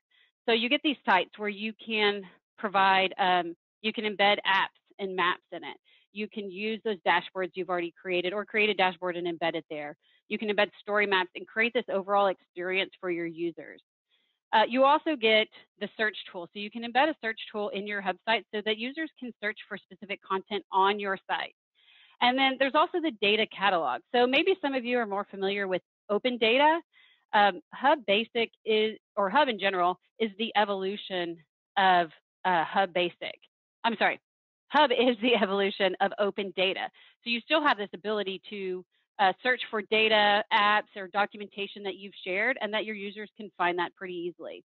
So you get these sites where you can provide, um, you can embed apps and maps in it. You can use those dashboards you've already created or create a dashboard and embed it there. You can embed story maps and create this overall experience for your users. Uh, you also get the search tool. So you can embed a search tool in your hub site so that users can search for specific content on your site. And then there's also the data catalog. So maybe some of you are more familiar with open data. Um, Hub Basic is, or Hub in general, is the evolution of uh, Hub Basic. I'm sorry, Hub is the [LAUGHS] evolution of open data. So you still have this ability to uh, search for data, apps, or documentation that you've shared and that your users can find that pretty easily.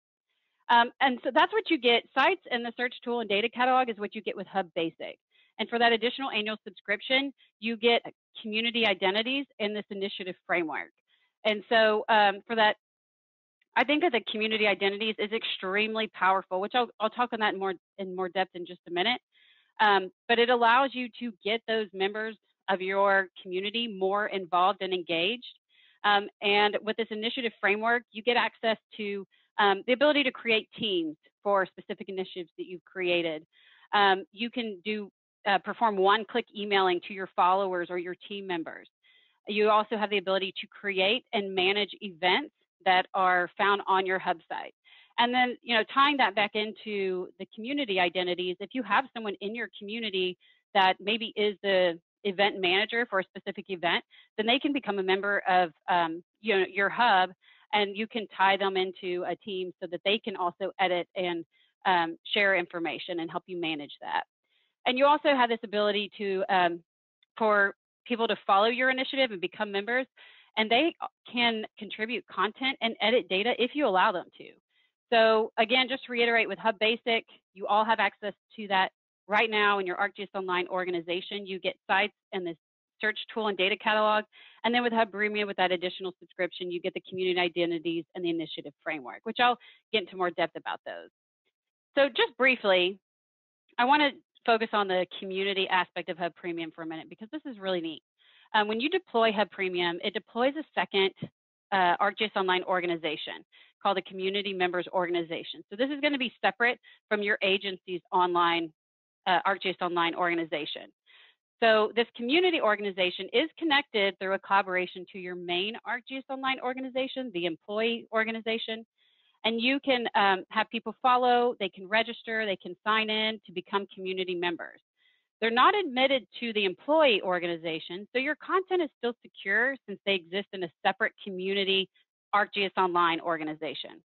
Um, and so that's what you get. Sites and the search tool and data catalog is what you get with Hub Basic. And for that additional annual subscription, you get community identities in this initiative framework. And so um, for that, I think that the community identities is extremely powerful, which I'll, I'll talk on that in more in more depth in just a minute. Um, but it allows you to get those members of your community more involved and engaged. Um, and with this initiative framework, you get access to um, the ability to create teams for specific initiatives that you've created. Um, you can do uh, perform one-click emailing to your followers or your team members. You also have the ability to create and manage events that are found on your hub site. And then, you know, tying that back into the community identities, if you have someone in your community that maybe is the event manager for a specific event, then they can become a member of um, you know, your hub and you can tie them into a team so that they can also edit and um, share information and help you manage that. And you also have this ability to, um, for people to follow your initiative and become members, and they can contribute content and edit data if you allow them to. So again, just to reiterate with Hub Basic, you all have access to that right now in your ArcGIS Online organization. You get sites and this search tool and data catalog. And then with Hub Premium, with that additional subscription, you get the community identities and the initiative framework, which I'll get into more depth about those. So just briefly, I want to focus on the community aspect of Hub Premium for a minute because this is really neat. Um, when you deploy Hub Premium, it deploys a second uh, ArcGIS Online organization called a Community Members Organization. So this is going to be separate from your agency's online uh, ArcGIS Online organization. So this community organization is connected through a collaboration to your main ArcGIS Online organization, the employee organization. And you can um, have people follow, they can register, they can sign in to become community members. They're not admitted to the employee organization, so your content is still secure since they exist in a separate community ArcGIS Online organization.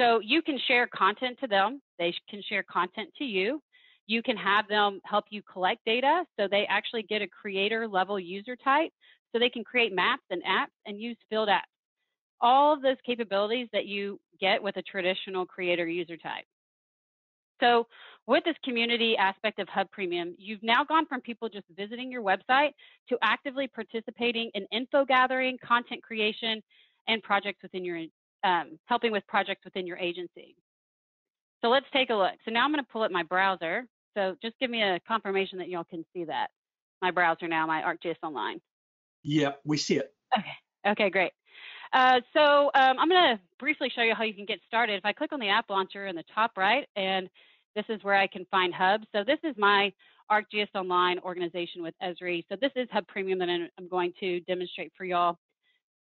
So you can share content to them, they can share content to you. You can have them help you collect data so they actually get a creator level user type so they can create maps and apps and use field apps. All of those capabilities that you get with a traditional creator user type. So with this community aspect of Hub Premium, you've now gone from people just visiting your website to actively participating in info gathering, content creation, and projects within your, um, helping with projects within your agency. So let's take a look. So now I'm going to pull up my browser. So just give me a confirmation that y'all can see that. My browser now, my ArcGIS Online. Yep, we see it. Okay, okay, great. Uh, so um, I'm going to briefly show you how you can get started. If I click on the app launcher in the top right, and this is where I can find Hub. So this is my ArcGIS Online organization with Esri. So this is Hub Premium that I'm going to demonstrate for y'all.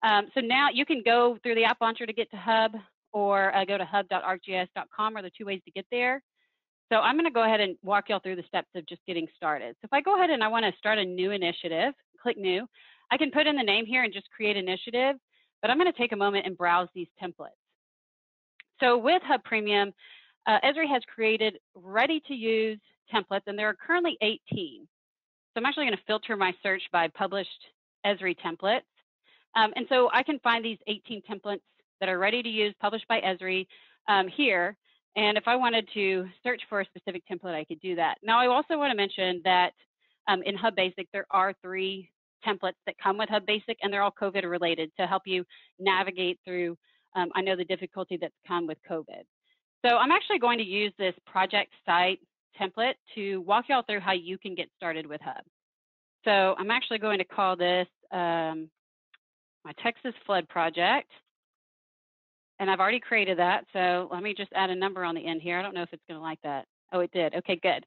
Um, so now you can go through the app launcher to get to Hub or uh, go to hub.arcgis.com are the two ways to get there. So I'm going to go ahead and walk y'all through the steps of just getting started. So if I go ahead and I want to start a new initiative, click new, I can put in the name here and just create initiative, but I'm going to take a moment and browse these templates. So with Hub Premium, uh, Esri has created ready to use templates and there are currently 18. So I'm actually going to filter my search by published Esri templates. Um, and so I can find these 18 templates that are ready to use, published by Esri um, here. And if I wanted to search for a specific template, I could do that. Now, I also want to mention that um, in Hub Basic, there are three templates that come with Hub Basic, and they're all COVID related to help you navigate through, um, I know the difficulty that's come with COVID. So I'm actually going to use this project site template to walk y'all through how you can get started with Hub. So I'm actually going to call this um, my Texas Flood Project. And I've already created that. So let me just add a number on the end here. I don't know if it's going to like that. Oh, it did. Okay, good.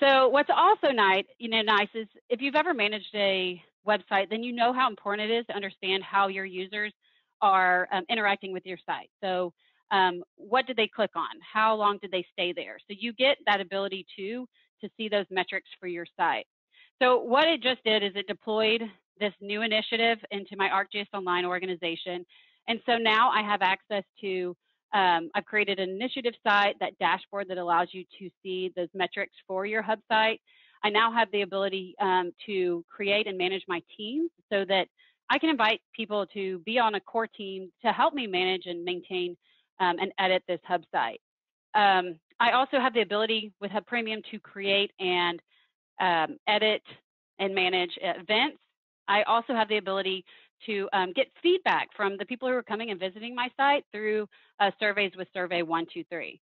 So what's also nice, you know, nice is if you've ever managed a website, then you know how important it is to understand how your users are um, interacting with your site. So um, what did they click on? How long did they stay there? So you get that ability to to see those metrics for your site. So what it just did is it deployed this new initiative into my ArcGIS Online organization. And so now I have access to, um, I've created an initiative site, that dashboard that allows you to see those metrics for your hub site. I now have the ability um, to create and manage my team so that I can invite people to be on a core team to help me manage and maintain um, and edit this hub site. Um, I also have the ability with Hub Premium to create and um, edit and manage events. I also have the ability to um, get feedback from the people who are coming and visiting my site through uh, surveys with Survey123.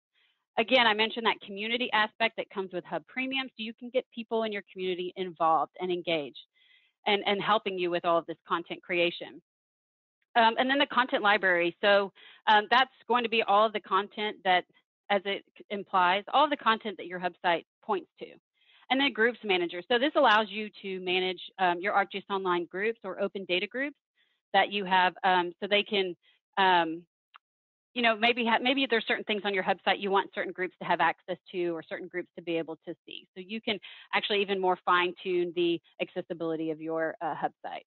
Again, I mentioned that community aspect that comes with Hub Premium, so you can get people in your community involved and engaged and, and helping you with all of this content creation. Um, and then the content library. So um, that's going to be all of the content that, as it implies, all of the content that your hub site points to. And then groups manager. So this allows you to manage um, your ArcGIS Online groups or open data groups that you have um, so they can, um, you know, maybe maybe there's certain things on your hub site you want certain groups to have access to or certain groups to be able to see. So you can actually even more fine tune the accessibility of your uh, hub site.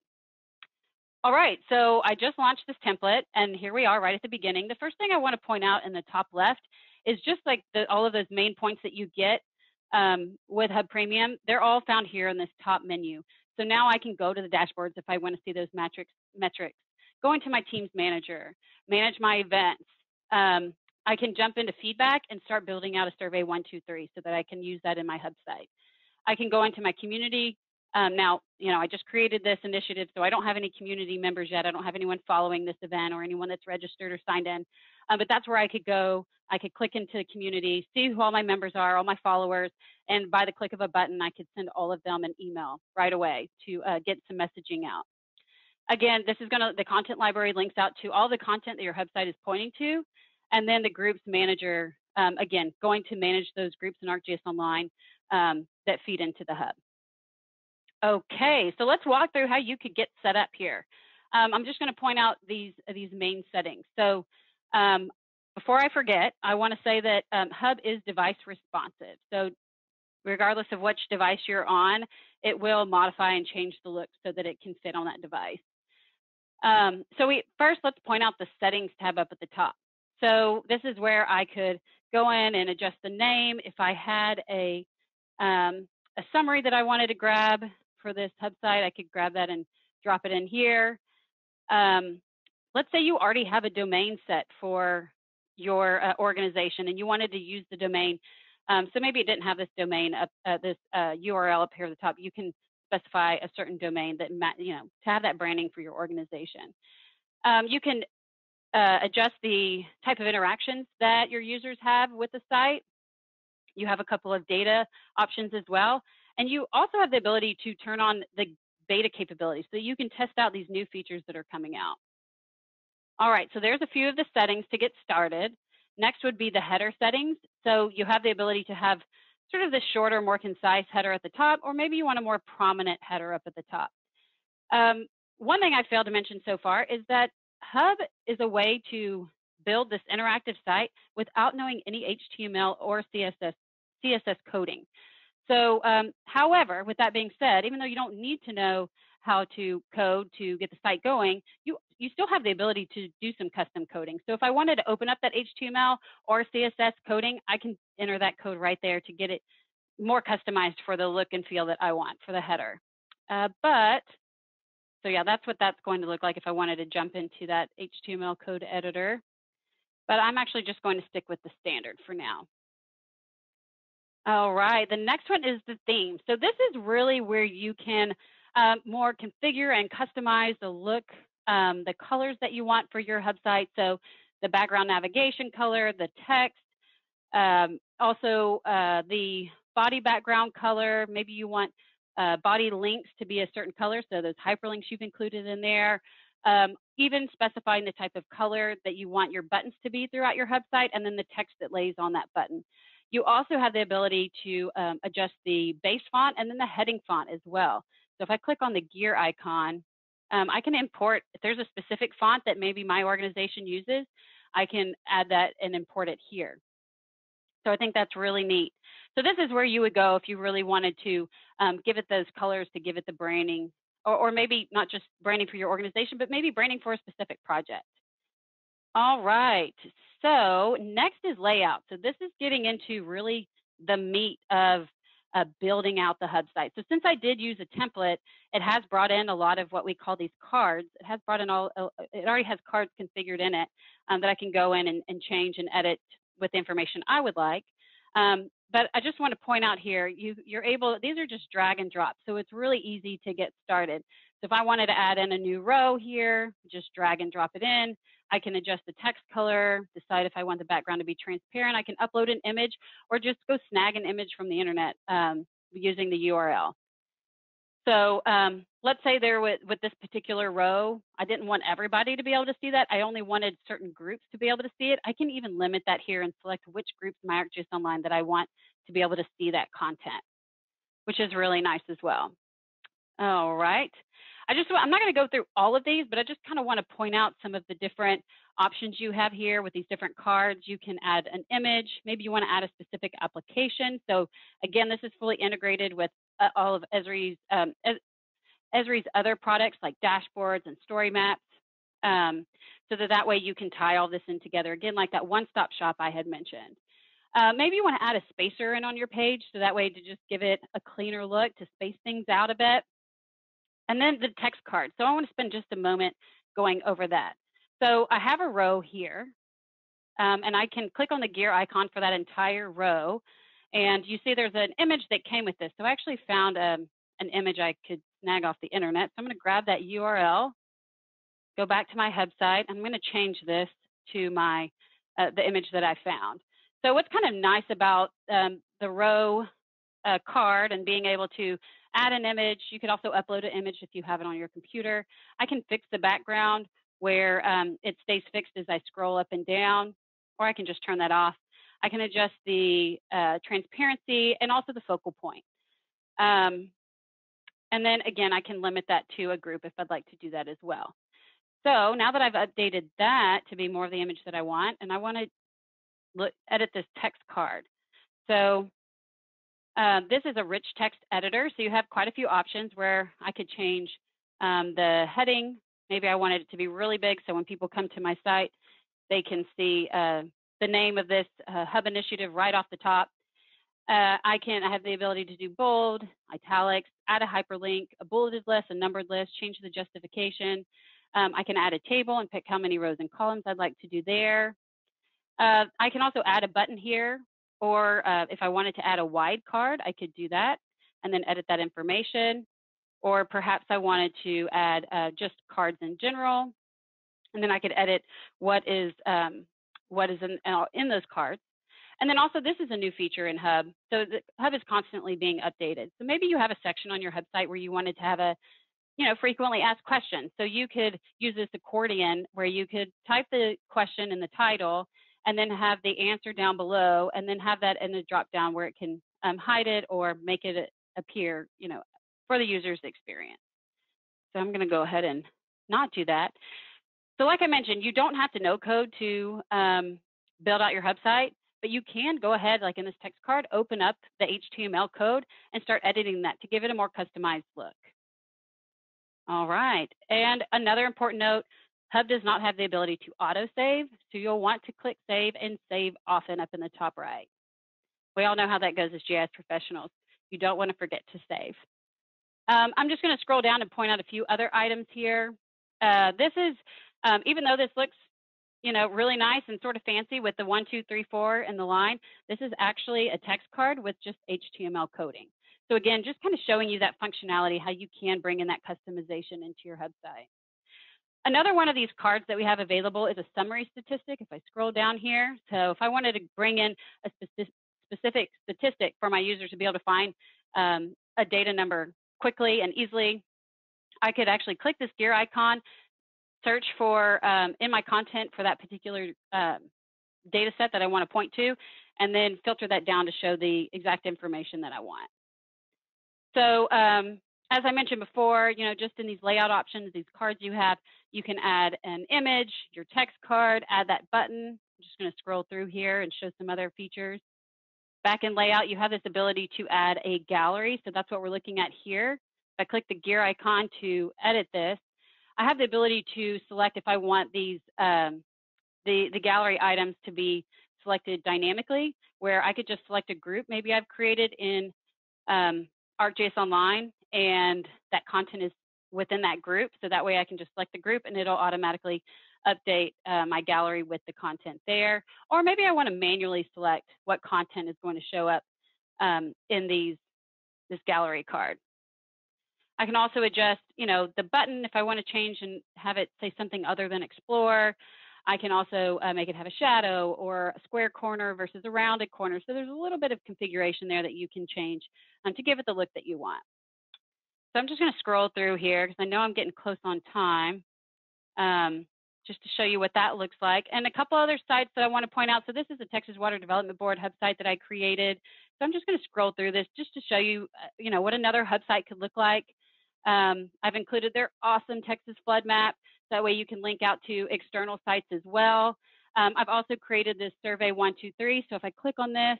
All right, so I just launched this template and here we are right at the beginning. The first thing I want to point out in the top left is just like the, all of those main points that you get um, with Hub Premium, they're all found here in this top menu. So now I can go to the dashboards if I want to see those metrics. metrics. Go into my Teams Manager, manage my events. Um, I can jump into feedback and start building out a survey one, two, three so that I can use that in my Hub site. I can go into my community um, now, you know, I just created this initiative, so I don't have any community members yet. I don't have anyone following this event or anyone that's registered or signed in. Um, but that's where I could go. I could click into the community, see who all my members are, all my followers, and by the click of a button, I could send all of them an email right away to uh, get some messaging out. Again, this is going to, the content library links out to all the content that your hub site is pointing to, and then the groups manager, um, again, going to manage those groups in ArcGIS Online um, that feed into the hub. Okay, so let's walk through how you could get set up here. Um, I'm just going to point out these these main settings. So um, before I forget, I want to say that um, Hub is device responsive. So regardless of which device you're on, it will modify and change the look so that it can fit on that device. Um, so we first let's point out the settings tab up at the top. So this is where I could go in and adjust the name. If I had a um, a summary that I wanted to grab, for this hub site, I could grab that and drop it in here. Um, let's say you already have a domain set for your uh, organization and you wanted to use the domain. Um, so maybe it didn't have this domain up, uh, this uh, URL up here at the top. You can specify a certain domain that, you know, to have that branding for your organization. Um, you can uh, adjust the type of interactions that your users have with the site. You have a couple of data options as well. And you also have the ability to turn on the beta capabilities so you can test out these new features that are coming out. All right, so there's a few of the settings to get started. Next would be the header settings. So you have the ability to have sort of the shorter, more concise header at the top, or maybe you want a more prominent header up at the top. Um, one thing I failed to mention so far is that Hub is a way to build this interactive site without knowing any HTML or CSS, CSS coding. So, um, however, with that being said, even though you don't need to know how to code to get the site going, you you still have the ability to do some custom coding. So if I wanted to open up that HTML or CSS coding, I can enter that code right there to get it more customized for the look and feel that I want for the header. Uh, but so yeah, that's what that's going to look like if I wanted to jump into that HTML code editor. But I'm actually just going to stick with the standard for now. All right, the next one is the theme. So this is really where you can um, more configure and customize the look, um, the colors that you want for your hub site. So the background navigation color, the text, um, also uh, the body background color. Maybe you want uh, body links to be a certain color, so those hyperlinks you've included in there. Um, even specifying the type of color that you want your buttons to be throughout your hub site, and then the text that lays on that button. You also have the ability to um, adjust the base font and then the heading font as well. So if I click on the gear icon, um, I can import, if there's a specific font that maybe my organization uses, I can add that and import it here. So I think that's really neat. So this is where you would go if you really wanted to um, give it those colors to give it the branding, or, or maybe not just branding for your organization, but maybe branding for a specific project. All right, so next is layout. So this is getting into really the meat of uh, building out the hub site. So since I did use a template, it has brought in a lot of what we call these cards. It has brought in all, uh, it already has cards configured in it um, that I can go in and, and change and edit with information I would like. Um, but I just want to point out here, you, you're able, these are just drag and drop. So it's really easy to get started. So if I wanted to add in a new row here, just drag and drop it in. I can adjust the text color, decide if I want the background to be transparent. I can upload an image or just go snag an image from the internet um, using the URL. So um, let's say there with, with this particular row, I didn't want everybody to be able to see that. I only wanted certain groups to be able to see it. I can even limit that here and select which groups in my ArcGIS Online that I want to be able to see that content, which is really nice as well. All right. I just, I'm not going to go through all of these, but I just kind of want to point out some of the different options you have here with these different cards. You can add an image. Maybe you want to add a specific application. So again, this is fully integrated with uh, all of Esri's, um, Esri's other products like dashboards and story maps. Um, so that that way you can tie all this in together. Again, like that one-stop shop I had mentioned. Uh, maybe you want to add a spacer in on your page so that way to just give it a cleaner look to space things out a bit. And then the text card. So I want to spend just a moment going over that. So I have a row here, um, and I can click on the gear icon for that entire row. And you see there's an image that came with this. So I actually found um, an image I could snag off the internet. So I'm going to grab that URL, go back to my hub site. I'm going to change this to my uh, the image that I found. So what's kind of nice about um, the row uh, card and being able to add an image. You could also upload an image if you have it on your computer. I can fix the background where um, it stays fixed as I scroll up and down, or I can just turn that off. I can adjust the uh, transparency and also the focal point. Um, and then again, I can limit that to a group if I'd like to do that as well. So now that I've updated that to be more of the image that I want, and I want to look, edit this text card. So uh, this is a rich text editor, so you have quite a few options where I could change um, the heading. Maybe I wanted it to be really big, so when people come to my site, they can see uh, the name of this uh, hub initiative right off the top. Uh, I can I have the ability to do bold, italics, add a hyperlink, a bulleted list, a numbered list, change the justification. Um, I can add a table and pick how many rows and columns I'd like to do there. Uh, I can also add a button here or uh, if I wanted to add a wide card, I could do that and then edit that information. Or perhaps I wanted to add uh, just cards in general, and then I could edit what is um, what is in, uh, in those cards. And then also this is a new feature in Hub. So Hub is constantly being updated. So maybe you have a section on your Hub site where you wanted to have a, you know, frequently asked questions. So you could use this accordion where you could type the question in the title and then have the answer down below and then have that in the drop down where it can um, hide it or make it appear, you know, for the user's experience. So I'm going to go ahead and not do that. So like I mentioned, you don't have to know code to um, build out your hub site, but you can go ahead, like in this text card, open up the HTML code and start editing that to give it a more customized look. All right, and another important note, Hub does not have the ability to auto-save, so you'll want to click Save and Save often up in the top right. We all know how that goes as GIS professionals. You don't want to forget to save. Um, I'm just going to scroll down and point out a few other items here. Uh, this is, um, even though this looks, you know, really nice and sort of fancy with the one, two, three, four in the line, this is actually a text card with just HTML coding. So again, just kind of showing you that functionality, how you can bring in that customization into your hub site. Another one of these cards that we have available is a summary statistic. If I scroll down here, so if I wanted to bring in a specific, statistic for my users to be able to find um, a data number quickly and easily, I could actually click this gear icon, search for um, in my content for that particular um, data set that I want to point to, and then filter that down to show the exact information that I want. So um, as I mentioned before, you know, just in these layout options, these cards you have, you can add an image, your text card, add that button. I'm just going to scroll through here and show some other features. Back in layout, you have this ability to add a gallery. So that's what we're looking at here. If I click the gear icon to edit this, I have the ability to select if I want these um, the, the gallery items to be selected dynamically, where I could just select a group maybe I've created in um, ArcGIS Online, and that content is within that group. So that way I can just select the group and it'll automatically update uh, my gallery with the content there. Or maybe I want to manually select what content is going to show up um, in these this gallery card. I can also adjust, you know, the button if I want to change and have it say something other than explore. I can also uh, make it have a shadow or a square corner versus a rounded corner. So there's a little bit of configuration there that you can change um, to give it the look that you want. So I'm just going to scroll through here because I know I'm getting close on time um, just to show you what that looks like. And a couple other sites that I want to point out. So this is the Texas Water Development Board hub site that I created. So I'm just going to scroll through this just to show you, uh, you know, what another hub site could look like. Um, I've included their awesome Texas flood map. That way you can link out to external sites as well. Um, I've also created this Survey123. So if I click on this,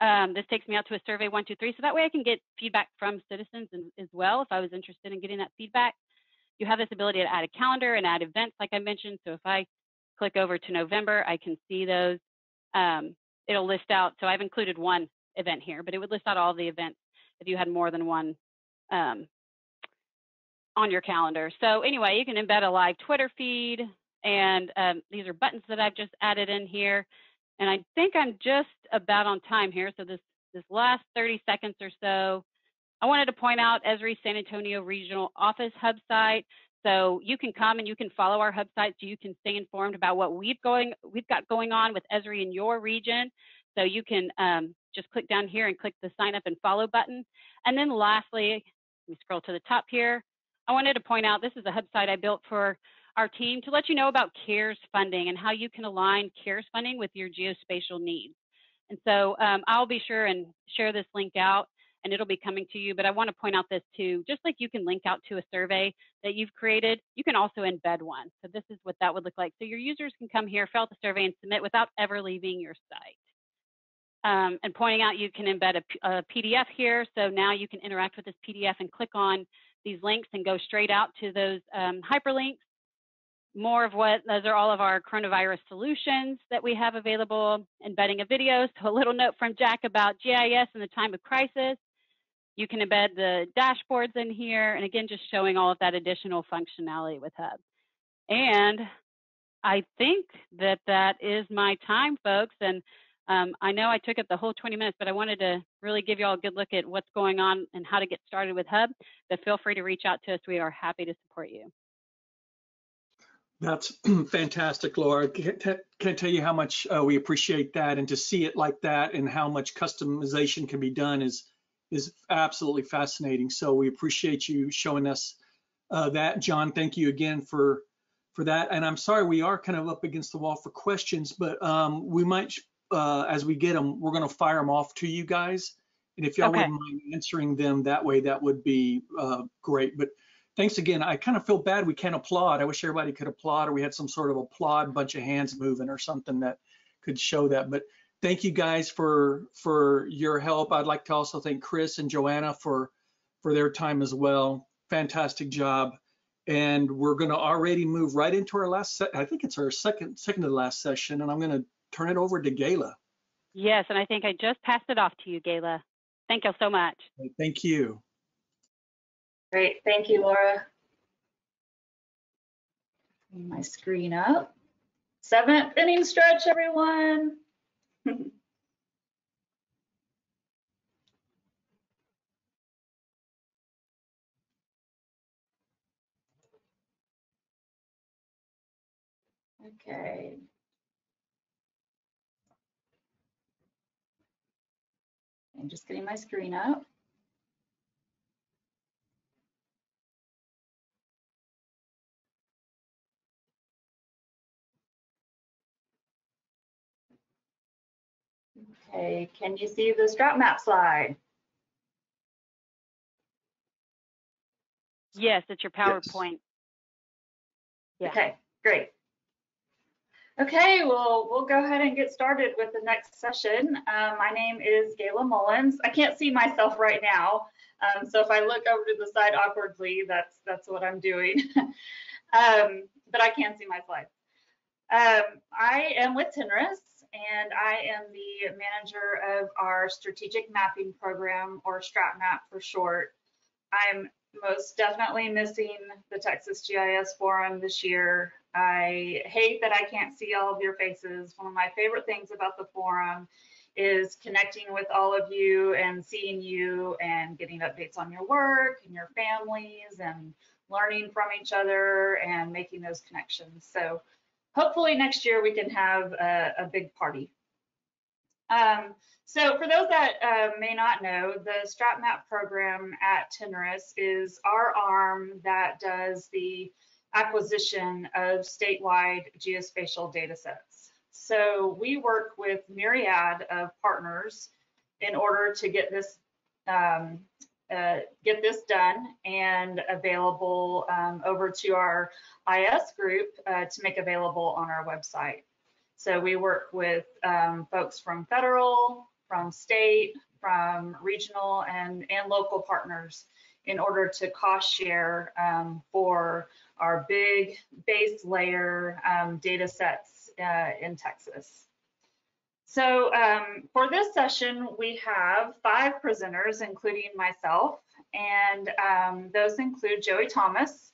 um, this takes me out to a Survey123. So that way I can get feedback from citizens and, as well if I was interested in getting that feedback. You have this ability to add a calendar and add events like I mentioned. So if I click over to November, I can see those. Um, it'll list out, so I've included one event here, but it would list out all the events if you had more than one um, on your calendar. So anyway, you can embed a live Twitter feed, and um, these are buttons that I've just added in here. And I think I'm just about on time here. So this, this last 30 seconds or so, I wanted to point out Esri San Antonio Regional Office hub site. So you can come and you can follow our hub site so you can stay informed about what we've going we've got going on with Esri in your region. So you can um, just click down here and click the sign up and follow button. And then lastly, let me scroll to the top here. I wanted to point out this is a hub site I built for our team to let you know about CARES funding and how you can align CARES funding with your geospatial needs. And so um, I'll be sure and share this link out and it'll be coming to you. But I want to point out this too, just like you can link out to a survey that you've created, you can also embed one. So this is what that would look like. So your users can come here, fill out the survey and submit without ever leaving your site. Um, and pointing out you can embed a, a PDF here. So now you can interact with this PDF and click on these links and go straight out to those um, hyperlinks more of what those are all of our coronavirus solutions that we have available, embedding a video. So a little note from Jack about GIS in the time of crisis. You can embed the dashboards in here. And again, just showing all of that additional functionality with Hub. And I think that that is my time, folks. And um, I know I took up the whole 20 minutes, but I wanted to really give you all a good look at what's going on and how to get started with Hub. But feel free to reach out to us. We are happy to support you. That's [CLEARS THROAT] fantastic, Laura. Can't, can't tell you how much uh, we appreciate that, and to see it like that, and how much customization can be done is is absolutely fascinating. So we appreciate you showing us uh, that, John. Thank you again for for that. And I'm sorry we are kind of up against the wall for questions, but um, we might, uh, as we get them, we're going to fire them off to you guys. And if y'all Okay. wouldn't mind answering them that way, that would be uh, great. But thanks again. I kind of feel bad we can't applaud. I wish everybody could applaud or we had some sort of applaud, bunch of hands moving or something that could show that. But thank you guys for for your help. I'd like to also thank Chris and Joanna for for their time as well. Fantastic job. And we're going to already move right into our last. Se- I think it's our second second to the last session, and I'm going to turn it over to Gayla. Yes, and I think I just passed it off to you, Gayla. Thank you so much. Thank you. Great, thank you, Laura. Bring My screen up. Seventh inning stretch, everyone. [LAUGHS] Okay. I'm just getting my screen up. Okay, can you see the StratMap slide? Yes, it's your PowerPoint. Yeah. Okay, great. Okay, well, we'll go ahead and get started with the next session. Um, my name is Gayla Mullins. I can't see myself right now, um, so if I look over to the side awkwardly, that's that's what I'm doing. [LAUGHS] um, but I can see my slides. Um, I am with TNRIS, and I am the manager of our strategic mapping program, or StratMap for short. I'm most definitely missing the Texas GIS Forum this year. I hate that I can't see all of your faces. One of my favorite things about the forum is connecting with all of you and seeing you and getting updates on your work and your families and learning from each other and making those connections. So hopefully next year we can have a, a big party. Um, so for those that uh, may not know, the StratMap program at TNRIS is our arm that does the acquisition of statewide geospatial data sets. So we work with myriad of partners in order to get this um, uh, get this done and available um, over to our IS group uh, to make available on our website. So we work with um, folks from federal, from state, from regional and, and local partners in order to cost share um, for our big base layer um, data sets uh, in Texas. So um, for this session, we have five presenters, including myself, and um, those include Joey Thomas.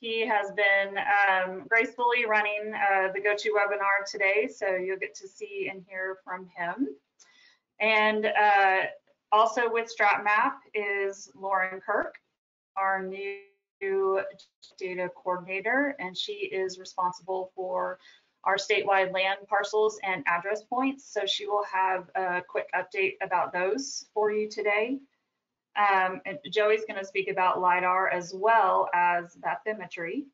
He has been um, gracefully running uh, the GoToWebinar today, so you'll get to see and hear from him. And uh, also with StratMap is Lauren Kirk, our new data coordinator, and she is responsible for our statewide land parcels and address points. So she will have a quick update about those for you today. Um, and Joey's going to speak about LIDAR as well as bathymetry.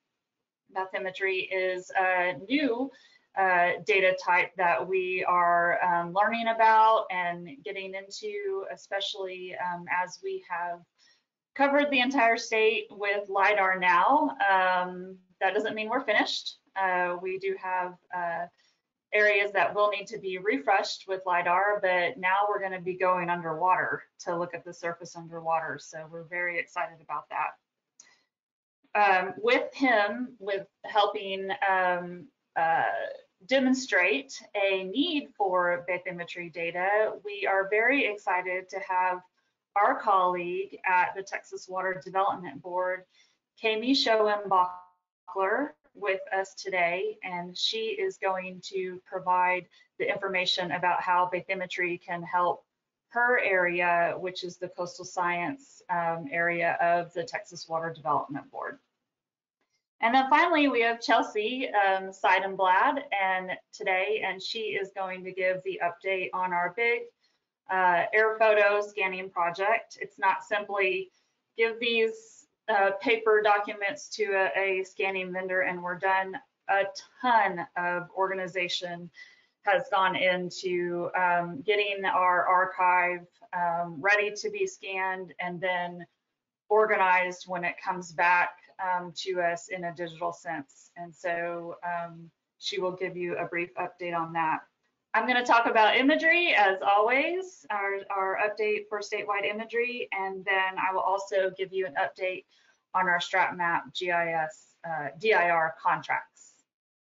Bathymetry is a new uh, data type that we are um, learning about and getting into, especially um, as we have covered the entire state with LIDAR now. Um, that doesn't mean we're finished. Uh, we do have uh, areas that will need to be refreshed with LIDAR, but now we're going to be going underwater to look at the surface underwater. So we're very excited about that. Um, with him, with helping um, uh, demonstrate a need for bathymetry data, we are very excited to have our colleague at the Texas Water Development Board, Kami Schoenbachler, with us today, and she is going to provide the information about how bathymetry can help her area, which is the coastal science um, area of the Texas Water Development Board. And then finally, we have Chelsea um, Seidenblad and today, and she is going to give the update on our big uh, air photo scanning project. It's not simply give these uh, paper documents to a, a, scanning vendor and we're done. A ton of organization has gone into um, getting our archive um, ready to be scanned and then organized when it comes back um, to us in a digital sense. And so um, she will give you a brief update on that. I'm going to talk about imagery as always, our, our update for statewide imagery, and then I will also give you an update on our StratMap GIS uh, DIR contracts.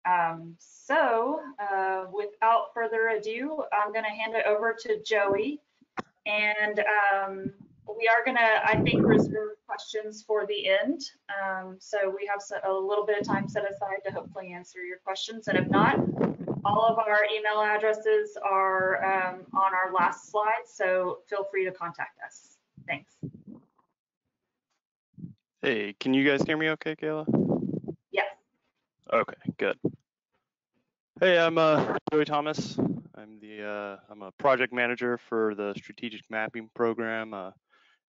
Um, so uh, without further ado, I'm going to hand it over to Joey. And um, we are gonna, I think, reserve questions for the end. Um, so we have a little bit of time set aside to hopefully answer your questions. And if not, all of our email addresses are um, on our last slide, so feel free to contact us. Thanks. Hey, can you guys hear me okay, Gayla? Yes. Okay, good. Hey, I'm uh, Joey Thomas. I'm the uh, I'm a project manager for the strategic mapping program uh,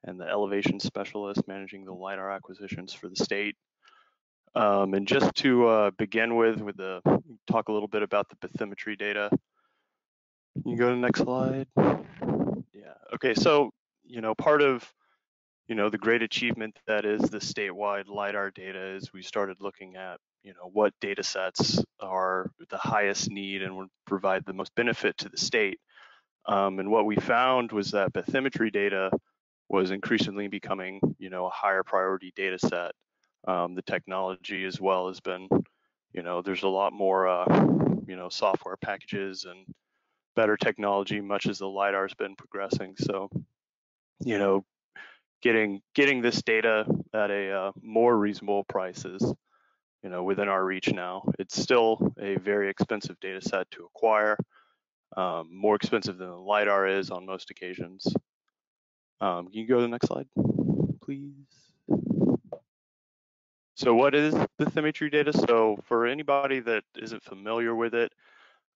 and the elevation specialist managing the lidar acquisitions for the state. Um, and just to uh, begin with, with the talk a little bit about the bathymetry data. You go to the next slide. Yeah. Okay. So you know, part of you know the great achievement that is the statewide lidar data is we started looking at you know what data sets are the highest need and would provide the most benefit to the state. Um, and what we found was that bathymetry data was increasingly becoming you know a higher priority data set. Um, the technology as well has been you know there's a lot more uh, you know software packages and better technology much as the lidar has been progressing. So you know getting getting this data at a uh, more reasonable prices you know, within our reach now. It's still a very expensive data set to acquire, um, more expensive than the LiDAR is on most occasions. Um, can you go to the next slide, please? So what is bathymetry data? So for anybody that isn't familiar with it,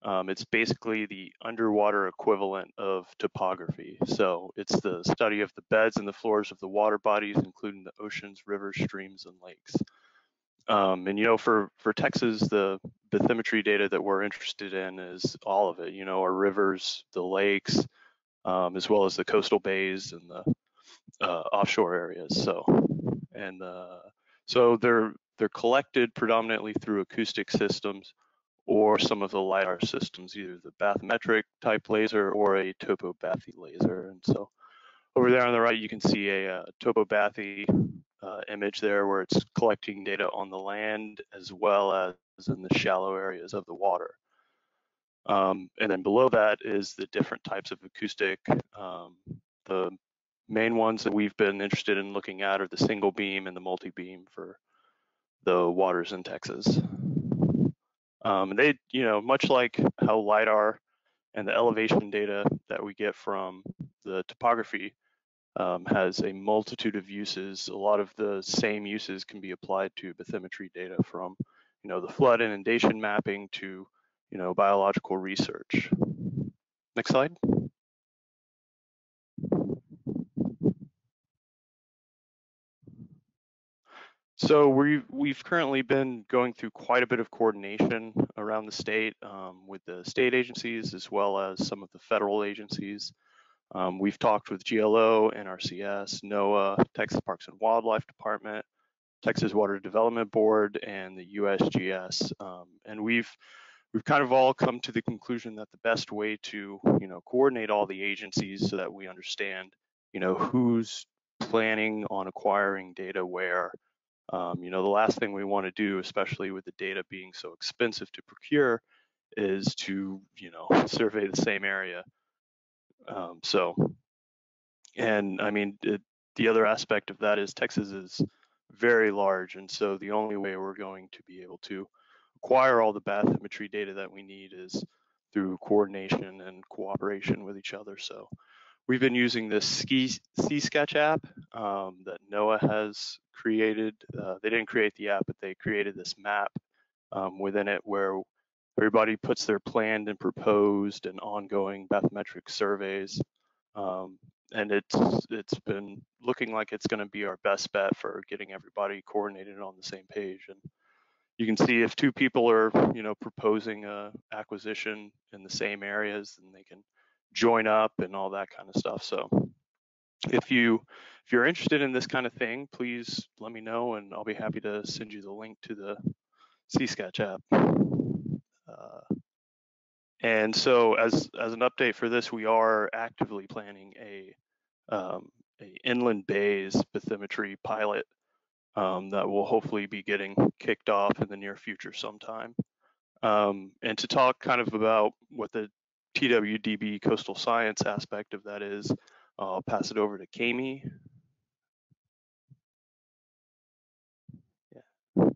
um, it's basically the underwater equivalent of topography. So it's the study of the beds and the floors of the water bodies, including the oceans, rivers, streams, and lakes. Um, and you know, for for Texas, the bathymetry data that we're interested in is all of it. You know, our rivers, the lakes, um, as well as the coastal bays and the uh, offshore areas. So, and uh, so they're they're collected predominantly through acoustic systems or some of the lidar systems, either the bathymetric type laser or a topobathy laser. And so, over there on the right, you can see a, a uh, topobathy uh, image there where it's collecting data on the land as well as in the shallow areas of the water. Um, and then below that is the different types of acoustic. Um, the main ones that we've been interested in looking at are the single beam and the multi-beam for the waters in Texas. Um, they, you know, much like how LIDAR and the elevation data that we get from the topography um, has a multitude of uses. A lot of the same uses can be applied to bathymetry data from, you know, the flood inundation mapping to, you know, biological research. Next slide. So we've we've currently been going through quite a bit of coordination around the state um, with the state agencies as well as some of the federal agencies. Um, we've talked with GLO, NRCS, NOAA, Texas Parks and Wildlife Department, Texas Water Development Board, and the USGS. Um, and we've we've kind of all come to the conclusion that the best way to you know coordinate all the agencies so that we understand you know who's planning on acquiring data where. Um, you know, the last thing we want to do, especially with the data being so expensive to procure, is to you know [LAUGHS] survey the same area um, so, and I mean, it, the other aspect of that is Texas is very large, and so the only way we're going to be able to acquire all the bathymetry data that we need is through coordination and cooperation with each other. So we've been using this ski SeaSketch app um, that NOAA has created. Uh, they didn't create the app, but they created this map um, within it where everybody puts their planned and proposed and ongoing bathymetric surveys. Um, and it's it's been looking like it's going to be our best bet for getting everybody coordinated on the same page. And you can see if two people are you know proposing a acquisition in the same areas, then they can join up and all that kind of stuff. So if you if you're interested in this kind of thing, please let me know and I'll be happy to send you the link to the SeaSketch app. Uh, and so as, as an update for this, we are actively planning a, um, a inland bays bathymetry pilot um, that will hopefully be getting kicked off in the near future sometime. Um, and to talk kind of about what the TWDB coastal science aspect of that is, I'll pass it over to Kami. Yeah.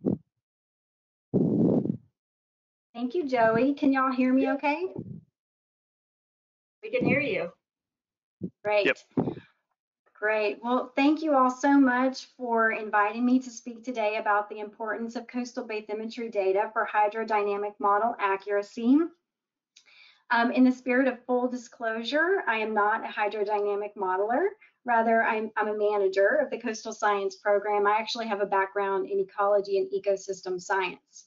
Thank you, Joey. Can y'all hear me okay? We can hear you. Great. Yep. Great. Well, thank you all so much for inviting me to speak today about the importance of coastal bathymetry data for hydrodynamic model accuracy. Um, in the spirit of full disclosure, I am not a hydrodynamic modeler. Rather, I'm, I'm, a manager of the coastal science program. I actually have a background in ecology and ecosystem science.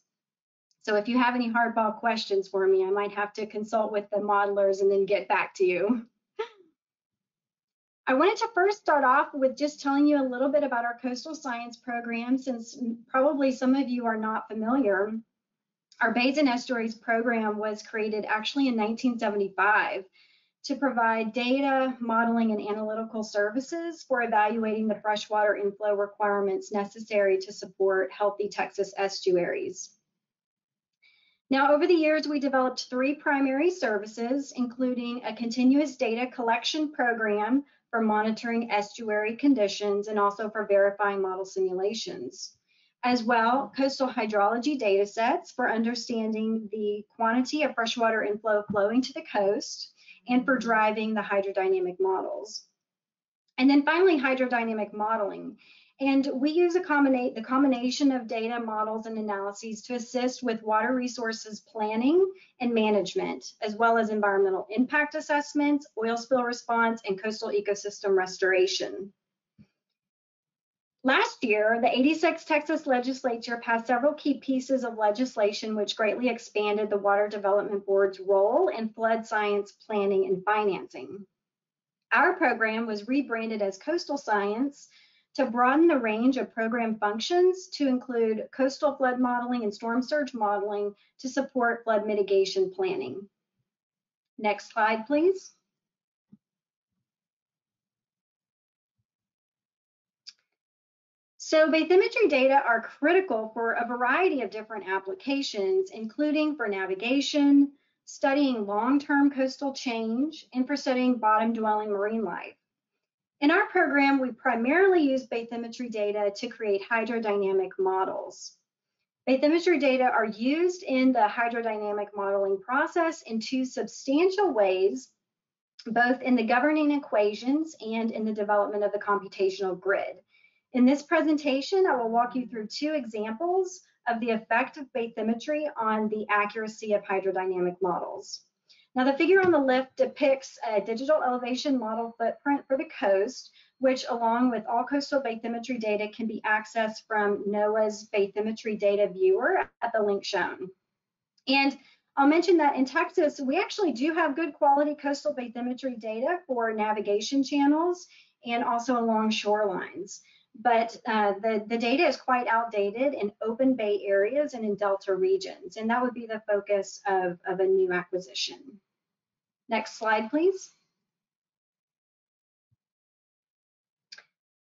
So if you have any hardball questions for me, I might have to consult with the modelers and then get back to you. [LAUGHS] I wanted to first start off with just telling you a little bit about our coastal science program, since probably some of you are not familiar. Our Bays and Estuaries program was created actually in 1975 to provide data, modeling, and analytical services for evaluating the freshwater inflow requirements necessary to support healthy Texas estuaries. Now, over the years, we developed three primary services, including a continuous data collection program for monitoring estuary conditions and also for verifying model simulations. As well, coastal hydrology data sets for understanding the quantity of freshwater inflow flowing to the coast and for driving the hydrodynamic models. And then finally, hydrodynamic modeling. And we use a combinate, the combination of data, models, and analyses to assist with water resources planning and management, as well as environmental impact assessments, oil spill response, and coastal ecosystem restoration. Last year, the 86th Texas legislature passed several key pieces of legislation which greatly expanded the Water Development Board's role in flood science planning and financing. Our program was rebranded as Coastal Science to broaden the range of program functions to include coastal flood modeling and storm surge modeling to support flood mitigation planning. Next slide, please. So bathymetry data are critical for a variety of different applications, including for navigation, studying long-term coastal change, and for studying bottom-dwelling marine life. In our program, we primarily use bathymetry data to create hydrodynamic models. Bathymetry data are used in the hydrodynamic modeling process in two substantial ways, both in the governing equations and in the development of the computational grid. In this presentation, I will walk you through two examples of the effect of bathymetry on the accuracy of hydrodynamic models. Now the figure on the left depicts a digital elevation model footprint for the coast, which along with all coastal bathymetry data can be accessed from NOAA's bathymetry data viewer at the link shown. And I'll mention that in Texas, we actually do have good quality coastal bathymetry data for navigation channels and also along shorelines. But uh, the, the data is quite outdated in open bay areas and in delta regions, and that would be the focus of, of a new acquisition. Next slide, please.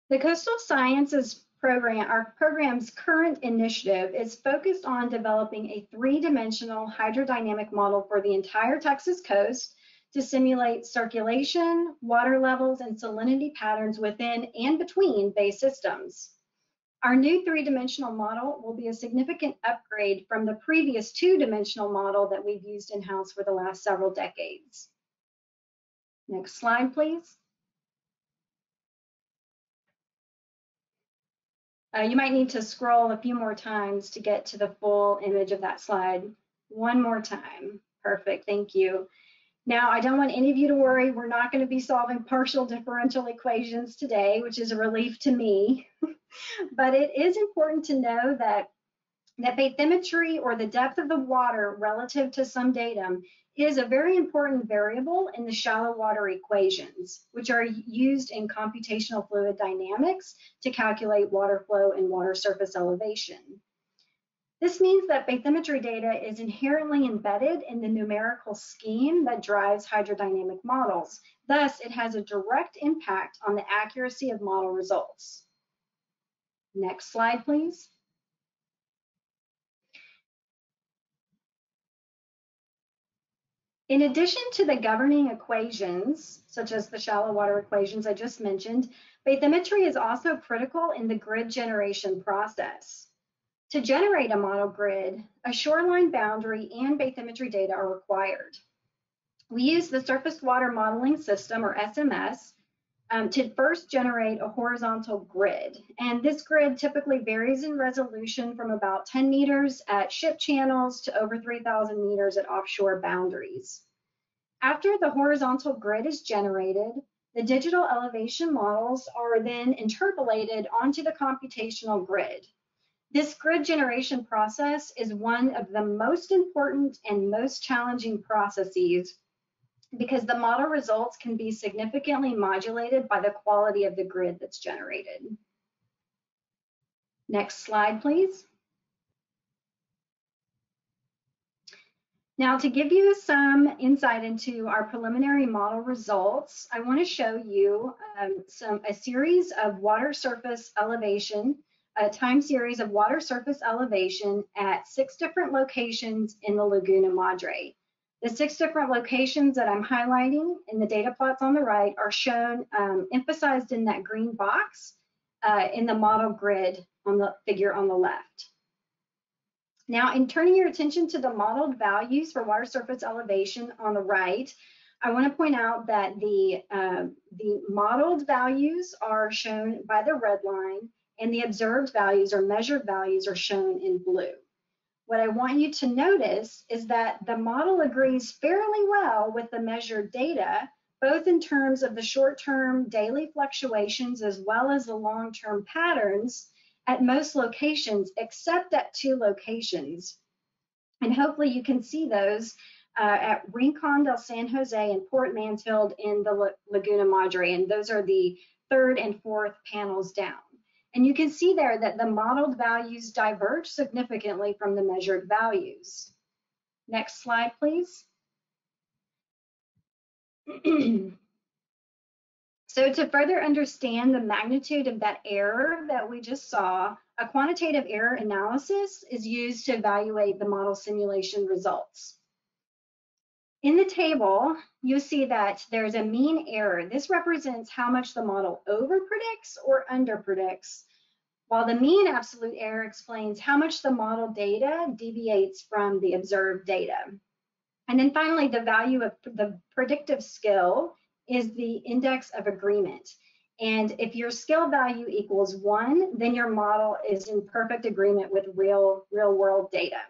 The Coastal Sciences program, our program's current initiative is focused on developing a three-dimensional hydrodynamic model for the entire Texas coast to simulate circulation, water levels, and salinity patterns within and between bay systems. Our new three-dimensional model will be a significant upgrade from the previous two-dimensional model that we've used in-house for the last several decades. Next slide, please. Uh, you might need to scroll a few more times to get to the full image of that slide. One more time. Perfect, thank you. Now, I don't want any of you to worry. We're not going to be solving partial differential equations today, which is a relief to me. [LAUGHS] but it is important to know that, that bathymetry or the depth of the water relative to some datum is a very important variable in the shallow water equations, which are used in computational fluid dynamics to calculate water flow and water surface elevation. This means that bathymetry data is inherently embedded in the numerical scheme that drives hydrodynamic models. Thus, it has a direct impact on the accuracy of model results. Next slide, please. In addition to the governing equations, such as the shallow water equations I just mentioned, bathymetry is also critical in the grid generation process. To generate a model grid, a shoreline boundary and bathymetry data are required. We use the Surface Water Modeling System, or SMS, um, to first generate a horizontal grid. And this grid typically varies in resolution from about 10 meters at ship channels to over 3,000 meters at offshore boundaries. After the horizontal grid is generated, the digital elevation models are then interpolated onto the computational grid. This grid generation process is one of the most important and most challenging processes because the model results can be significantly modulated by the quality of the grid that's generated. Next slide, please. Now, to give you some insight into our preliminary model results, I want to show you um, some a series of water surface elevation, a time series of water surface elevation at six different locations in the Laguna Madre. The six different locations that I'm highlighting in the data plots on the right are shown um, emphasized in that green box uh, in the model grid on the figure on the left. Now, in turning your attention to the modeled values for water surface elevation on the right, I want to point out that the, uh, the modeled values are shown by the red line and the observed values or measured values are shown in blue what I want you to notice is that the model agrees fairly well with the measured data, both in terms of the short-term daily fluctuations as well as the long-term patterns at most locations, except at two locations. And hopefully you can see those uh, at Rincon del San Jose and Port Mansfield in the La Laguna Madre. And those are the third and fourth panels down. And you can see there that the modeled values diverge significantly from the measured values. Next slide, please. [CLEARS THROAT] so to further understand the magnitude of that error that we just saw, a quantitative error analysis is used to evaluate the model simulation results. In the table, you see that there's a mean error. This represents how much the model overpredicts or underpredicts, while the mean absolute error explains how much the model data deviates from the observed data. And then finally, the value of the predictive skill is the index of agreement. And if your skill value equals one, then your model is in perfect agreement with real, real world data.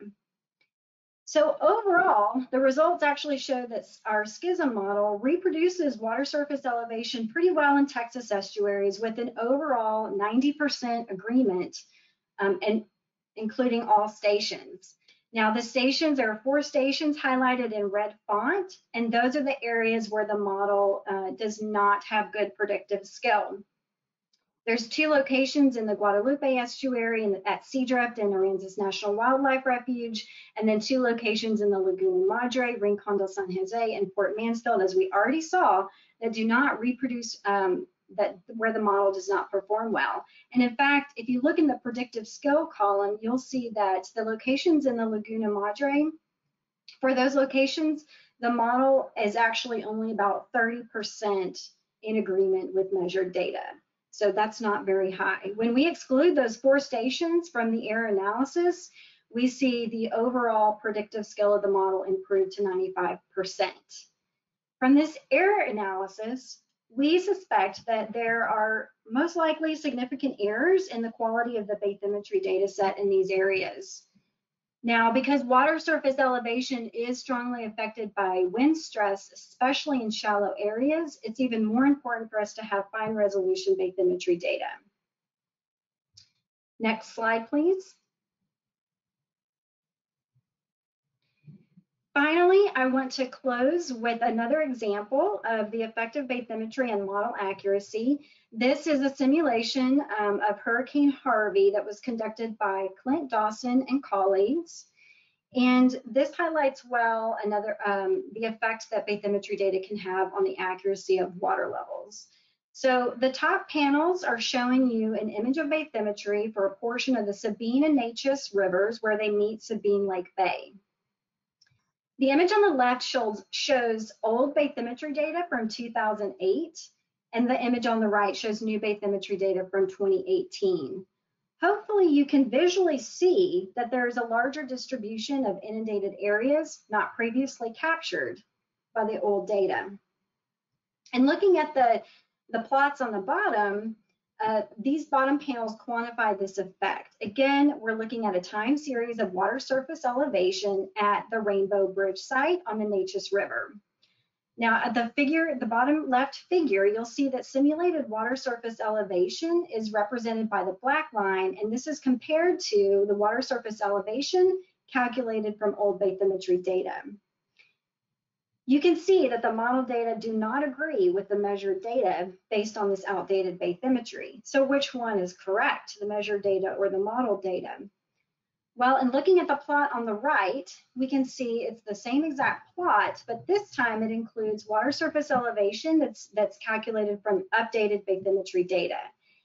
So overall, the results actually show that our SCHISM model reproduces water surface elevation pretty well in Texas estuaries with an overall 90% agreement, um, and including all stations. Now the stations, there are four stations highlighted in red font, and those are the areas where the model uh, does not have good predictive skill. There's two locations in the Guadalupe estuary and at Seadrift and Aransas National Wildlife Refuge, and then two locations in the Laguna Madre, Rincon del San Jose, and Port Mansfield, as we already saw, that do not reproduce, um, that where the model does not perform well. And in fact, if you look in the predictive skill column, you'll see that the locations in the Laguna Madre, for those locations, the model is actually only about 30% in agreement with measured data. So that's not very high. When we exclude those four stations from the error analysis, we see the overall predictive skill of the model improve to 95%. From this error analysis, we suspect that there are most likely significant errors in the quality of the bathymetry data set in these areas. Now, because water surface elevation is strongly affected by wind stress, especially in shallow areas, it's even more important for us to have fine resolution bathymetry data. Next slide, please. Finally, I want to close with another example of the effective bathymetry and model accuracy this is a simulation um, of Hurricane Harvey that was conducted by Clint Dawson and colleagues. And this highlights well another um, the effect that bathymetry data can have on the accuracy of water levels. So the top panels are showing you an image of bathymetry for a portion of the Sabine and Neches rivers where they meet Sabine Lake Bay. The image on the left shows, shows old bathymetry data from 2008, and the image on the right shows new bathymetry data from 2018. Hopefully you can visually see that there is a larger distribution of inundated areas not previously captured by the old data. And looking at the, the plots on the bottom, uh, these bottom panels quantify this effect. Again, we're looking at a time series of water surface elevation at the Rainbow Bridge site on the Neches River. Now at the figure, the bottom left figure, you'll see that simulated water surface elevation is represented by the black line, and this is compared to the water surface elevation calculated from old bathymetry data. You can see that the model data do not agree with the measured data based on this outdated bathymetry. So which one is correct, the measured data or the model data? Well, in looking at the plot on the right, we can see it's the same exact plot, but this time it includes water surface elevation that's, that's calculated from updated bathymetry data.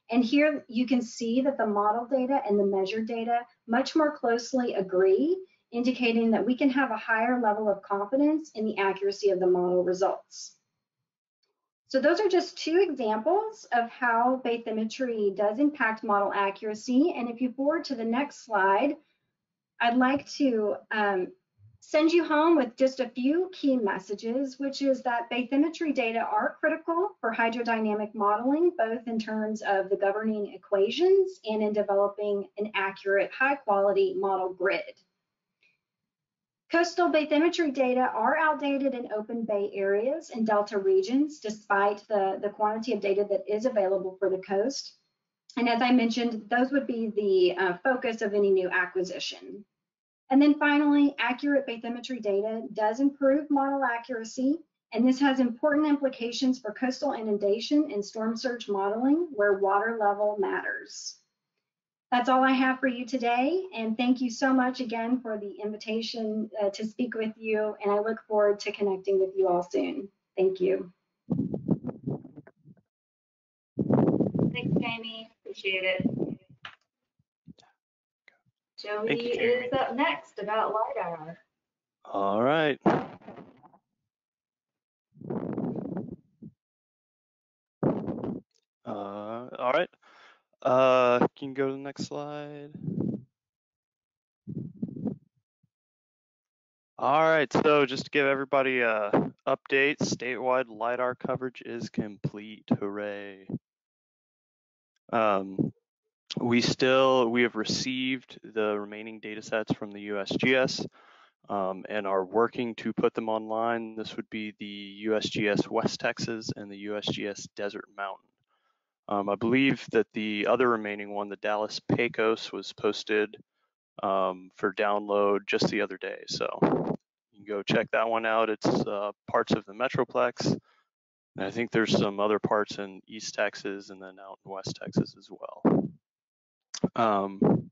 And here you can see that the model data and the measured data much more closely agree, indicating that we can have a higher level of confidence in the accuracy of the model results. So those are just two examples of how bathymetry does impact model accuracy. And if you forward to the next slide, I'd like to um, send you home with just a few key messages, which is that bathymetry data are critical for hydrodynamic modeling, both in terms of the governing equations and in developing an accurate, high quality model grid. Coastal bathymetry data are outdated in open bay areas and delta regions, despite the, the quantity of data that is available for the coast. And as I mentioned, those would be the uh, focus of any new acquisition. And then finally, accurate bathymetry data does improve model accuracy, and this has important implications for coastal inundation and storm surge modeling where water level matters. That's all I have for you today, and thank you so much again for the invitation uh, to speak with you, and I look forward to connecting with you all soon. Thank you. Thanks, Jamie. Appreciate it. Joey you, is up next about LiDAR. All right. Uh, all right. Uh, can you go to the next slide? All right, so just to give everybody a update, statewide LiDAR coverage is complete, hooray. Um, we still, we have received the remaining data sets from the USGS um, and are working to put them online. This would be the USGS West Texas and the USGS Desert Mountain. Um, I believe that the other remaining one, the Dallas Pecos, was posted um, for download just the other day. So you can go check that one out. It's uh, parts of the Metroplex. And I think there's some other parts in East Texas and then out in West Texas as well. Um,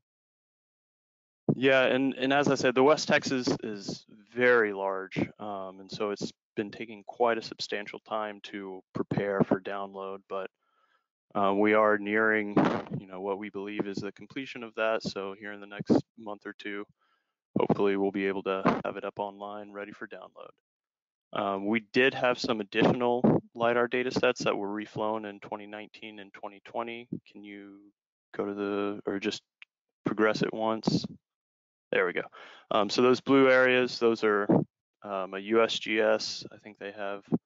yeah, and, and as I said, the West Texas is very large, um, and so it's been taking quite a substantial time to prepare for download, but uh, we are nearing, you know, what we believe is the completion of that. So here in the next month or two, hopefully we'll be able to have it up online, ready for download. Um, we did have some additional LiDAR data sets that were reflown in 2019 and 2020. Can you go to the, or just progress it once. There we go. Um, so those blue areas, those are um, a USGS. I think they have, I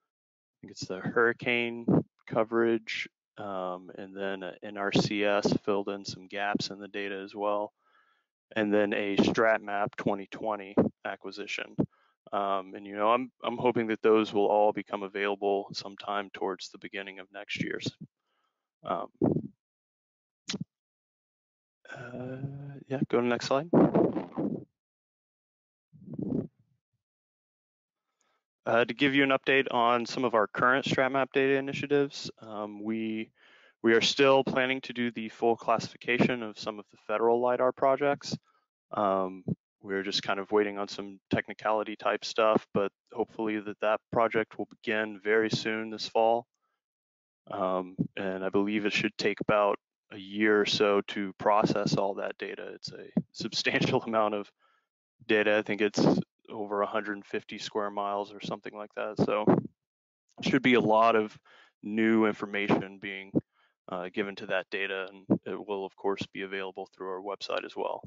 think it's the hurricane coverage, um, and then an NRCS filled in some gaps in the data as well, and then a StratMap 2020 acquisition. Um, and you know, I'm I'm hoping that those will all become available sometime towards the beginning of next year's. Um, uh, yeah, go to the next slide. Uh, to give you an update on some of our current StratMap data initiatives, um, we we are still planning to do the full classification of some of the federal LiDAR projects. Um, we're just kind of waiting on some technicality type stuff, but hopefully that that project will begin very soon this fall. Um, and I believe it should take about a year or so to process all that data. It's a substantial [LAUGHS] amount of data. I think it's over 150 square miles or something like that. So should be a lot of new information being uh, given to that data, and it will of course be available through our website as well.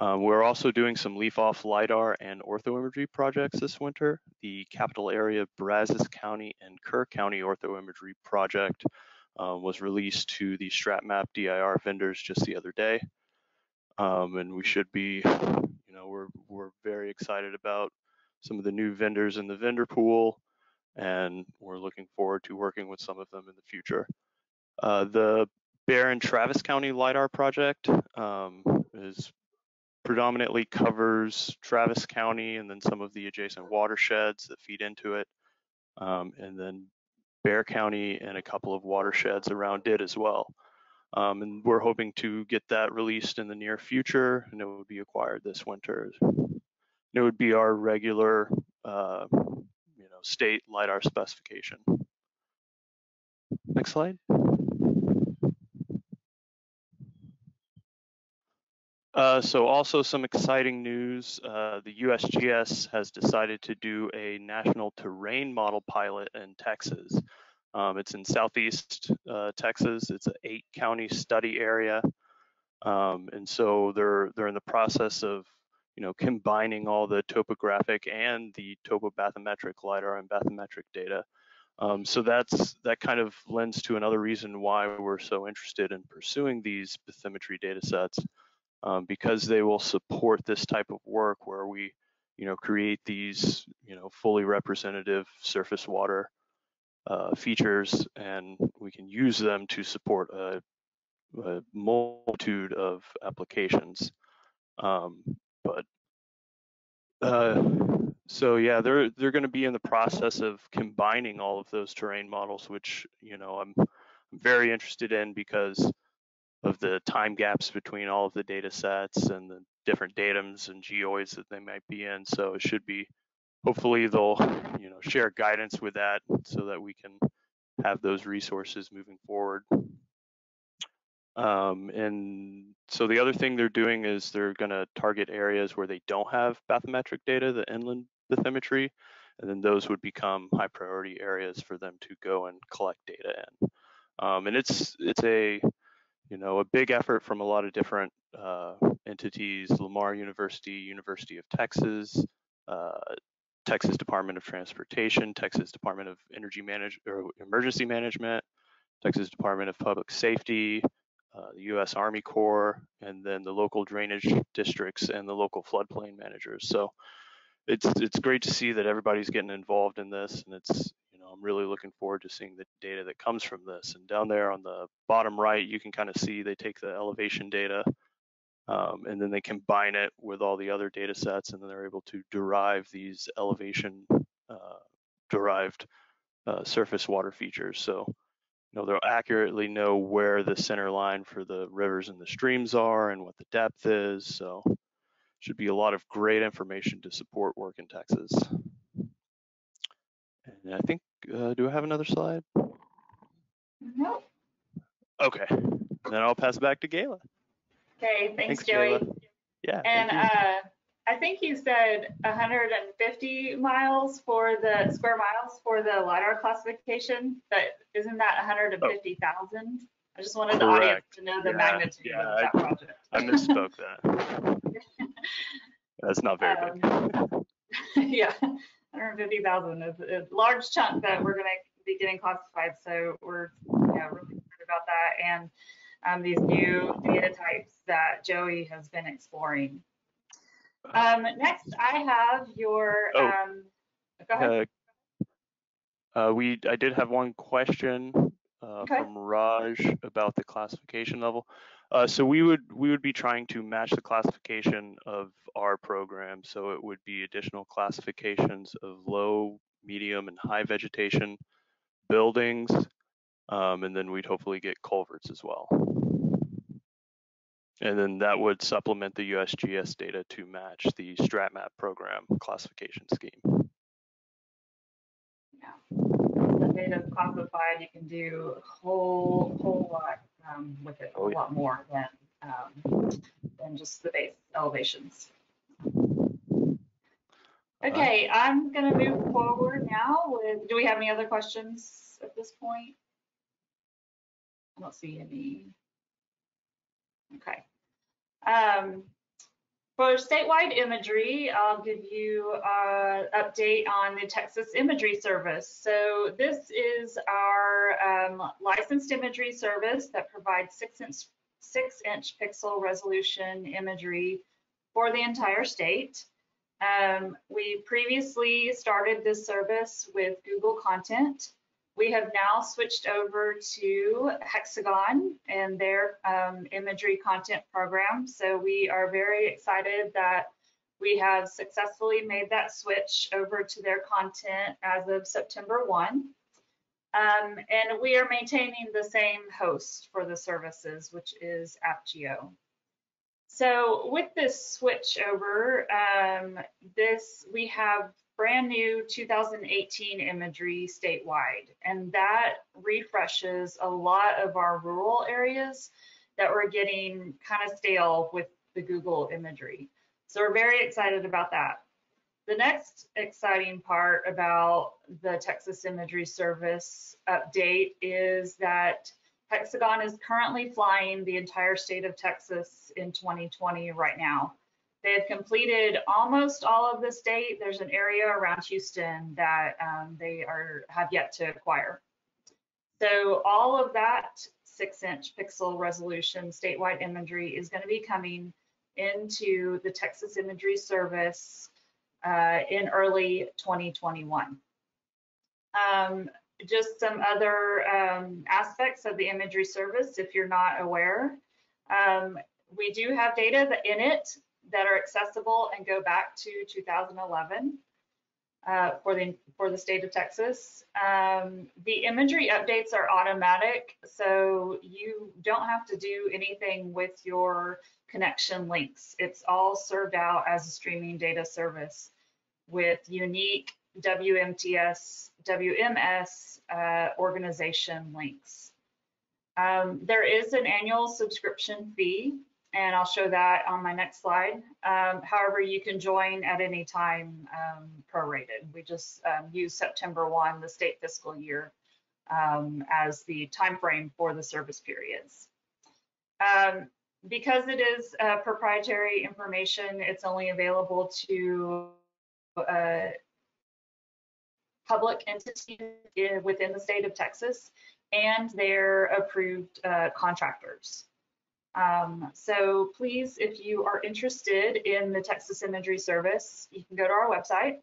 Um, we're also doing some leaf-off LiDAR and orthoimagery projects this winter. The capital area Brazos County and Kerr County orthoimagery project um, was released to the StratMap DIR vendors just the other day. Um, and we should be, know, we're, we're very excited about some of the new vendors in the vendor pool, and we're looking forward to working with some of them in the future. Uh, the and Travis County LiDAR project um, is predominantly covers Travis County and then some of the adjacent watersheds that feed into it. Um, and then Bexar County and a couple of watersheds around it as well. Um, and we're hoping to get that released in the near future and it would be acquired this winter. It would be our regular, uh, you know, state LiDAR specification. Next slide. Uh, so also some exciting news, uh, the USGS has decided to do a national terrain model pilot in Texas. Um, it's in southeast uh, Texas. It's an eight county study area. Um, and so they're, they're in the process of you know, combining all the topographic and the topobathymetric LiDAR and bathymetric data. Um, so that's that kind of lends to another reason why we're so interested in pursuing these bathymetry data sets um, because they will support this type of work where we, you know, create these, you know, fully representative surface water uh, features, and we can use them to support a, a multitude of applications. Um, but uh, so yeah, they're they're going to be in the process of combining all of those terrain models, which you know I'm, I'm very interested in because of the time gaps between all of the data sets and the different datums and geoids that they might be in. So it should be, hopefully they'll, you know, share guidance with that so that we can have those resources moving forward. Um, and so the other thing they're doing is they're going to target areas where they don't have bathymetric data, the inland bathymetry, and then those would become high priority areas for them to go and collect data in. Um, and it's it's a you know, a big effort from a lot of different uh, entities, Lamar University, University of Texas, uh, Texas Department of Transportation, Texas Department of Energy Manage or Emergency Management, Texas Department of Public Safety, uh, the U.S. Army Corps, and then the local drainage districts and the local floodplain managers. So it's it's great to see that everybody's getting involved in this, and it's you know I'm really looking forward to seeing the data that comes from this. And down there on the bottom right, you can kind of see they take the elevation data um, and then they combine it with all the other data sets and then they're able to derive these elevation uh, derived uh, surface water features. So, you know, they'll accurately know where the center line for the rivers and the streams are and what the depth is. So should be a lot of great information to support work in Texas. And I think, uh, do I have another slide? Nope. Okay, then I'll pass it back to Gayla. Okay, thanks, thanks Joey. Gayla. Yeah. And uh, I think you said 150 miles for the square miles for the LiDAR classification, but isn't that 150,000? Oh. I just wanted Correct. the audience to know the yeah, magnitude yeah, of that I, project. I misspoke that. [LAUGHS] That's not very um, big. [LAUGHS] yeah. 150,000 is a large chunk that we're going to be getting classified. So we're yeah, really excited about that and um, these new data types that Joey has been exploring. Um, next, I have your. Oh, um, go ahead. Uh, uh, we I did have one question uh, okay. from Raj about the classification level. Uh, so we would we would be trying to match the classification of our program. So it would be additional classifications of low, medium, and high vegetation buildings, um, and then we'd hopefully get culverts as well. And then that would supplement the USGS data to match the StratMap program classification scheme. Yeah, the data classified, you can do a whole whole lot um, with it, a oh, yeah. lot more than um, than just the base elevations. Okay, I'm going to move forward now with, do we have any other questions at this point? I don't see any. Okay. Um, for statewide imagery, I'll give you an update on the Texas Imagery Service. So this is our um, licensed imagery service that provides six inch, six inch pixel resolution imagery for the entire state. Um, we previously started this service with Google Content. We have now switched over to Hexagon and their um, imagery content program. So we are very excited that we have successfully made that switch over to their content as of September 1. Um, and we are maintaining the same host for the services, which is AppGeo. So with this switch over, um, this we have brand new 2018 imagery statewide, and that refreshes a lot of our rural areas that were getting kind of stale with the Google imagery. So we're very excited about that. The next exciting part about the Texas Imagery Service update is that Hexagon is currently flying the entire state of Texas in 2020 right now. They have completed almost all of the state. There's an area around Houston that um, they are have yet to acquire. So all of that six inch pixel resolution statewide imagery is going to be coming into the Texas Imagery Service uh, in early 2021. Um, just some other um, aspects of the imagery service if you're not aware. Um, we do have data in it that are accessible and go back to 2011 uh, for the for the state of Texas. Um, the imagery updates are automatic, so you don't have to do anything with your connection links. It's all served out as a streaming data service with unique WMTS, WMS uh, organization links. Um, there is an annual subscription fee, and I'll show that on my next slide. Um, however, you can join at any time um, prorated. We just um, use September 1, the state fiscal year, um, as the time frame for the service periods. Um, because it is uh, proprietary information, it's only available to uh, public entities within the state of Texas and their approved uh, contractors. Um, so please, if you are interested in the Texas Imagery Service, you can go to our website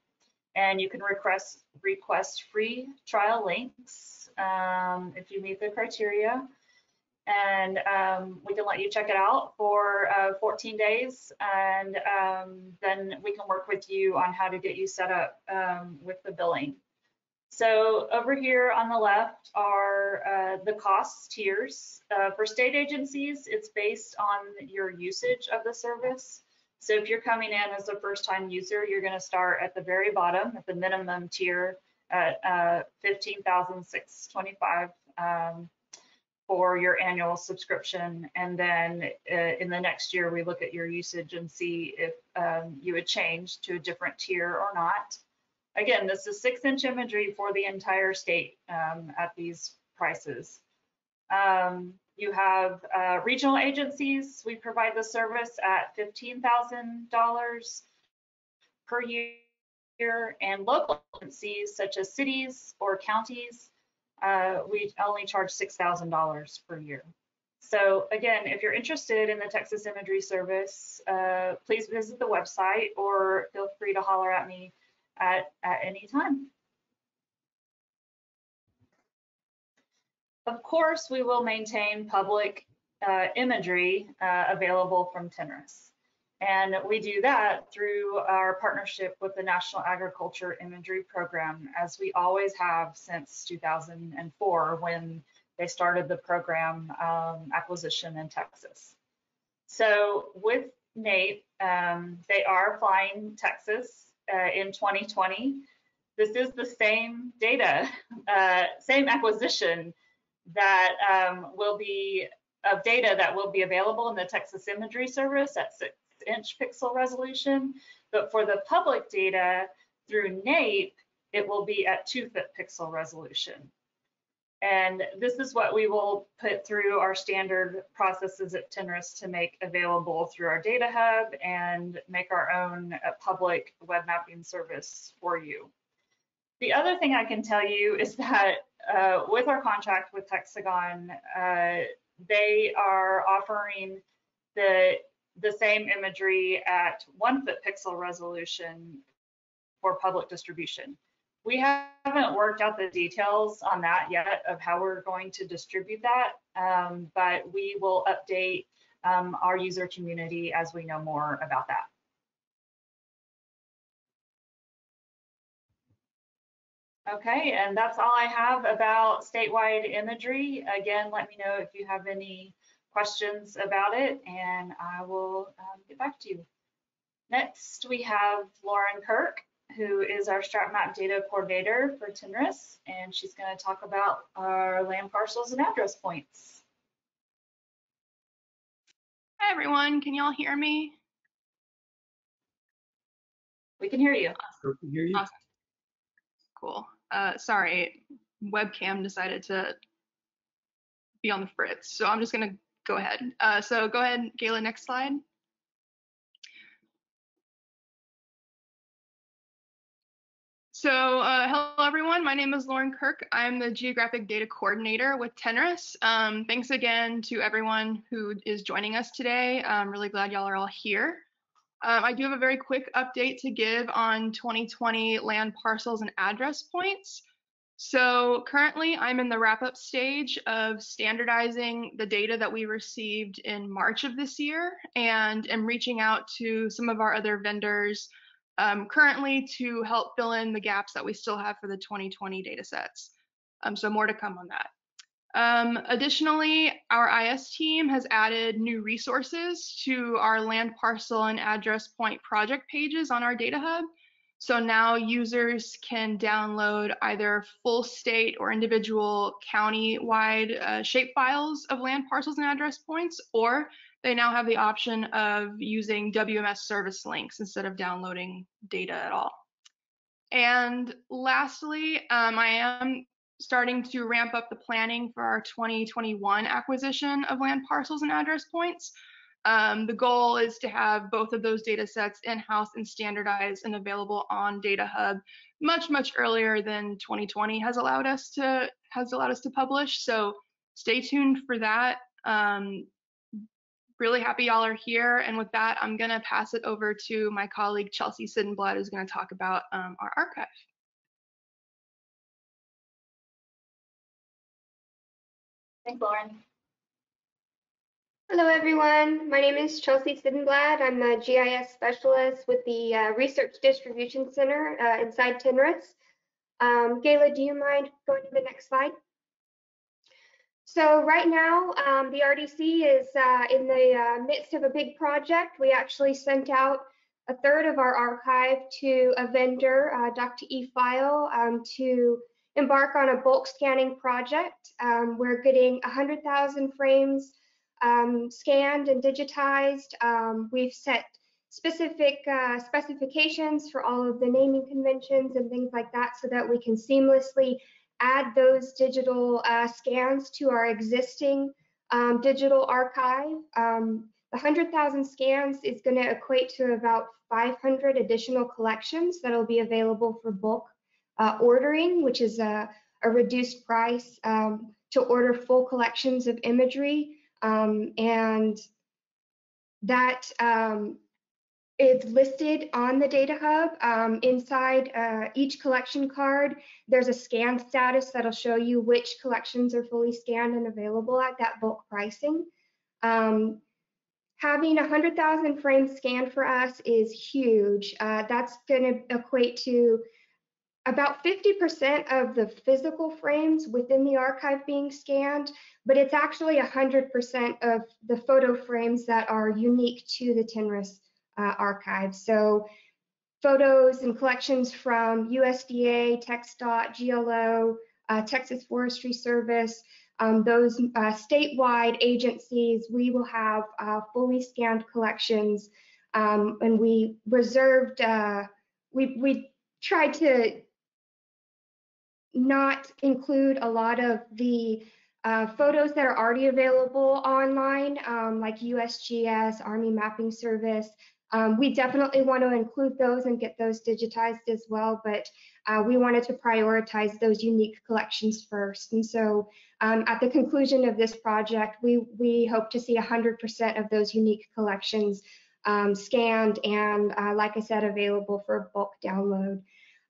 and you can request request free trial links um, if you meet the criteria. And um, we can let you check it out for uh, 14 days, and um, then we can work with you on how to get you set up um, with the billing. So over here on the left are uh, the cost tiers. Uh, for state agencies, it's based on your usage of the service. So if you're coming in as a first time user, you're gonna start at the very bottom at the minimum tier at uh, 15,625 um, for your annual subscription. And then uh, in the next year, we look at your usage and see if um, you would change to a different tier or not. Again, this is six inch imagery for the entire state um, at these prices. Um, you have uh, regional agencies. We provide the service at $15,000 per year and local agencies such as cities or counties, uh, we only charge $6,000 per year. So again, if you're interested in the Texas Imagery Service, uh, please visit the website or feel free to holler at me at, at any time. Of course, we will maintain public uh, imagery uh, available from TNRIS. And we do that through our partnership with the National Agriculture Imagery Program, as we always have since 2004 when they started the program um, acquisition in Texas. So with NAIP, um, they are flying Texas uh, in 2020. This is the same data, [LAUGHS] uh, same acquisition that um, will be of data that will be available in the Texas Imagery Service at six inch pixel resolution. But for the public data, through NAIP, it will be at two foot pixel resolution. And this is what we will put through our standard processes at TNRIS to make available through our data hub and make our own uh, public web mapping service for you. The other thing I can tell you is that uh, with our contract with Hexagon, uh, they are offering the, the same imagery at one foot pixel resolution for public distribution. We haven't worked out the details on that yet of how we're going to distribute that, um, but we will update um, our user community as we know more about that. Okay, and that's all I have about statewide imagery. Again, let me know if you have any questions about it, and I will um, get back to you. Next, we have Lauren Kirk who is our StratMap data coordinator for TNRIS, and she's going to talk about our land parcels and address points. Hi everyone, can y'all hear me? We can hear you. Awesome. Can hear you. Awesome. Cool. Uh, sorry, webcam decided to be on the fritz, so I'm just going to go ahead. Uh, so go ahead, Gayla, next slide. So uh, hello everyone, my name is Lauren Kirk. I'm the Geographic Data Coordinator with TNRIS. Um, thanks again to everyone who is joining us today. I'm really glad y'all are all here. Um, I do have a very quick update to give on 2020 land parcels and address points. So currently I'm in the wrap up stage of standardizing the data that we received in March of this year and am reaching out to some of our other vendors um, currently to help fill in the gaps that we still have for the 2020 data sets. Um, so more to come on that. Um, additionally, our IS team has added new resources to our land parcel and address point project pages on our data hub. So now users can download either full state or individual county-wide uh, shape files of land parcels and address points, or they now have the option of using WMS service links instead of downloading data at all. And lastly, um, I am starting to ramp up the planning for our 2021 acquisition of land parcels and address points. Um, the goal is to have both of those data sets in-house and standardized and available on Data Hub much, much earlier than 2020 has allowed us to has allowed us to publish. So stay tuned for that. Um, really happy y'all are here. And with that, I'm going to pass it over to my colleague, Chelsea Sittenblatt, who's going to talk about um, our archive. Thanks, Lauren. Hello, everyone. My name is Chelsea Sittenblatt. I'm a GIS specialist with the uh, Research Distribution Center uh, inside TNRIS. Um, Gayla, do you mind going to the next slide? So right now, um, the RDC is uh, in the uh, midst of a big project. We actually sent out a third of our archive to a vendor, uh, Dr. eFile, um, to embark on a bulk scanning project. Um, we're getting 100,000 frames um, scanned and digitized. Um, we've set specific uh, specifications for all of the naming conventions and things like that so that we can seamlessly add those digital uh, scans to our existing um, digital archive. Um, the 100,000 scans is going to equate to about 500 additional collections that will be available for bulk uh, ordering, which is a, a reduced price um, to order full collections of imagery. Um, and that um, is listed on the data hub. Um, inside uh, each collection card, there's a scan status that'll show you which collections are fully scanned and available at that bulk pricing. Um, having 100,000 frames scanned for us is huge. Uh, that's going to equate to about 50% of the physical frames within the archive being scanned, but it's actually 100% of the photo frames that are unique to the TNRIS uh. So photos and collections from USDA, TxDOT, GLO, uh, Texas Forestry Service, um, those uh, statewide agencies, we will have uh, fully scanned collections. Um, and we reserved, uh, we, we tried to not include a lot of the uh, photos that are already available online, um, like USGS, Army Mapping Service. Um, we definitely want to include those and get those digitized as well, but uh, we wanted to prioritize those unique collections first. And so um, at the conclusion of this project, we, we hope to see 100% of those unique collections um, scanned and, uh, like I said, available for bulk download.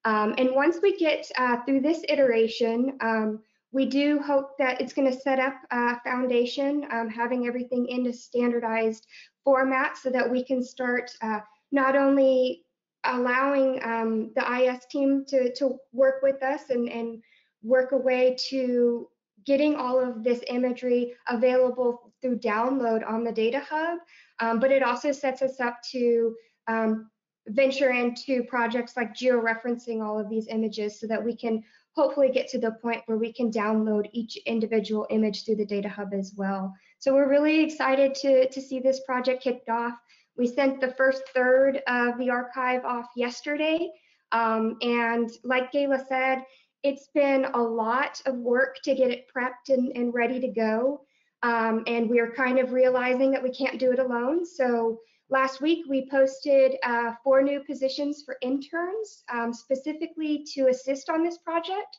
Um, and once we get uh, through this iteration, um, we do hope that it's going to set up a foundation, um, having everything in a standardized format so that we can start uh, not only allowing um, the IS team to, to work with us and, and work a way to getting all of this imagery available through download on the data hub, um, but it also sets us up to um, venture into projects like georeferencing all of these images so that we can hopefully get to the point where we can download each individual image through the data hub as well. So we're really excited to, to see this project kicked off. We sent the first third of the archive off yesterday. Um, and like Gayla said, it's been a lot of work to get it prepped and, and ready to go. Um, and we're kind of realizing that we can't do it alone. So last week we posted uh, four new positions for interns um, specifically to assist on this project.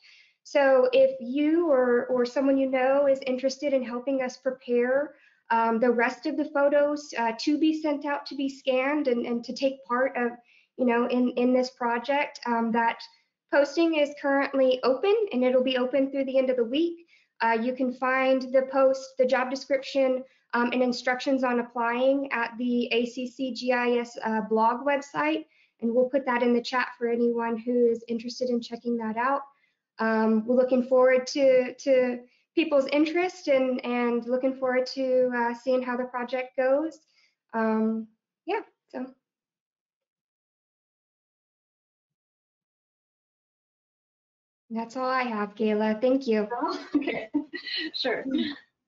So if you or, or someone you know is interested in helping us prepare um, the rest of the photos uh, to be sent out to be scanned and, and to take part of, you know, in, in this project, um, that posting is currently open and it'll be open through the end of the week. Uh, you can find the post, the job description, um, and instructions on applying at the ACCGIS uh, blog website. And we'll put that in the chat for anyone who is interested in checking that out. Um, we're looking forward to, to people's interest and, and looking forward to uh, seeing how the project goes. Um, yeah, so. That's all I have, Gayla. Thank you. [LAUGHS] okay, sure.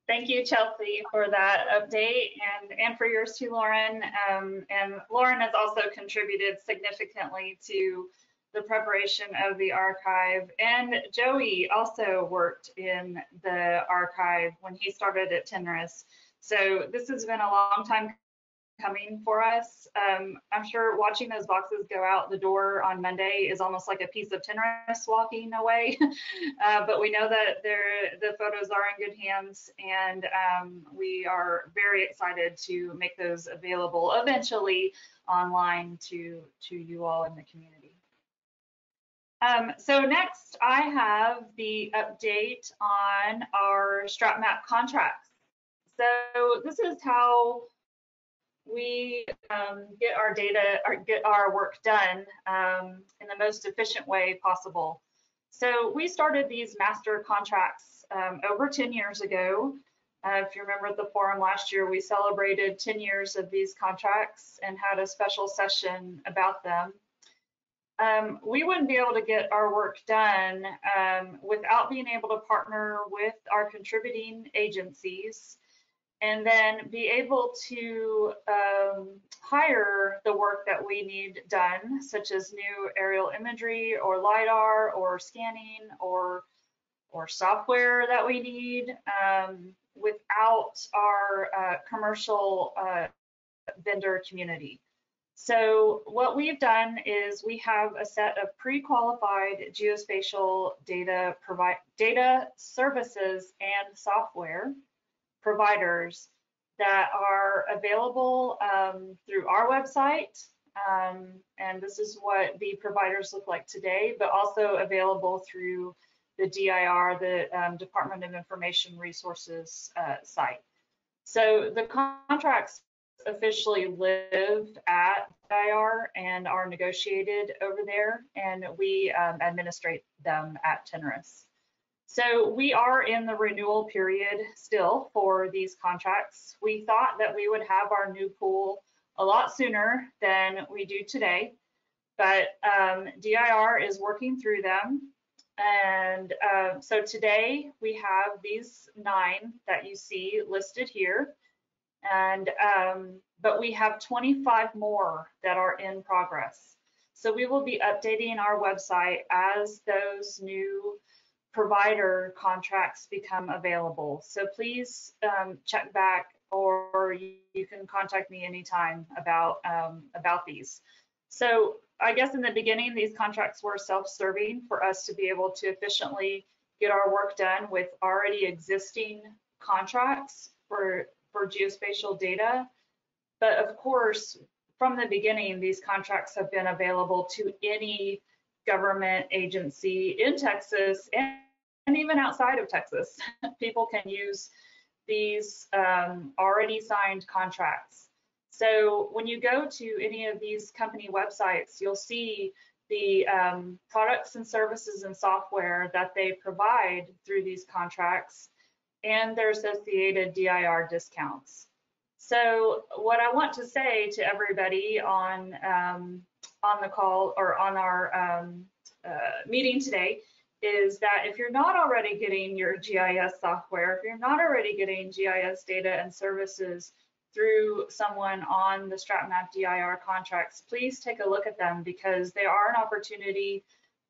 Thank you, Chelsea, for that update and, and for yours too, Lauren. Um, and Lauren has also contributed significantly to the preparation of the archive. And Joey also worked in the archive when he started at TNRIS. So this has been a long time coming for us. Um, I'm sure watching those boxes go out the door on Monday is almost like a piece of TNRIS walking away. [LAUGHS] uh, but we know that the photos are in good hands and um, we are very excited to make those available eventually online to, to you all in the community. Um, so next I have the update on our StratMap contracts. So this is how we um, get our data or get our work done um, in the most efficient way possible. So we started these master contracts um, over 10 years ago. Uh, if you remember at the forum last year, we celebrated 10 years of these contracts and had a special session about them. Um, we wouldn't be able to get our work done um, without being able to partner with our contributing agencies and then be able to um, hire the work that we need done, such as new aerial imagery or LIDAR or scanning or, or software that we need um, without our uh, commercial uh, vendor community. So what we've done is we have a set of pre-qualified geospatial data provide data services and software providers that are available um, through our website. Um, and this is what the providers look like today, but also available through the DIR, the um, Department of Information Resources uh, site. So the contracts officially live at IR and are negotiated over there, and we um, administrate them at TNRIS. So we are in the renewal period still for these contracts. We thought that we would have our new pool a lot sooner than we do today, but um, DIR is working through them. And uh, so today we have these nine that you see listed here. And, um, but we have 25 more that are in progress. So we will be updating our website as those new provider contracts become available. So please um, check back or you, can contact me anytime about um, about these. So I guess in the beginning, these contracts were self-serving for us to be able to efficiently get our work done with already existing contracts for, for geospatial data. But of course, from the beginning, these contracts have been available to any government agency in Texas and, and even outside of Texas. [LAUGHS] People can use these um, already signed contracts. So when you go to any of these company websites, you'll see the um, products and services and software that they provide through these contracts and their associated DIR discounts. So what I want to say to everybody on um, on the call or on our um, uh, meeting today is that if you're not already getting your GIS software, if you're not already getting GIS data and services through someone on the StratMap DIR contracts, please take a look at them because they are an opportunity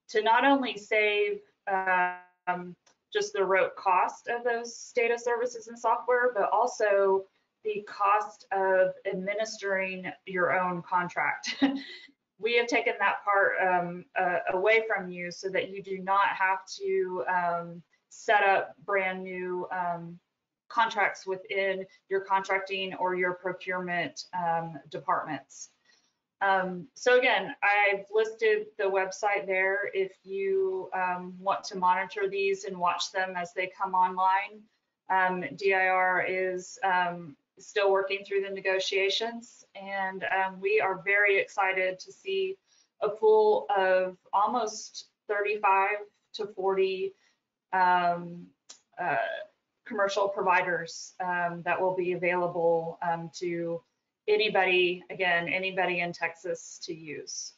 to not only save um, just the rote cost of those data services and software, but also the cost of administering your own contract. [LAUGHS] we have taken that part um, uh, away from you so that you do not have to um, set up brand new um, contracts within your contracting or your procurement um, departments. Um, so again, I've listed the website there if you um, want to monitor these and watch them as they come online. Um, DIR is um, still working through the negotiations and um, we are very excited to see a pool of almost 35 to 40 um, uh, commercial providers that will be available to anybody, again, anybody in Texas to use.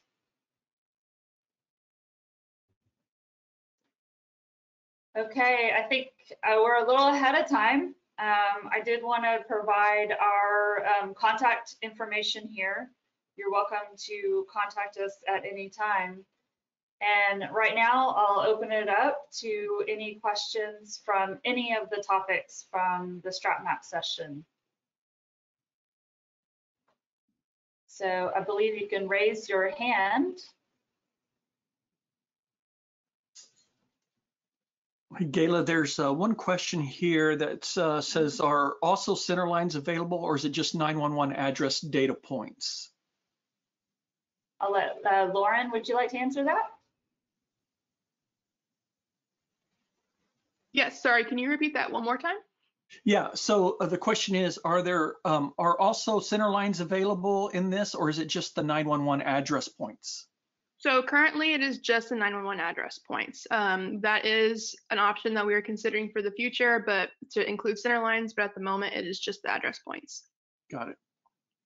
Okay, I think uh, we're a little ahead of time. Um, I did want to provide our um, contact information here. You're welcome to contact us at any time. And right now, I'll open it up to any questions from any of the topics from the StratMap session. So I believe you can raise your hand. Hey, Gayla, there's uh, one question here that uh, says, are also center lines available or is it just 911 address data points? I'll let uh, Lauren, would you like to answer that? Yes, sorry, can you repeat that one more time? Yeah, so uh, the question is, are there, um, are also center lines available in this or is it just the 911 address points? So currently it is just the 911 address points. Um, that is an option that we are considering for the future, but to include center lines, but at the moment it is just the address points. Got it.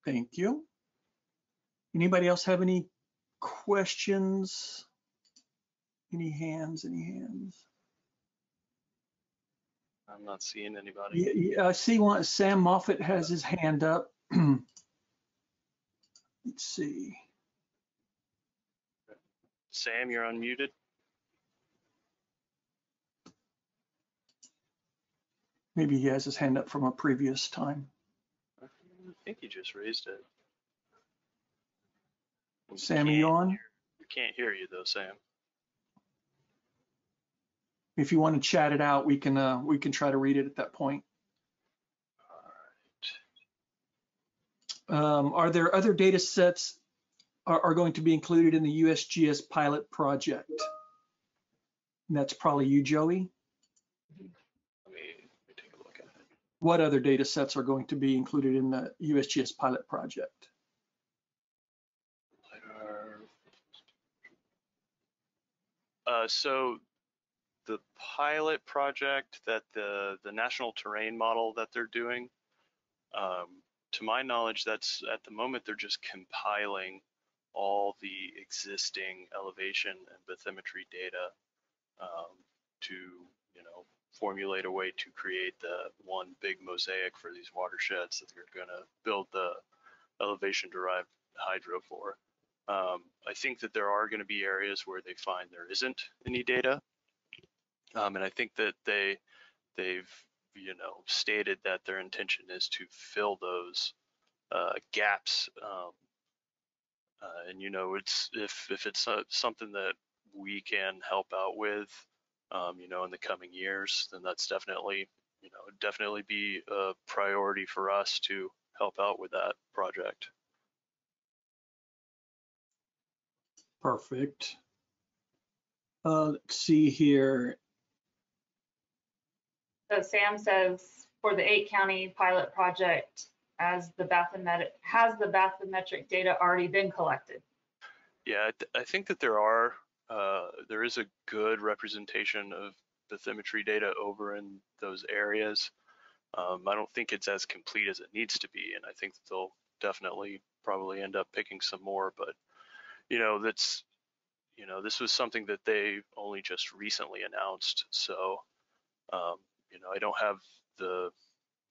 Thank you. Anybody else have any questions? Any hands, any hands? I'm not seeing anybody. Yeah, yeah, I see one. Sam Moffett has his hand up. [CLEARS THROAT] Let's see. Sam, you're unmuted. Maybe he has his hand up from a previous time. I think he just raised it. Sam, are you on? We can't hear you though, Sam. If you want to chat it out, we can uh, we can try to read it at that point. Um, are there other data sets are, are, going to be included in the USGS pilot project? And that's probably you, Joey. Let me, let me take a look at it. What other data sets are going to be included in the USGS pilot project? Uh, so the pilot project that the the national terrain model that they're doing, um, to my knowledge, that's at the moment they're just compiling all the existing elevation and bathymetry data um, to you know formulate a way to create the one big mosaic for these watersheds that they're going to build the elevation derived hydro for. Um, I think that there are going to be areas where they find there isn't any data, um, and I think that they they've you know stated that their intention is to fill those uh, gaps. Um, uh, and you know, it's if if it's uh, something that we can help out with, um, you know, in the coming years, then that's definitely you know definitely be a priority for us to help out with that project. Perfect. Uh, let's see here. So Sam says for the eight county pilot project, as the bathymetric has the bathymetric data already been collected? Yeah, I, th I think that there are uh, there is a good representation of bathymetry data over in those areas. Um, I don't think it's as complete as it needs to be, and I think they'll definitely probably end up picking some more. But you know, that's you know, this was something that they only just recently announced, so um, you know, I don't have the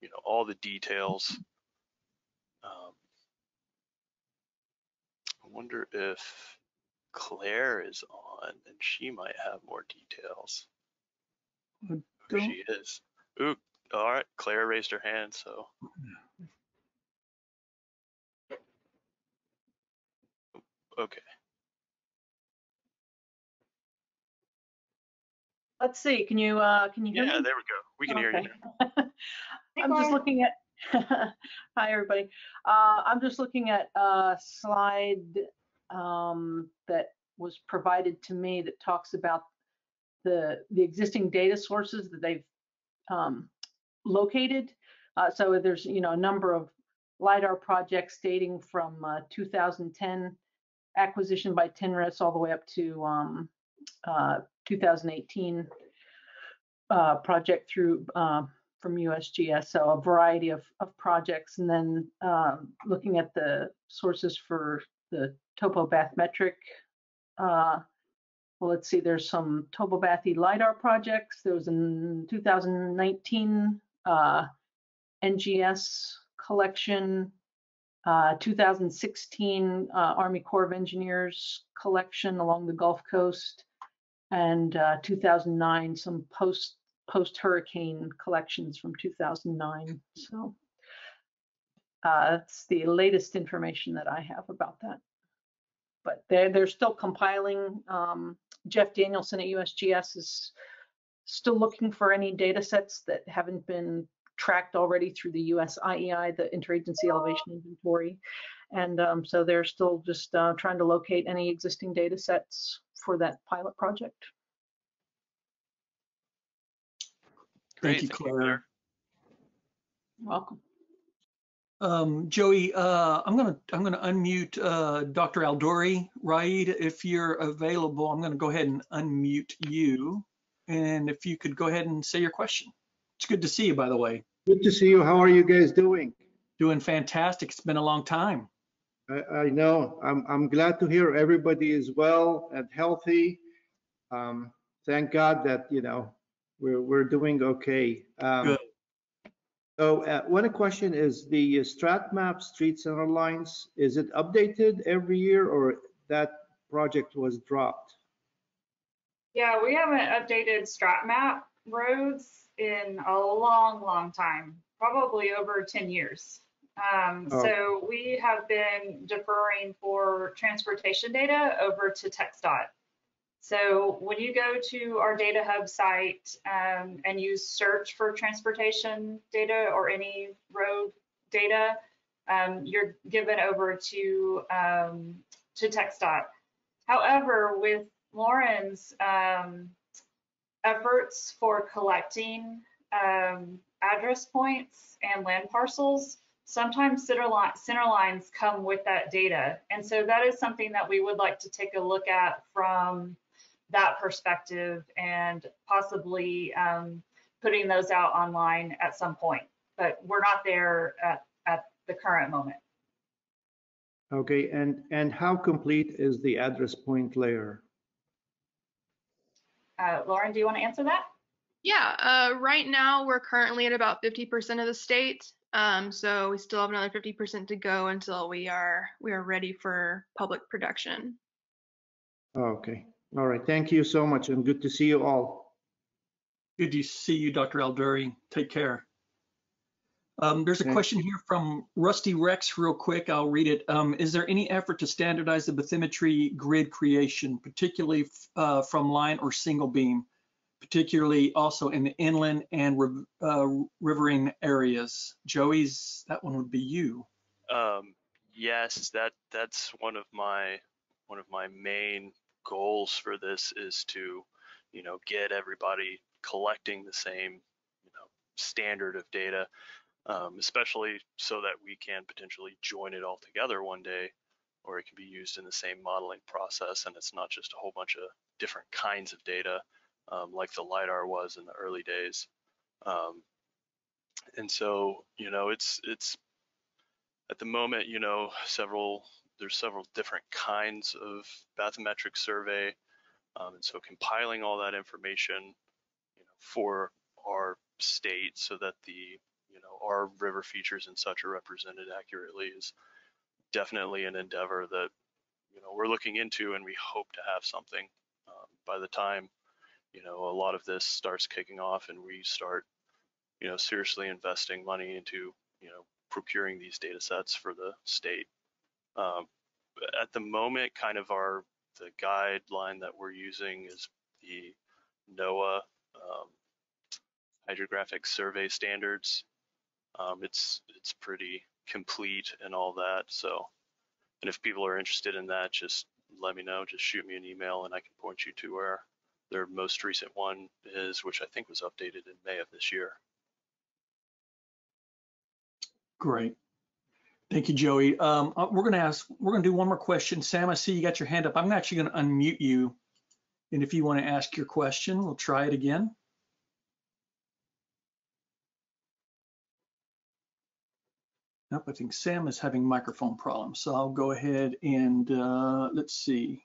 you know all the details. Um, I wonder if Claire is on and she might have more details. Who she is. Ooh, all right. Claire raised her hand, so. Okay. Let's see, can you, uh, can you hear me? Yeah, there we go. We can hear you Okay. [LAUGHS] I'm just looking at, [LAUGHS] hi, everybody. Uh, I'm just looking at a slide um, that was provided to me that talks about the, the existing data sources that they've um, located. Uh, so there's, you know, a number of LiDAR projects dating from uh, 2010 acquisition by TNRIS all the way up to um, uh, 2018 uh, project through uh, from USGS. So a variety of, of projects, and then um, looking at the sources for the topobathymetric. Uh, well, let's see. There's some topo topobathy lidar projects. There was in 2019 uh, NGS collection. Uh, 2016 uh, Army Corps of Engineers collection along the Gulf Coast, and uh, 2009 some post post hurricane collections from 2009. So uh, that's the latest information that I have about that. But they're they're still compiling. Um, Jeff Danielson at USGS is still looking for any data sets that haven't been tracked already through the US IEI, the Interagency Elevation Inventory. And um, so they're still just uh, trying to locate any existing data sets for that pilot project. Thank you, Claire. Welcome. Um, Joey, uh, I'm gonna I'm gonna unmute uh, Dr. Aldoori Raid if you're available. I'm gonna go ahead and unmute you, and if you could go ahead and say your question. It's good to see you, by the way. Good to see you. How are you guys doing? Doing fantastic. It's been a long time. I, I know. I'm, I'm glad to hear everybody is well and healthy. Um, thank God that, you know, we're, we're doing okay. Um, Good. So uh, one question is the StratMap street center lines, is it updated every year or that project was dropped? Yeah, we haven't updated StratMap roads in a long, long time, probably over 10 years. Um, Oh. So we have been deferring for transportation data over to TxDOT. So when you go to our data hub site um, and you search for transportation data or any road data, um, you're given over to um, to TxDOT. However, with Lauren's um, efforts for collecting um, address points and land parcels, sometimes center, li center lines come with that data. And so that is something that we would like to take a look at from that perspective and possibly um, putting those out online at some point. But we're not there at, at the current moment. Okay, and, and how complete is the address point layer? Uh, Lauren, do you want to answer that? Yeah, uh, right now we're currently at about 50% of the state. Um, so we still have another 50% to go until we are we are ready for public production. Okay. All right. Thank you so much and good to see you all. Good to see you, Dr. Elduri. Take care. Um, there's a Thank question here from Rusty Rex, real quick. I'll read it. Um, is there any effort to standardize the bathymetry grid creation, particularly uh, from line or single beam, particularly also in the inland and uh, riverine areas? Joey's, that one would be you. Um, yes, that that's one of my one of my main goals for this is to, you know, get everybody collecting the same, you know, standard of data, um, especially so that we can potentially join it all together one day, or it can be used in the same modeling process, and it's not just a whole bunch of different kinds of data, um, like the lidar was in the early days. Um, and so, you know, it's it's at the moment, you know, several there's several different kinds of bathymetric survey, um, and so compiling all that information, you know, for our state so that the you know our river features and such are represented accurately is definitely an endeavor that you know we're looking into, and we hope to have something um, by the time you know a lot of this starts kicking off and we start you know seriously investing money into you know procuring these data sets for the state. Um, at the moment, kind of our the guideline that we're using is the NOAA um, hydrographic survey standards. Um, it's it's pretty complete and all that. So, and if people are interested in that, just let me know. Just shoot me an email and I can point you to where their most recent one is, which I think was updated in May of this year. Great. Thank you, Joey. Um, uh, we're going to ask, we're going to do one more question. Sam, I see you got your hand up. I'm actually going to unmute you. And if you want to ask your question, we'll try it again. Nope, I think Sam is having microphone problems. So I'll go ahead and uh, let's see.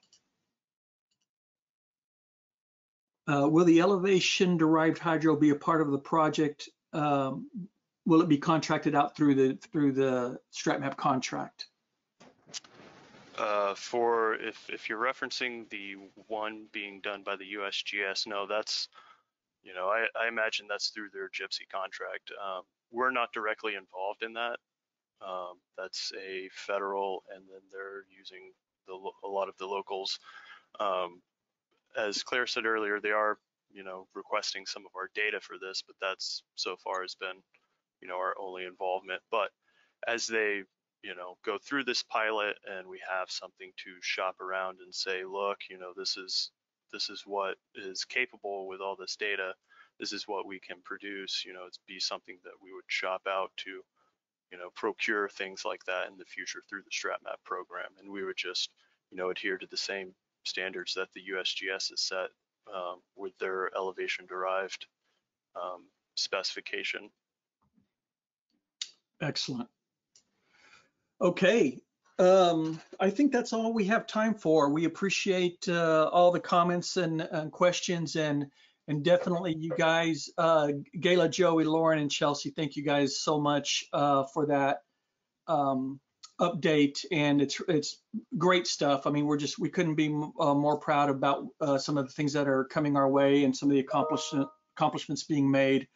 Uh, will the elevation derived hydro be a part of the project um, will it be contracted out through the through the StratMap contract? Uh, for if if you're referencing the one being done by the USGS, no, that's you know I, I imagine that's through their GPSC contract. Um, we're not directly involved in that. Um, that's a federal, and then they're using the, a lot of the locals. Um, as Claire said earlier, they are you know requesting some of our data for this, but that's so far has been you know, our only involvement. But as they, you know, go through this pilot and we have something to shop around and say, look, you know, this is this is what is capable with all this data. This is what we can produce. You know, it's be something that we would shop out to, you know, procure things like that in the future through the StratMap program, and we would just, you know, adhere to the same standards that the USGS has set um, with their elevation derived um, specification Excellent. Okay, um, I think that's all we have time for. We appreciate uh, all the comments and, and, questions and and definitely you guys, uh, Gayla, Joey, Lauren, and Chelsea, thank you guys so much uh, for that um, update. And it's it's great stuff. I mean, we're just we couldn't be uh, more proud about uh, some of the things that are coming our way and some of the accomplishment accomplishments being made.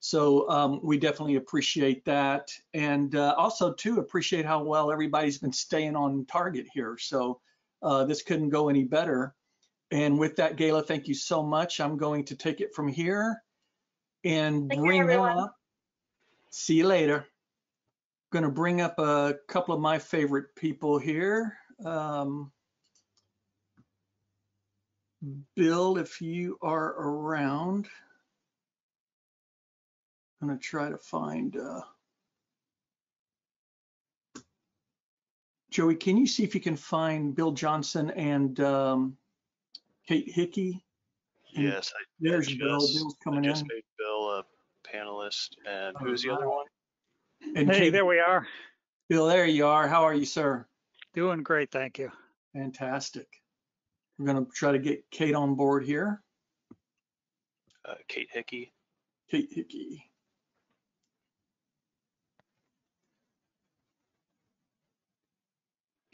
So um, we definitely appreciate that. And uh, also too, appreciate how well everybody's been staying on target here. So uh, this couldn't go any better. And with that, Gayla, thank you so much. I'm going to take it from here and Thank bring you, up, see you later. Going to bring up a couple of my favorite people here. Um, Bill, if you are around. I'm gonna try to find, uh, Joey, can you see if you can find Bill Johnson and um, Kate Hickey? And Yes, I, There's I Bill, just, Bill's I coming just in. made Bill a panelist, and who's the other one? And hey, there we are. Bill, there you are. How are you, sir? Doing great, thank you. Fantastic. We're going to try to get Kate on board here. Uh, Kate Hickey. Kate Hickey.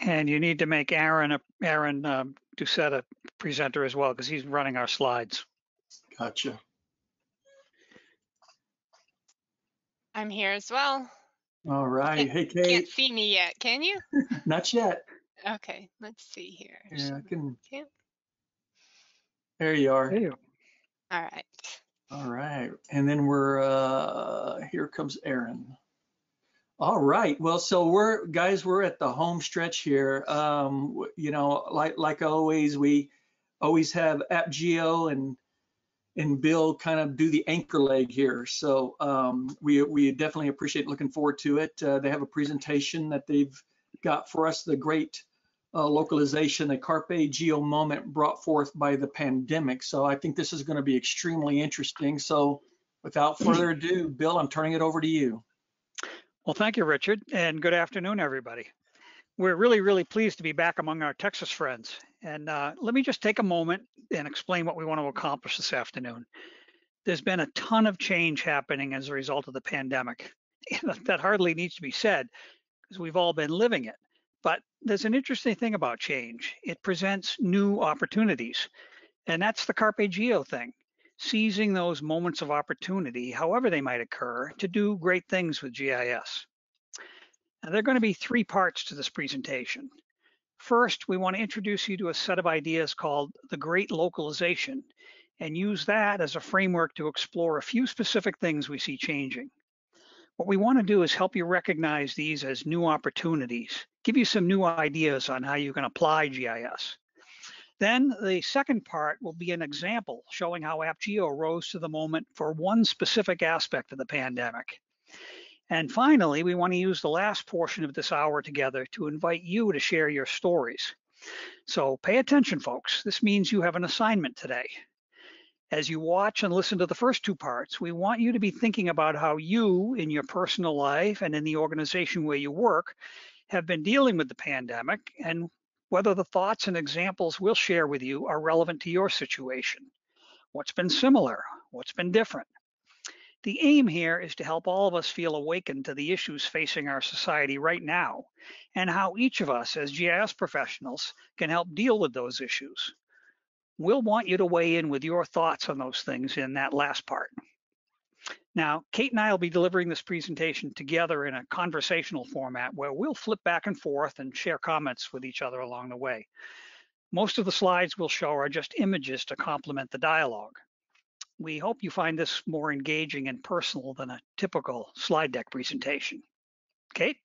And you need to make Aaron a, Aaron um, Doucette a presenter as well because he's running our slides. Gotcha. I'm here as well. All right. Hey, Kate. can't see me yet, can you? [LAUGHS] Not yet. Okay, let's see here. Yeah, I can. Can't- There you are. There you All right. All right. And then we're, uh, here comes Aaron. All right. Well, so we're, guys, we're at the home stretch here. Um, you know, like, like always, we always have AppGeo and, and Bill kind of do the anchor leg here. So, um, we, we definitely appreciate looking forward to it. Uh, they have a presentation that they've got for us, the great uh, localization, the Carpe Geo moment brought forth by the pandemic. So I think this is going to be extremely interesting. So without further ado, Bill, I'm turning it over to you. Well, thank you, Richard, and good afternoon, everybody. We're really, really pleased to be back among our Texas friends. And uh, let me just take a moment and explain what we want to accomplish this afternoon. There's been a ton of change happening as a result of the pandemic. [LAUGHS] that hardly needs to be said because we've all been living it. But there's an interesting thing about change. It presents new opportunities. And that's the Carpe Geo thing, seizing those moments of opportunity, however they might occur, to do great things with GIS. Now, there are going to be three parts to this presentation. First, we want to introduce you to a set of ideas called the Great Localization and use that as a framework to explore a few specific things we see changing. What we want to do is help you recognize these as new opportunities, give you some new ideas on how you can apply GIS. Then the second part will be an example showing how AppGeo rose to the moment for one specific aspect of the pandemic. And finally, we want to use the last portion of this hour together to invite you to share your stories. So pay attention, folks. This means you have an assignment today. As you watch and listen to the first two parts, we want you to be thinking about how you, in your personal life and in the organization where you work, have been dealing with the pandemic and whether the thoughts and examples we'll share with you are relevant to your situation. What's been similar? What's been different? The aim here is to help all of us feel awakened to the issues facing our society right now and how each of us as GIS professionals can help deal with those issues. We'll want you to weigh in with your thoughts on those things in that last part. Now, Kate and I will be delivering this presentation together in a conversational format where we'll flip back and forth and share comments with each other along the way. Most of the slides we'll show are just images to complement the dialogue. We hope you find this more engaging and personal than a typical slide deck presentation. Kate?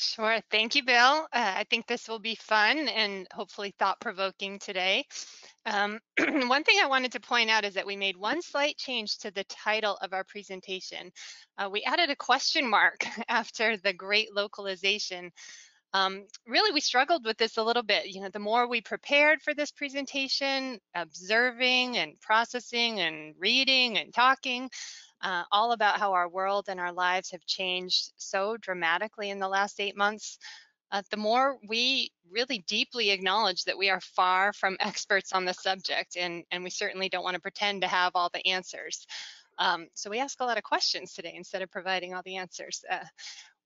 Sure. Thank you, Bill. Uh, I think this will be fun and hopefully thought provoking today. Um, [CLEARS THROAT] one thing I wanted to point out is that we made one slight change to the title of our presentation. Uh, we added a question mark [LAUGHS] after the great localization. Um, really, we struggled with this a little bit. You know, the more we prepared for this presentation, observing and processing and reading and talking, uh, all about how our world and our lives have changed so dramatically in the last eight months, uh, the more we really deeply acknowledge that we are far from [LAUGHS] experts on the subject, and, and we certainly don't want to pretend to have all the answers. Um, so we ask a lot of questions today instead of providing all the answers. Uh,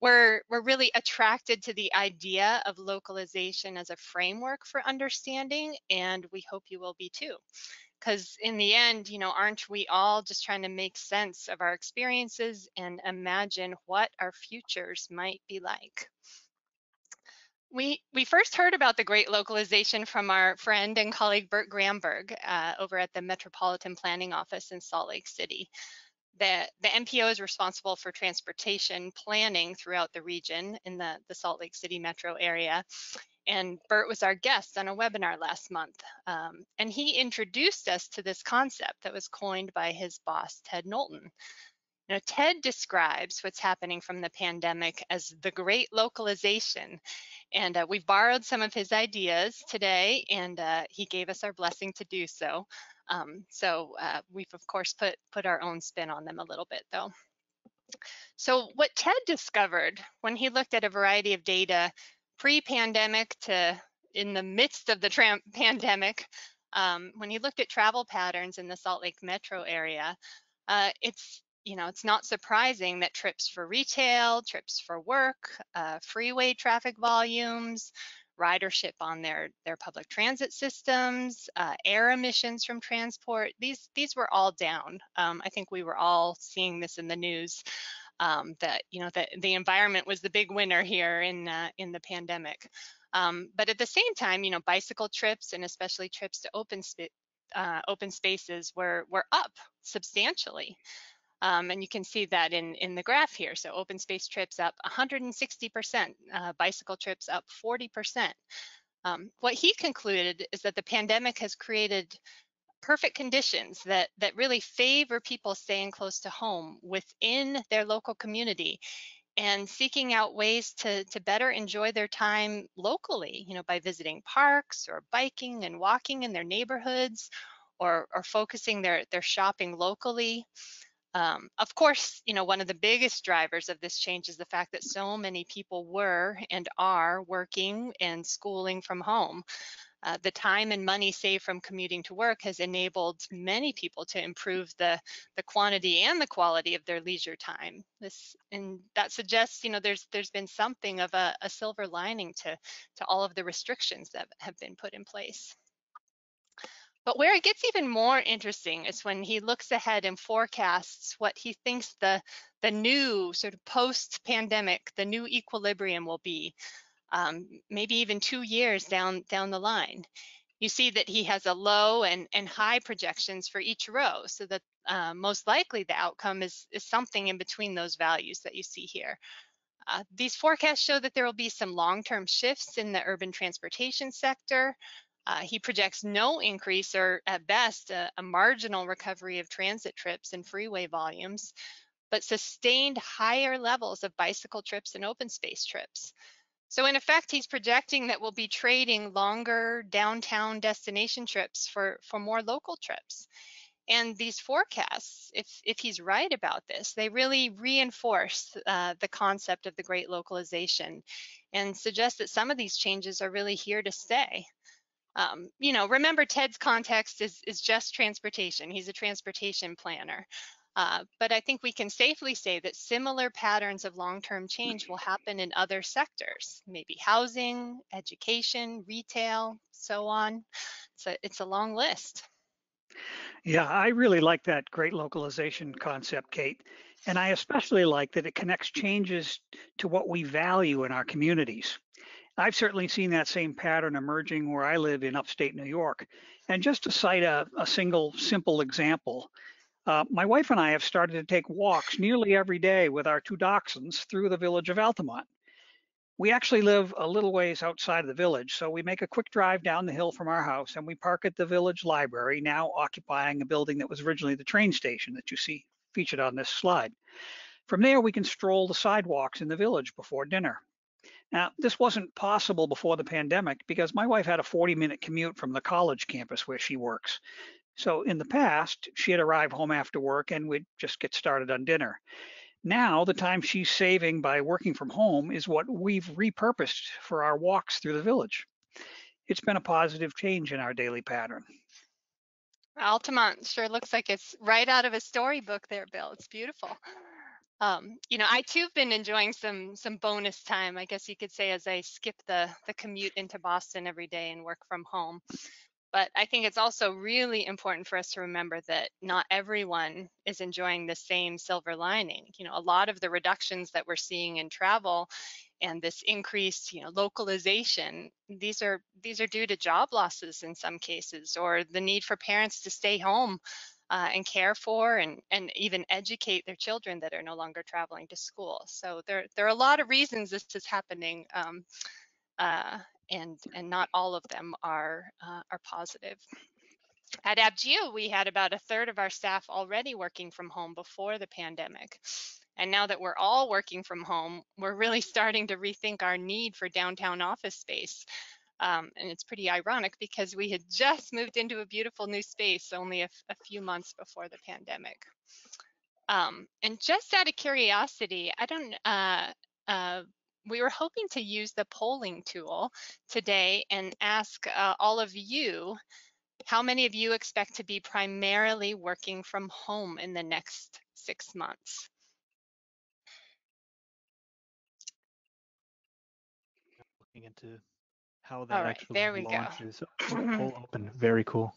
we're, we're really attracted to the idea of localization as a framework for understanding, and we hope you will be too because in the end, you know, aren't we all just trying to make sense of our experiences and imagine what our futures might be like? We, we first heard about the great localization from our friend and colleague Bert Granberg uh, over at the Metropolitan Planning Office in Salt Lake City. The, the MPO is responsible for transportation planning throughout the region in the, the Salt Lake City metro area. And Bert was our guest on a webinar last month. Um, and he introduced us to this concept that was coined by his boss, Ted Knowlton. Now, Ted describes what's happening from the pandemic as the great localization. And uh, we've borrowed some of his ideas today, and uh, he gave us our blessing to do so. Um, so uh, we've, of course, put, put our own spin on them a little bit, though. So what Ted discovered when he looked at a variety of data pre-pandemic to in the midst of the [LAUGHS] pandemic, um, when he looked at travel patterns in the Salt Lake metro area, uh, it's you know it's not surprising that trips for retail, trips for work, uh, freeway traffic volumes, ridership on their, their public transit systems, uh, air emissions from transport. These, these were all down. Um, I think we were all seeing this in the news um, that, you know, that the environment was the big winner here in, uh, in the pandemic. Um, but at the same time, you know, bicycle trips and especially trips to open, sp uh, open spaces were, were up substantially. Um, and you can see that in, in the graph here. So open space trips up 160%, uh, bicycle trips up 40%. Um, what he concluded is that the pandemic has created perfect conditions that, that really favor people staying close to home within their local community and seeking out ways to, to better enjoy their time locally, you know, by visiting parks or biking and walking in their neighborhoods or, or focusing their, their shopping locally. Um, of course, you know, one of the biggest drivers of this change is the fact that so many people were and are working and schooling from home. Uh, the time and money saved from commuting to work has enabled many people to improve the, the quantity and the quality of their leisure time. This and that suggests, you know, there's there's been something of a, a silver lining to to all of the restrictions that have been put in place. But where it gets even more interesting is when he looks ahead and forecasts what he thinks the, the new sort of post-pandemic, the new equilibrium will be, um, maybe even two years down, down the line. You see that he has a low and, and high projections for each row, so that uh, most likely the outcome is, is something in between those values that you see here. Uh, these forecasts show that there will be some long-term shifts in the urban transportation sector, uh, he projects no increase or at best a, a, marginal recovery of transit trips and freeway volumes, but sustained higher levels of bicycle trips and open space trips. So in effect, he's projecting that we'll be trading longer downtown destination trips for, for more local trips. And these forecasts, if, if he's right about this, they really reinforce uh, the concept of the great localization and suggest that some of these changes are really here to stay. Um, you know, remember Ted's context is, is just transportation. He's a transportation planner. Uh, but I think we can safely say that similar patterns of long-term change will happen in other sectors, maybe housing, education, retail, so on. So it's a long list. Yeah, I really like that great localization concept, Kate. And I especially like that it connects changes to what we value in our communities. I've certainly seen that same pattern emerging where I live in upstate New York. And just to cite a, a single simple example, uh, my wife and I have started to take walks nearly every day with our two dachshunds through the village of Altamont. We actually live a little ways outside of the village, so we make a quick drive down the hill from our house and we park at the village library, now occupying a building that was originally the train station that you see featured on this slide. From there, we can stroll the sidewalks in the village before dinner. Now, this wasn't possible before the pandemic because my wife had a 40 minute commute from the college campus where she works. So in the past, she'd arrive home after work and we'd just get started on dinner. Now, the time she's saving by working from home is what we've repurposed for our walks through the village. It's been a positive change in our daily pattern. Altamont sure looks like it's right out of a storybook there, Bill. It's beautiful. Um, you know, I too have been enjoying some some bonus time, I guess you could say, as I skip the the commute into Boston every day and work from home. But I think it's also really important for us to remember that not everyone is enjoying the same silver lining. You know, a lot of the reductions that we're seeing in travel and this increased, you know, localization, these are these are due to job losses in some cases or the need for parents to stay home uh, and care for and, and even educate their children that are no longer traveling to school. So there, there are a lot of reasons this is happening um, uh, and, and not all of them are, uh, are positive. At AppGeo, we had about a third of our staff already working from home before the pandemic. And now that we're all working from home, we're really starting to rethink our need for downtown office space. Um, and it's pretty ironic because we had just moved into a beautiful new space only a, few months before the pandemic. Um, and just out of curiosity, I don't, uh, uh, we were hoping to use the polling tool today and ask uh, all of you, how many of you expect to be primarily working from home in the next six months? Looking into how that All right, actually there we go. launches [CLEARS THROAT] poll open. Very cool.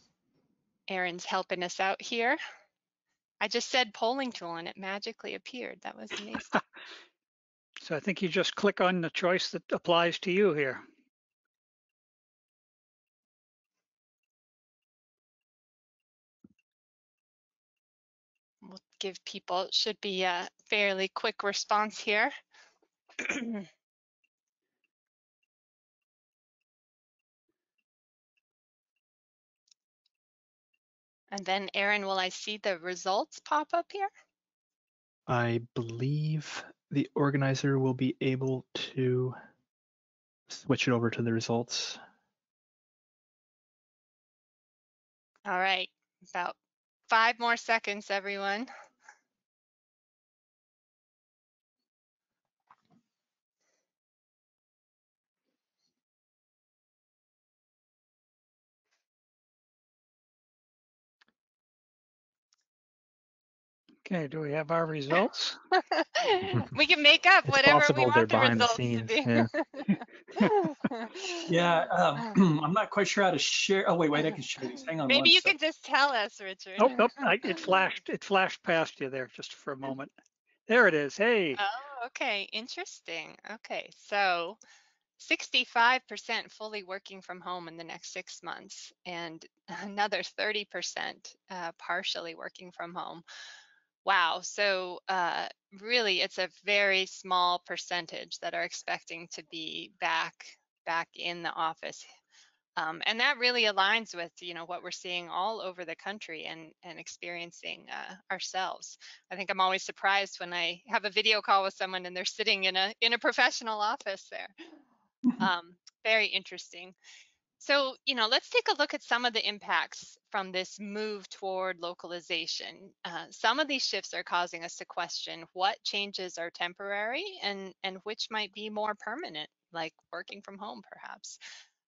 Aaron's helping us out here. I just said polling tool and it magically appeared. That was amazing. [LAUGHS] So I think you just click on the choice that applies to you here. we'll give people, it should be a fairly quick response here. [CLEARS THROAT] and then Aaron, will I see the results pop up here? I believe the organizer will be able to switch it over to the results. All right, about five more seconds, everyone. Okay, do we have our results? [LAUGHS] we can make up It's whatever we possible want they're the behind the results to scenes, be. yeah. [LAUGHS] Yeah, um, [CLEARS THROAT] I'm not quite sure how to share. Oh, wait, wait, I can share these. Hang on Maybe one you sec. can just tell us, Richard. Oh, nope, I, it [LAUGHS] flashed, it flashed past you there just for a moment. There it is. Hey, Oh, okay, interesting. Okay, so 65% fully working from home in the next six months, and another 30% uh, partially working from home. Wow, so uh, really, it's a very small percentage that are expecting to be back back in the office. Um, and that really aligns with you know what we're seeing all over the country and and experiencing uh, ourselves. I think I'm always surprised when I have a video call with someone and they're sitting in a in a professional office there. [LAUGHS] Um, very interesting. So, you know, let's take a look at some of the impacts from this move toward localization. Uh, some of these shifts are causing us to question what changes are temporary and, and which might be more permanent, like working from home, perhaps.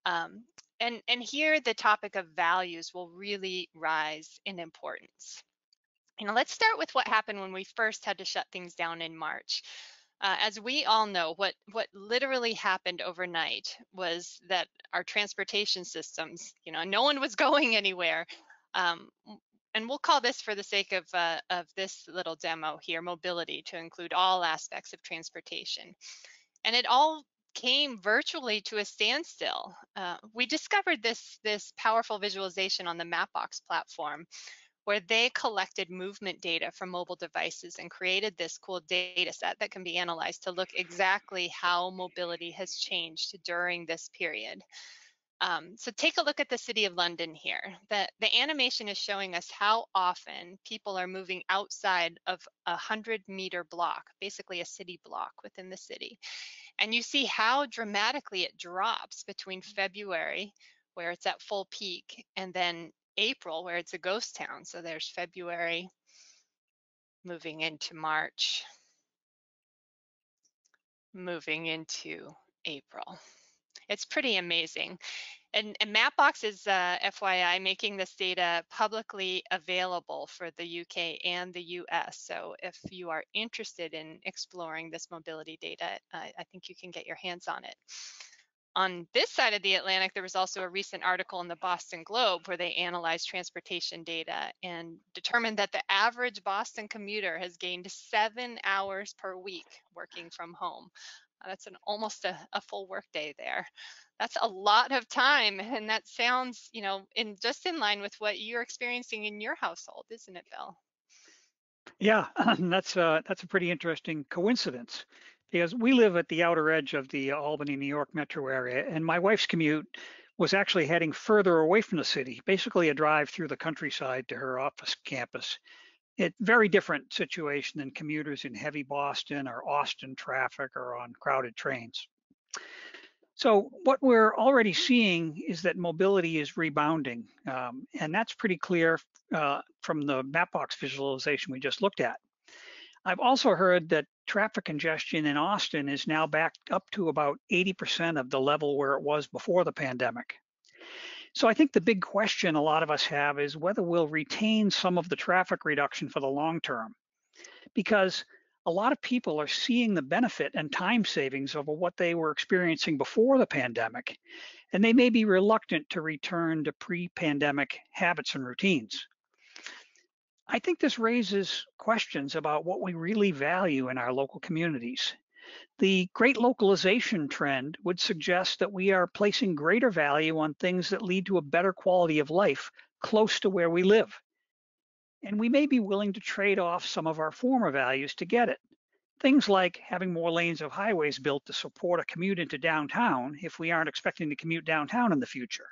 Um, and, and here, the topic of values will really rise in importance. You know, let's start with what happened when we first had to shut things down in March. Uh, as we all know, what what literally happened overnight was that our transportation systems, you know, no one was [LAUGHS] going anywhere. Um, and we'll call this, for the sake of uh, of this little demo here, mobility to include all aspects of transportation. And it all came virtually to a standstill. Uh, we discovered this this powerful visualization on the Mapbox platform where they collected movement data from mobile devices and created this cool data set that can be analyzed to look exactly how mobility has changed during this period. Um, so take a look at the City of London here. The, the animation is showing us how often people are moving outside of a 100 meter block, basically a city block within the city. And you see how dramatically it drops between February, where it's at full peak, and then April, where it's a ghost town. So there's February moving into March, moving into April. It's pretty amazing. And, and Mapbox is, uh, FYI, making this data publicly available for the UK and the US. So if you are interested in exploring this mobility data, uh, I think you can get your hands on it. On this side of the Atlantic, there was also a recent article in the Boston Globe where they analyzed transportation data and determined that the average Boston commuter has gained seven hours per week working from home. That's an almost a, a full workday there. That's a lot of time, and that sounds, you know, in just in line with what you're experiencing in your household, isn't it, Bill? yeah, [CLEARS THROAT] that's uh, that's a pretty interesting coincidence because we live at the outer edge of the Albany, New York metro area, and my wife's commute was actually heading further away from the city, basically a drive through the countryside to her office campus. It very different situation than commuters in heavy Boston or Austin traffic or on crowded trains. So what we're already seeing is that mobility is rebounding, um, and that's pretty clear uh, from the Mapbox visualization we just looked at. I've also heard that traffic congestion in Austin is now back up to about 80% of the level where it was before the pandemic. So I think the big question a lot of us have is whether we'll retain some of the traffic reduction for the long term. Because a lot of people are seeing the benefit and time savings of what they were experiencing before the pandemic, and they may be reluctant to return to pre-pandemic habits and routines. I think this raises questions about what we really value in our local communities. The great localization trend would suggest that we are placing greater value on things that lead to a better quality of life close to where we live and we may be willing to trade off some of our former values to get it. Things like having more lanes of highways built to support a commute into downtown if we aren't expecting to commute downtown in the future.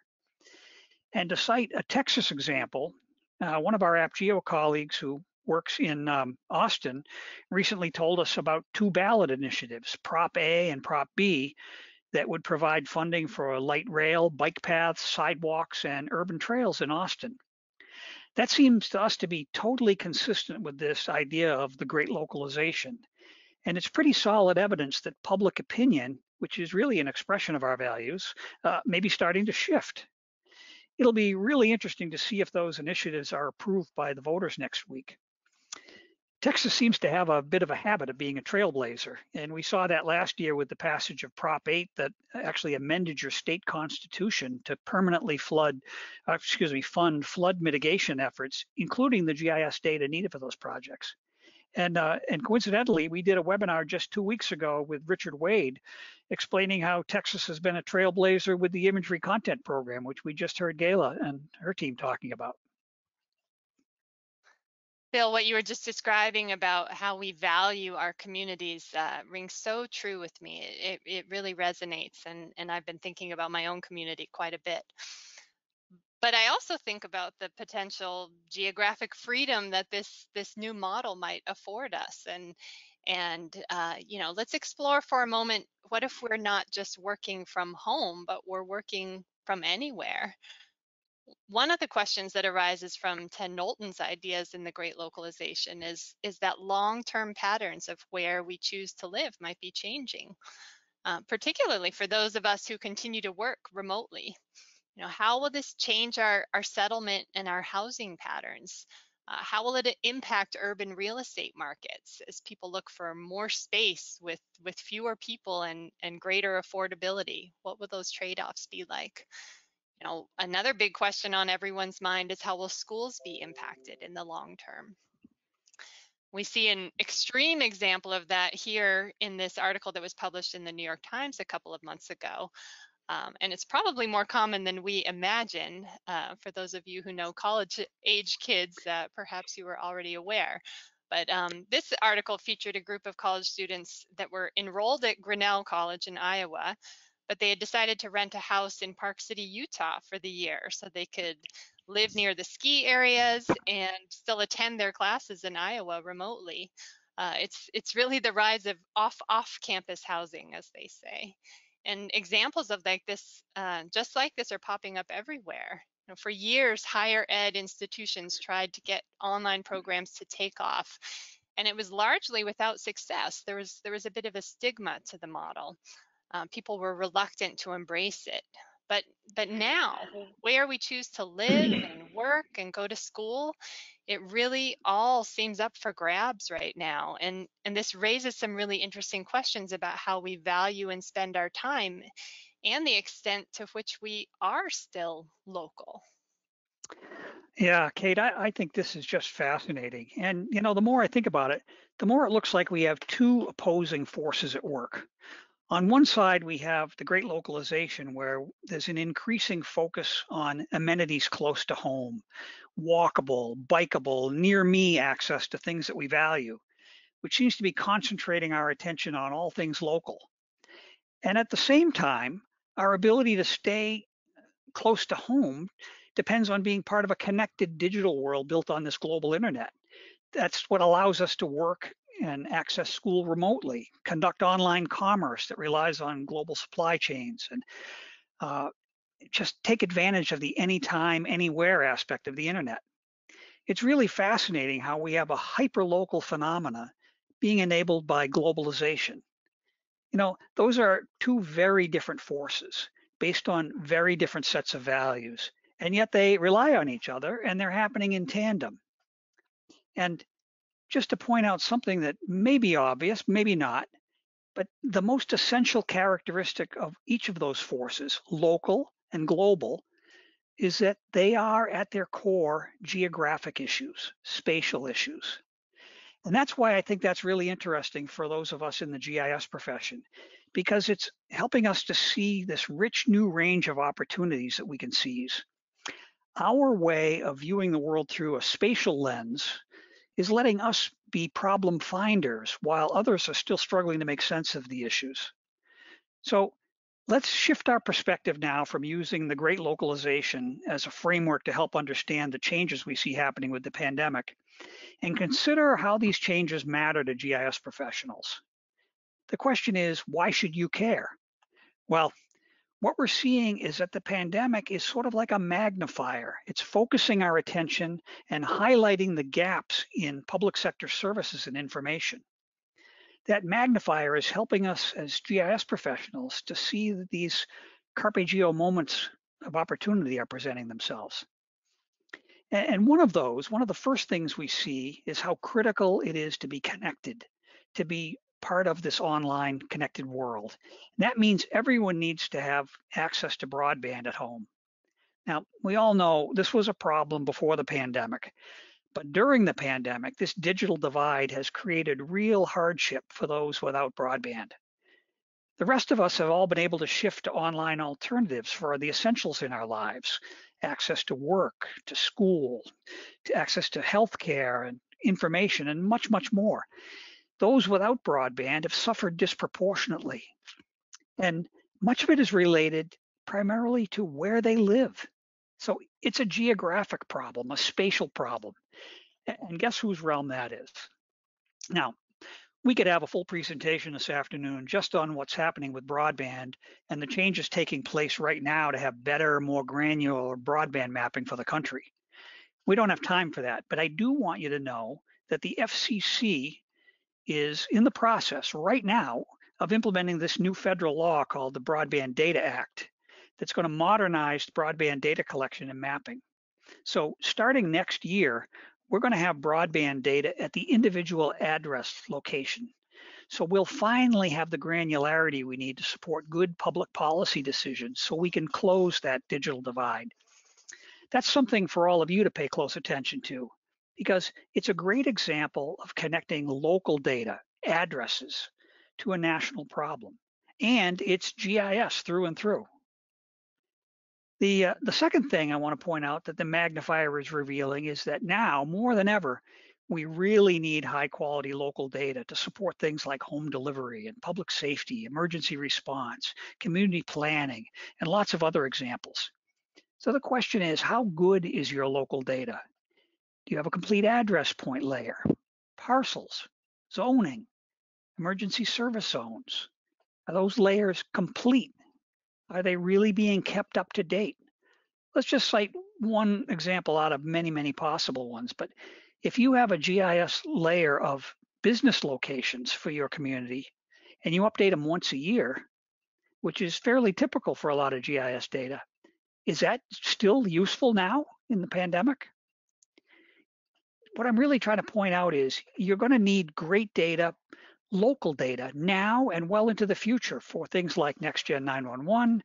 And to cite a Texas example, uh, one of our AppGeo colleagues who works in um, Austin recently told us about two ballot initiatives, Prop A and Prop B, that would provide funding for light rail, bike paths, sidewalks, and urban trails in Austin. That seems to us to be totally consistent with this idea of the great localization. And it's pretty solid evidence that public opinion, which is really an expression of our values, uh, may be starting to shift. It'll be really interesting to see if those initiatives are approved by the voters next week. Texas seems to have a bit of a habit of being a trailblazer, and we saw that last year with the passage of Prop 8 that actually amended your state constitution to permanently flood, uh, excuse me, fund flood mitigation efforts, including the GIS data needed for those projects. And, uh, and coincidentally, we did a webinar just two weeks ago with Richard Wade explaining how Texas has been a trailblazer with the imagery content program, which we just heard Gayla and her team talking about. Bill, what you were just describing about how we value our communities uh, rings so true with me. It, it really resonates, and, and I've been thinking about my own community quite a bit. But I also think about the potential geographic freedom that this this new model might afford us, and and uh, you know, let's explore for a moment. What if we're not just working from home, but we're working from anywhere? one of the questions that arises from Ted Knowlton's ideas in the Great Localization is, is that long-term patterns of where we choose to live might be changing, uh, particularly for those of us who continue to work remotely. You know, how will this change our, our settlement and our housing patterns? Uh, how will it impact urban real estate markets as people look for more space with, with fewer people and, and greater affordability? What will those trade-offs be like? You know, another big question on everyone's mind is how will schools be impacted in the long term? We see an extreme example of that here in this article that was published in the New York Times a couple of months ago. Um, and it's probably more common than we imagine. Uh, for those of you who know college [LAUGHS] age kids, uh, perhaps you were already aware. But um, this article featured a group of college students that were enrolled at Grinnell College in Iowa but they had decided to rent a house in Park City, Utah for the year so they could live near the ski areas and still attend their classes in Iowa remotely. Uh, it's it's really the rise of off off campus housing, as they say, and examples of like this, uh, just like this, are popping up everywhere. You know, for years, higher ed institutions tried to get online programs to take off, and it was largely without success. There was there was a bit of a stigma to the model um, people were reluctant to embrace it. But but now, where we choose to live [CLEARS THROAT] and work and go to school, it really all seems up for grabs right now. And and this raises some really interesting questions about how we value and spend our time, and the extent to which we are still local. Yeah, Kate, I, I, think this is just fascinating. And, you know, the more I think about it, the more it looks like we have two opposing forces at work. On one side, we have the great localization where there's an increasing focus on amenities close to home, walkable, bikeable, near me access to things that we value, which seems to be concentrating our attention on all things local. And at the same time, our ability to stay close to home depends on being part of a connected digital world built on this global internet. That's what allows us to work and access school remotely, conduct online commerce that relies on global supply chains, and uh, just take advantage of the anytime, anywhere aspect of the internet. It's really fascinating how we have a hyper-local phenomena being enabled by globalization. You know, those are two very different forces based on very different sets of values, and yet they rely on each other and they're happening in tandem. And just to point out something that may be obvious, maybe not, but the most essential characteristic of each of those forces, local and global, is that they are at their core geographic issues, spatial issues. And that's why I think that's really interesting for those of us in the GIS profession, because it's helping us to see this rich new range of opportunities that we can seize. Our way of viewing the world through a spatial lens is letting us be problem finders while others are still struggling to make sense of the issues. So let's shift our perspective now from using the great localization as a framework to help understand the changes we see happening with the pandemic and mm-hmm. consider how these changes matter to GIS professionals. The question is, why should you care? Well, what we're seeing is that the pandemic is sort of like a magnifier. It's focusing our attention and highlighting the gaps in public sector services and information. That magnifier is helping us as GIS professionals to see that these carpe geo moments of opportunity are presenting themselves. And one of those, one of the first things we see is how critical it is to be connected, to be part of this online connected world. That means everyone needs to have access to broadband at home. Now, we all know this was a problem before the pandemic, but during the pandemic, this digital divide has created real hardship for those without broadband. The rest of us have all been able to shift to online alternatives for the essentials in our lives, access to work, to school, to access to healthcare and information and much, much more those without broadband have suffered disproportionately. And much of it is related primarily to where they live. So it's a geographic problem, a spatial problem. And guess whose realm that is? Now, we could have a full presentation this afternoon just on what's happening with broadband and the changes taking place right now to have better, more granular broadband mapping for the country. We don't have time for that, but I do want you to know that the FCC is in the process right now of implementing this new federal law called the Broadband Data Act that's going to modernize broadband data collection and mapping. So starting next year, we're going to have broadband data at the individual address location. So we'll finally have the granularity we need to support good public policy decisions so we can close that digital divide. That's something for all of you to pay close attention to because it's a great example of connecting local data, addresses, to a national problem. And it's GIS through and through. The, uh, the second thing I want to point out that the magnifier is revealing is that now, more than ever, we really need high quality local data to support things like home delivery and public safety, emergency response, community planning, and lots of other examples. So the question is, how good is your local data? Do you have a complete address point layer? Parcels, zoning, emergency service zones. Are those layers complete? Are they really being kept up to date? Let's just cite one example out of many, many possible ones. But if you have a GIS layer of business locations for your community and you update them once a year, which is fairly typical for a lot of GIS data, is that still useful now in the pandemic? What I'm really trying to point out is you're going to need great data, local data now and well into the future for things like NextGen 911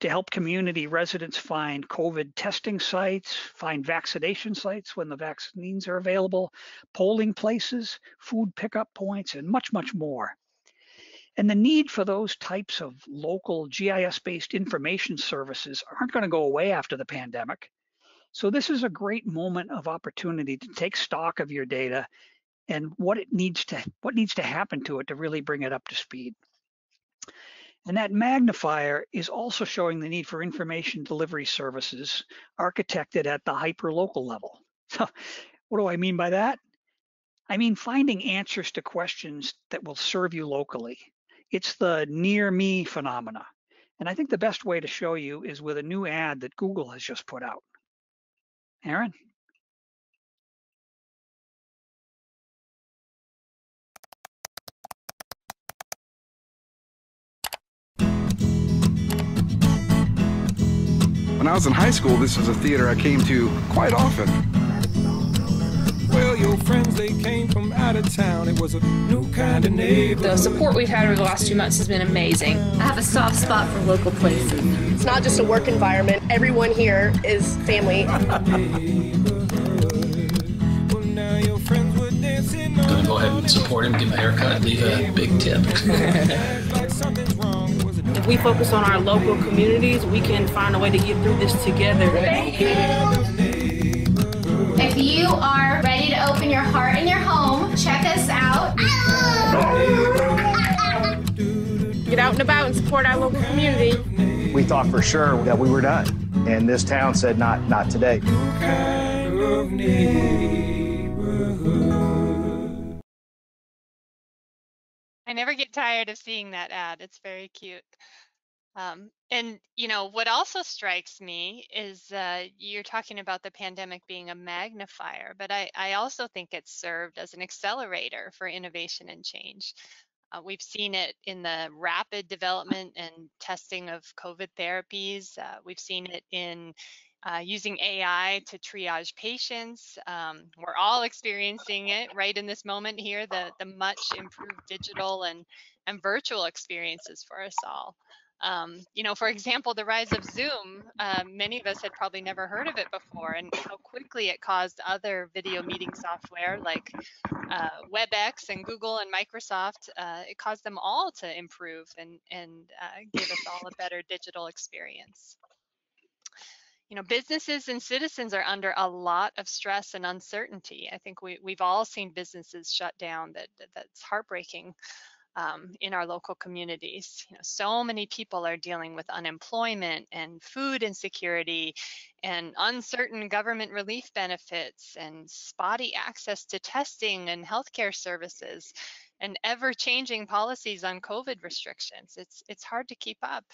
to help community residents find COVID testing sites, find vaccination sites when the vaccines are available, polling places, food pickup points, and much, much more. And the need for those types of local GIS-based information services aren't going to go away after the pandemic. So this is a great moment of opportunity to take stock of your data and what it needs to what needs to happen to it to really bring it up to speed. And that magnifier is also showing the need for information delivery services architected at the hyperlocal level. So [LAUGHS] what do I mean by that? I mean finding answers to questions that will serve you locally. It's the near me phenomena. And I think the best way to show you is with a new ad that Google has just put out. Aaron? When I was in high school, this was a theater I came to quite often. Well, you'll friends, they came from out of town. It was a new kind of neighborhood. The support we've had over the last two months has been amazing. I have a soft spot for local places. It's not just a work environment. Everyone here is family. [LAUGHS] gonna go ahead and support him, get my haircut, leave a big tip. [LAUGHS] if we focus on our local communities, we can find a way to get through this together. Thank you. If you are ready to open your heart and your home, check us out. Get out and about and support our local community. We thought for sure that we were done, and this town said not not today. I never get tired of seeing that ad. It's very cute. Um, and you know what also strikes me is uh, you're talking about the pandemic being a magnifier, but I, I also think it's served as an accelerator for innovation and change. Uh, we've seen it in the rapid development and testing of COVID therapies. Uh, we've seen it in uh, using AI to triage patients. Um, we're all experiencing it right in this moment here, the, the much improved digital and, and virtual experiences for us all. Um, you know, for example, the rise of Zoom, uh, many of us had probably never heard of it before and how quickly it caused other video meeting software like uh, WebEx and Google and Microsoft, uh, it caused them all to improve and, and uh, give us all a better digital experience. You know, businesses and citizens are under a lot of stress and uncertainty. I think we, we've all seen businesses shut down that, that that's heartbreaking um, in our local communities. You know, so many people are dealing with unemployment and food insecurity and uncertain government relief benefits and spotty access to testing and healthcare services and ever-changing policies on COVID restrictions. It's it's hard to keep up.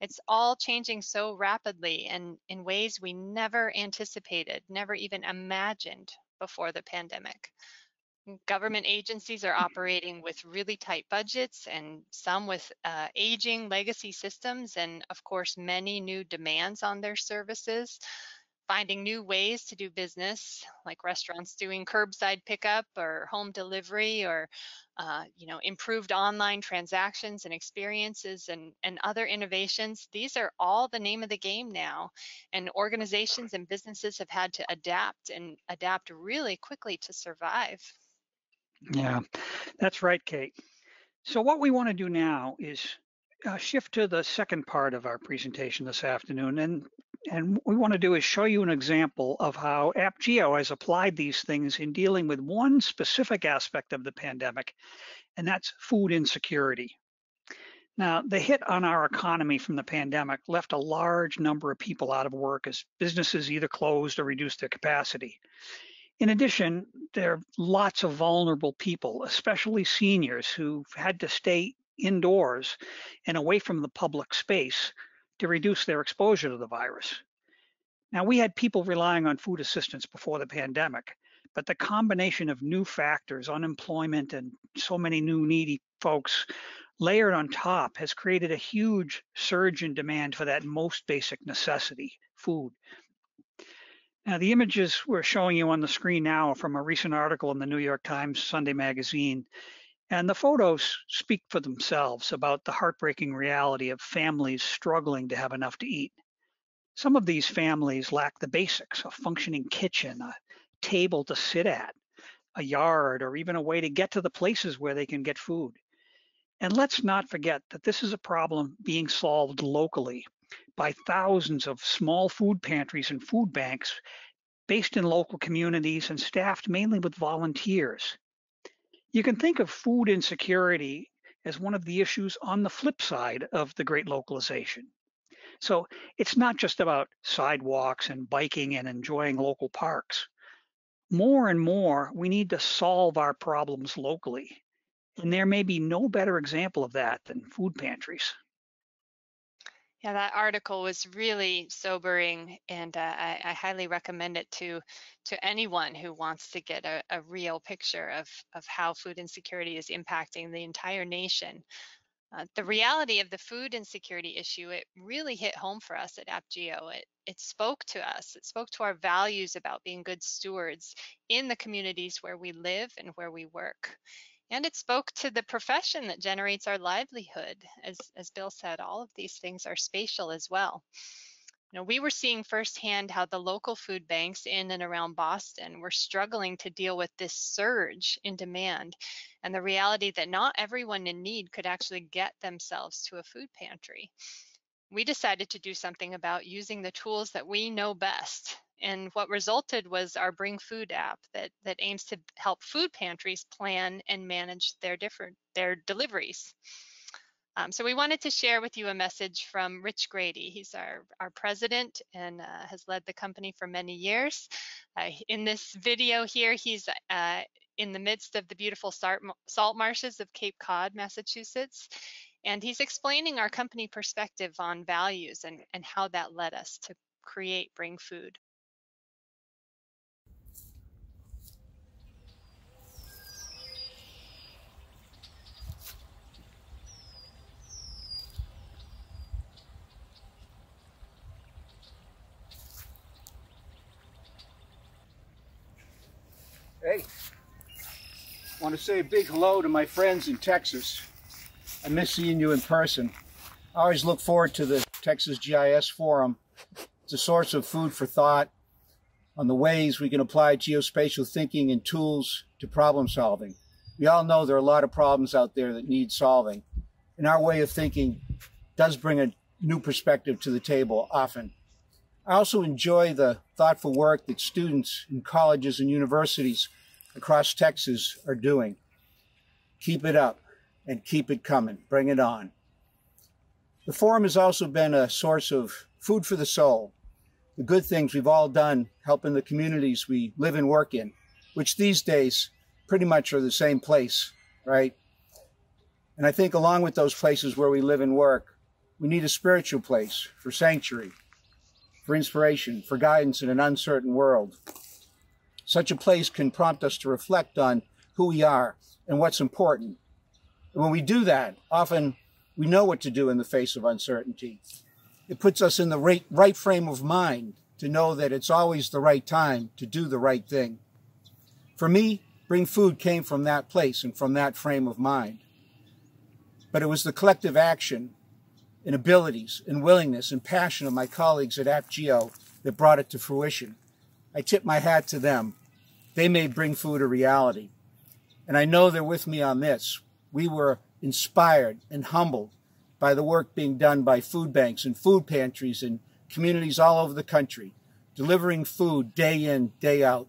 It's all changing so rapidly and in ways we never anticipated, never even imagined before the pandemic. Government agencies are operating with really tight budgets and some with uh, aging legacy systems and of course many new demands on their services finding new ways to do business, like restaurants doing curbside pickup or home delivery or, uh, you know, improved online transactions and experiences and, and other innovations. These are all the name of the game now. And organizations and businesses have had to adapt and adapt really quickly to survive. Yeah, that's right, Kate. So what we want to do now is uh, shift to the second part of our presentation this afternoon. And, and what we want to do is show you an example of how AppGeo has applied these things in dealing with one specific aspect of the pandemic, and that's food insecurity. Now, the hit on our economy from the pandemic left a large number of people out of work as businesses either closed or reduced their capacity. In addition, there are lots of vulnerable people, especially seniors who've had to stay indoors and away from the public space to reduce their exposure to the virus. Now, we had people relying on food assistance before the pandemic, but the combination of new factors, unemployment, and so many new needy folks layered on top has created a huge surge in demand for that most basic necessity, food. Now, the images we're showing you on the screen now are from a recent article in the New York Times Sunday magazine. And the photos speak for themselves about the heartbreaking reality of families struggling to have enough to eat. Some of these families lack the basics a functioning kitchen, a table to sit at, a yard, or even a way to get to the places where they can get food. And let's not forget that this is a problem being solved locally by thousands of small food pantries and food banks based in local communities and staffed mainly with volunteers. You can think of food insecurity as one of the issues on the flip side of the great localization. So it's not just about sidewalks and biking and enjoying local parks. More and more, we need to solve our problems locally. And there may be no better example of that than food pantries. Yeah, that article was really sobering, and uh, I, I, highly recommend it to to anyone who wants to get a, a real picture of of how food insecurity is impacting the entire nation. Uh, the reality of the food insecurity issue, it really hit home for us at AppGeo. It, it spoke to us, it spoke to our values about being good stewards in the communities where we live and where we work. And it spoke to the profession that generates our livelihood. As, as Bill said, all of these things are spatial as well. You know, we were seeing firsthand how the local food banks in and around Boston were struggling to deal with this surge in demand and the reality that not everyone in need could actually get themselves to a food pantry. We decided to do something about using the tools that we know best. And what resulted was our Bring Food app that, that aims to help food pantries plan and manage their different their deliveries. Um, so we wanted to share with you a message from Rich Grady. He's our, our president and uh, has led the company for many years. Uh, in this video here, he's uh, in the midst of the beautiful salt marshes of Cape Cod, Massachusetts. And he's explaining our company perspective on values and, and how that led us to create Bring Food. Hey, I want to say a big hello to my friends in Texas. I miss seeing you in person. I always look forward to the Texas GIS Forum. It's a source of food for thought on the ways we can apply geospatial thinking and tools to problem solving. We all know there are a lot of problems out there that need solving. And our way of thinking does bring a new perspective to the table often. I also enjoy the thoughtful work that students in colleges and universities across Texas are doing. Keep it up and keep it coming. Bring it on. The forum has also been a source of food for the soul, the good things we've all done helping the communities we live and work in, which these days pretty much are the same place, right? And I think along with those places where we live and work, we need a spiritual place for sanctuary, for inspiration, for guidance in an uncertain world. Such a place can prompt us to reflect on who we are and what's important. And when we do that, often we know what to do in the face of uncertainty. It puts us in the right, right frame of mind to know that it's always the right time to do the right thing. For me, Bring Food came from that place and from that frame of mind. But it was the collective action and abilities and willingness and passion of my colleagues at AppGeo that brought it to fruition. I tip my hat to them. They made Bring Food a reality. And I know they're with me on this. We were inspired and humbled by the work being done by food banks and food pantries in communities all over the country, delivering food day in, day out.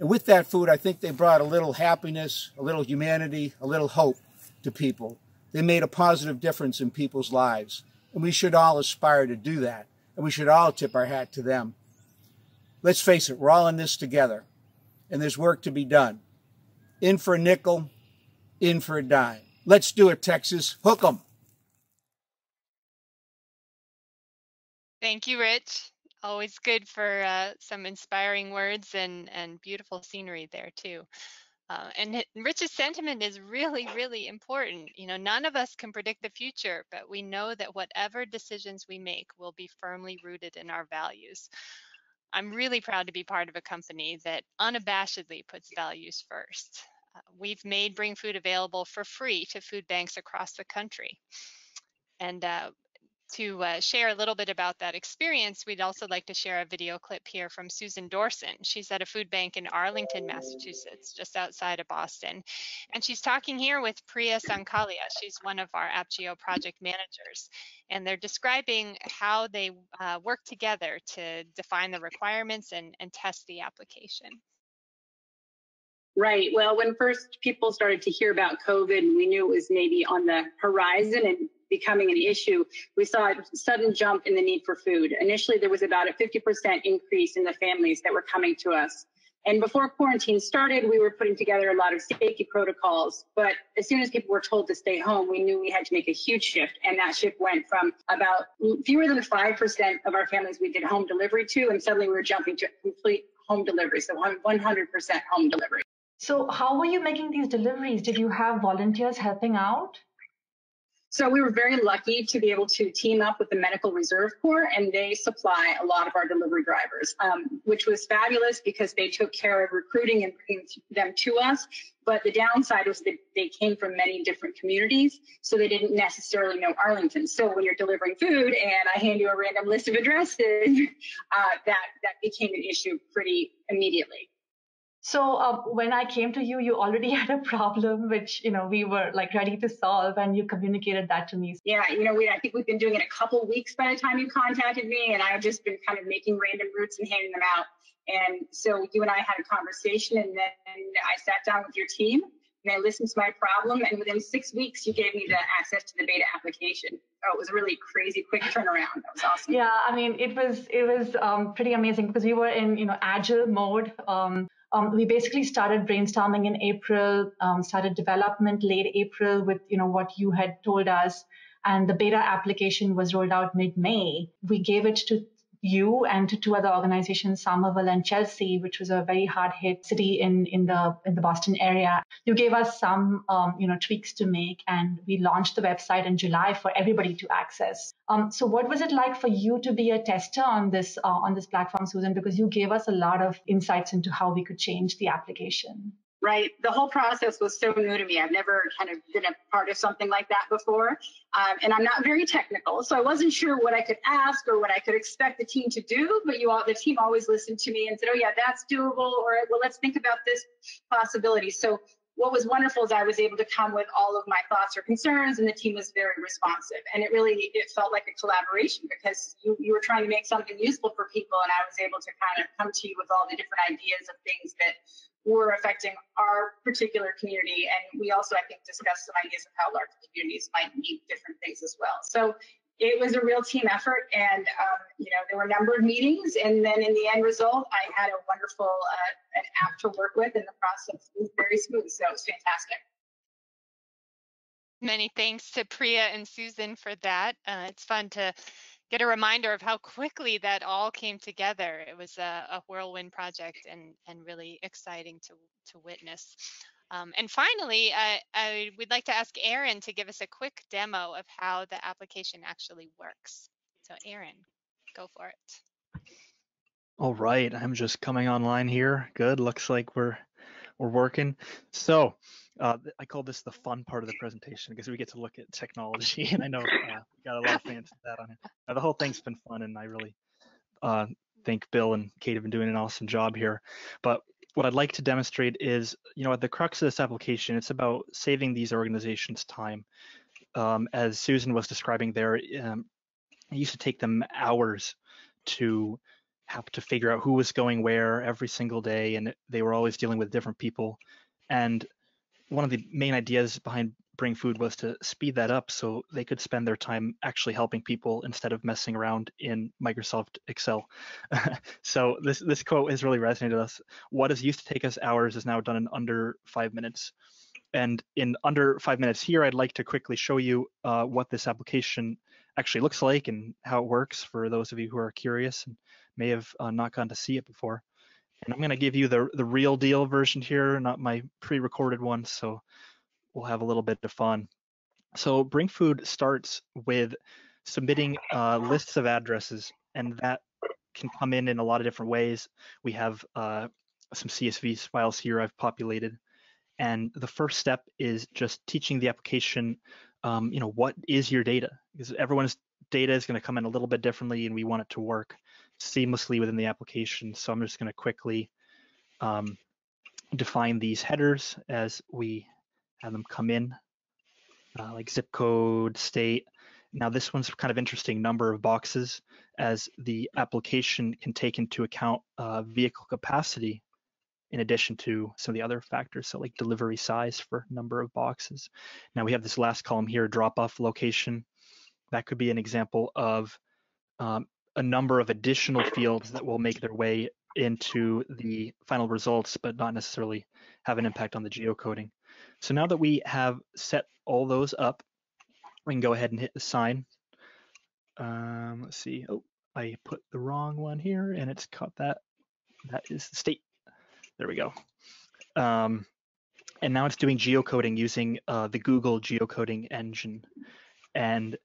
And with that food, I think they brought a little happiness, a little humanity, a little hope to people. They made a positive difference in people's lives. And we should all aspire to do that. And we should all tip our hat to them. Let's face it, we're all in this together. And there's work to be done. In for a nickel, in for a dime. Let's do it, Texas. Hook 'em. Thank you, Rich. Always good for uh, some inspiring words and, and beautiful scenery there, too. Uh, and Rich's sentiment is really, really important. You know, none of us can predict the future, but we know that whatever decisions we make will be firmly rooted in our values. I'm really proud to be part of a company that unabashedly puts values first. Uh, we've made Bring Food available for free to food banks across the country. And uh, to uh, share a little bit about that experience, we'd also like to share a video clip here from Susan Dorson. She's at a food bank in Arlington, Massachusetts, just outside of Boston. And she's talking here with Priya Sankalia. She's one of our AppGeo project managers. And they're describing how they uh, work together to define the requirements and, and test the application. Right. Well, when first people started to hear about COVID, we knew it was maybe on the horizon and becoming an issue, we saw a sudden jump in the need for food. Initially, there was about a 50% increase in the families that were coming to us. And before quarantine started, we were putting together a lot of safety protocols. But as soon as people were told to stay home, we knew we had to make a huge shift. And that shift went from about fewer than 5% of our families we did home delivery to, and suddenly we were jumping to complete home delivery. So 100% home delivery. So, how were you making these deliveries? Did you have volunteers helping out? So we were very lucky to be able to team up with the Medical Reserve Corps, and they supply a lot of our delivery drivers, um, which was fabulous because they took care of recruiting and bringing them to us. But the downside was that they came from many different communities, so they didn't necessarily know Arlington. So when you're delivering food and I hand you a random list of addresses, [LAUGHS] uh, that that became an issue pretty immediately. So uh, when I came to you, you already [LAUGHS] had a problem, which you know we were like ready to solve, and you communicated that to me. Yeah, you know, we I think we've been doing it a couple weeks by the time you contacted me, and I've just been kind of making random routes and handing them out. And so you and I had a conversation, and then I sat down with your team, and they listened to my problem, and within six weeks, you gave me the access to the beta application. Oh, it was a really crazy quick turnaround. That was awesome. Yeah, I mean, it was it was um, pretty amazing because we were in you know agile mode. Um, um, we basically started brainstorming in April, um, started development late April with you know what you had told us, and the beta application was rolled out mid-May. We gave it to you and two other organizations, Somerville and Chelsea, which was a very hard hit city in, in the in the Boston area. You gave us some um, you know tweaks to make, and we launched the website in July for everybody to access. Um, so, what was it like for you to be a tester on this uh, on this platform, Susan? Because you gave us a lot of insights into how we could change the application right? The whole process was so new to me. I've never kind of been a part of something like that before. Um, and I'm not very technical, so I wasn't sure what I could ask or what I could expect the team to do. But you all, the team always listened to me and said, oh, yeah, that's doable. Or, well, let's think about this possibility. So what was wonderful is I was able to come with all of my thoughts or concerns, and the team was very responsive. And it really it felt like a collaboration because you, you were trying to make something useful for people, and I was able to kind of come to you with all the different ideas of things that were affecting our particular community. And we also, I think, discussed some ideas of how large communities might need different things as well. So it was a real team effort and um, you know there were a number of meetings and then in the end result i had a wonderful uh, an app to work with and the process was very smooth so it was fantastic. Many thanks to priya and susan for that. Uh, it's fun to get a reminder of how quickly that all came together. It was a, a whirlwind project and and really exciting to to witness um, and finally, I, I would like to ask Aaron to give us a quick demo of how the application actually works. So Aaron, go for it. All right, I'm just coming online here. Good, looks like we're we're working. So uh, I call this the fun part of the presentation because we get to look at technology, [LAUGHS] and I know uh, we got a lot of fans of that on here. Now, the whole thing's been fun, and I really uh, think Bill and Kate have been doing an awesome job here. But what I'd like to demonstrate is, you know, at the crux of this application, it's about saving these organizations time. Um, as Susan was describing there, um, it used to take them hours to have to figure out who was going where every single day, and they were always dealing with different people. And one of the main ideas behind Bring Food was to speed that up so they could spend their time actually helping people instead of messing around in Microsoft Excel. [LAUGHS] so this this quote has really resonated with us. What is used to take us hours is now done in under five minutes. And in under five minutes here, I'd like to quickly show you uh, what this application actually looks like and how it works for those of you who are curious and may have uh, not gone to see it before. And I'm going to give you the, the real deal version here, not my pre-recorded one. So we'll have a little bit of fun. So Bring Food starts with submitting uh, lists of addresses, and that can come in in a lot of different ways. We have uh, some CSV files here I've populated, and the first step is just teaching the application, um, you know, what is your data? Because everyone's data is going to come in a little bit differently, and we want it to work seamlessly within the application. So I'm just going to quickly um, define these headers as we have them come in, uh, like zip code, state. Now this one's kind of interesting number of boxes as the application can take into account uh, vehicle capacity in addition to some of the other factors, so like delivery size for number of boxes. Now we have this last column here, drop-off location. That could be an example of um, a number of additional fields that will make their way into the final results, but not necessarily have an impact on the geocoding. So now that we have set all those up, we can go ahead and hit the sign. Um, let's see. Oh, I put the wrong one here and it's caught that. That is the state. There we go. Um, and now it's doing geocoding using uh, the Google geocoding engine. And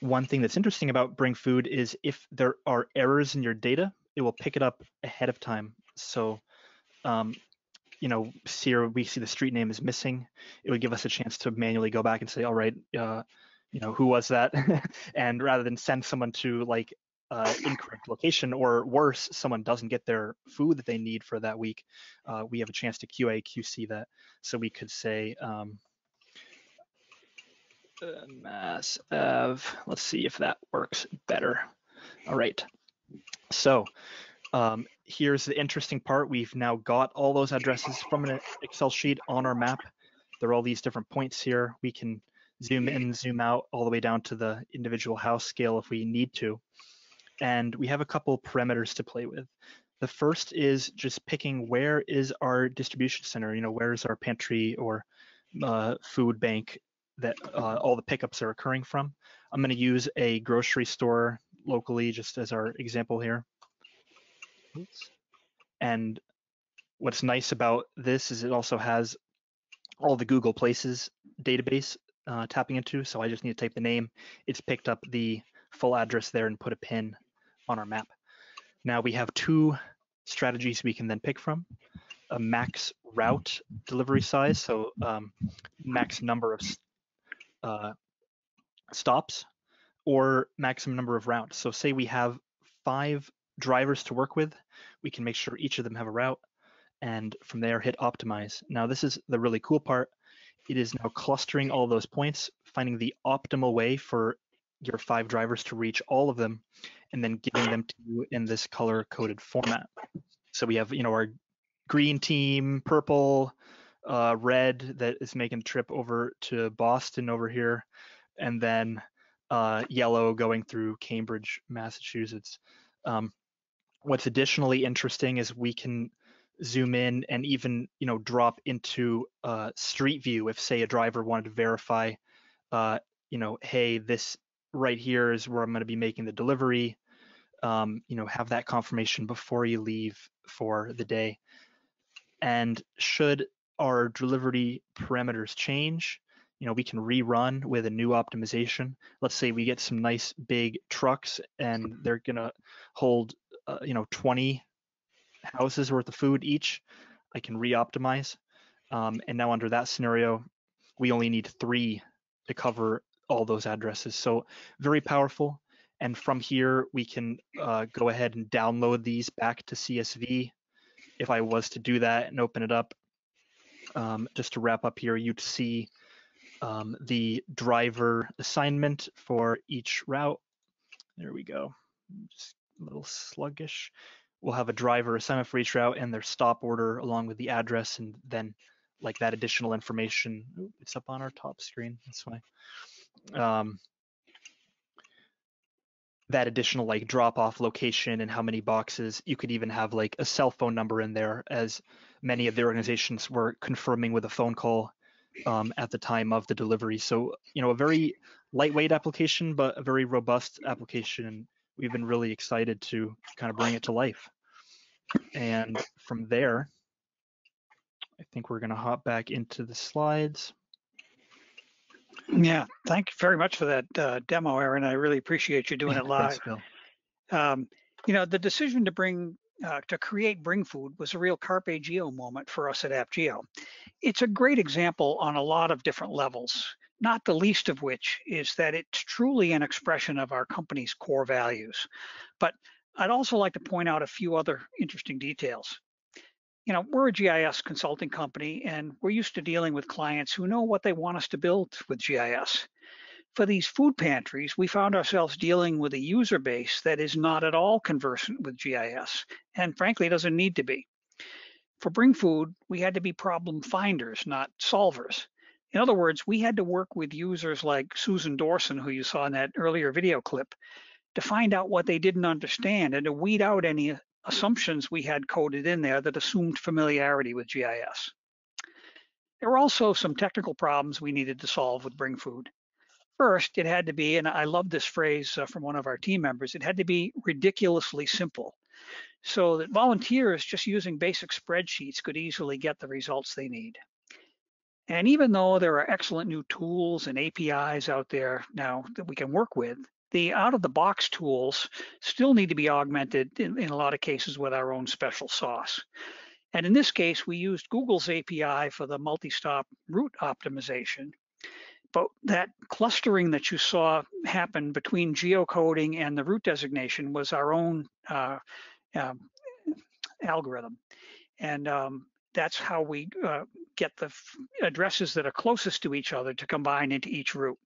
one thing that's interesting about Bring Food is if there are errors in your data, it will pick it up ahead of time. So, um, you know, here we see the street name is missing. It would give us a chance to manually go back and say, all right, uh, you know, who was that? [LAUGHS] and rather than send someone to like uh, incorrect location or worse, someone doesn't get their food that they need for that week, uh, we have a chance to QA, QC that. So we could say, um, mass of, let's see if that works better. All right. So um, here's the interesting part. We've now got all those addresses from an Excel sheet on our map. There are all these different points here. We can zoom in, zoom out all the way down to the individual house scale if we need to. And we have a couple parameters to play with. The first is just picking where is our distribution center, you know, where is our pantry or uh, food bank that uh, all the pickups are occurring from. I'm going to use a grocery store locally just as our example here. Oops. And what's nice about this is it also has all the Google Places database uh, tapping into. So I just need to type the name. It's picked up the full address there and put a pin on our map. Now we have two strategies we can then pick from. A max route delivery size, so um, max number of uh, stops, or maximum number of routes. So say we have five drivers to work with, we can make sure each of them have a route, and from there hit optimize. Now this is the really cool part. It is now clustering all those points, finding the optimal way for your five drivers to reach all of them, and then giving them to you in this color coded format. So we have, you know, our green team, purple, uh, red that is making the trip over to Boston over here, and then uh, yellow going through Cambridge, Massachusetts. Um, what's additionally interesting is we can zoom in and even you know drop into uh, street view if say a driver wanted to verify uh, you know hey this right here is where i'm going to be making the delivery um, you know have that confirmation before you leave for the day and should our delivery parameters change you know we can rerun with a new optimization let's say we get some nice big trucks and they're going to hold uh, you know 20 houses worth of food each, I can re-optimize. Um, and now under that scenario, we only need three to cover all those addresses. So very powerful. And from here, we can uh, go ahead and download these back to CSV. If I was to do that and open it up, um, just to wrap up here, you'd see um, the driver assignment for each route. There we go. Just a little sluggish we'll have a driver assignment for each route and their stop order along with the address and then like that additional information. Ooh, it's up on our top screen. That's why. Um, that additional like drop off location and how many boxes. You could even have like a cell phone number in there as many of the organizations were confirming with a phone call um, at the time of the delivery. So, you know, a very lightweight application, but a very robust application we've been really excited to kind of bring it to life. And from there, I think we're going to hop back into the slides. Yeah, thank you very much for that uh, demo, Aaron. I really appreciate you doing it live. Thanks, um, you know, the decision to bring uh, to create Bring Food was a real carpe geo moment for us at AppGeo. It's a great example on a lot of different levels not the least of which is that it's truly an expression of our company's core values. But I'd also like to point out a few other interesting details. You know, we're a GIS consulting company and we're used to dealing with clients who know what they want us to build with GIS. For these food pantries, we found ourselves dealing with a user base that is not at all conversant with GIS and frankly doesn't need to be. For Bring Food, we had to be problem finders, not solvers. In other words, we had to work with users like Susan Dorson, who you saw in that earlier video clip, to find out what they didn't understand and to weed out any assumptions we had coded in there that assumed familiarity with GIS. There were also some technical problems we needed to solve with Bring Food. First, it had to be, and I love this phrase uh, from one of our team members, it had to be ridiculously simple so that volunteers just using basic spreadsheets could easily get the results they need. And even though there are excellent new tools and APIs out there now that we can work with, the out of the box tools still need to be augmented in, in, a lot of cases with our own special sauce. And in this case, we used Google's API for the multi-stop route optimization. But that clustering that you saw happen between geocoding and the route designation was our own uh, um, algorithm. And um, that's how we uh, get the addresses that are closest to each other to combine into each route.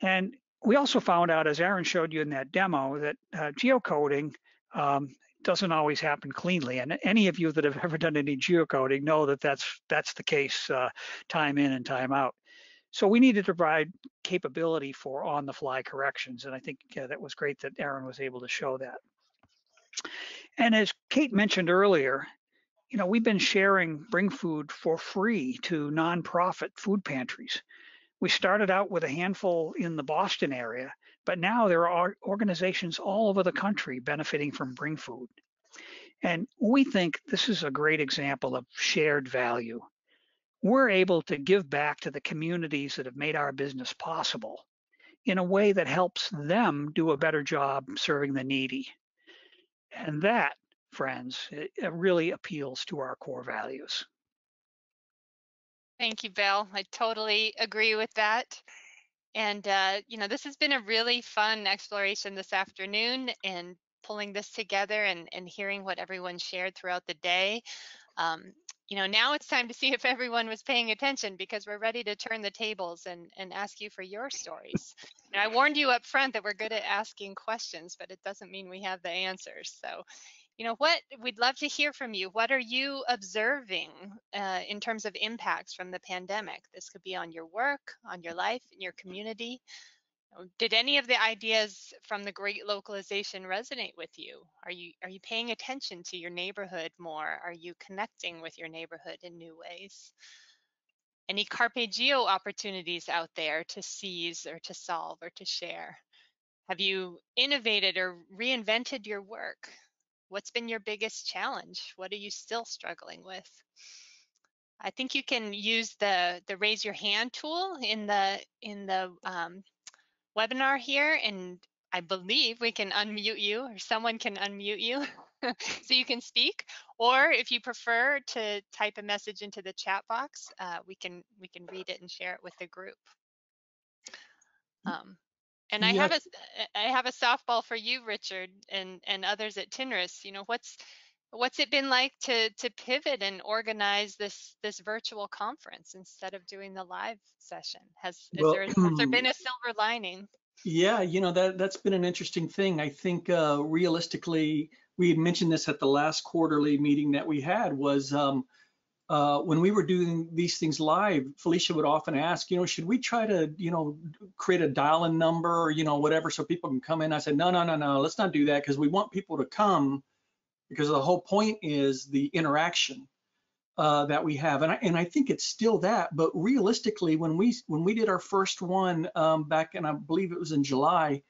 And we also found out, as Aaron showed you in that demo, that uh, geocoding um, doesn't always happen cleanly. And any of you that have ever done any geocoding know that that's that's the case uh, time in and time out. So we needed to provide capability for on-the-fly corrections, and I think yeah, that was great that Aaron was able to show that. And as Kate mentioned earlier, you know, we've been sharing Bring Food for free to nonprofit food pantries. We started out with a handful in the Boston area, but now there are organizations all over the country benefiting from Bring Food. And we think this is a great example of shared value. We're able to give back to the communities that have made our business possible in a way that helps them do a better job serving the needy. And that, friends, it, it really appeals to our core values. Thank you, Bill. I totally agree with that. And, uh, you know, this has been a really fun exploration this afternoon and pulling this together and, and hearing what everyone shared throughout the day. Um, you know, now it's time to see if everyone was paying attention because we're ready to turn the tables and, and ask you for your stories. And I warned you up front that we're good at asking questions, but it doesn't mean we have the answers. So you know what we'd love to hear from you what are you observing uh, in terms of impacts from the pandemic this could be on your work on your life in your community did any of the ideas from the great localization resonate with you? Are you are you paying attention to your neighborhood more? Are you connecting with your neighborhood in new ways? Any carpe geo opportunities out there to seize or to solve or to share? Have you innovated or reinvented your work? What's been your biggest challenge? What are you still struggling with? I think you can use the the raise your hand tool in the in the um, webinar here, and I believe we can unmute you, or someone can unmute you, [LAUGHS] so you can speak. Or if you prefer to type a message into the chat box, uh, we can we can read it and share it with the group. Um, and I have a I have a softball for you, Richard, and and others at TNRIS. You know, what's what's it been like to to pivot and organize this this virtual conference instead of doing the live session? Has well, there, has there been [CLEARS THROAT] a silver lining? Yeah, you know that that's been an interesting thing. I think uh, realistically, we had mentioned this at the last quarterly meeting that we had was um, uh, when we were doing these things live, Felicia would often ask, you know, should we try to, you know, create a dial-in number or, you know, whatever so people can come in? I said, no, no, no, no, let's not do that because we want people to come because the whole point is the interaction uh, that we have. And I, and I think it's still that, but realistically, when we when we did our first one um, back and I believe it was in July,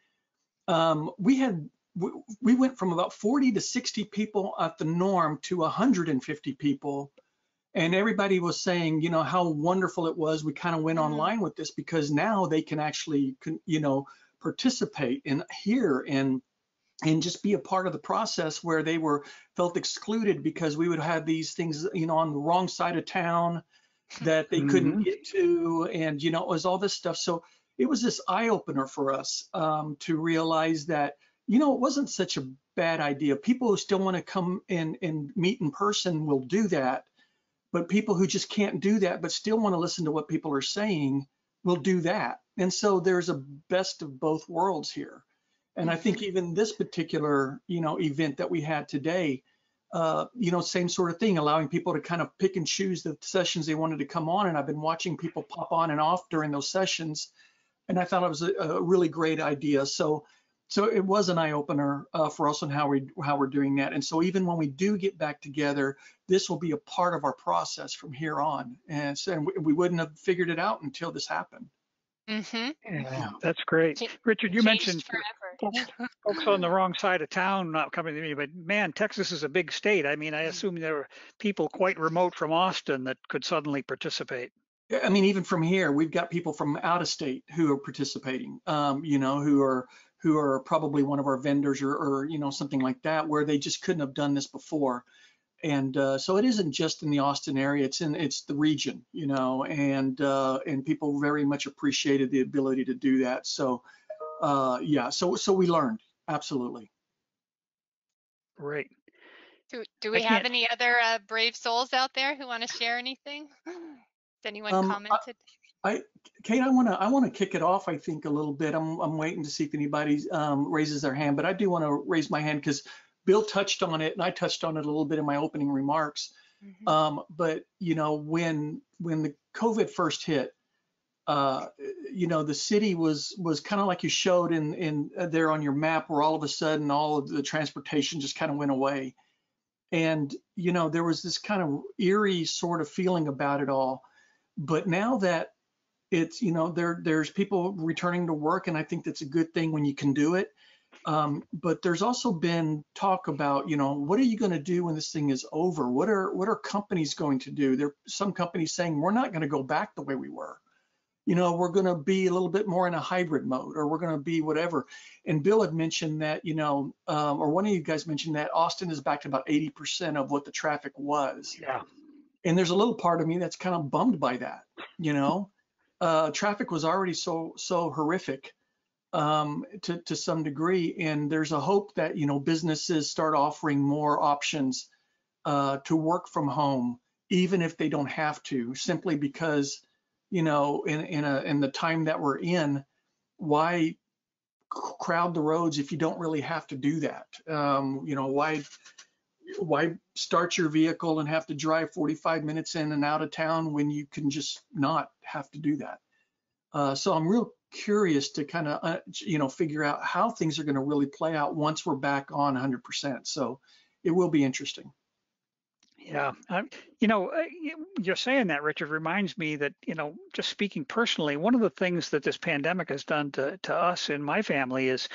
um, we had we, we went from about 40 to 60 people at the norm to 150 people and everybody was saying you know how wonderful it was we kind of went mm-hmm. online with this because now they can actually you know participate and hear and and just be a part of the process where they were felt excluded because we would have these things you know on the wrong side of town [LAUGHS] that they mm-hmm. couldn't get to and you know it was all this stuff so it was this eye opener for us um, to realize that you know it wasn't such a bad idea people who still want to come in and meet in person will do that but people who just can't do that, but still want to listen to what people are saying, will do that. And so there's a best of both worlds here. And I think even this particular, you know, event that we had today, uh, you know, same sort of thing, allowing people to kind of pick and choose the sessions they wanted to come on. And I've been watching people pop on and off during those sessions, and I thought it was a, a really great idea. So so it was an eye opener uh, for us on how we how we're doing that. And so even when we do get back together, this will be a part of our process from here on. And so and we wouldn't have figured it out until this happened. Mm-hmm. Yeah, that's great. Richard, you mentioned folks, [LAUGHS] folks on the wrong side of town not coming to me, but man, Texas is a big state. I mean, I mm. assume there were people quite remote from Austin that could suddenly participate. I mean, even from here, we've got people from out of state who are participating, um, you know, who are who are probably one of our vendors or, or, you know, something like that, where they just couldn't have done this before. And uh, so it isn't just in the Austin area; it's in it's the region, you know, and uh, and people very much appreciated the ability to do that. So uh, yeah, so so we learned absolutely. Great. Do, do we have any other uh, brave souls out there who want to share anything? Has anyone Um, I- commented? I, Kate, I want to, I want to kick it off. I think a little bit. I'm, I'm waiting to see if anybody um, raises their hand, but I do want to raise my hand because Bill touched on it, and I touched on it a little bit in my opening remarks. Um, but you know, when when the COVID first hit, uh, you know, the city was was kind of like you showed in in uh, there on your map, where all of a sudden all of the transportation just kind of went away, and you know, there was this kind of eerie sort of feeling about it all. But now that it's you know there there's people returning to work and i think that's a good thing when you can do it um, but there's also been talk about you know what are you going to do when this thing is over? What are what are companies going to do? There some companies saying we're not going to go back the way we were. You know we're going to be a little bit more in a hybrid mode or we're going to be whatever. And bill had mentioned that you know um, or one of you guys mentioned that austin is back to about 80% of what the traffic was. Yeah. And there's a little part of me that's kind of bummed by that you know? Uh, traffic was already so so horrific um, to to some degree, and there's a hope that you know businesses start offering more options uh, to work from home, even if they don't have to, simply because you know in in a in the time that we're in, why crowd the roads if you don't really have to do that? Um, you know why why start your vehicle and have to drive 45 minutes in and out of town when you can just not have to do that? Uh, so I'm real curious to kind of, uh, you know, figure out how things are going to really play out once we're back on 100%. So it will be interesting. Yeah, you know, uh, you- you're saying that, Richard, reminds me that, you know, just speaking personally, one of the things that this pandemic has done to, to us in my family is,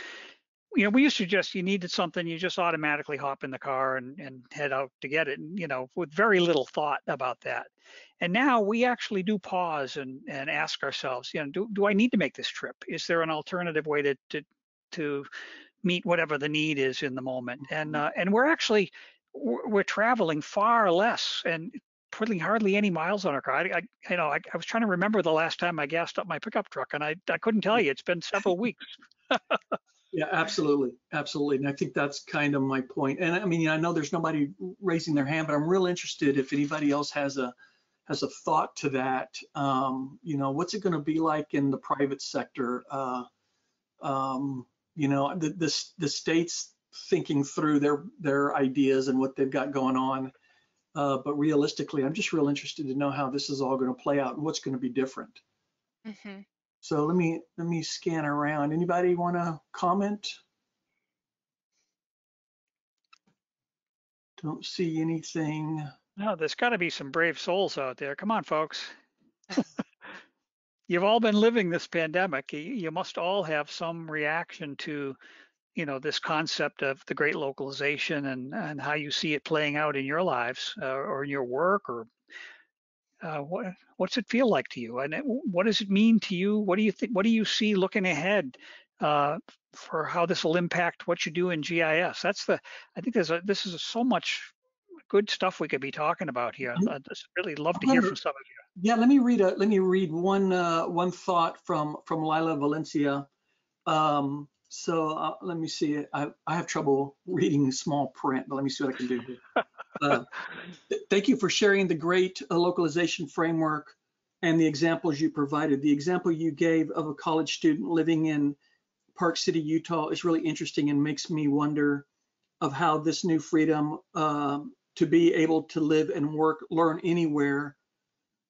you know, we used to just, you needed something, you just automatically hop in the car and, and head out to get it, and, you know, with very little thought about that. And now we actually do pause and, and ask ourselves, you know, do, do I need to make this trip? Is there an alternative way to, to, to meet whatever the need is in the moment? And, uh, and we're actually, we're we're traveling far less and putting hardly any miles on our car. I, I you know, I, I was trying to remember the last time I gassed up my pickup truck, and I, I couldn't tell you. It's been several weeks. [LAUGHS] Yeah, absolutely, absolutely. And I think that's kind of my point. And I mean, I know there's nobody raising their hand, but I'm real interested if anybody else has a has a thought to that. Um, you know, what's it going to be like in the private sector? Uh, um, you know, the, the the states thinking through their their ideas and what they've got going on. Uh, but realistically, I'm just real interested to know how this is all going to play out and what's going to be different. hmm So let me let me scan around. Anybody want to comment? Don't see anything. No, there's got to be some brave souls out there. Come on, folks. [LAUGHS] You've all been living this pandemic. You, must all have some reaction to, you know, this concept of the great localization and and how you see it playing out in your lives uh, or in your work or uh, what what's it feel like to you and it- what does it mean to you what do you think what do you see looking ahead uh, for how this will impact what you do in gis that's the i think there's a this is so much good stuff we could be talking about here i'd just really love to hear from some of you Yeah, let me read a let me read one uh, one thought from from Lila Valencia. Um, so uh, let me see. I I have trouble reading small print, but let me see what I can do here. [LAUGHS] Uh, th- thank you for sharing the great uh, localization framework and the examples you provided. The example you gave of a college student living in Park City, Utah is really interesting and makes me wonder of how this new freedom um, to be able to live and work, learn anywhere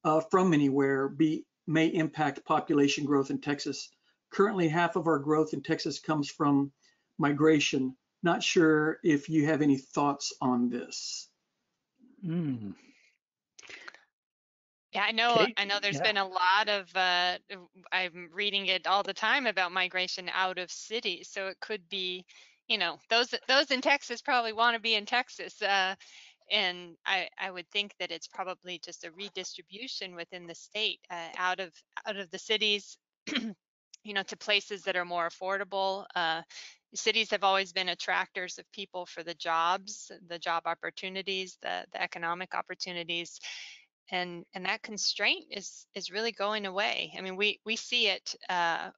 uh, from anywhere be, may impact population growth in Texas. Currently, half of our growth in Texas comes from migration. Not sure if you have any thoughts on this. Mm. Yeah, I know. Kate? I know. There's Yeah. been a lot of. Uh, I'm reading it all the time about migration out of cities. So it could be, you know, those those in Texas probably want to be in Texas. Uh, and I, I would think that it's probably just a redistribution within the state uh, out of out of the cities [CLEARS THROAT] you know to places that are more affordable uh, cities have always been attractors of people for the jobs the job opportunities the, the economic opportunities. And and that constraint is is really going away. I mean we we see it uh,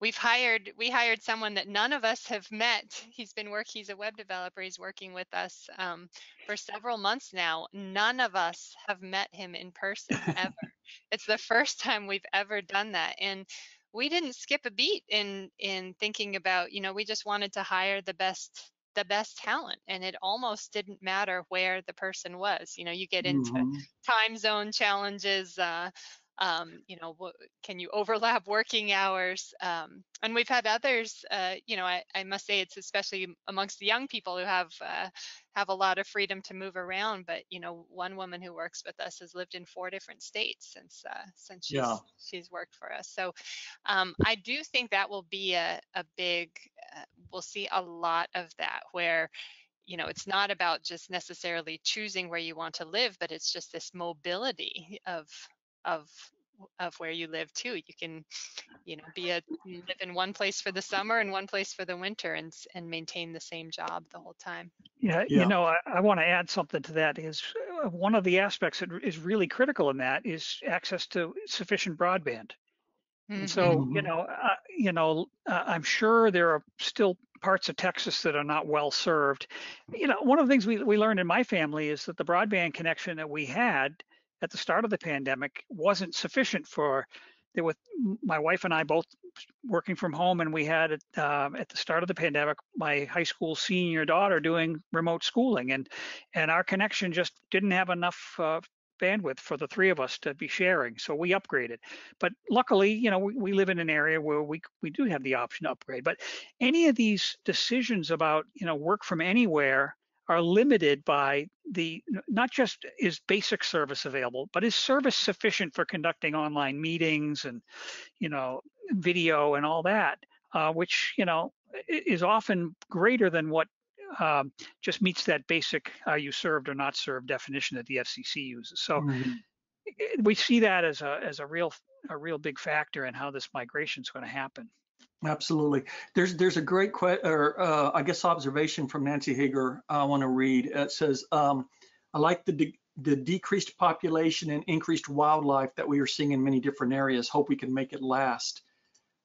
we've hired we hired someone that none of us have met. He's been work he's a web developer he's working with us um, for several months now. None of us have met him in person ever. [LAUGHS] It's the first time we've ever done that. And we didn't skip a beat in in thinking about you know we just wanted to hire the best the best talent and it almost didn't matter where the person was you know you get into Mhm. time zone challenges uh, um, you know can you overlap [LAUGHS] working hours um, and we've had others uh, you know I, I must say it's especially amongst the young people who have uh, have a lot of freedom to move around but you know one woman who works with us has lived in four different states since uh, since she's Yeah. she's worked for us so um, i do think that will be a, a big uh, we'll see a lot of that where you know it's not about just necessarily choosing where you want to live but it's just this mobility of of of where you live too you can you know be a live in one place for the summer and one place for the winter and and maintain the same job the whole time Yeah, Yeah. you know, I, I want to add something to that. Is uh, one of the aspects that is really critical in that is access to sufficient broadband. And so, you Mhm. know, uh, you know, uh, I'm sure there are still parts of Texas that are not well served. You know, one of the things we we learned in my family is that the broadband connection that we had at the start of the pandemic wasn't sufficient for. There was my wife and I both working from home, and we had um, at the start of the pandemic my high school senior daughter doing remote schooling, and and our connection just didn't have enough uh, bandwidth for the three of us to be sharing, so we upgraded but luckily you know we, we live in an area where we we do have the option to upgrade but any of these decisions about you know work from anywhere are limited by the not just is basic service available but is service sufficient for conducting online meetings and you know video and all that uh, which you know is often greater than what um, just meets that basic are you served or not served definition that the FCC uses. So Mhm. we see that as a as a real a real big factor in how this migration is going to happen. Absolutely. There's there's a great que- or uh, I guess observation from Nancy Hager I want to read. It says, um, I like the de- the decreased population and increased wildlife that we are seeing in many different areas. Hope we can make it last.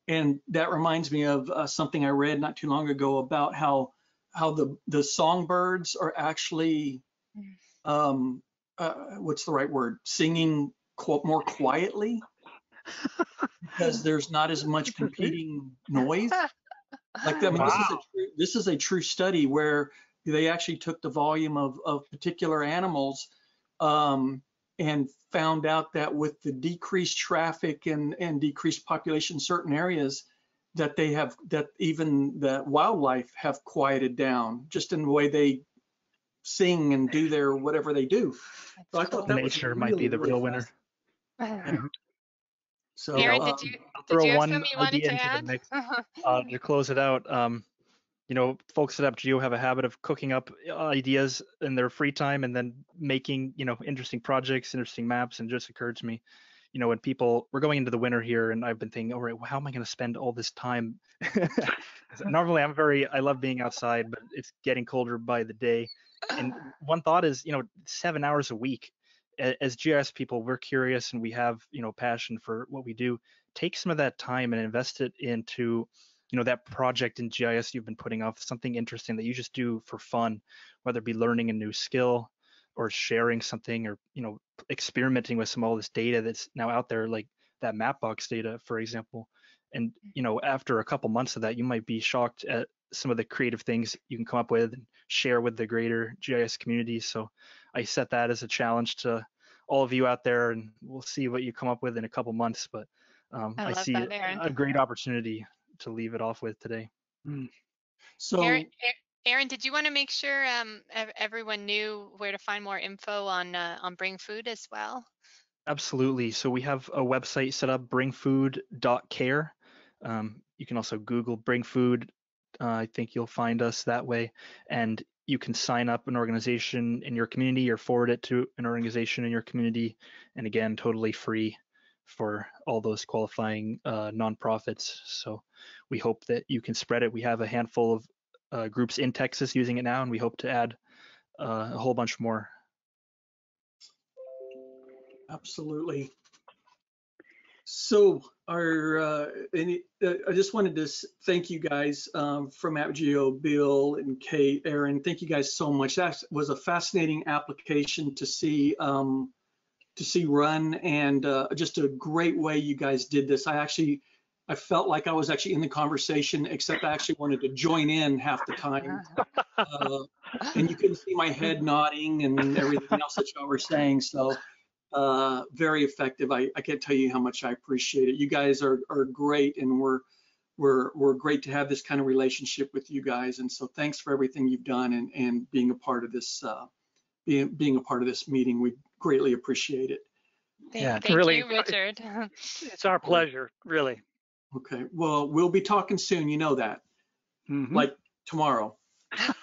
And that reminds me of uh, something I read not too long ago about how how the the songbirds are actually um, uh, what's the right word? Singing qu- more quietly [LAUGHS] because there's not as much [LAUGHS] competing noise. Like I mean, this is a true, this is a true study where they actually took the volume of of particular animals um, and found out that with the decreased traffic and and decreased population in certain areas, that they have that even the wildlife have quieted down just in the way they sing and do their whatever they do. So I thought that was Nature might be really, the really real winner. [LAUGHS] So Aaron, um, did you I'll did throw you one you idea to into the mix [LAUGHS] uh, to close it out. Um, you know, folks at AppGeo have a habit of cooking up uh, ideas in their free time and then making, you know, interesting projects, interesting maps. And it just occurred to me, you know, when people we're going into the winter here, and I've been thinking, all right, well, how am I going to spend all this time? [LAUGHS] Normally, I'm very, I love being outside, but it's getting colder by the day. And [LAUGHS] one thought is, you know, seven hours a week. As GIS people, we're curious and we have, you know, passion for what we do. Take some of that time and invest it into you know that project in GIS you've been putting off something interesting that you just do for fun whether it be learning a new skill or sharing something or you know experimenting with some all this data that's now out there like that mapbox data for example and you know after a couple months of that you might be shocked at some of the creative things you can come up with and share with the greater GIS community so I set that as a challenge to all of you out there and we'll see what you come up with in a couple months but um, I I, see that, a great opportunity to leave it off with today. so Aaron, Aaron, did you want to make sure um, everyone knew where to find more info on uh, on Bring Food as well? Absolutely. So we have a website set up, bringfood.care. Um, you can also Google Bring Food. Uh, I think you'll find us that way. And you can sign up an organization in your community or forward it to an organization in your community. And again, totally free for all those qualifying uh, nonprofits. So we hope that you can spread it. We have a handful of uh, groups in Texas using it now, and we hope to add uh, a whole bunch more. Absolutely. So our, uh, any, uh, I just wanted to thank you guys um, from AppGeo, Bill and Kate, Aaron. Thank you guys so much. That was a fascinating application to see um, to see run and uh, just a great way you guys did this. I actually I felt like I was actually in the conversation, except I actually wanted to join in half the time. [LAUGHS] Uh, and you couldn't see my head nodding and everything else that y'all were saying. So uh, very effective. I, I can't tell you how much I appreciate it. You guys are, are great and we're, we're, we're great to have this kind of relationship with you guys. And so thanks for everything you've done and, and being a part of this, uh, being, being a part of this meeting. We greatly appreciate it. Thank, Yeah, thank really, you, Richard. [LAUGHS] It's our pleasure, really. Okay, well, we'll be talking soon, you know that, Mhm. like tomorrow. [LAUGHS]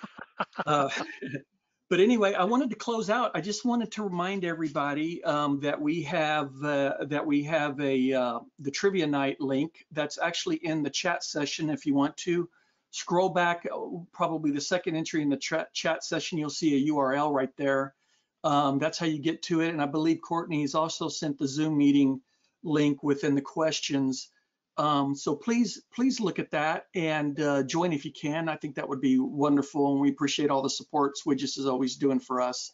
Uh, [LAUGHS] But anyway, I wanted to close out. I just wanted to remind everybody um, that we have uh, that we have a uh, the trivia night link that's actually in the chat session. If you want to scroll back, oh, probably the second entry in the chat chat session, you'll see a URL right there. Um, that's how you get to it. And I believe Courtney's also sent the Zoom meeting link within the questions. Um, so please, please look at that and uh, join if you can. I think that would be wonderful, and we appreciate all the support Swidgis is always doing for us.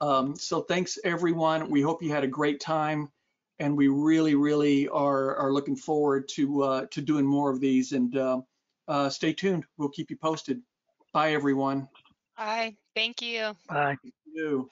Um, so thanks everyone. We hope you had a great time, and we really, really are are looking forward to uh, to doing more of these. And uh, uh, stay tuned. We'll keep you posted. Bye everyone. Bye. Thank you. Bye. You.